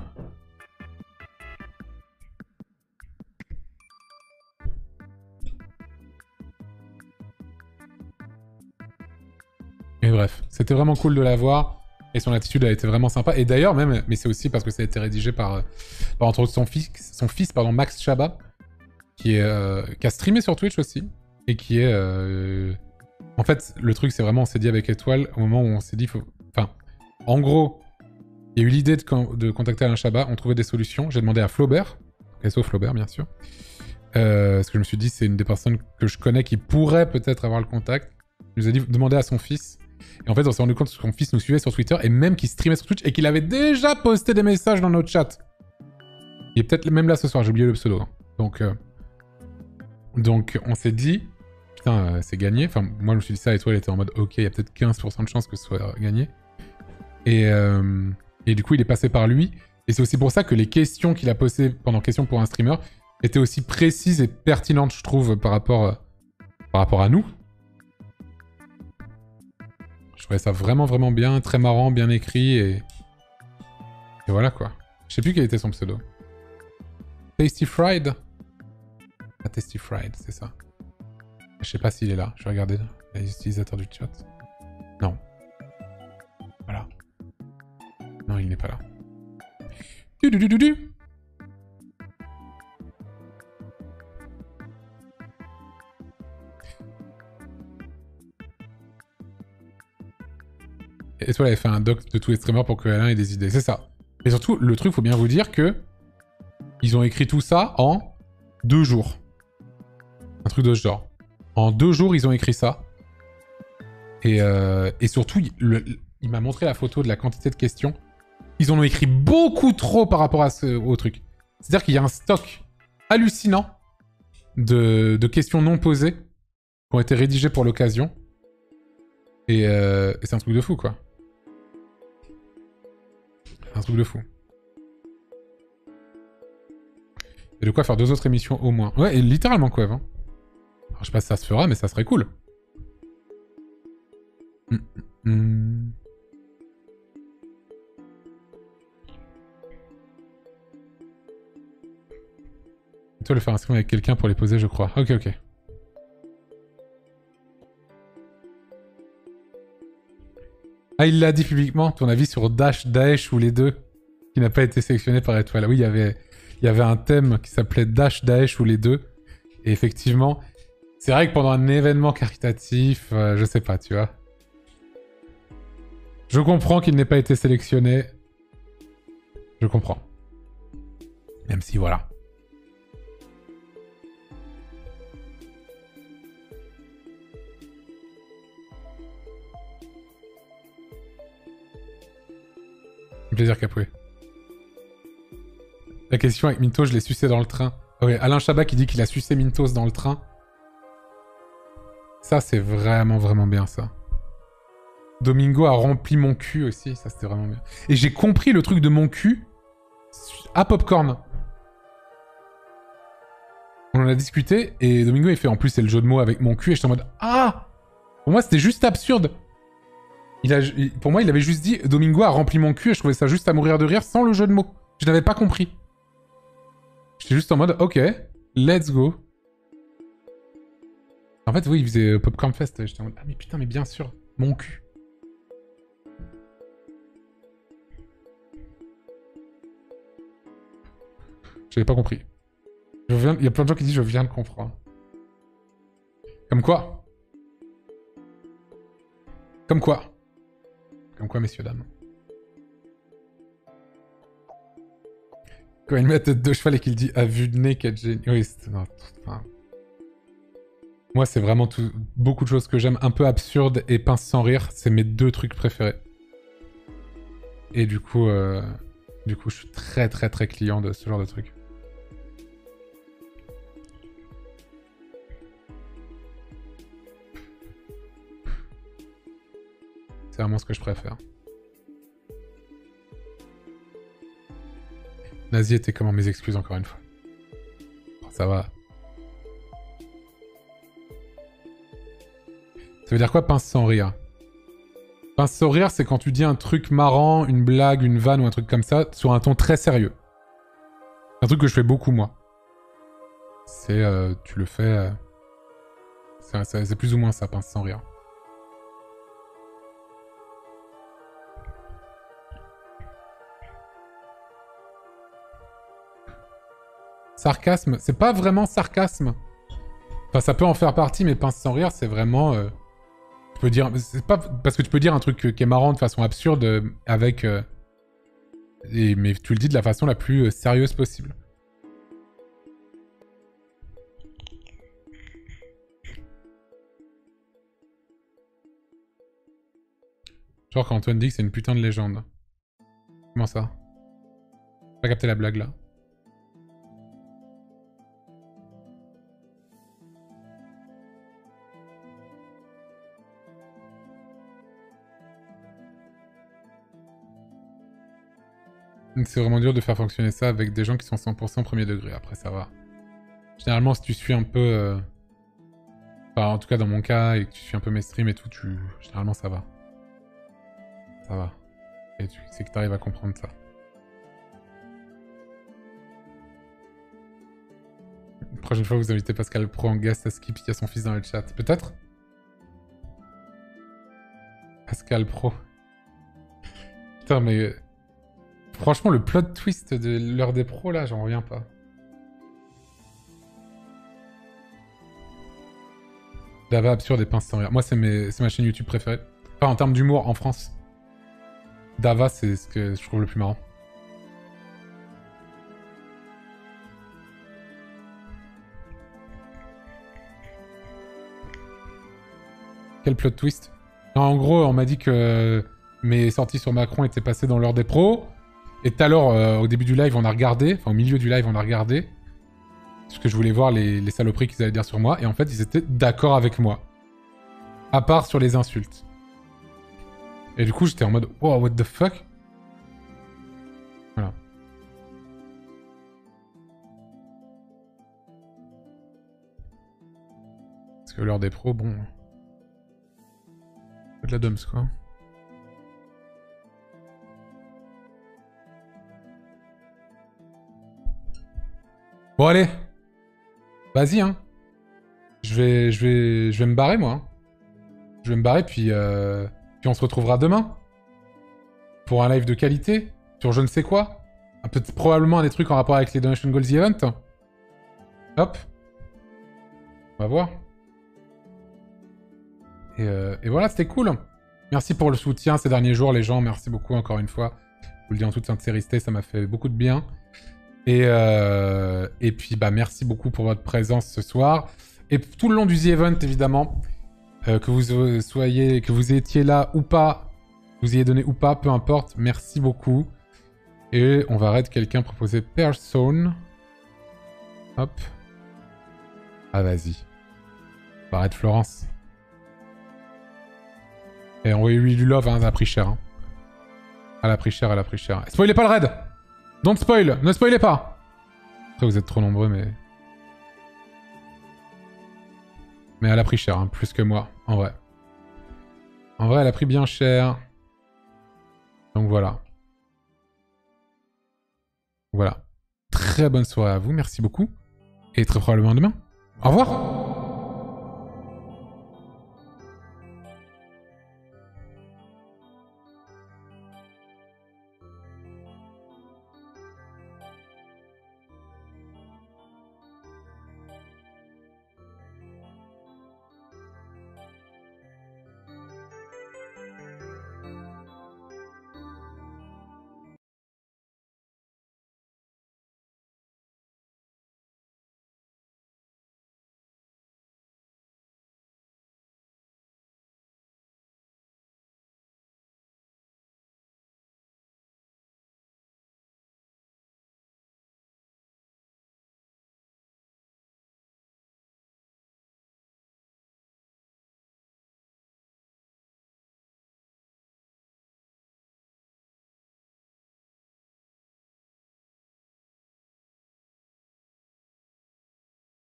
Bref, c'était vraiment cool de la voir. Et son attitude a été vraiment sympa. Et d'ailleurs, même, mais c'est aussi parce que ça a été rédigé par, euh, par entre autres son fils, son fils pardon, Max Chabat, qui, est, euh, a streamé sur Twitch aussi. Et qui est. euh, En fait, le truc, c'est vraiment, on s'est dit avec Étoile, au moment où on s'est dit, faut... enfin, en gros, il y a eu l'idée de, de contacter Alain Chabat, on trouvait des solutions. J'ai demandé à Flaubert, SO Flaubert, bien sûr. Parce que je me suis dit, c'est une des personnes que je connais qui pourrait peut-être avoir le contact. Il nous a dit, demandez à son fils. Et en fait, on s'est rendu compte que son fils nous suivait sur Twitter et même qu'il streamait sur Twitch et qu'il avait déjà posté des messages dans notre chat. Il est peut-être même là ce soir, j'ai oublié le pseudo. hein. Donc, euh, donc on s'est dit, putain, euh, c'est gagné. Enfin, moi je me suis dit ça et toi, elle était en mode, ok, il y a peut-être 15% de chance que ce soit gagné. Et, euh, et du coup, il est passé par lui. Et c'est aussi pour ça que les questions qu'il a posées pendant Question pour un streamer étaient aussi précises et pertinentes, je trouve, par rapport, par rapport à nous. Je trouvais ça vraiment, vraiment bien, très marrant, bien écrit et... Et voilà quoi. Je sais plus quel était son pseudo. Tasty Fried? Tasty Fried, c'est ça. Je sais pas s'il est là. Je vais regarder les utilisateurs du chat. Non. Voilà. Non, il n'est pas là. Du du du Et toi, elle avait fait un doc de tous les streamers pour que Alain ait des idées? C'est ça. Et surtout, le truc, faut bien vous dire que ils ont écrit tout ça en deux jours. Un truc de ce genre. En deux jours, ils ont écrit ça. Et, euh, et surtout, il, m'a montré la photo de la quantité de questions. Ils en ont écrit beaucoup trop par rapport au truc. C'est-à-dire qu'il y a un stock hallucinant de, de questions non posées qui ont été rédigées pour l'occasion. Et, euh, et c'est un truc de fou, quoi. Un truc de fou. Et de quoi faire deux autres émissions au moins. Ouais, et littéralement quoi, hein. Alors, je sais pas si ça se fera, mais ça serait cool. Hum, hum, hum. Toi, le faire inscrire avec quelqu'un pour les poser, je crois. Ok, ok. Ah, il l'a dit publiquement, ton avis sur Dash, Daesh ou les deux, qui n'a pas été sélectionné par Étoile. Oui, il y avait, il y avait un thème qui s'appelait Dash, Daesh ou les deux. Et effectivement, c'est vrai que pendant un événement caritatif, euh, je sais pas, tu vois. Je comprends qu'il n'ait pas été sélectionné. Je comprends. Même si, voilà. Plaisir Capoué. La question avec Mintos, je l'ai sucé dans le train. Ouais, Alain Chabat qui dit qu'il a sucé Mintos dans le train. Ça, c'est vraiment, vraiment bien, ça. Domingo a rempli mon cul aussi, ça c'était vraiment bien. Et j'ai compris le truc de mon cul à Popcorn. On en a discuté et Domingo il fait en plus c'est le jeu de mots avec mon cul et j'étais en mode Ah Pour moi c'était juste absurde. Pour moi il avait juste dit Domingo a rempli mon cul et je trouvais ça juste à mourir de rire sans le jeu de mots. Je n'avais pas compris. J'étais juste en mode ok, let's go. En fait oui il faisait euh, Popcorn Fest, j'étais en mode ah mais putain mais bien sûr, mon cul. J'avais pas compris. Il y a plein de gens qui disent je viens de comprendre. Comme quoi Comme quoi Comme quoi, messieurs, dames Quand il met la tête de cheval et qu'il dit à vue de nez qu'être génie. Moi, c'est vraiment beaucoup de choses que j'aime. Un peu absurde et pince sans rire. C'est mes deux trucs préférés. Et du coup, euh, du coup, je suis très très très client de ce genre de truc. C'est vraiment ce que je préfère. Nazi était comment mes excuses encore une fois. Ça va. Ça veut dire quoi pince sans rire? Pince sans rire, c'est quand tu dis un truc marrant, une blague, une vanne ou un truc comme ça, sur un ton très sérieux. Un truc que je fais beaucoup moi. C'est... euh, tu le fais... euh, c'est plus ou moins ça, pince sans rire. Sarcasme, c'est pas vraiment sarcasme. Enfin, ça peut en faire partie, mais pince sans rire, c'est vraiment. euh, tu peux dire, c'est pas parce que tu peux dire un truc euh, qui est marrant de façon absurde euh, avec. et- mais tu le dis de la façon la plus sérieuse possible. Genre quand Antoine dit que c'est une putain de légende. Comment ça? Pas capté la blague là? C'est vraiment dur de faire fonctionner ça avec des gens qui sont 100% premier degré. Après, ça va. Généralement, si tu suis un peu... euh, Enfin, en tout cas, dans mon cas, et que tu suis un peu mes streams et tout, tu... généralement, ça va. Ça va. Et tu sais que t'arrives à comprendre ça. La prochaine fois, vous invitez Pascal Pro en guest à skip, y a son fils dans le chat. Peut-être? Pascal Pro. Putain, mais... Franchement, le plot twist de l'heure des pros, là, j'en reviens pas. Dava absurde et pince sans rire. Moi, c'est ma chaîne YouTube préférée. Enfin, en termes d'humour en France. Dava, c'est ce que je trouve le plus marrant. Quel plot twist? En gros, on m'a dit que mes sorties sur Macron étaient passées dans l'heure des pros. Et tout à l'heure, euh, au début du live, on a regardé. Enfin, au milieu du live, on a regardé. Parce que je voulais voir les, saloperies qu'ils allaient dire sur moi. Et en fait, ils étaient d'accord avec moi. À part sur les insultes. Et du coup, j'étais en mode, wow, what the fuck? Voilà. Parce que l'heure des pros, bon... De la dumps, quoi. Bon, allez Vas-y, hein je vais, je, vais, je vais me barrer, moi. hein. Je vais me barrer, puis, euh, puis on se retrouvera demain. Pour un live de qualité, sur je ne sais quoi. Un peu, probablement des trucs en rapport avec les Donation Goals Event. Hop. On va voir. Et, euh, et voilà, c'était cool. Merci pour le soutien ces derniers jours, les gens. Merci beaucoup encore une fois. Je vous le dis en toute sincérité, ça m'a fait beaucoup de bien. Et, euh, et puis, bah, merci beaucoup pour votre présence ce soir. Et tout le long du The Event, évidemment, euh, que vous soyez, que vous étiez là ou pas, vous y ayez donné ou pas, peu importe. Merci beaucoup. Et on va raid quelqu'un proposer Person. Hop. Ah, vas-y. On va raid Florence. Et envoyez-lui du love, hein, elle a pris cher. Hein. Elle a pris cher, elle a pris cher. Spoilez pas le raid Don't spoil Ne spoilez pas Après, vous êtes trop nombreux, mais... Mais elle a pris cher, hein, plus que moi, en vrai. En vrai, elle a pris bien cher. Donc voilà. Voilà. Très bonne soirée à vous, merci beaucoup. Et très probablement demain. Au revoir